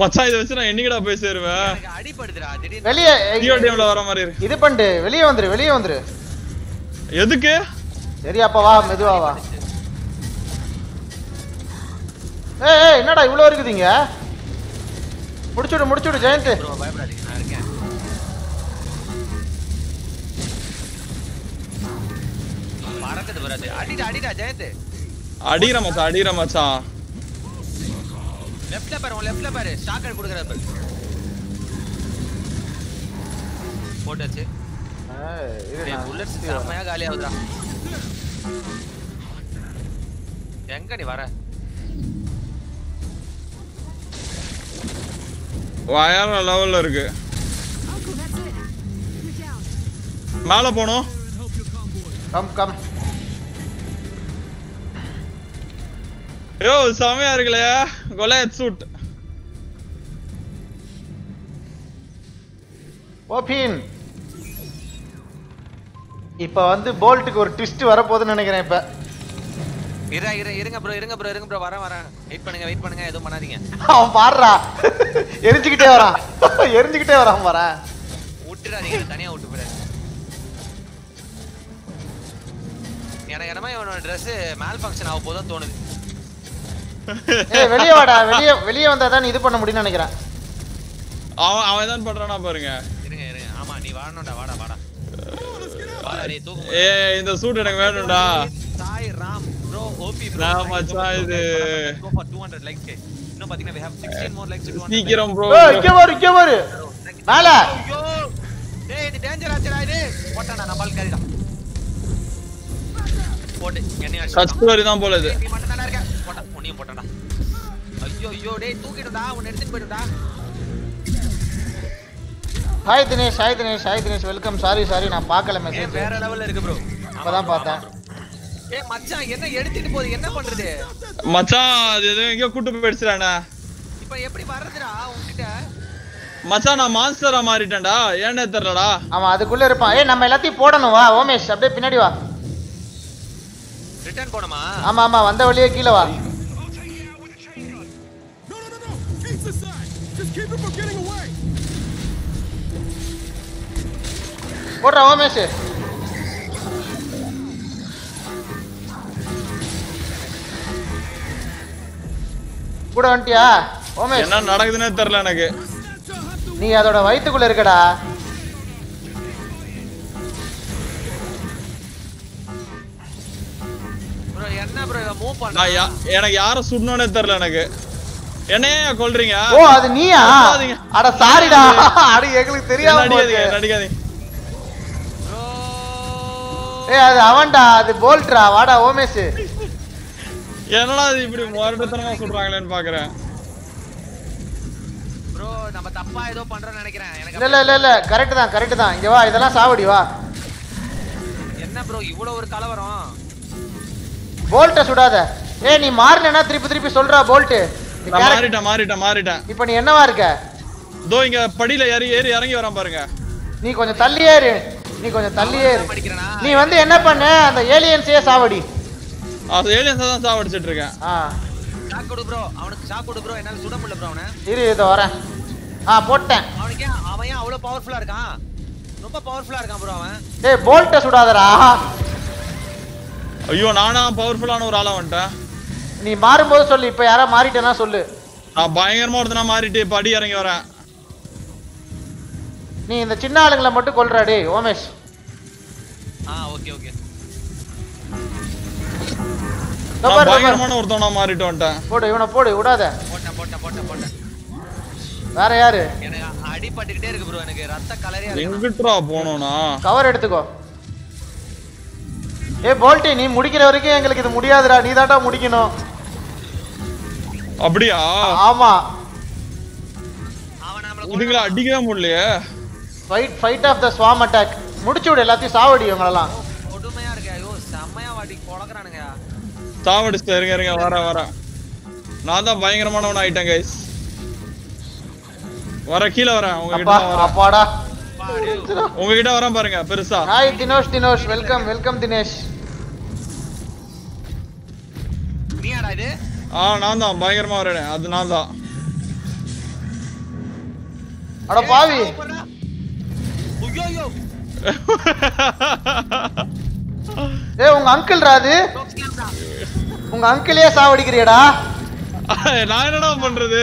மச்சான் இதை வச்சு நான் என்னைக்குடா போய் சேருவேன்? எனக்கு அடிபடுதுடா திடீர்னு. வெளியே ஜியோ டீம்ல வர மாதிரி இருக்கு. இது பண்ணிட்டு வெளியே வந்துரு வெளியே வந்துரு. எதுக்கு? சரி அப்ப வா மெதுவா வா. ஏய் ஏய் என்னடா இவ்வளோ இருக்குதுங்க முடிச்சுடு முடிச்சுடு ஜெயந்த் ப்ரோ பயப்படாதீங்க நான் இருக்கேன். பறக்குது வராது அடிடா அடிடா ஜெயந்த் அடிக்கிற மச்சான் அடிக்கிற மச்சான். லெஃப்ட்ல பாரு உன் லெஃப்ட்ல பாரு. ஸ்டாக்கர் கொடுக்குற பாரு. போட்டாச்சு. புல்லட்ஸ் செம்மையா காலி ஆகுதுடா. எங்க நீ வர வேற லெவல்ல இருக்கு. மேல போணும். கம் கம் யோ செமையா இருக்குல்ல கொலையத் சூட் ஓபின். இப்ப வந்து போல்ட்டுக்கு ஒரு ட்விஸ்ட் வரப்போகுதுன்னு நினைக்கிறேன் இப்ப. இரு இரு இருங்க ப்ரோ இருங்க ப்ரோ இருங்க ப்ரோ வரேன் வரேன். வெயிட் பண்ணுங்க வெயிட் பண்ணுங்க. எதுவும் பண்ணாதீங்க. அவன் பாடுறா. எரிஞ்சுக்கிட்டே வரான். எரிஞ்சுக்கிட்டே வரான் பாரேன் விட்டுறாதீங்க தனியா விட்டு போயிடாது எனக்கு என்னமோ இவனோட Dress மேல் ஃபங்க்ஷன் ஆக போதும் தோணுது. ஏய் வெளியே வாடா வெளியே வெளியே வந்தா தான் இது பண்ண முடியும்னு நினைக்கிறேன். அவன் அவன் தான் பண்றானா பாருங்க. இருங்க இருங்க. ஆமா நீ வாடணும்டா வாடா வாடா. வாடா நீ தூக்கு ஏ இந்த சூட் எனக்கு வேணும்டா. Sai Ram bro OP bro நான் மச்சான் இது. go for 200 likes guys இன்னும் பாத்தீங்கன்னா we have 16 more likes to 200 சீக்கிரம் ப்ரோ ஏய், இங்க வரு இங்க வரு மேல. ஐயோ டேய் இது டேஞ்சர் ஆச்சுடா இது. போட்டாடா நான் பால் காரிடா போடு என்னைய அடிச்சு கஸ்தூரி தான் போல இது. நீ மட்டும் தானே இருக்க? போட்டா உன்னையும் போட்டாடா ஐயோ ஐயோ டேய் தூக்கிடுடா உன்னை எடுத்துட்டு போயிடுடா. Hi Dinesh hi Dinesh hi Dinesh. Welcome sorry sorry நான் பார்க்கல மெசேஜ் வேற லெவல்ல இருக்கு ப்ரோ இப்பதான் பார்த்தேன். ஏய் மச்சான் என்ன எடுத்துட்டு போகுது? என்ன பண்றது? மச்சான் அது எதுவும் எங்கேயோ கூட்டு போயிடுச்சுடாண்ணா இப்போ எப்படி வர்றதுடா உன்கிட்ட? மச்சான் நான் மான்ஸ்டரா மாறிட்டேன்டா. ஏன்னே தெரியலடா. அவன் அதுக்குள்ள இருப்பான். ஏய் நம்ம எல்லாத்தையும் போடணும். வா ஓமேஷ் அப்படியே பின்னாடி வா. ரிட்டர்ன் போணுமா? ஆமா ஆமா வந்த வழியே கீழே வா. போடுறா ஓமேஷ் கூட வந்துட்டியா? ஓமேஷ் என்ன நடக்குதுன்னே தெரியல எனக்கு. நீ அதோட வயித்துக்குள்ள இருக்கடா. என்ன ப்ரோ இத மூவ் பண்ணா? எனக்கு யார சுடணும்னே தெரியல எனக்கு. என்னைய கொல்றீங்க? ஓ அது நீயா. அட சாரிடா அட எங்களுக்கு தெரியாம நடிக்காதீங்க. நடிக்காதீங்க ஏய் அது அவன்டா அது போல்ட்ரா. வாடா ஓமேஷ். என்னடா இது இப்படி முரட்டுத்தனமா சொல்றாங்களேன்னு பாக்குறேன். ப்ரோ நம்ம தப்பா ஏதோ பண்றோம்னு நினைக்கிறேன். எனக்கு இல்ல இல்ல இல்ல இல்ல கரெக்ட் தான் கரெக்ட் தான். இங்க வா இதெல்லாம் சாவடி வா. என்ன ப்ரோ இவ்வளவு ஒரு கலவரம்? போல்ட்ட சுடாத. ஏய் நீ மாறினா திருப்பி திருப்பி சொல்றா போல்ட் நான் மாறிட்டேன் மாறிட்டேன் மாறிட்டேன். இப்போ நீ என்னவா இருக்க? இதோ இங்க படியில ஏறி ஏறி இறங்கி வரான் பாருங்க. நீ கொஞ்சம் தள்ளியே இரு. நீ கொஞ்சம் தள்ளியே இரு. நீ வந்து என்ன பண்ணு? அந்த ஏலியன்ஸே சாவடி. அது ஏலியன்ஸ் தான் சாவடிச்சிட்டு இருக்கேன். ஆ. ஷாக் கொடு ப்ரோ அவனுக்கு ஷாக் கொடு ப்ரோ என்னால சுட முடியல ப்ரோ அவனை. இரு இதோ வரேன். ஆ போட்டேன். அவனுக்கு ஏன் அவன் ஏன் அவ்வளவு பவர்ஃபுல்லா இருக்கான்? ரொம்ப பவர்ஃபுல்லா இருக்கான் ப்ரோ அவன். டேய் போல்ட்ட சுடாதடா. ஐயோ நானா பவர்ஃபுல்லான ஒரு ஆளா வந்துட்டேன். நீ மாறும்போது சொல்லு இப்ப யாரா மாறிட்டேனா சொல்லு. நான் பயங்கரமா ஒருத்தனா மாறிட்டு படி இறங்கி வரேன். நீ இந்த சின்ன ஆளுங்களை மட்டும் கொல்றா டேய் ஓமேஷ். ஆ ஓகே ஓகே. நான். பயங்கரமான ஒருத்தனா மாறிட்டு வந்துட்டேன். போடு இவனை போடு விடாத. போட்டேன் போட்டேன் போட்டேன் போட்டேன். வேற யாரு? எனக்கு அடிபட்டுக்கிட்டே இருக்கு ப்ரோ எனக்கு ரத்த கலரியா இருக்கு எங்கிட்டுறா போனோம்னா? கவர் எடுத்துக்கோ. ஏய் போல்ட்டி நீ முடிக்கிற வரைக்கும் எங்களுக்கு இது முடியாதுடா. நீ தான்டா முடிக்கணும். அப்படியா? ஆமா. இதுங்களை அடிக்கவே முடியலையே. Fight fight of the swarm attack முடிச்சு விடு எல்லாத்தையும் சாவடி இவங்களெல்லாம். கொடுமையா இருக்கு. ஐயோ செம்மையா வாடி கொலக்குறானுங்க சாவடிச்சுட்டு இருங்க இருங்க வரேன் வரேன். நான் தான் பயங்கரமானவன் ஆயிட்டேன் கைஸ் வர கீழே வரேன். உங்ககிட்ட அப்பாடா. உங்ககிட்ட வரேன் பாருங்க பெருசா. Hi Dinosh Dinosh. Welcome welcome Dinesh. நீயாடா இது? ஆ நான் தான். பயங்கரமா வரேன் அது நான் தான். அட பாவி. ஐயோ ஐயோ ஏய் உங்க அங்கிள் ராது உங்க அங்கிளே சாவடிக்கிறியடா? நான் என்னடா பண்றது?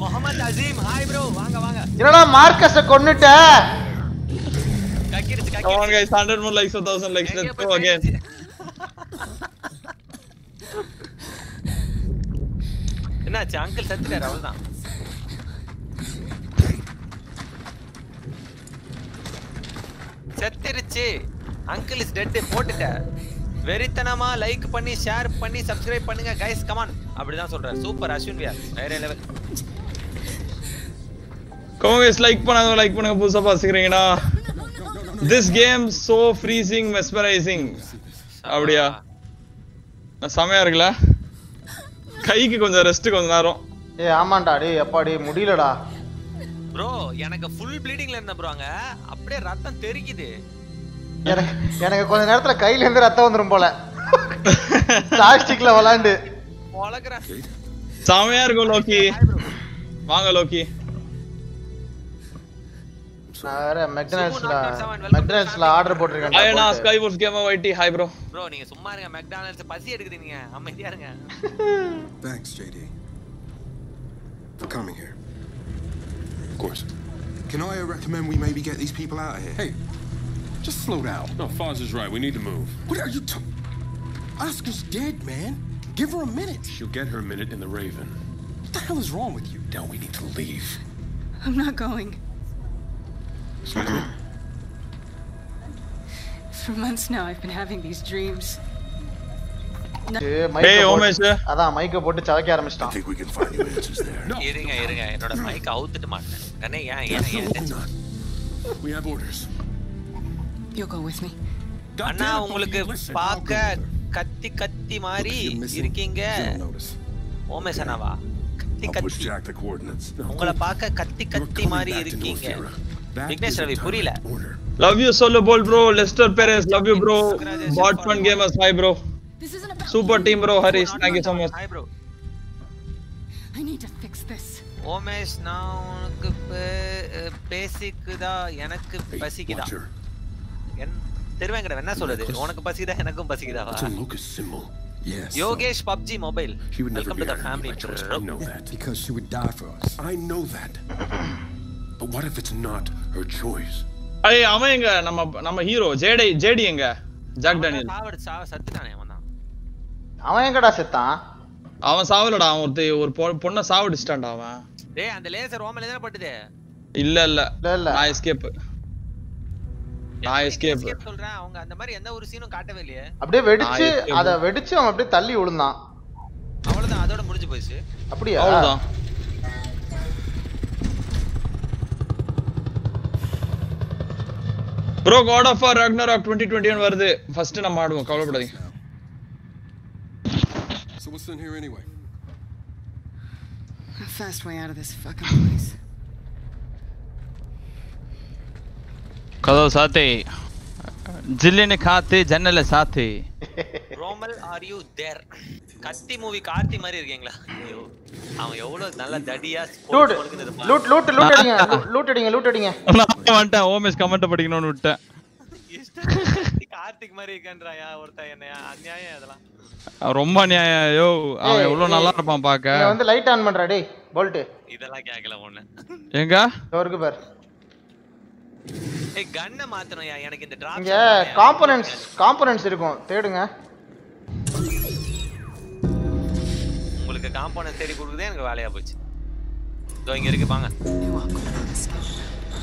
முகமது அசீம் ஹாய் ப்ரோ வாங்க வாங்க. என்னடா மார்க்கஸ கொன்னுட்ட? கக்கிடுச்சு Come on guys 100 more likes 1000 likes. let's go again. என்னாச்சு? அங்கிள் செத்துட்டாரு அவ்வளவுதான். செத்துருச்சு. அங்கிள் இஸ் டெட் போட்டுட்டேன் வெறித்தனமா லைக் பண்ணி ஷேர் பண்ணி சப்ஸ்கிரைப் பண்ணுங்க கைஸ் கமான் அப்படிதான் சொல்றாரு. சூப்பர் அஸ்வின் வியா வேற level Come on guys like பண்ணாங்க லைக் பண்ணுங்க புதுசா பாத்துக்கிறீங்கடா This game so freezing mesmerizing. அப்படியா நான் செமையா இருக்குல்ல கைக்கு கொஞ்சம் ரெஸ்ட் கொஞ்ச நேரம் ஏய் ஆமாண்டா டேய் அப்பாடி முடியலடா ப்ரோ எனக்கு ஃபுல் ப்ளீடிங்ல இருந்த ப்ரோ அங்க அப்படியே ரத்தம் தெறிக்குது எனக்கு எனக்கு கொஞ்ச நேரத்துல கையில இருந்து ரத்தம் வந்துரும் போல பிளாஸ்டிக்ல விளாண்டு பொழக்குறேன் செமையா இருக்கும் லோக்கி வாங்க லோக்கி வேற மெக்டனல்ஸ்ல மெக்டனல்ஸ்ல ஆர்டர் போட்டிருக்கேன் ஐயனா sky வோர்ஸ் game வைட்டி hi bro bro நீங்க சும்மா இருங்க மெக்டானல்ட்ஸ் பசி எடுக்குது நீங்க அமைதியா இருங்க Thanks, JD, for coming here. Of course. Can I recommend we maybe get these people out of here? Hey, just slow down. No, Foz is right. We need to move. What are you talking? Oscar's dead, man. Give her a minute. She'll get her minute in the Raven. What the hell is wrong with you? Now we need to leave. I'm not going. For months now, I've been having these dreams. No- Hey, Omesh. அதான் மைக்க போட்டு சவைக்க ஆரம்பிச்சிட்டான் we can find you answers there. இருங்க இருங்க என்னோட mic அவுத்துட்டு மாட்டேன் அண்ணே ஏன் ஏன் ஏன் tension? We have orders. You'll go with me. அண்ணா உங்களுக்கு பார்க்க கத்தி கத்தி மாதிரி இருக்கீங்க ஓமேஷ் அண்ணாவா கத்தி I'll push கத்தி Jack the coordinates. உங்களை பார்க்க கத்தி கத்தி மாதிரி இருக்கீங்க விக்னேஷ் ரவி புரியல love you solo bold bro Lester Perez love you bro pot fun gamers hi bro super team bro Harish thank you so much. Hi bro I need to fix this. Omesh நான் உனக்கு பே- பேசிக்குதா எனக்கு பசிக்குதா என் திருவேங்கடம் என்ன சொல்லுது உனக்கு பசிக்குதா எனக்கும் பசிக்குதாவா It's a locust symbol. Yes. Yogesh PUBG mobile She would never welcome be to the our family enemy, Joyce. I know that. Because she would die for us. I know that. But what if it's not her choice? ஐய் அவன் எங்க? நம்ம நம்ம hero JD JD எங்க? Jack Daniel சாவடு சாவ சத்துட்டானே அவன் தான் அவன் எங்கடா செத்தான்? அவன் சாவலடா அவன் ஒருத்த ஒரு பொண்ணை சாவடிச்சிட்டான்டா அவன். டேய் அந்த லேசர் ஓமல தானே பட்டுது? இல்ல இல்ல. இல்ல இல்ல. நான் எஸ்கேப் நான் எஸ்கேப் escape. சொல்றேன்? அவங்க அந்த மாதிரி எந்த ஒரு சீனும் காட்டவே இல்லையே. அப்படியே வெடிச்சு. அத வெடிச்சு அவன் அப்படியே தள்ளி விழுந்தான். அவ்வளவுதான் அதோட முடிஞ்சு போயிடுச்சு. அப்படியா? அவ்வளவுதான். Bro God of War Ragnarok 2021 வருது ஃபர்ஸ்ட் நம்ம ஆடுவோம் கவலைப்படாதீங்க So what's in here anyway? A fast way out of this fucking place. கதவு சாத்தி ஜில்லுன்னு காத்து ஜன்னல சாத்து. ரோமல் ஆர் யூ தேர் கத்தி மூவி கார்த்தி மாதிரி இருக்கீங்களா? ஐயோ அவன் எவ்வளவு நல்ல தடியா இருப்பான். லூட் லூட் லூட் அடிங்க லூட் அடிங்க லூட் அடிங்க. நான் வந்துட்டேன் ஓமேஷ் கமெண்ட் படிக்கணும்னு விட்டேன். கார்த்திக் மாதிரி இருக்கன்றாயா ஒருத்தன் என்னையா? அநியாயம் அதெல்லாம் அவன் ரொம்ப நியாயம் யோ அவன் எவ்வளவு நல்லா இருப்பான் பாக்க. வந்து லைட் ஆன் பண்றா டேய் போல்ட் இதெல்லாம் கேட்கல ஒண்ணு எங்க? இருக்கு பார். ஏய் கன்னை மாத்தணும்யா. எனக்கு இந்த டிராப் இங்க காம்போனன்ட்ஸ் காம்போனன்ட்ஸ் இருக்கும். தேடுங்க. உங்களுக்கு காம்பவுண்ட் தேடி கொடுக்குதே எனக்கு வேலையா போச்சு. இதோ இங்க இருக்கு பாங்க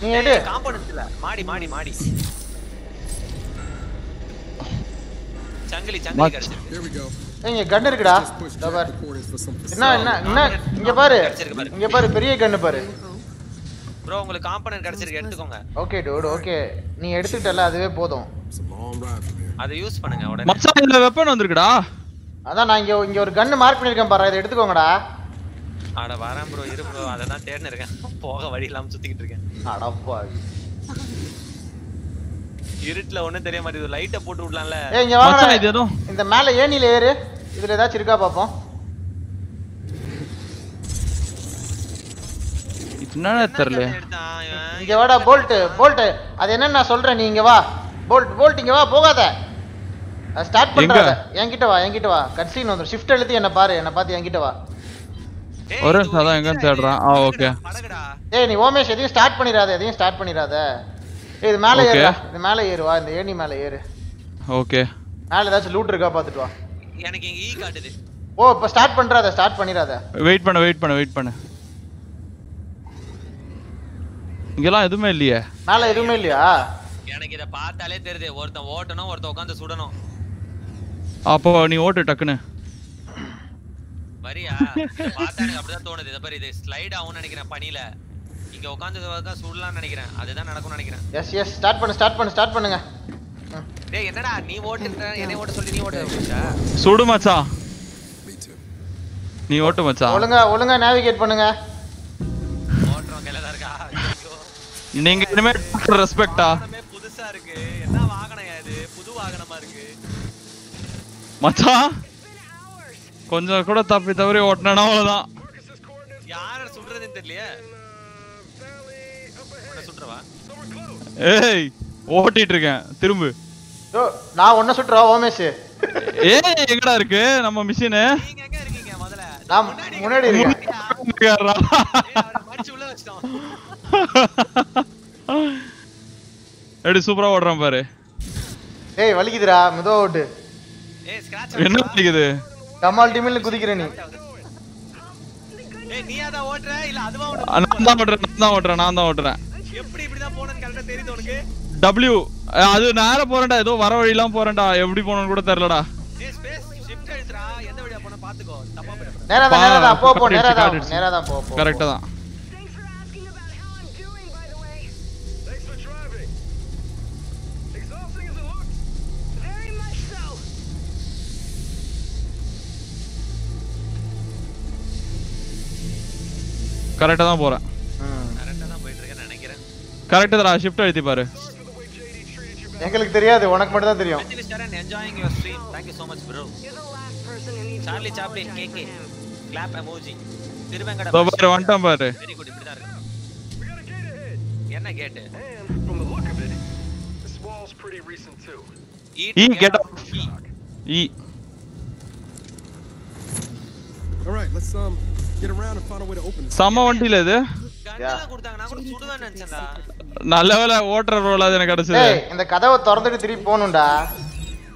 நீ எடு. காம்பவுண்ட் இல்ல. மாடி மாடி மாடி. சங்கிலி சங்கிலி கிடைச்சிருக்கு இங்க கன் இருக்குடா. என்ன என்ன இங்க பாரு. இங்க பாரு பெரிய கன்னு பாரு. ப்ரோ உங்களுக்கு காம்பவுண்ட் கிடைச்சிருக்கு எடுத்துக்கோங்க. ஓகே டூட் ஓகே நீ எடுத்துக்கிட்டல அதுவே போதும். அதை யூஸ் பண்ணுங்க உடனே. மச்சான் இதுல வெப்பன் வந்திருக்குடா. அதான் நான் இங்க இங்க ஒரு கன்னு மார்க் பண்ணிருக்கேன் பாரு இதை எடுத்துக்கோங்கடா. அட வரேன் ப்ரோ இரு ப்ரோ அதை தான் தேடின்னு இருக்கேன். போக வழி இல்லாம சுத்திக்கிட்டு இருக்கேன். அடப்பா. இருட்டுல ஒண்ணும் தெரிய மாட்டேங்குது. லைட்டை போட்டு விடலாம்ல. ஏய் இங்க வாங்க இந்த மேல ஏணில ஏறு. இதுல ஏதாச்சும் இருக்கா பாப்போம். என்னன்னு தெரியல? இங்க வாடா போல்ட் போல்ட் அது என்னன்னு நான் சொல்றேன் நீ இங்க வா. போல்ட் போல்ட் இங்க வா போகாத. ஸ்டார்ட் பண்றாத. என்கிட்ட வா என்கிட்ட வா. கட்சீன் வந்து ஷிஃப்ட் அழுத்தி என்ன பாரு என்ன பார்த்து என்கிட்ட வா. ஒரு நிமிஷம் அதான் எங்கன்னு தேடுறான்? ஆ ஓகே. ஏய் நீ ஓமேஷ் எதையும் ஸ்டார்ட் பண்ணிராத எதையும் ஸ்டார்ட் பண்ணிராத. ஏய் இது மேல. ஏறுடா. இது மேல ஏறு வா இந்த ஏணி மேல ஏறு. ஓகே. மேல ஏதாச்சும் லூட் இருக்கா பாத்துட்டு வா. எனக்கு இங்க ஈ காட்டுது. ஓ இப்ப ஸ்டார்ட் பண்றாத ஸ்டார்ட் பண்ணிராத. வெயிட் பண்ண வெயிட் பண்ண வெயிட் பண்ண. இங்கெல்லாம் எதுவுமே இல்லையே. மேல எதுவுமே இல்லையா? எனக்கு இத பார்த்தாலே தெரியுது. ஒருத்தன் ஓட்டணும் ஒருத்தன் உட்காந்து சுடணும். அப்போ நீ ஓட்டு டக்குன்னு. வரியா? பார்த்தா எனக்கு அப்படிதான் தோணுது. இத பாரு இது ஸ்லைட் ஆகும்னு நினைக்கிறேன் பனியில. இங்க உட்காந்து சுடலாம்னு நினைக்கிறேன். அதுதான் நடக்கும்னு நினைக்கிறேன். எஸ் எஸ் ஸ்டார்ட் பண்ணு ஸ்டார்ட் பண்ணு ஸ்டார்ட் பண்ணுங்க. டேய் என்னடா? நீ ஓட்டுற என்னை ஓட்ட சொல்லி நீ ஓட்ட சுடு மச்சான். நீ ஓட்டு மச்சான். ஒழுங்கா ஒழுங்கா நேவிகேட் பண்ணுங்க. நீங்க இனிமே ரெஸ்பெக்டா புதுசா இருக்கு. என்ன வாகனம் இது? புது வாகனமா இருக்கு. மச்சான்? கொஞ்சம் கூட தப்பி தவறி ஓட்டினா அவ்வளவுதான். யார சுடுறதுன்னு தெரியலையே. சுடுறவா ஏய் ஓட்டிட்டு இருக்கேன். திரும்பு. நான் ஒன்ன சுட்டுறா ஓமேஷ்? ஏய் எங்கடா இருக்கு? நம்ம மிஷினு நான் முன்னாடி இருக்கேன். எப்படி சூப்பரா ஓடுறான் பாரு. ஏய் வலிக்குதுடா மெதுவா ஓட்டு. என்ன பண்ணிக்குது கமால் டிமில்னு குதிக்கிற நீ. ஏய் நீ அத ஓட்டுற இல்ல அதுவா நான் தான் ஓட்டுறேன் நான் தான் ஓட்டுறேன் நான் தான் ஓட்டுறேன் எப்படி இப்படி தான் போறேன்னு கரெக்ட்டா தெரியுது உனக்கு? டபிள்யூ அது நேரா போறேன்டா ஏதோ வர வழியெல்லாம் போறேன்டா எப்படி போகணும்னு கூட தெரியலடா. நேரா தான் நேரா தான். போ போ நேரா தான். நேரா தான் போ போ கரெக்டா தான் கரெக்டா தான். போறேன் கரெக்ட்டா தான் போயிட்டு இருக்கேன்னு நினைக்கிறேன் கரெக்டா தான் ஷிஃப்ட் அழுத்தி பாரு எங்களுக்கு தெரியாது உனக்கு மட்டும் தான் தெரியும் so much, bro. Charlie Chaplin, KK. Clap emoji. Thiruvenkata பாரு வந்துட்டான் பாரு வெரி குட் இப்படி தான் இருக்கு என்ன கேட் This wall's pretty recent too. E get up E. All right, let's um get around and find a way to open this. செம்ம வண்டியில இது. நல்ல வேலை ஓட்டுற ரோல் அது எனக்கு கிடைச்சது. இந்த கதவை திறந்துட்டு திருப்பி போகணும்டா.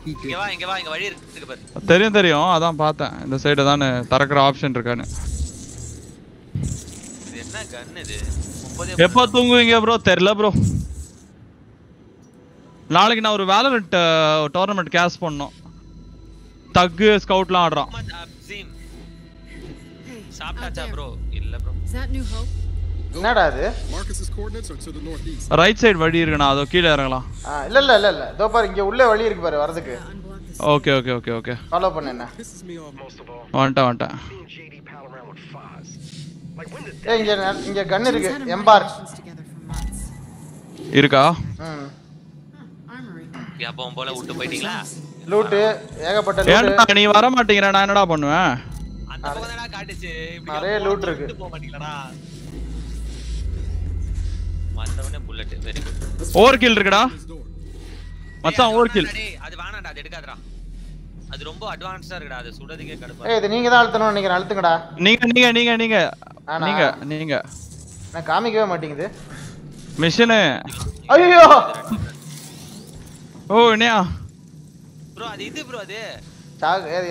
இங்க வா இங்க வா இங்க வழி இருக்கு. பாரு. தெரியும் தெரியும். அதான் பார்த்தேன். இந்த சைடு தானே திறக்கிற ஆப்ஷன் இருக்கான்னு. இது என்ன கன் இது? முப்பதே எப்போ தூங்குவீங்க ப்ரோ தெரியல ப்ரோ நாளைக்கு நான் ஒரு வேலரட் டோர்னமெண்ட் கேஸ் பண்ணோம் தக்கு ஸ்கவுட்லாம் ஆடுறான். சாப்பிட்டாச்சா ப்ரோ இல்ல ப்ரோ என்னடா அது. ரைட் சைடு வழி இருக்குண்ணா. அதோ கீழே இறங்கலாம். ஆ, இல்ல இல்ல இல்ல இல்ல. இதோ பாரு இங்க உள்ள வழி இருக்கு பாரு வரதுக்கு okay okay okay okay. Follow பண்ணு என்ன. வந்துட்டேன் வந்துட்டேன். ஏய் இங்க ந- இங்க கன் இருக்கு. எம்பார் இருக்கா? ம் எப்பவும் போல விட்டு போயிட்டீங்களா? லூட்டு ஏகப்பட்ட லூட்டு ஏன்டா நீ வர மாட்டேங்கிற நான் என்னடா பண்ணுவேன் அந்த பக்கம் தானே காட்டுச்சு. நிறைய loot இருக்கு. போக மாட்டீங்களா மத்தவனே bullet very good overkill இருக்குடா. மச்சான் ஓவர் கில் டேய் அது வேணாம்டா அது எடுக்காதடா. அது ரொம்ப அட்வான்ஸ்டா இருக்குடா அது சுடுறதுக்கே கடுப்பா ஏய் இது நீங்க தான் அழுத்தணும்னு நினைக்கிறேன் அழுத்துங்கடா. நீங்க நீங்க நீங்க நீங்க? நீங்க நீங்க. நான் காமிக்கவே மாட்டேங்குது. மிஷினு ஐயோ! ஓ என்னையா ப்ரோ அது இது ப்ரோ அது.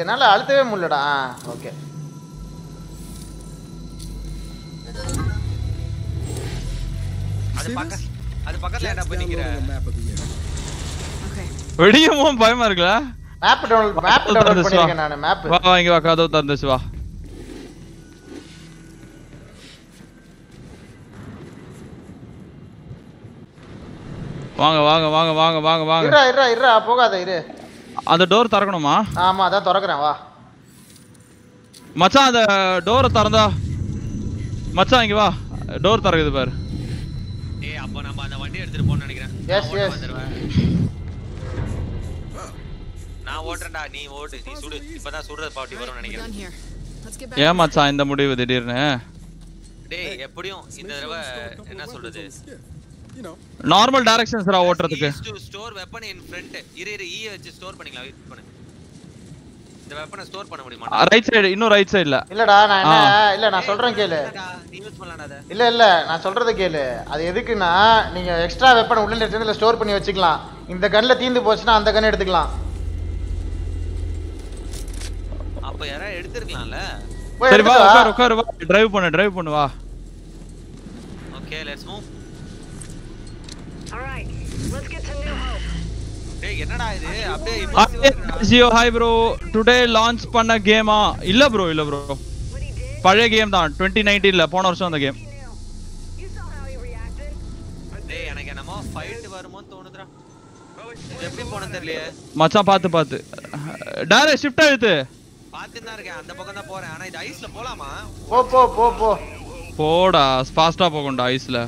என்னால அழுத்தவே முடியலடா. ஓகே. அது பக்க அது பக்கத்துல என்ன பண்ணிக்கிற வெடியும் பயமா இருக்குல்ல மேப் டவுன்லோட் மேப் டவுன்லோட் பண்ணிருக்கேன் நான் மேப் வா வா இங்க வா கதவு திறந்துச்சு வா. வாங்க வாங்க வாங்க வாங்க வாங்க வாங்க. இருடா இருடா இருடா போகாத இரு. அந்த டோர் திறக்கணுமா? ஆமா அதான் திறக்கறேன் வா. மச்சான் அந்த டோரை திறந்தா மச்சான் இங்க வா. டோர் திறக்குது பாரு. ஏய் அப்ப நம்ம அந்த வண்டி எடுத்துட்டு போறோம்னு நினைக்கிறேன். yes. வந்துருவேன். நான் ஓட்டுறேன்டா நீ ஓட்டு நீ சுடு. இப்பதான் சுடுறது பாட்டி வரும்னு நினைக்கிறேன். ஏன் மச்சான் இந்த முடிவு திடீர்னு? டேய் எப்படியும் இந்த தடவை என்ன சொல்றது? நார்மல் டைரக்ஷன்ஸ்ரா ஓட்டுறதுக்கு. ஸ்டோர் வெப்பன் இன் ஃப்ரண்ட் இரு இரு ஈ வச்சு ஸ்டோர் பண்ணிக்கலாம். வெயிட் பண்ணு. இந்த வெப்பனை ஸ்டோர் பண்ண முடியுமா? ரைட் சைடு இன்னும் ரைட் சைடுல இல்லடா நான் என்ன இல்ல நான் சொல்றேன் கேளு. நீ யூஸ் பண்ணலாம் அத. இல்ல இல்ல நான் சொல்றத கேளு. அது எதுக்குன்னா நீங்க எக்ஸ்ட்ரா வெப்பன் உள்ள எடுத்து ஸ்டோர் பண்ணி வச்சுக்கலாம். இந்த கன்ல தீந்து போச்சுன்னா அந்த கன் எடுத்துக்கலாம். அப்ப யாரா எடுத்துருக்கலாம்ல? போய் சரி வா. உட்கார் உட்கார் வா. டிரைவ் பண்ணு டிரைவ் பண்ணு வா. Okay let's move All right, let's get to New Hope. டேய் என்னடா இது அப்படியே Jio hi bro today launch பண்ண கேமா இல்ல ப்ரோ இல்ல ப்ரோ பழைய கேம் தான். டுவெண்ட்டி நைன்டீன்ல போன வருஷம் அந்த கேம் டேய் எனக்கு என்னமோ ஃபைட் வருமோன்னு தோணுதுடா. எப்படி போனது தெரியலையே. மச்சான் பார்த்து பார்த்து. டேரக்ட் ஷிஃப்ட் ஆயிடுத்து பார்த்துட்டு தான் இருக்கேன். அந்த பக்கம் தான் போறேன். ஆனா இது ஐஸ்ல போலாமா? போ போ போ போ. போடா ஃபாஸ்டா போகும்டா ஐஸ்ல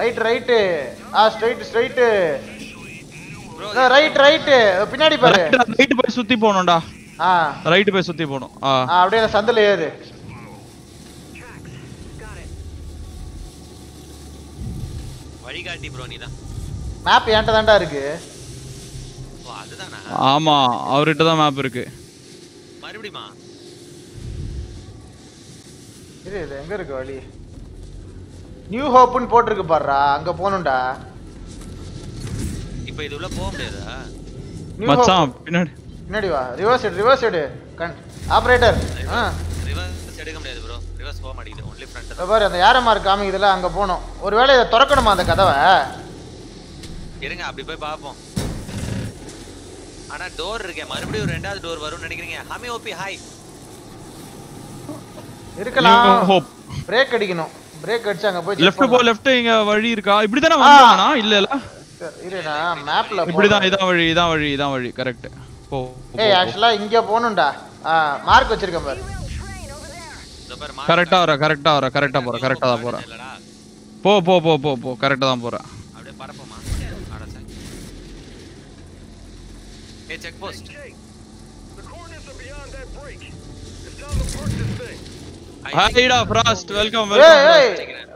ரைட் ரைட்டு ஆ ஸ்ட்ரைட் ஸ்ட்ரைட்டு ரைட் ரைட்டு பின்னாடி பாரு. ரைட் போய் சுத்தி போகணும்டா. ஆ. ரைட் போய் சுத்தி போகணும். ஆ. ஆ, அப்படியே சந்தில ஏறு. வழிகாட்டி ப்ரோ நீதான். மேப் என்கிட்ட தான்டா இருக்கு. ஓ அதுதானா? ஆமா அவர்கிட்ட தான் மேப் இருக்கு. மறுபடியுமா? இரு இது எங்க இருக்கு வழி? நியூ ஹோப்னு போட்டிருக்கு பாருடா. அங்க போகணும்டா. இப்போ இது உள்ள போக முடியாதா? மச்சான் பின்னாடி. பின்னாடி வா. ரிவர்ஸ் எடு ரிவர்ஸ் எடு. கண் ஆபரேட்டர் ரிவர்ஸ் எடுக்க முடியாது ப்ரோ ரிவர்ஸ் போக மாட்டேங்குது. ஒன்லி ஃப்ரண்ட் பாரு அந்த யார மார்க் காமிக்குதுல அங்க போகணும். ஒருவேளை இதை திறக்கணுமா அந்த கதவை? இருங்க அப்படி போய் பார்ப்போம். ஆனா டோர் இருக்கே. மறுபடியும் ஒரு ரெண்டாவது டோர் வரும்னு நினைக்கிறீங்க. ஹமி ஓபி ஹாய் இருக்கலாம். பிரேக் அடிக்கணும். பிரேக் அடிச்சு அங்க போய் லெஃப்ட் போ. லெஃப்ட் இங்க வழி இருக்கா? இப்படி தானே வந்தானா இல்ல இல்ல. இரு நான் மேப்ல இப்படி தான் இதான் வழி இதான் வழி இதான் வழி. கரெக்ட் போ ஏய். ஆக்சுவலா இங்க போகணும்டா. ஆ மார்க் வச்சிருக்கேன் பாரு. கரெக்டா வர கரெக்டா வர கரெக்டா போற கரெக்டா தான் போறேன் போ போ போ போ போ கரெக்டா தான் போறேன் அப்படியே பரப்போமா? அட சார் ஏ செக் போஸ்ட் ஹாய்டா ஃப்ராஸ்ட் வெல்கம்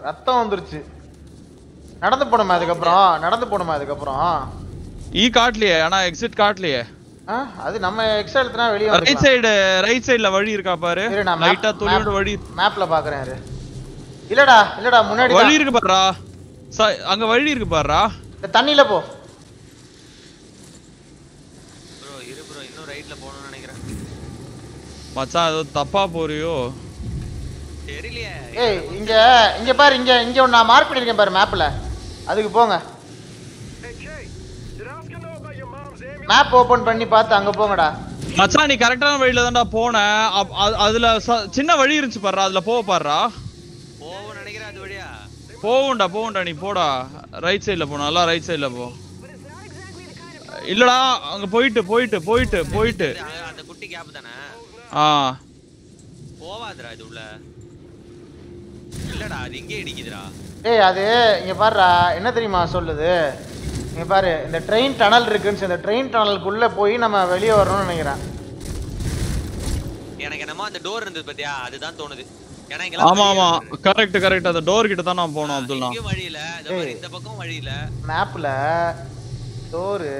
ரத்தம் வந்துருச்சு. நடந்து போணுமா அதுக்கப்புறம் நடந்து போணுமா அதுக்கப்புறம். ஈ காட்டலையே ஆனா எக்ஸிட் காட்டலையே. ஆ, அது நம்ம எக்ஸ்ட்ரா எடுத்தனா வெளிய ரைட் வந்துக்கலாம் சைடு ரைட் சைடுல வழி இருக்கா பாரு? லைட்டா துளியோட map- வழி. மேப்ல பாக்குறேன் இரு. இல்லடா இல்லடா முன்னாடி வழி. இருக்கு பாருடா. ச- அங்க வழி இருக்கு பாருடா. இந்த தண்ணியில போ. ப்ரோ இரு ப்ரோ இன்னும் ரைட்ல போகணும்னு நினைக்கிறேன். மச்சான் ஏதோ தப்பா போறியோ. தெரியலையே. ஏய் இங்க இங்க பாரு இங்க இங்க நான் மார்க் பண்ணிருக்கேன் பாரு மேப்ல அதுக்கு போங்க. மேப் ஓபன் பண்ணி பார்த்து அங்க போங்கடா. மச்சான் நீ கரெக்டான வழியில தான்டா போன. அப்- அது- அதுல ச- சின்ன வழி இருந்துச்சு பாருடா அதுல போக பாருடா. போவோம் நினைக்கிறேன் அது வழியா. போகும்டா போகும்டா நீ போடா. ரைட் சைடுல போ நல்லா ரைட் சைடுல போ. இல்லடா அங்க போயிட்டு போயிட்டு போயிட்டு போயிட்டு. அந்த குட்டி கேப் தானே? ஆ. போவாதுடா இது உள்ள. இல்லடா அது இங்கே இடிக்குதுடா ஏய் அது இங்க பாருடா என்ன தெரியுமா சொல்லுது? இங்க பாரு இந்த ட்ரெயின் டனல் இருக்குன்னு இந்த ட்ரெயின் டனலுக்குள்ள போய் நம்ம வெளியே வரணும்னு நினைக்கிறேன். எனக்கு என்னமோ அந்த டோர் இருந்தது பாத்தியா? அதுதான் தோணுது. ஆமா ஆமா. கரெக்ட் கரெக்ட் அந்த டோர் கிட்ட தான் நான் போனோம் அப்துல்லா. இங்கேயும் வழி இல்ல. இந்த பக்கம் வழி இல்ல. மேப்ல டோரு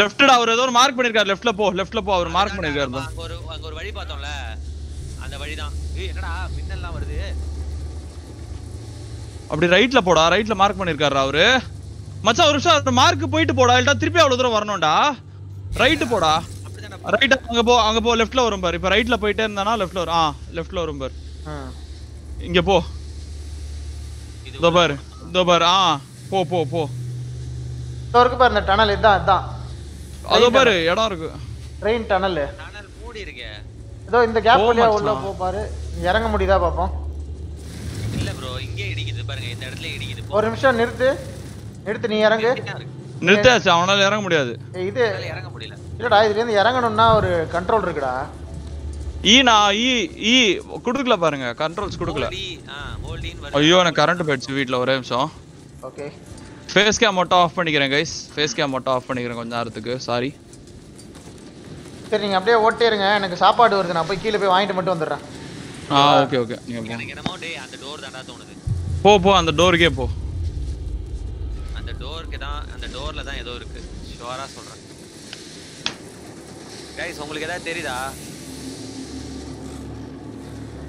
லெஃப்ட்ல அவர் ஏதோ ஒரு மார்க் பண்ணிருக்காரு. லெஃப்ட்ல போ லெஃப்ட்ல போ. அவர் மார்க் பண்ணிருக்காரு. அங்க ஒரு அங்க ஒரு வழி பார்த்தோம்ல. அந்த வழிதான். ஏய் என்னடா மின்னல்லாம் வருது. அப்படி ரைட்ல போடா ரைட்ல மார்க் பண்ணிருக்காரு அவரு. மச்சான் ஒரு நிமிஷம் மார்க் போயிட்டு போடா இல்லட்டா திருப்பி அவ்வளவு தூரம் வரணும்டா. ரைட் போடா. ரைட் அங்க போ அங்க போ லெஃப்ட்ல வரும் பாரு. இப்ப ரைட்ல போயிட்டே இருந்தானா லெஃப்ட்ல வரும். ஆ லெஃப்ட்ல வரும் பாரு. இங்க போ. இதோ பாரு இதோ பாரு. ஆ போ போ போ. இதோ இருக்கு பாரு இந்த டனல் இதான் இதான். அதோ பாரு இடம் இருக்கு. ட்ரெயின் டனல் டனல் மூடி இருக்கே இதோ இந்த கேப் வழியா. உள்ள போ பாரு. இறங்க முடியுதா பாப்போம். இல்ல ப்ரோ இங்கே இடிக்குது. பாருங்க இந்த இடத்துல இடிக்குது. ஒரு நிமிஷம் நிறுத்து. நிறுத்து நீ இறங்கு. நிறுத்தாச்சு அவனால இறங்க முடியாது. இது இறங்க முடியல. இல்லடா இதுல இருந்து இறங்கணும்னா ஒரு கண்ட்ரோல் இருக்குடா. ஈ நான் ஈ ஈ குடுக்கல பாருங்க கண்ட்ரோல்ஸ் குடுக்கல. ஹோல்டின் ஐயோ எனக்கு கரண்ட் போயிடுச்சு வீட்ல ஒரே நிமிஷம். ஓகே ஃபேஸ் கேம் மட்டும் ஆஃப் பண்ணிக்கிறேன் கைஸ் ஃபேஸ் கேம் மட்டும் ஆஃப் பண்ணிக்கிறேன் கொஞ்ச நேரத்துக்கு. சாரி சரி நீங்க அப்படியே ஓட்டே இருங்க எனக்கு சாப்பாடு வருது. நான் போய் கீழே போய் வாங்கிட்டு மட்டும் வந்துடுறேன். ஆ ஓகே ஓகே. எனக்கு என்னமோ டேய் அந்த டோர் தான்டா தோணுது. போ போ அந்த டோருக்கே போ. அந்த டோருக்கு தான் அந்த டோர்ல தான் ஏதோ இருக்கு. ஷுவரா சொல்றேன். கைஸ் உங்களுக்கு ஏதாவது தெரியுதா?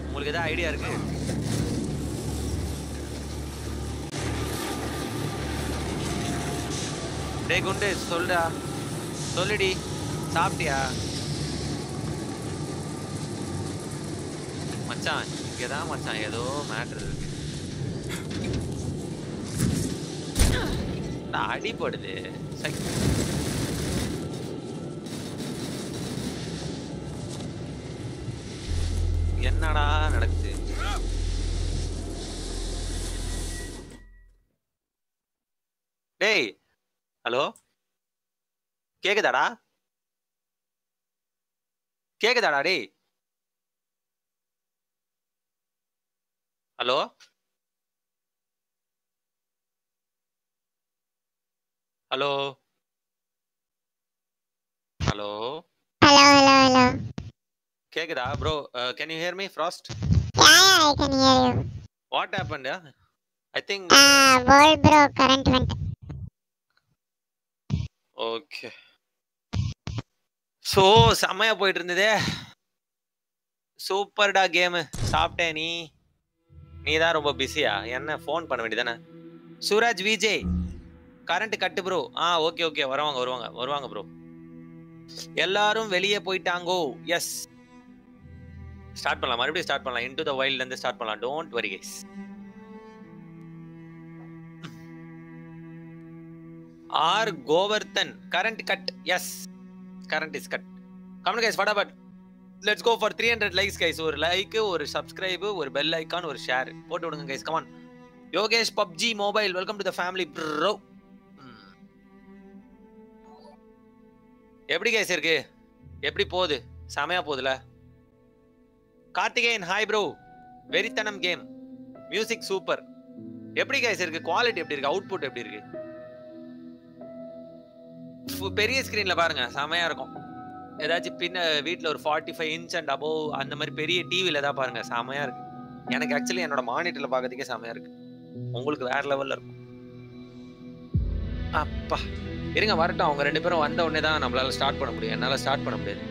உங்களுக்கு ஏதாவது ஐடியா இருக்கு? டேய் குண்டு சொல்லுடா. சொல்லுடி. சாப்பிட்டியா? மச்சான் இங்கதான் மச்சான். ஏதோ மேட்டர் இருக்கு. நான் அடிபடுது என்னடா நடக்குது? டேய் ஹலோ? கேக்குதாடா? கேக்குதாடா டேய்? Hello? Hello? Hello? Hello, hello, hello. கேக்குதா bro can you hear me Frost Yeah, yeah, I can hear you. What happen I think Ah, world bro, current went. Okay so செம்மையா போயிட்டு இருந்ததே. சூப்பர்டா கேமு சாப்பிட்டேன் நீ. நீ தான் ரொம்ப பிஸியா என்ன ஃபோன் பண்ண வேண்டியதானே Suraj Vijay current cut bro ஆ ஓகே ஓகே வருவாங்க வருவாங்க. வருவாங்க ப்ரோ எல்லாரும் வெளியே போயிட்டாங்கோ. எஸ் ஸ்டார்ட் பண்ணலாம். மறுபடியும் ஸ்டார்ட் பண்ணலாம். இன்டு த வைல்ட்ல இருந்து ஸ்டார்ட் பண்ணலாம். Don't worry guys R Govardhan current cut yes current is cut comment guys ஃபடாபட் let's go for three hundred likes guys ஒரு லைக் ஒரு சப்ஸ்கிரைப் ஒரு பெல் ஐக்கான் ஒரு ஷேர் போட்டு விடுங்க guys come on Yogesh PUBG mobile welcome to the family bro எப்படி guys இருக்கு? எப்படி போகுது? செமையா போகுதுல? கார்த்திகேயன் ஹாய் ப்ரோ வெறித்தனம் கேம் மியூசிக் சூப்பர் எப்படி கைஸ் இருக்கு? குவாலிட்டி எப்படி இருக்கு? அவுட்புட் எப்படி இருக்கு? பெரிய ஸ்கிரீன்ல பாருங்க. செமையா இருக்கும். ஏதாச்சும் பின்ன வீட்டில் ஒரு forty five inch and above அந்த மாதிரி பெரிய டிவியில் தான் பாருங்க. செமையா இருக்கு. எனக்கு ஆக்சுவலி என்னோட மானிட்டர்ல பார்க்கறதுக்கே செமையா இருக்கு. உங்களுக்கு வேற லெவல்ல இருக்கும். அப்பா. இருங்க வரட்டும். அவங்க ரெண்டு பேரும் வந்த உடனே தான் நம்மளால ஸ்டார்ட் பண்ண முடியும். என்னால ஸ்டார்ட் பண்ண முடியாது.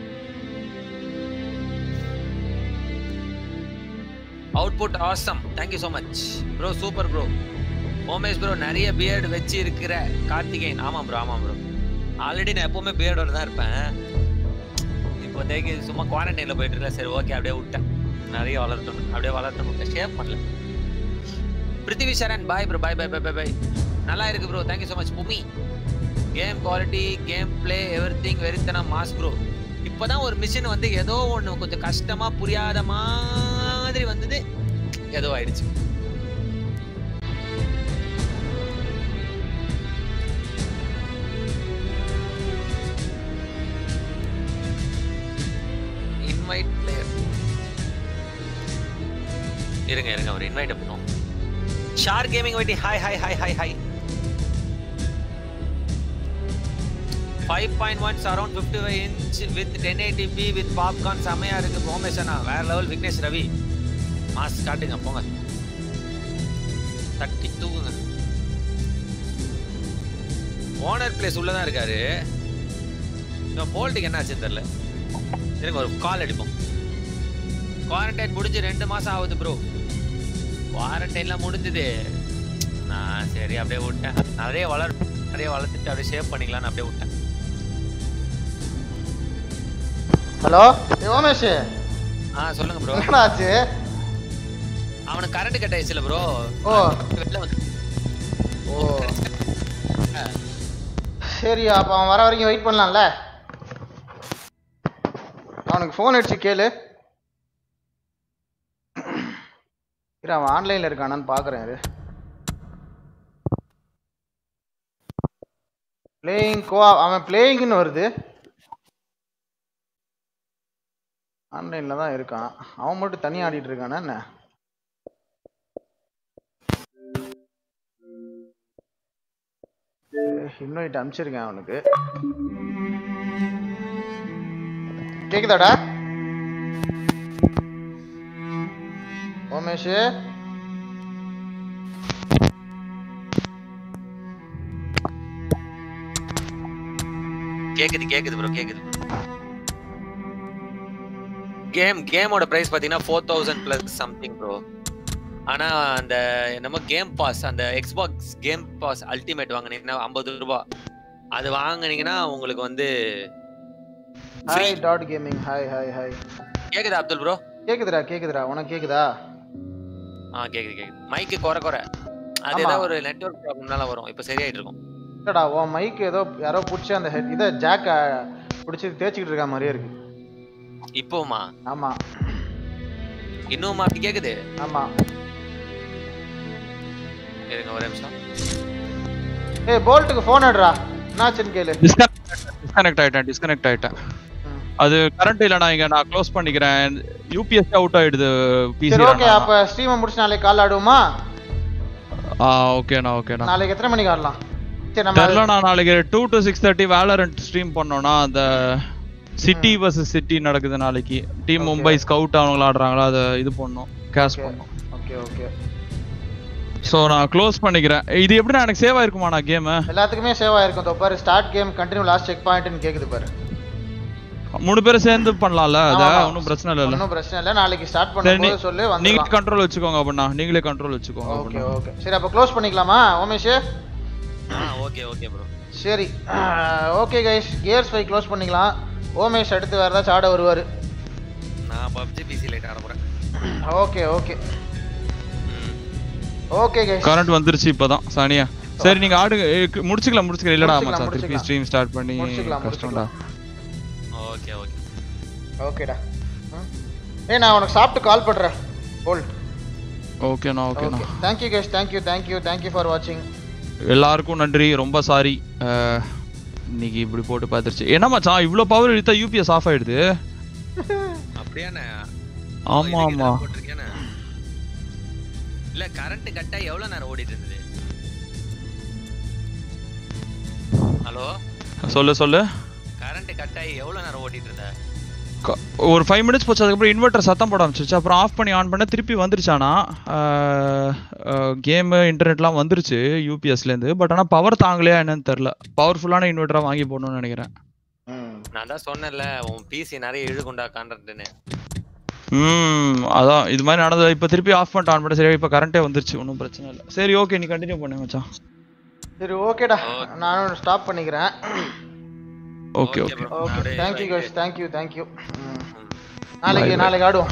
Output awesome thank you so much bro super bro Omesh bro நிறைய பியர்டு வச்சு இருக்கிற கார்த்திகேயன். ஆமாம் ப்ரோ ஆமாம் ப்ரோ ஆல்ரெடி நான் எப்பவுமே பியர்டோட தான் இருப்பேன். இப்போதைக்கு சும்மா குவாரண்டைனில் போயிட்டு இருக்கல சரி ஓகே அப்படியே விட்டேன். நிறைய வளர்த்தணும் அப்படியே வளர்த்தணும் ஷேப் பண்ணல. பிருத்திவி சரண் பாய் ப்ரோ பாய் பாய் பாய் பாய் பாய் நல்லா இருக்கு bro thank you so much Bhumi game quality game play everything வெறித்தனம் மாஸ் ப்ரோ இப்போதான் ஒரு மிஷின் வந்து ஏதோ ஒன்று கொஞ்சம் கஷ்டமா புரியாத மாதிரி வந்தது. ஏதோ ஆயிடுச்சு. இருங்க அவர் இன்வைட் பண்ணுவோம் ஷார் gaming வைட்டி hi hi hi hi hi five point one around fifty five inch with ten eighty P with popcorn செம்மையா இருக்கு. ப்ரோமேஷனா வேற லெவல் விக்னேஷ் ரவி. மாஸ் காட்டுங்க போங்க. தட்டி தூக்குங்க. ஓனர் பிளேஸ் உள்ளதான் இருக்காரு. இவன் போல்ட்டுக்கு என்ன ஆச்சுன்னு தெரியல. எனக்கு ஒரு கால் அடிப்போம். குவாரண்டைன் முடிஞ்சு ரெண்டு மாதம் ஆகுது ப்ரோ குவாரண்டைன்லாம் முடிஞ்சது. நான் சரி அப்படியே விட்டேன். நிறைய வளர் நிறைய வளர்த்துட்டு அப்படியே ஷேப் பண்ணிக்கலாம்னு அப்படியே விட்டேன். ஹலோ ஓமேஷ். ஆ சொல்லுங்க ப்ரோ என்னடா ஆச்சு? அவனுக்கு கரண்ட் கட் ஆயிடுச்சுல ப்ரோ ஓ. வெளில வந்து ஓ. சரி அப்போ அவன் வர வரைக்கும் வெயிட் பண்ணலாம்ல? அவனுக்கு ஃபோன் அடிச்சு கேளு. இரு அவன் ஆன்லைனில் இருக்கானான்னு பார்க்குறேன் இரு. பிளேயிங் கோ அவன் பிளேயிங்னு வருது. ஆன்லைனில் தான் இருக்கான். அவன் மட்டும் தனியாக ஆடிட்டு இருக்கானா என்ன? இன்வைட் அனுப்பிச்சிருக்கேன் அவனுக்கு. கேக்குதாடா? ஓமேஷ் கேக்குது கேக்குது ப்ரோ கேக்குது. கேம் கேமோட பிரைஸ் பாத்தீங்கன்னா four thousand plus something bro ஆனா அந்த என்னமோ கேம் பாஸ் அந்த எக்ஸ்பாக்ஸ் கேம் பாஸ் அல்டிமேட் வாங்குனீங்கன்னா ஐம்பது ரூபாய் அது வாங்குனீங்கன்னா உங்களுக்கு வந்து hi dot gaming hi hi hi கேக்குதா அப்துல் ப்ரோ கேக்குதுடா கேக்குதுடா. உனக்கு கேக்குதா? ஆ கேக்குது கேக்குது. மைக்கு குறை குறை. அது. ஏதோ ஒரு நெட்வொர்க் ப்ராப்ளம்னால வரும். இப்போ சரியாயிட்டு இருக்கும் இல்லடா உன் மைக் ஏதோ யாரோ பிடிச்சி அந்த ஹெட் இதை ஜாக்க பிடிச்சி தேய்ச்சிக்கிட்டு இருக்க மாதிரியே இருக்கு. இப்போமா ஆமா. இன்னும் அப்படி கேக்குது? ஆமா. இருங்க ஒரு நிமிஷம். ஏய் போல்ட்டுக்கு ஃபோன் எடுறா என்னாச்சுன்னு கேளு. டிஸ்கனெக்ட் ஆயிட்டேன் டிஸ்கனெக்ட் ஆயிட்டேன். அது கரண்ட் இல்ல நான் இங்க நான் க்ளோஸ் பண்ணிக்கிறேன். யூபிஎஸ் அவுட் ஆயிடுது பிசி சரி ஓகே அப்ப ஸ்ட்ரீமை முடிச்சு நாளைக்கு கால் ஆடுவோமா? ஆ ஓகேண்ணா ஓகேண்ணா நாளைக்கு எத்தனை மணிக்கு ஆடலாம் சரி நம்ம தெரியல நான் நாளைக்கு two to six thirty Valorant stream பண்ணோம்னா அந்த சிட்டி வர்சஸ் சிட்டி நடக்குது நாளைக்கு. டீம் மும்பை ஸ்கவுட் அவங்க ஆடுறாங்களா அதை இது பண்ணோம் கேஷ் பண்ணோம். ஓகே ஓகே ஸோ நான் க்ளோஸ் பண்ணிக்கிறேன். இது எப்படி எனக்கு சேவ் ஆயிருக்குமா நான் கேமு எல்லாத்துக்குமே சேவ் ஆயிருக்கும். பாரு ஸ்டார்ட் கேம் கண்டினியூ லாஸ்ட் செக் பாயிண்ட்னு கேக்குது பாரு. மூணு பேரும் சேர்ந்து பண்ணலாம்ல? அதை. ஒன்றும் பிரச்சனை இல்லைல்ல. ஒன்றும் பிரச்சனை இல்லை. நாளைக்கு ஸ்டார்ட் பண்ணும்போது சொல்லு நீங்க வந்துடலாம் கண்ட்ரோல் வச்சுக்கோங்க அப்படின்னா. நீங்களே கண்ட்ரோல் வச்சுக்கோங்க ஓகே ஓகே சரி அப்போ க்ளோஸ் பண்ணிக்கலாமா ஓமேஷ் ஓகே ஓகே ப்ரோ சரி. Okay guys gears five close பண்ணிக்கலாம். ஓமேஷ் அடுத்து வேறு ஏதாச்சும் ஆட வருவார். நான் பப்ஜி பிசி லைட் ஆட போறேன். Okay okay okay guys current வந்துருச்சு இப்பதான் சானியா. சரி நீங்க ஆடுங்க. முடிச்சுக்கலாம் முடிச்சுக்கலாம். இல்லடா மச்சான். திருப்பி. ஸ்ட்ரீம் ஸ்டார்ட் பண்ணி முடிச்சுக்கலாம், கஷ்டம்டா. Okay okay. ஓகேடா. ஏய் நான் உனக்கு சாப்பிட்டு கால் பண்ணுறேன் போல் ஓகேண்ணா ஓகேண்ணா thank you guys thank you thank you thank you for வாட்சிங் எல்லாருக்கும் நன்றி. ரொம்ப சாரி இன்னைக்கு இப்படி போட்டு பார்த்துருச்சு. என்ன மச்சான் இவ்ளோ பவர் இழுத்தா யூபிஎஸ் ஆஃப் ஆயிடுது? அப்படியாண்ணே? ஆமா ஆமா. இல்ல கரண்ட் கட்டா எவ்வளவு நேரம் ஓடிட்டு இருந்தது? ஹலோ சொல்லு சொல்லு. கரண்ட் கட்டாயி எவ்வளவு நேரம் ஓடிட்டு இருந்த? க- ஒரு ஃபைவ் மினிட்ஸ் போச்சு அதுக்கப்புறம் இன்வெர்டர் சத்தம் போட ஆரம்பிச்சிச்சு அப்புறம் ஆஃப் பண்ணி ஆன் பண்ண திருப்பி வந்துருச்சானா கேமு இன்டர்நெட்லாம் வந்துருச்சு யூபிஎஸ்லேருந்து பட் ஆனால் பவர் தாங்கலையா என்னன்னு தெரில பவர்ஃபுல்லான இன்வெர்டராக வாங்கி போடணும்னு நினைக்கிறேன். நான் தான் சொன்னேன்ல உன் பிசி நிறைய இழுகுண்டா கான்ட்ராக்ட்னு ம் அதான் இது மாதிரி நடந்தது? இப்போ திருப்பி ஆஃப் பண்ணிட்டு ஆன் பண்ண சரி இப்போ கரண்ட்டே வந்துருச்சு ஒன்றும் பிரச்சனை இல்லை. சரி ஓகே நீ கண்டினியூ பண்ணு மச்சான். சரி ஓகேடா நானும் ஸ்டாப் பண்ணிக்கிறேன். Okay okay okay thank you guys thank you thank you நாளைக்கு நாளைக்கு ஆடுவோம்